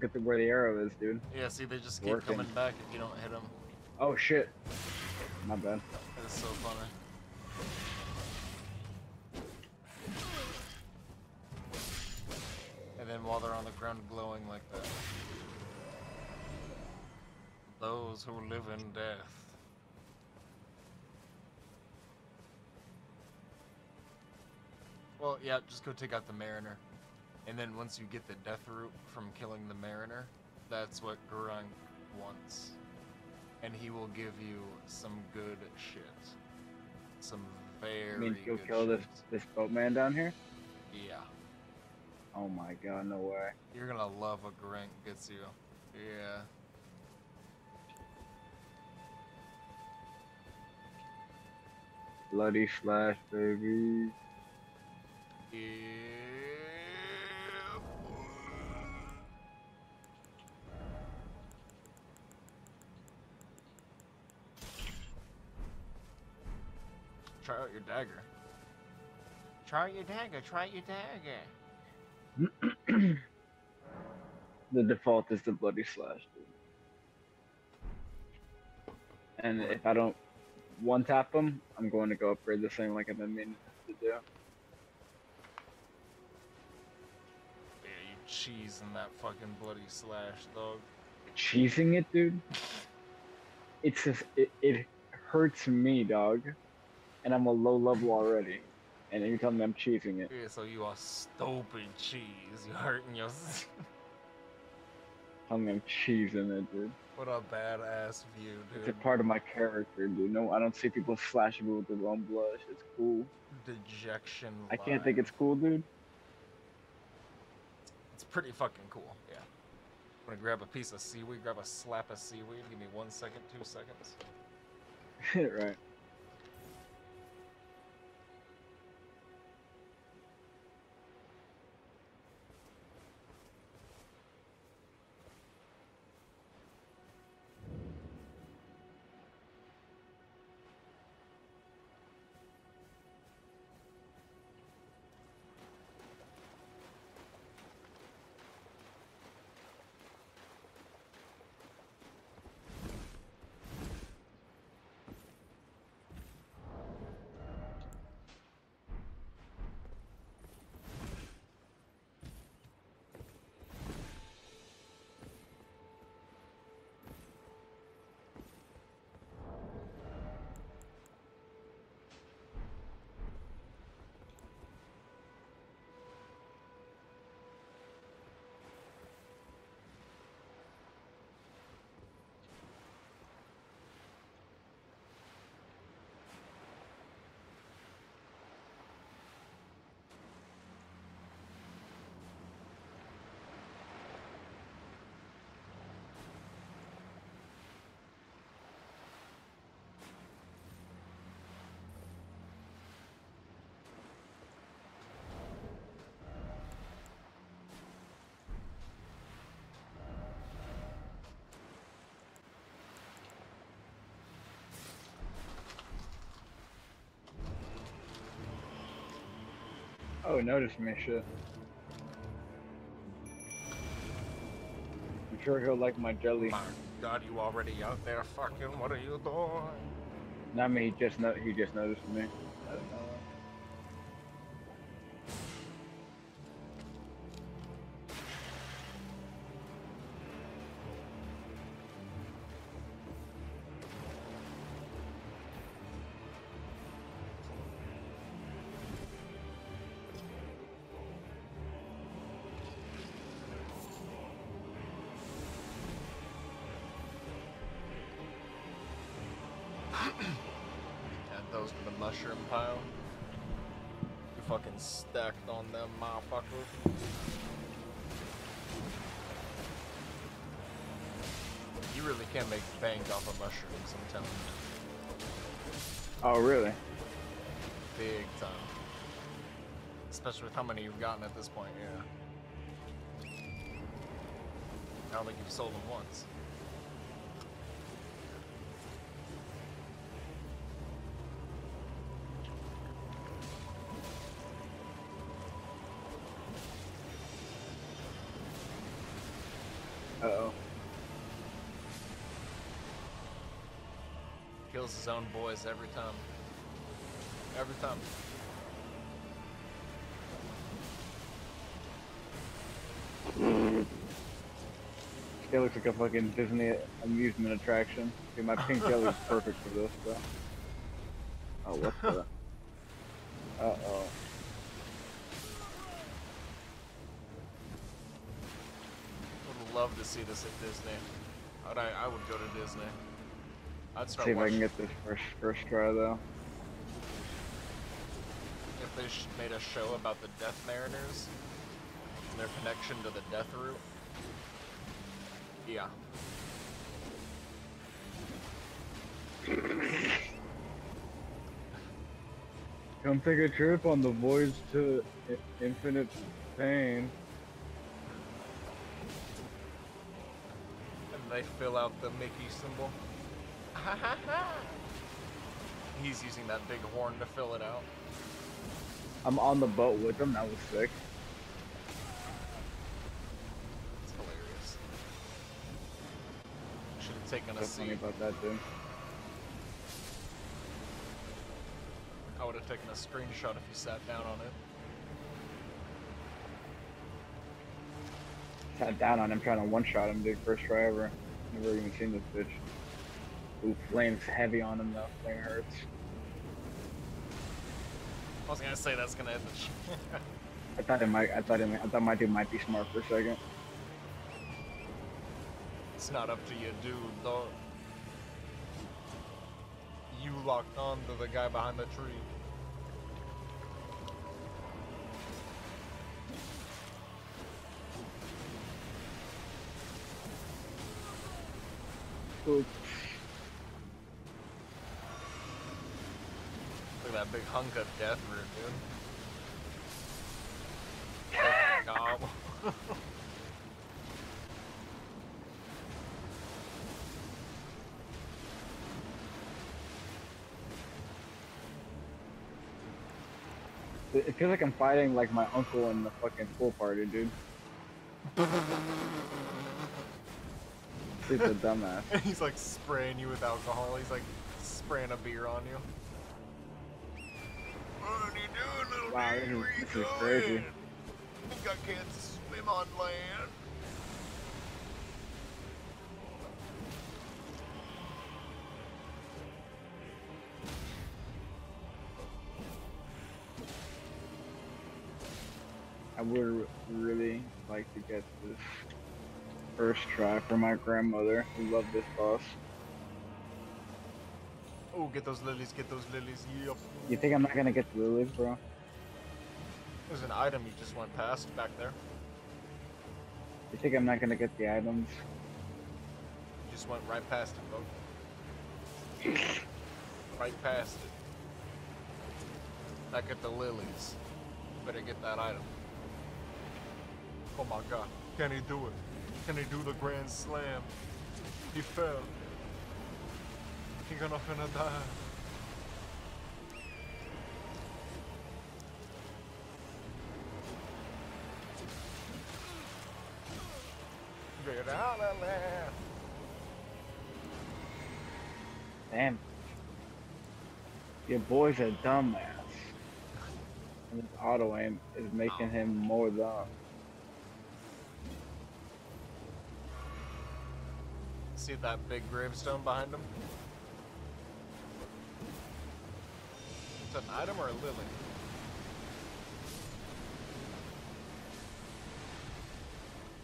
look at the, where the arrow is, dude. Yeah, see, they just keep Working. coming back if you don't hit them. Oh, shit. My bad. That's so funny. And then while they're on the ground glowing like that. Those who live in death. Well, yeah, just go take out the Mariner. And then once you get the death root from killing the Mariner, that's what Gurranq wants. And he will give you some good shit. Some very I mean, you'll kill shit. this this boatman down here. Yeah. Oh my god, no way. You're gonna love what Grant gets you. Yeah. Bloody slash, baby. Yeah. Your dagger. Try your dagger. Try your dagger. [CLEARS THROAT] The default is the bloody slash, dude. And if I don't one tap them, I'm going to go upgrade this thing like I've been meaning to do. Yeah, you cheesing that fucking bloody slash, dog. Cheesing it, dude. [LAUGHS] It's just it, it hurts me, dog. And I'm a low level already. And you tell me I'm cheesing it. Yeah, so you are stupid cheese. [LAUGHS] You're hurting your. Tell me I'm cheesing it, dude. what a badass view, dude. It's a part of my character, dude. No, I don't see people slashing me with their own blush. It's cool. Dejection. I can't think it's cool, dude. It's pretty fucking cool, yeah. I'm gonna grab a piece of seaweed, grab a slap of seaweed. Give me one second, two seconds. [LAUGHS] right. Oh, notice me, shit. I'm sure he'll like my jelly. My god, you already out there fucking, what are you doing? Not me. He just no- he just noticed me. Fucking stacked on them, motherfucker. You really can't make bank off of mushrooms, I'm telling you. Oh, really? Big time. Especially with how many you've gotten at this point, yeah. I don't think you've sold them once. His own boys every time. Every time. It looks like a fucking Disney amusement attraction. Dude, my pink jelly is perfect for this, bro. Oh, what the? [LAUGHS] Uh oh. Would love to see this at Disney. I, I would go to Disney. I'd start See if I can get this first first try though. if they sh- made a show about the Death Mariners, and their connection to the Death Route. Yeah. [LAUGHS] Come take a trip on the voyage to infinite pain. And they fill out the Mickey symbol. [LAUGHS] He's using that big horn to fill it out. I'm on the boat with him. That was sick. It's hilarious. Should have taken a What's funny seat. about that, dude? I would have taken a screenshot if you sat down on it. Sat down on him trying to one shot him, dude. First try ever. Never even seen this bitch. Ooh, flames heavy on him though. Flame hurts. I was gonna say that's gonna end the [LAUGHS] I thought it might. I thought it. Might, I thought my dude might be smart for a second. It's not up to you, dude, though. You locked on to the guy behind the tree. Ooh, that big hunk of death root, dude. It feels like I'm fighting like my uncle in the fucking pool party, dude. [LAUGHS] Dude's a dumbass. He's like spraying you with alcohol. He's like spraying a beer on you. What are you doing, little Wow, this is- this is crazy. Think I can't swim on land? I would really like to get this first try for my grandmother I love this boss. Oh, get those lilies, get those lilies. Yep. You think I'm not gonna get the lilies, bro? There's an item you just went past back there. You think I'm not gonna get the items? You just went right past it, folks. right past it. Not get the lilies. Better get that item. Oh my god. Can he do it? Can he do the grand slam? He fell. He gonna finna die. Get out of there! Damn. Your boy's a dumbass. And this auto aim is making oh. him more dumb. See that big gravestone behind him? It's an item or a lily?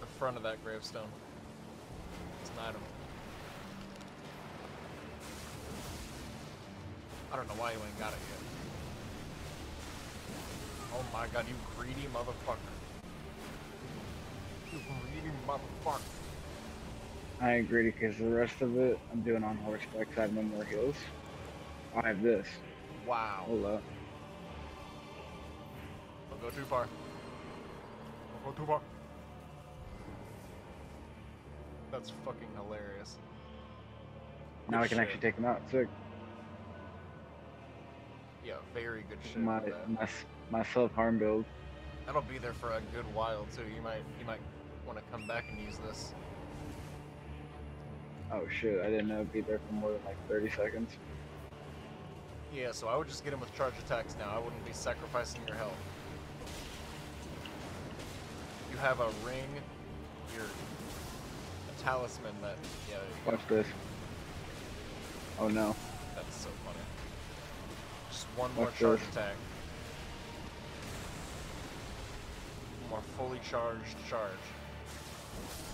The front of that gravestone. Item. I don't know why you ain't got it yet. Oh my god, you greedy motherfucker. You greedy motherfucker. I ain't greedy because the rest of it I'm doing on horseback I have no more heals. I have this. Wow. Hold up. Don't go too far. Don't go too far. That's fucking hilarious. Now Good I can actually take him out. Sick. Yeah, very good shit. My my my self harm build. That'll be there for a good while too. You might you might want to come back and use this. Oh shit! I didn't know it'd be there for more than like 30 seconds. Yeah, so I would just get him with charge attacks now. I wouldn't be sacrificing your health. You have a ring. You're talisman that. Yeah, there you go. Watch this. Oh no. That's so funny. Just one more Watch charge this. attack. More fully charged charge.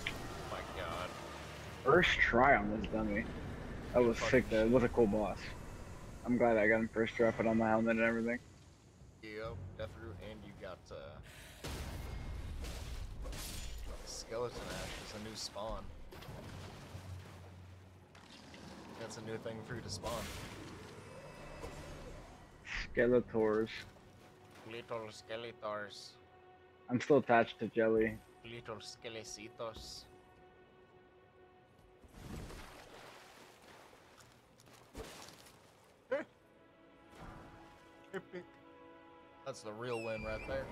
Oh My god. First try on this dummy. That was sick though. It was a cool boss. I'm glad I got him first try, put on my helmet and everything. Yep, Deathroot, and you got uh, Skeleton Ash is a new spawn. That's a new thing for you to spawn. Skeletors. Little Skeletors. I'm still attached to Jelly. Little Skelecitos. That's the real win right there.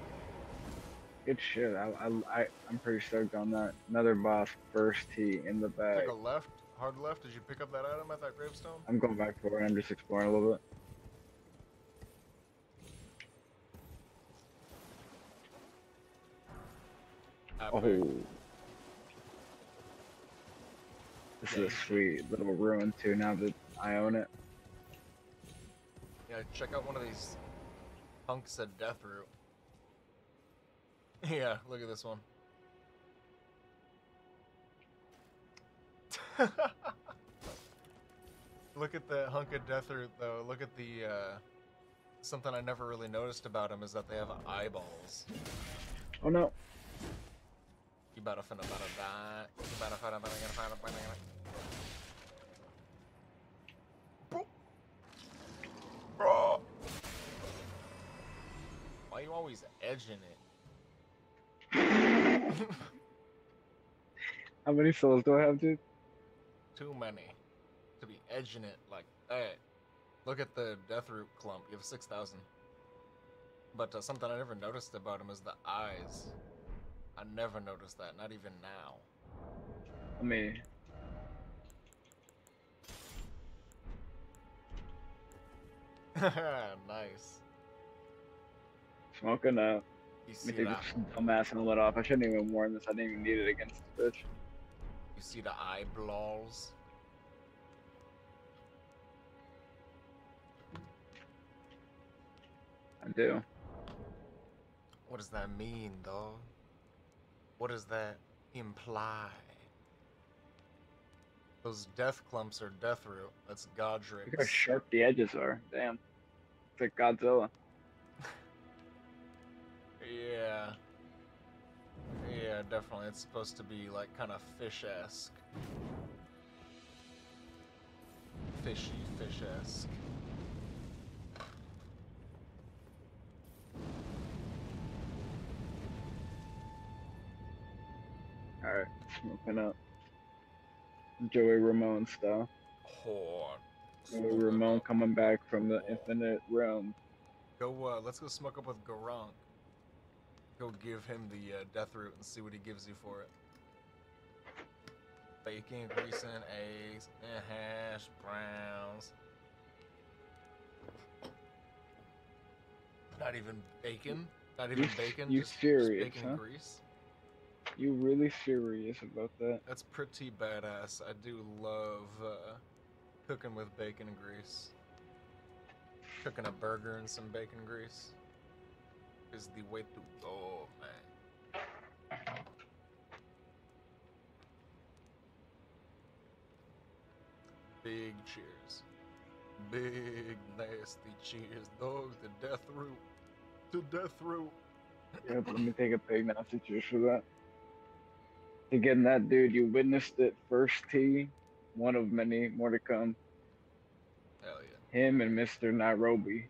Good shit. I, I, I, I'm pretty stoked on that. Another boss, first T in the bag. Take a left, hard left. Did you pick up that item at that gravestone? I'm going back for it. I'm just exploring a little bit. Oh. This is a sweet little ruin too now that I own it. Yeah, check out one of these hunks of Deathroot. [LAUGHS] Yeah, look at this one. [LAUGHS] look at the hunk of Deathroot though. Look at the uh something I never really noticed about him is that they have eyeballs. Oh no. You better finna better die. You better finna better gonna find a better gonna Bro. Why you always edging it? [LAUGHS] How many souls do I have, dude? Too many. To be edging it like that. Look at the Deathroot clump. You have 6,000. But uh, something I never noticed about him is the eyes. I never noticed that, not even now. Let me. [LAUGHS] nice. Smoking up. You see that? this dumbass and off. I shouldn't even warn this. I didn't even need it against the bitch. You see the eyeballs? I do. What does that mean, though? What does that imply? Those death clumps are Deathroot. That's Godrick. Look how sharp the edges are. Damn. It's like Godzilla. [LAUGHS] Yeah. Yeah, definitely. It's supposed to be like kind of fish-esque. Fishy, fish-esque. Alright, smoking up. Joey Ramone style. Horn. Joey Ramone coming back from the infinite realm. Go, uh, let's go smoke up with Gurranq. Go give him the uh, death root and see what he gives you for it. Bacon, grease, and eggs, and hash browns. Not even bacon. Not even You- bacon. you just, just serious, bacon huh? and grease. You really serious about that? That's pretty badass. I do love uh, cooking with bacon and grease. Cooking a burger in some bacon grease is the way to go, man. Big cheers. Big nasty cheers, dog. To death root. To death root. Yep, let me take a big nasty cheers for that. Again, that dude, you witnessed it first T, one of many more to come. Hell yeah. Him and Mr. Nairobi,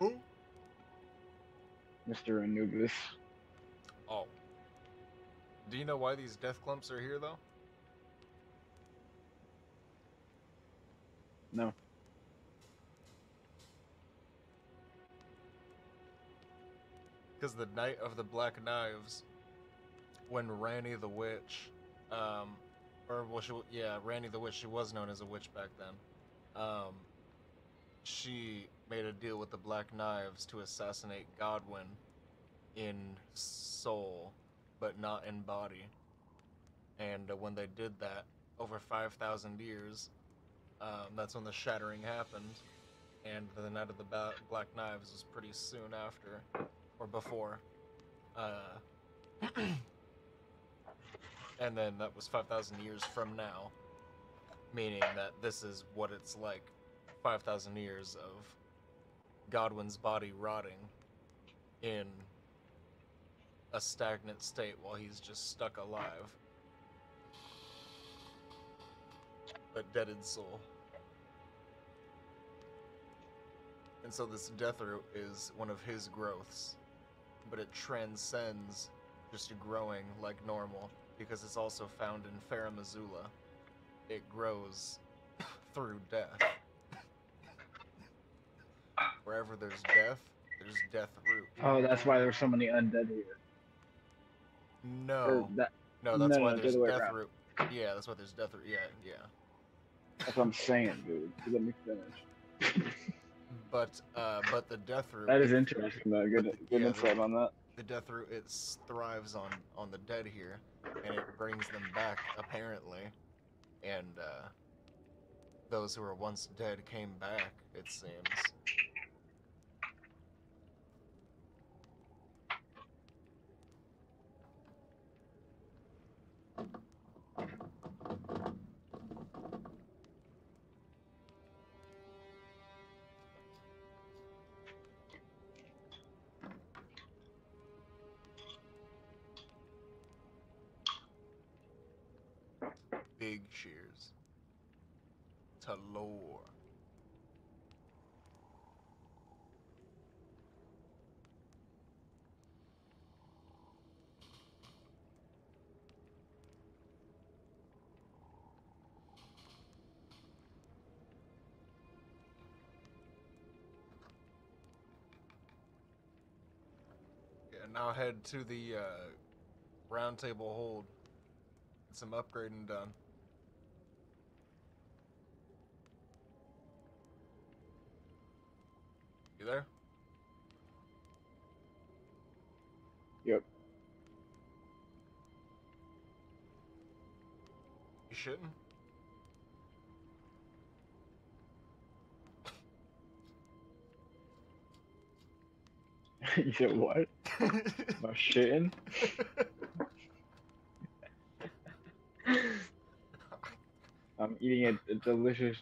Who? Mr. Anubis. Oh. Do you know why these death clumps are here, though? No. Because the Night of the Black Knives, when Ranni the Witch, um, or well, she, yeah, Ranni the Witch, she was known as a witch back then. Um, she made a deal with the Black Knives to assassinate Godwyn in soul, but not in body. And uh, when they did that, over 5,000 years, um, that's when the shattering happened. And the Night of the ba- Black Knives was pretty soon after, or before. Uh, [CLEARS THROAT] and then that was 5,000 years from now, meaning that this is what it's like 5,000 years of Godwyn's body rotting in a stagnant state while he's just stuck alive. A deaded soul. And so this death root is one of his growths, but it transcends just growing like normal because it's also found in Farum Azula. It grows [LAUGHS] through death. Wherever there's death, there's death root. Oh, that's why there's so many undead here. No. Or that, No, that's No, why no, there's way death around. root. Yeah, that's why there's death root. Yeah, yeah. that's what I'm saying, dude. Let me finish. [LAUGHS] But uh, but the death root. That is interesting, though. Good, good Yeah, insight on that. The death root it thrives on on the dead here, and it brings them back apparently, and uh, those who were once dead came back. It seems. To lore. Now head to the uh, round table hold. Some upgrading done. You there? Yep. You shouldn't. [LAUGHS] you said what? [LAUGHS] About shitting? [LAUGHS] I'm eating a, a delicious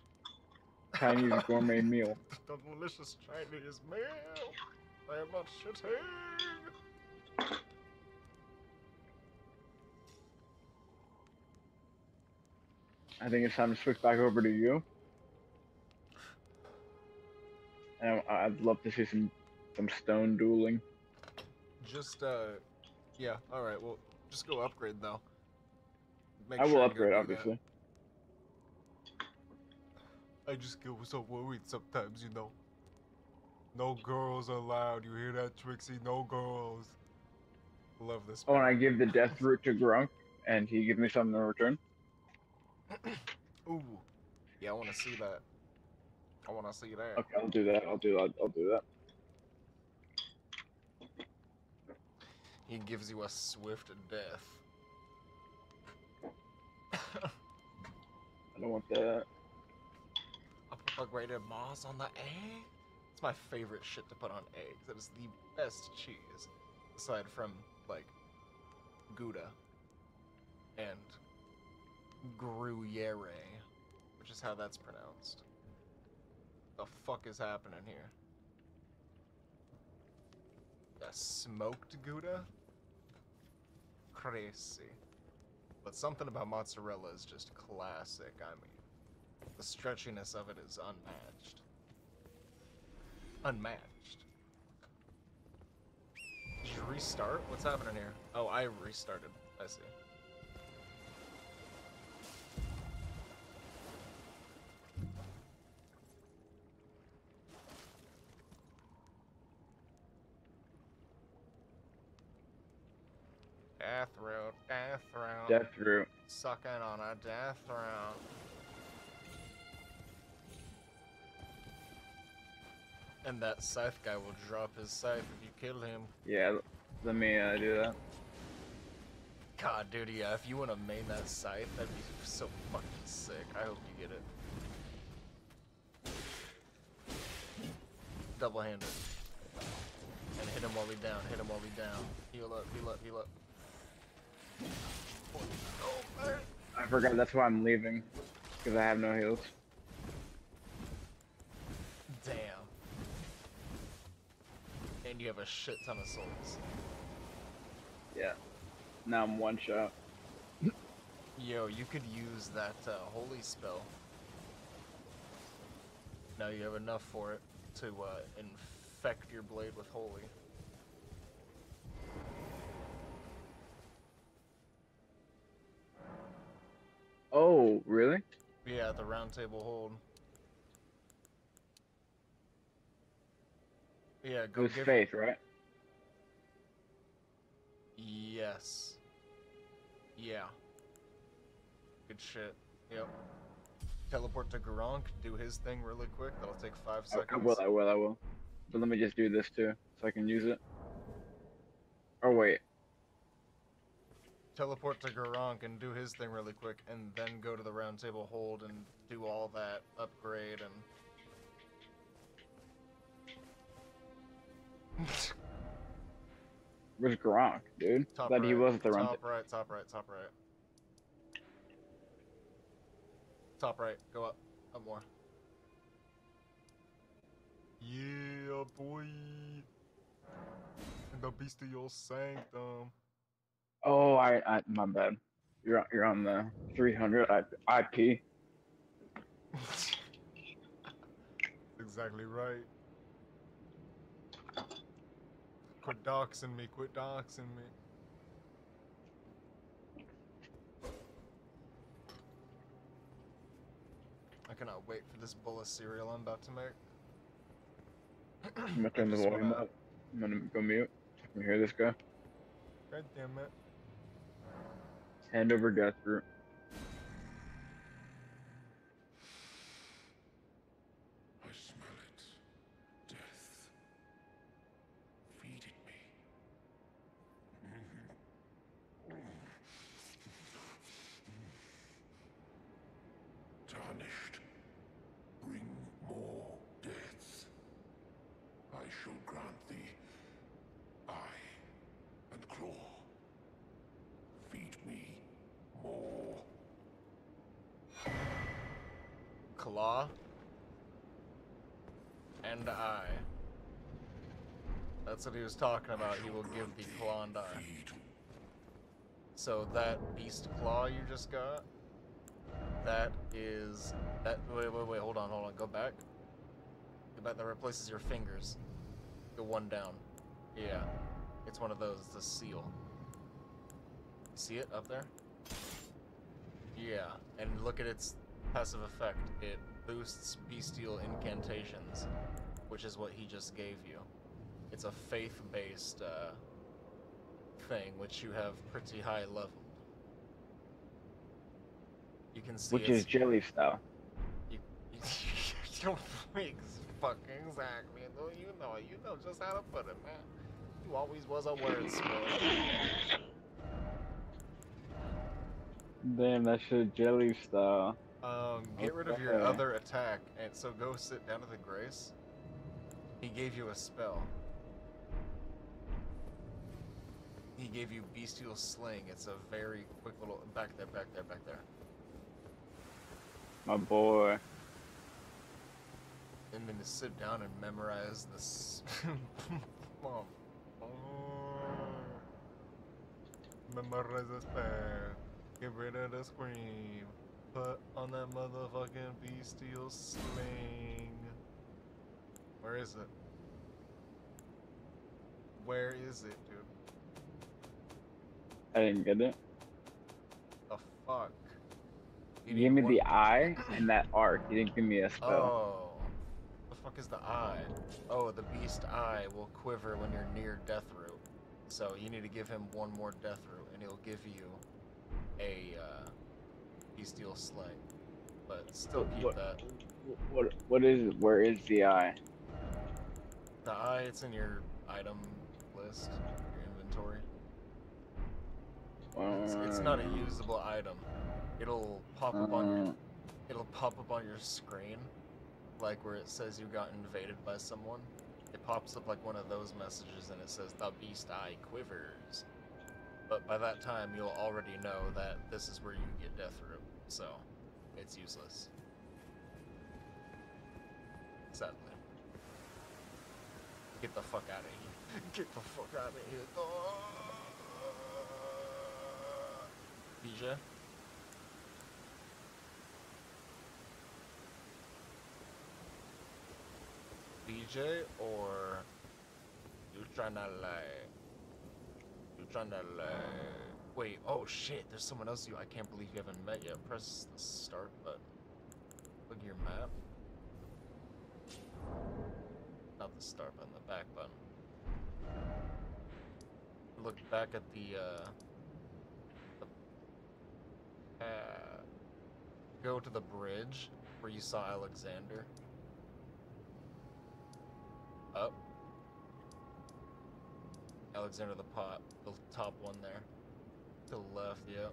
Chinese [LAUGHS] gourmet meal. the delicious Chinese meal. I am not shitting. I think it's time to switch back over to you. And I- I'd love to see some some stone dueling. Just uh, yeah. All right. Well, just go upgrade though. Make I sure will upgrade, obviously. that. I just get so worried sometimes, you know. No girls allowed. You hear that, Trixie? No girls. Love this. Oh, and I give the [LAUGHS] death root to Gurranq, and he gives me something in return. [CLEARS THROAT] Ooh. Yeah, I want to see that. I want to see that. Okay, I'll do that. I'll do that. I'll do that. He gives you a swift death. I don't want that. Upgraded moss on the egg. It's my favorite shit to put on eggs. That is the best cheese, aside from like Gouda and Gruyere, which is how that's pronounced. The fuck is happening here? A smoked Gouda? Crazy. But something about mozzarella is just classic. I mean, the stretchiness of it is unmatched. Unmatched. Did you restart? What's happening here? Oh, I restarted. I see. Death root, death root. Death root. Sucking on a death root. And that scythe guy will drop his scythe if you kill him. Yeah, let me uh, do that. God, dude, yeah, if you want to main that scythe, that'd be so fucking sick. I hope you get it. Double handed. And hit him while we down, hit him while we down. Heal up, heal up, heal up. Oh, man. I forgot that's why I'm leaving. Because I have no heals. Damn. And you have a shit ton of souls. Yeah. Now I'm one shot. Yo, you could use that uh, holy spell. Now you have enough for it to uh, infect your blade with holy. Oh, really? Yeah, the round table hold. Yeah, It go was give faith, right? Yes. Yeah. Good shit. Yep. Teleport to Gurranq, do his thing really quick. That'll take five I, I seconds. will, I will, I will. But let me just do this too, so I can use it. Oh wait. Teleport to Gurranq and do his thing really quick, and then go to the round table hold and do all that upgrade and. Where's Gurranq, dude? top right, he was at the run. Top right, top right, top right. Top right, go up. Up more. Yeah, boy. In the bestial sanctum. Oh, I, I, my bad. You're on, you're on the 300 IP. [LAUGHS] exactly right. Quit doxing me, quit doxing me. I cannot wait for this bowl of cereal I'm about to make. I'm gonna turn [COUGHS] the volume up. I'm gonna go mute. I can hear this guy. God damn it. Hand over death root. I smell it. Death. Feeding me. Tarnished. Bring more deaths. I shall grant thee eye and claw. Feed me more. Claw and eye. That's what he was talking about. He will give the. Feed So that beast claw you just got, that is that. Wait, wait, wait. Hold on, hold on. Go back. Go back. That replaces your fingers. Go one down. Yeah, it's one of those. It's a seal. See it up there? Yeah, and look at its passive effect. It boosts bestial incantations, which is what he just gave you. It's a faith-based uh, thing, which you have pretty high level. You can see Which is jelly style. you, you, you don't fucking exactly. You know, it. you know just how to put it, man. You always was a wordsmith. Damn, that shit jelly style. Um, get rid of your other attack, and so go sit down to the grace. He gave you a spell. He gave you bestial sling. It's a very quick little back there, back there, back there. My boy. And then to sit down and memorize this. [LAUGHS] Mom. Memorize the spell. Get rid of the scream. Put on that motherfucking bestial sling. Where is it? Where is it, dude? I didn't get it. The fuck? You gave me one- the eye and that arc. You didn't give me a spell. Oh. The fuck is the eye? Oh, the beast eye will quiver when you're near death root. So you need to give him one more death root, and he'll give you a uh, bestial sling. But still keep What- that. What? What is? Where is the eye? The eye, it's in your item list, your inventory. It's, it's not a Uh, usable item. It'll pop up on your uh, it'll pop up on your screen, like where it says you got invaded by someone. It pops up like one of those messages and it says the beast eye quivers. But by that time you'll already know that this is where you get death root, so it's useless. Sadly. Get the fuck out of here. [LAUGHS] Get the fuck out of here. Oh. BJ? BJ or you trying to lie? You trying to lie? Wait, oh shit, there's someone else you I can't believe you haven't met yet. Press the start button. Look at your map. Not the start button, the back button. Look back at the uh uh, go to the bridge where you saw Alexander. Up. Alexander the Pot, the top one there. To the left, yep.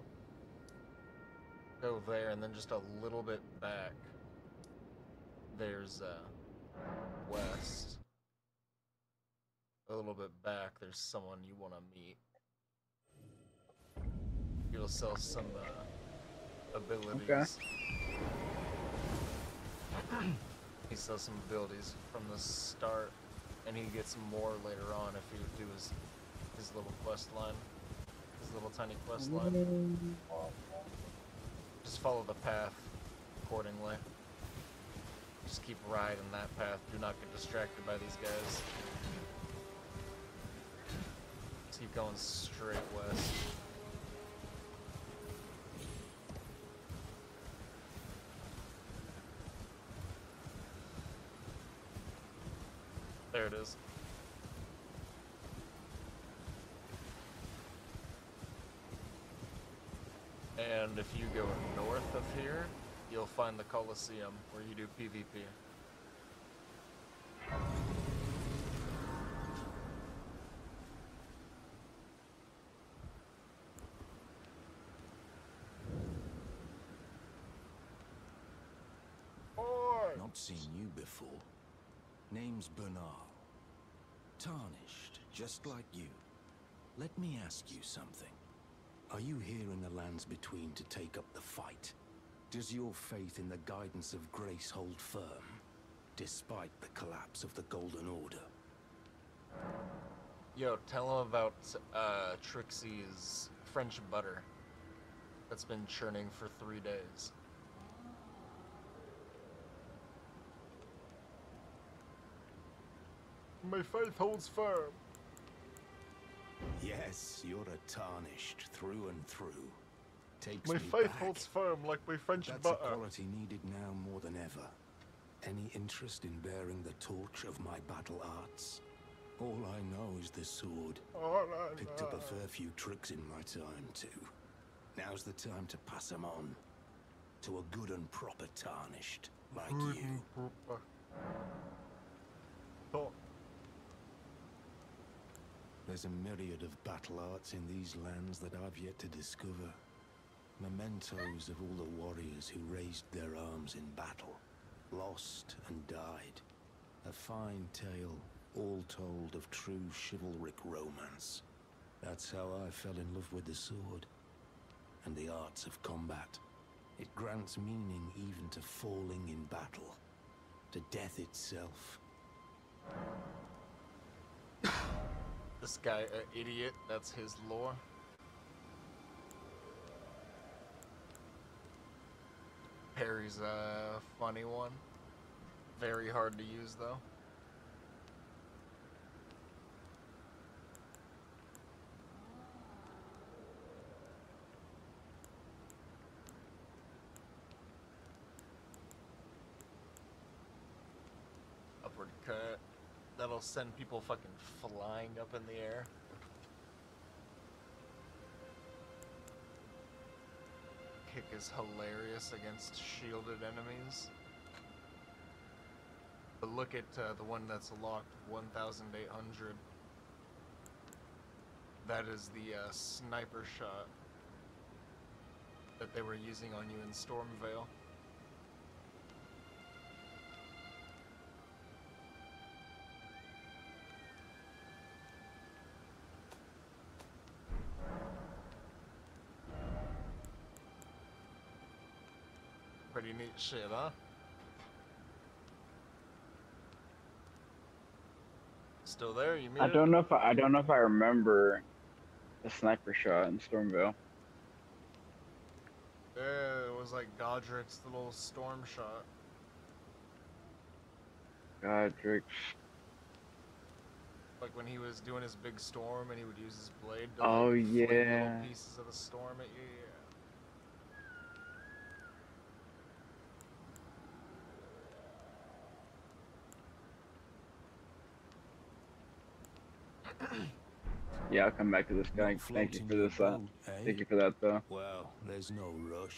Go there, and then just a little bit back. There's uh, west. A little bit back, there's someone you want to meet. He'll sell some uh, abilities. [CLEARS THROAT] he sells some abilities from the start, and he gets more later on if you do his his little quest line, his little tiny quest line. Just follow the path accordingly. Just keep riding that path. Do not get distracted by these guys. Just keep going straight west. There it is. And if you go north of here, you'll find the Colosseum where you do PvP. Not seen you before. Name's Bernahl. Tarnished, just like you. Let me ask you something. Are you here in the lands between to take up the fight? Does your faith in the guidance of grace hold firm, despite the collapse of the Golden Order? Yo, tell him about uh, Trixie's French butter that's been churning for three days. My faith holds firm. Yes, you're a tarnished through and through. Takes My faith back. holds firm like my French That's butter. a quality needed now more than ever. Any interest in bearing the torch of my battle arts? All I know is the sword. All right, Picked up a fair few tricks in my time, too. Now's the time to pass 'em on. To a good and proper tarnished, like good you. There's a myriad of battle arts in these lands that I've yet to discover. Mementos of all the warriors who raised their arms in battle, lost and died. A fine tale, all told of true chivalric romance. That's how I fell in love with the sword and the arts of combat. It grants meaning even to falling in battle, to death itself. This guy, an idiot. That's his lore. Parry's a funny one. Very hard to use though. Upward cut. That'll send people fucking flying up in the air. Kick is hilarious against shielded enemies. But look at uh, the one that's locked 1,800. That is the uh, sniper shot. that they were using on you in Stormveil. Pretty neat shit, huh? Still there? You I don't know if I, I don't know if I remember the sniper shot in Stormveil. Yeah, it was like Godrick's little storm shot. Godrick's. Like when he was doing his big storm and he would use his blade to Oh, like, fling yeah. little pieces of the storm at you. Yeah, I'll come back to this guy. Not Thank you for your this. Uh, eh? thank you for that though. Well, there's no rush.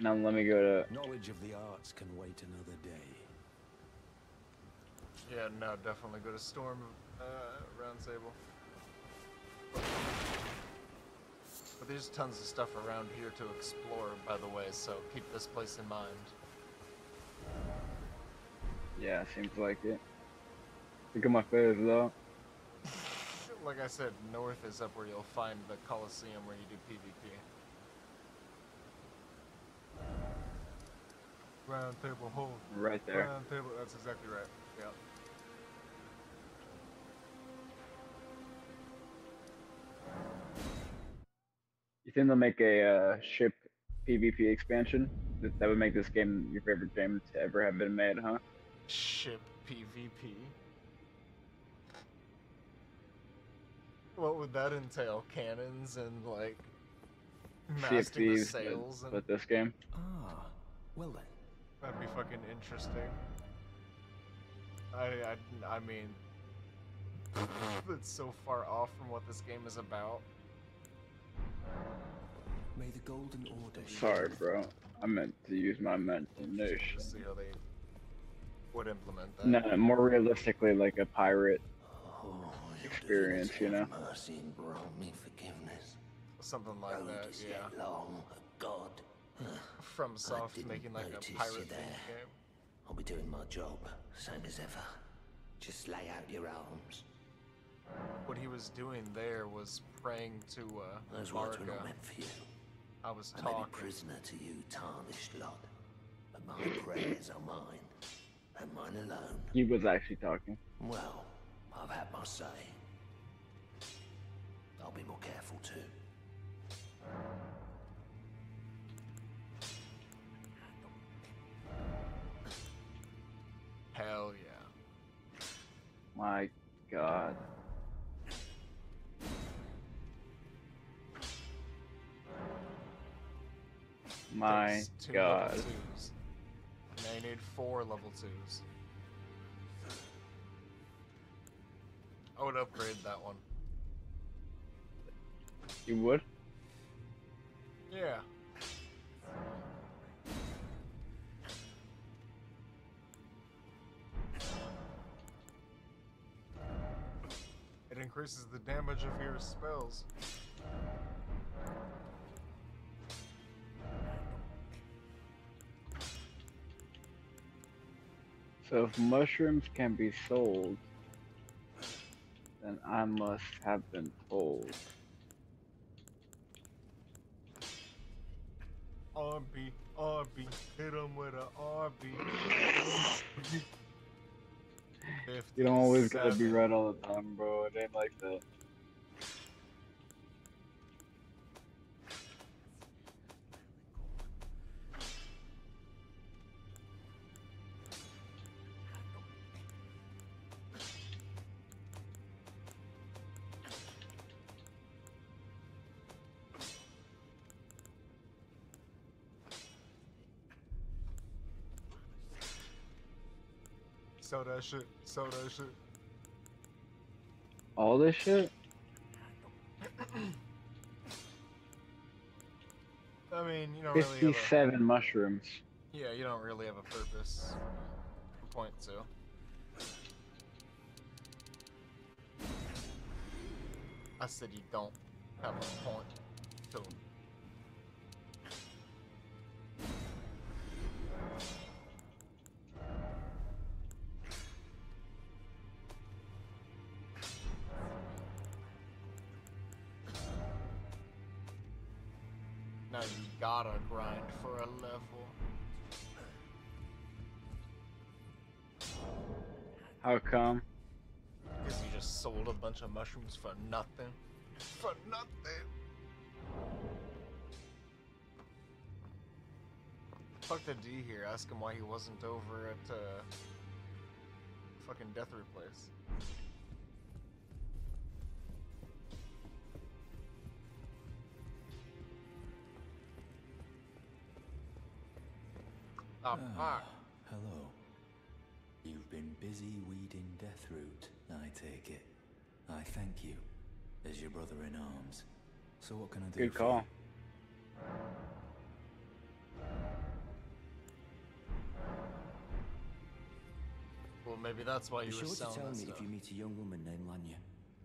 Now let me go to. Knowledge of the arts can wait another day. Yeah, yeah no, definitely go to Storm uh, Round Table. But there's tons of stuff around here to explore, by the way, so keep this place in mind. Yeah, seems like it. Look at my face though. Like I said, north is up where you'll find the Coliseum where you do PvP. Round table hold. Right there. Round table, that's exactly right. Yeah. You think they'll make a uh, ship PvP expansion? That, that would make this game your favorite game to ever have been made, huh? Ship PvP. What would that entail? Cannons and like Sea of the sails and but this game. Ah, well then. that'd be fucking interesting. I I I mean [LAUGHS] it's so far off from what this game is about. May the Golden Order. Sorry, bro. I meant to use my imagination. Just see how they would implement that. No, more realistically, like a pirate. Your Experience, you know? Mercy and grant me forgiveness. Something like Road that, is yeah. long, god. [LAUGHS] From Soft didn't making like notice a you pirate there. themed game. I'll be doing my job, same as ever. Just lay out your arms. What he was doing there was praying to uh Those words were not meant for you. I was I may be talking. prisoner to you, tarnished lot. But my prayers are mine, and mine alone. He was actually talking. Well, I've had my say. I'll be more careful too. Hell yeah. My God. My God. Level twos. Now you need four level twos. I would upgrade that one. You would? Yeah. It increases the damage of your spells. So if mushrooms can be sold, then I must have been told. RB, RB, hit him with a RB. You don't always gotta be right all the time, bro. It ain't like that. That shit, sell that shit. All this shit? I mean, you don't really a, 57 mushrooms. yeah, you don't really have a purpose. Point to. I said you don't have a point to. Bunch of mushrooms for nothing. For nothing. Fuck the D here. Ask him why he wasn't over at uh, fucking Death Root place. Oh, Ah, hello. You've been busy weeding Deathroot, I take it. I thank you, as your brother in arms. So what can I do Good for call. Well, maybe that's why you Be were sure to tell that me stuff. if you meet a young woman named Lanya.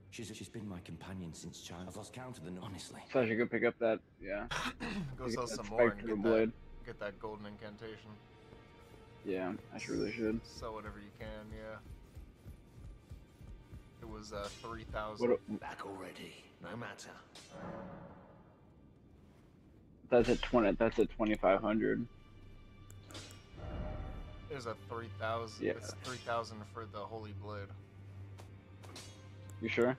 She's she's been my companion since child. I've lost count of the honestly. So I should go pick up that. Yeah. [COUGHS] Go sell some more and get that, blade. get that golden incantation. Yeah, I should really should. Sell whatever you can, yeah. It was uh, 3,000. Back already. No matter. That's at twenty. That's at twenty five hundred. There's a 3,000. Yeah. It's 3,000 for the Holy Blood. You sure?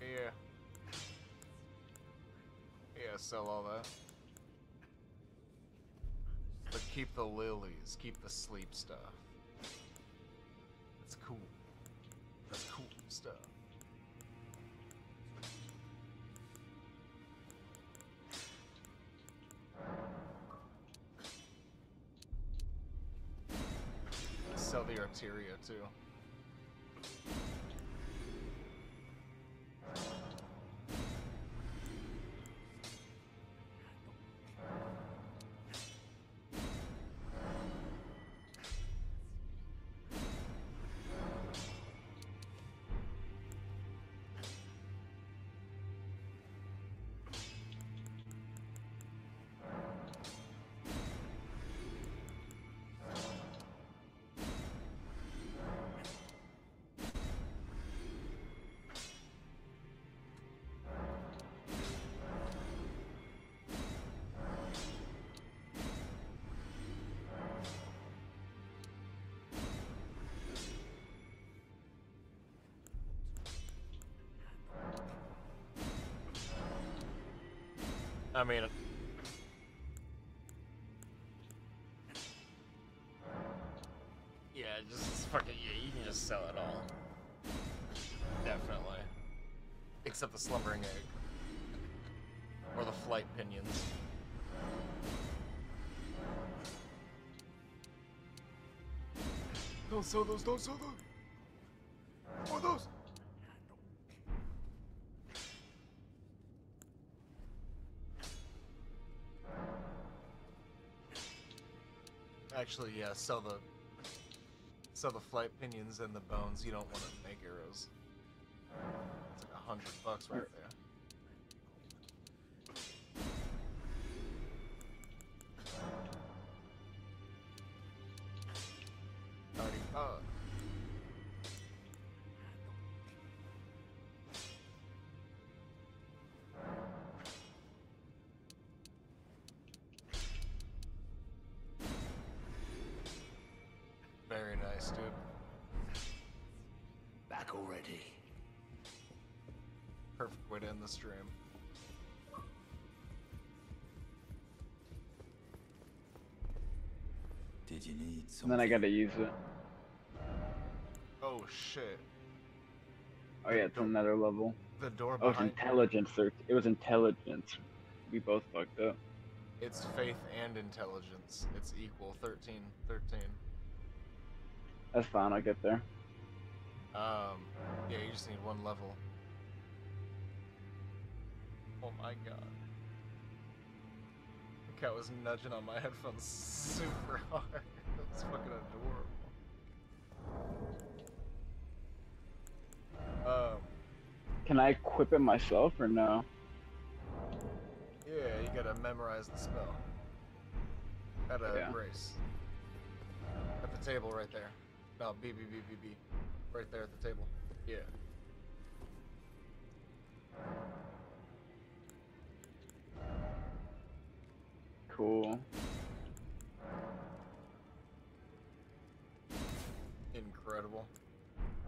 Yeah. Yeah, sell all that. But keep the lilies, keep the sleep stuff. That's cool. That's cool arteria too. I mean, yeah, just fucking yeah. You can just sell it all. Definitely, except the slumbering egg or the flight pinions. Don't sell those. Don't sell those. Actually, yeah, sell the sell the flight pinions and the bones. You don't want to make arrows. It's like a hundred bucks right there. Stream. Did you need And then I gotta use it. Oh shit. Oh yeah, it's another level. The door Oh, it's intelligence. Or it was intelligence. We both fucked up. it's faith and intelligence. It's equal 13 13. That's fine. I'll get there. Um yeah, you just need one level. Oh my god. The cat was nudging on my headphones [LAUGHS] super hard. That was fucking adorable. Um Can I equip it myself or no? Yeah, you gotta memorize the spell. At a Yeah. race. At the table right there. No, B, B, B, B, B. Right there at the table. Yeah. Cool. Incredible.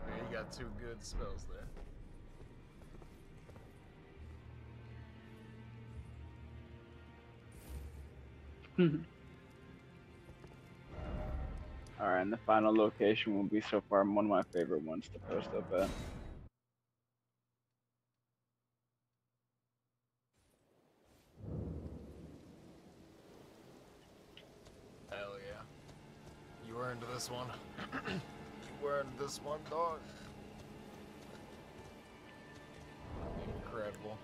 Yeah, you got two good spells there. [LAUGHS] Alright, and the final location will be so far one of my favorite ones to post up at. Hell yeah. You earned this one. [CLEARS THROAT] you earned this one, dog. Incredible.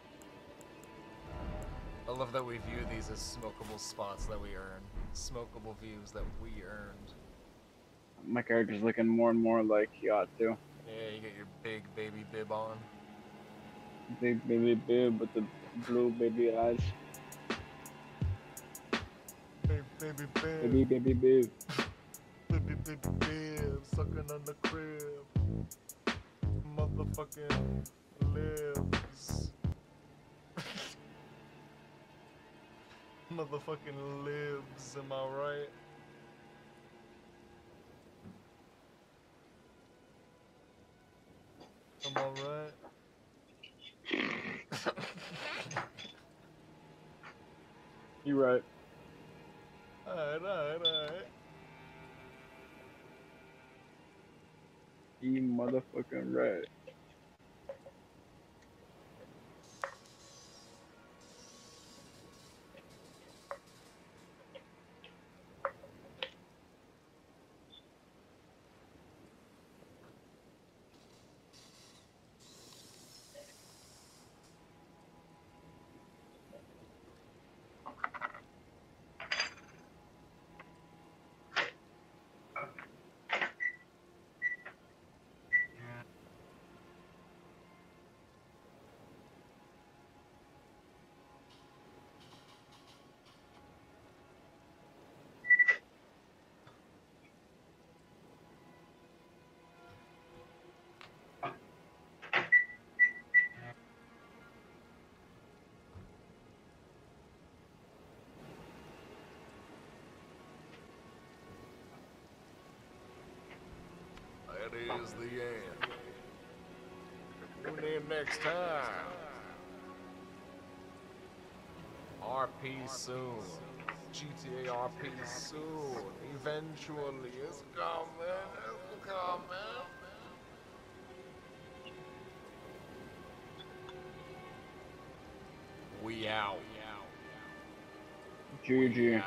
I love that we view these as smokable spots that we earn. Smokable views that we earned. My character's looking more and more like he ought to. Yeah, you get your big baby bib on. Big baby bib with the blue baby eyes. Big baby bib. Baby baby bib. Baby bib. Sucking on the crib. Motherfucking lives. [LAUGHS] Motherfucking lives, am I right? Am I right? You right. Alright, alright, alright. You motherfucking right. That is the end. Tune in next time. RP soon. GTA RP soon. Eventually. It's coming. It's coming. We out. GG.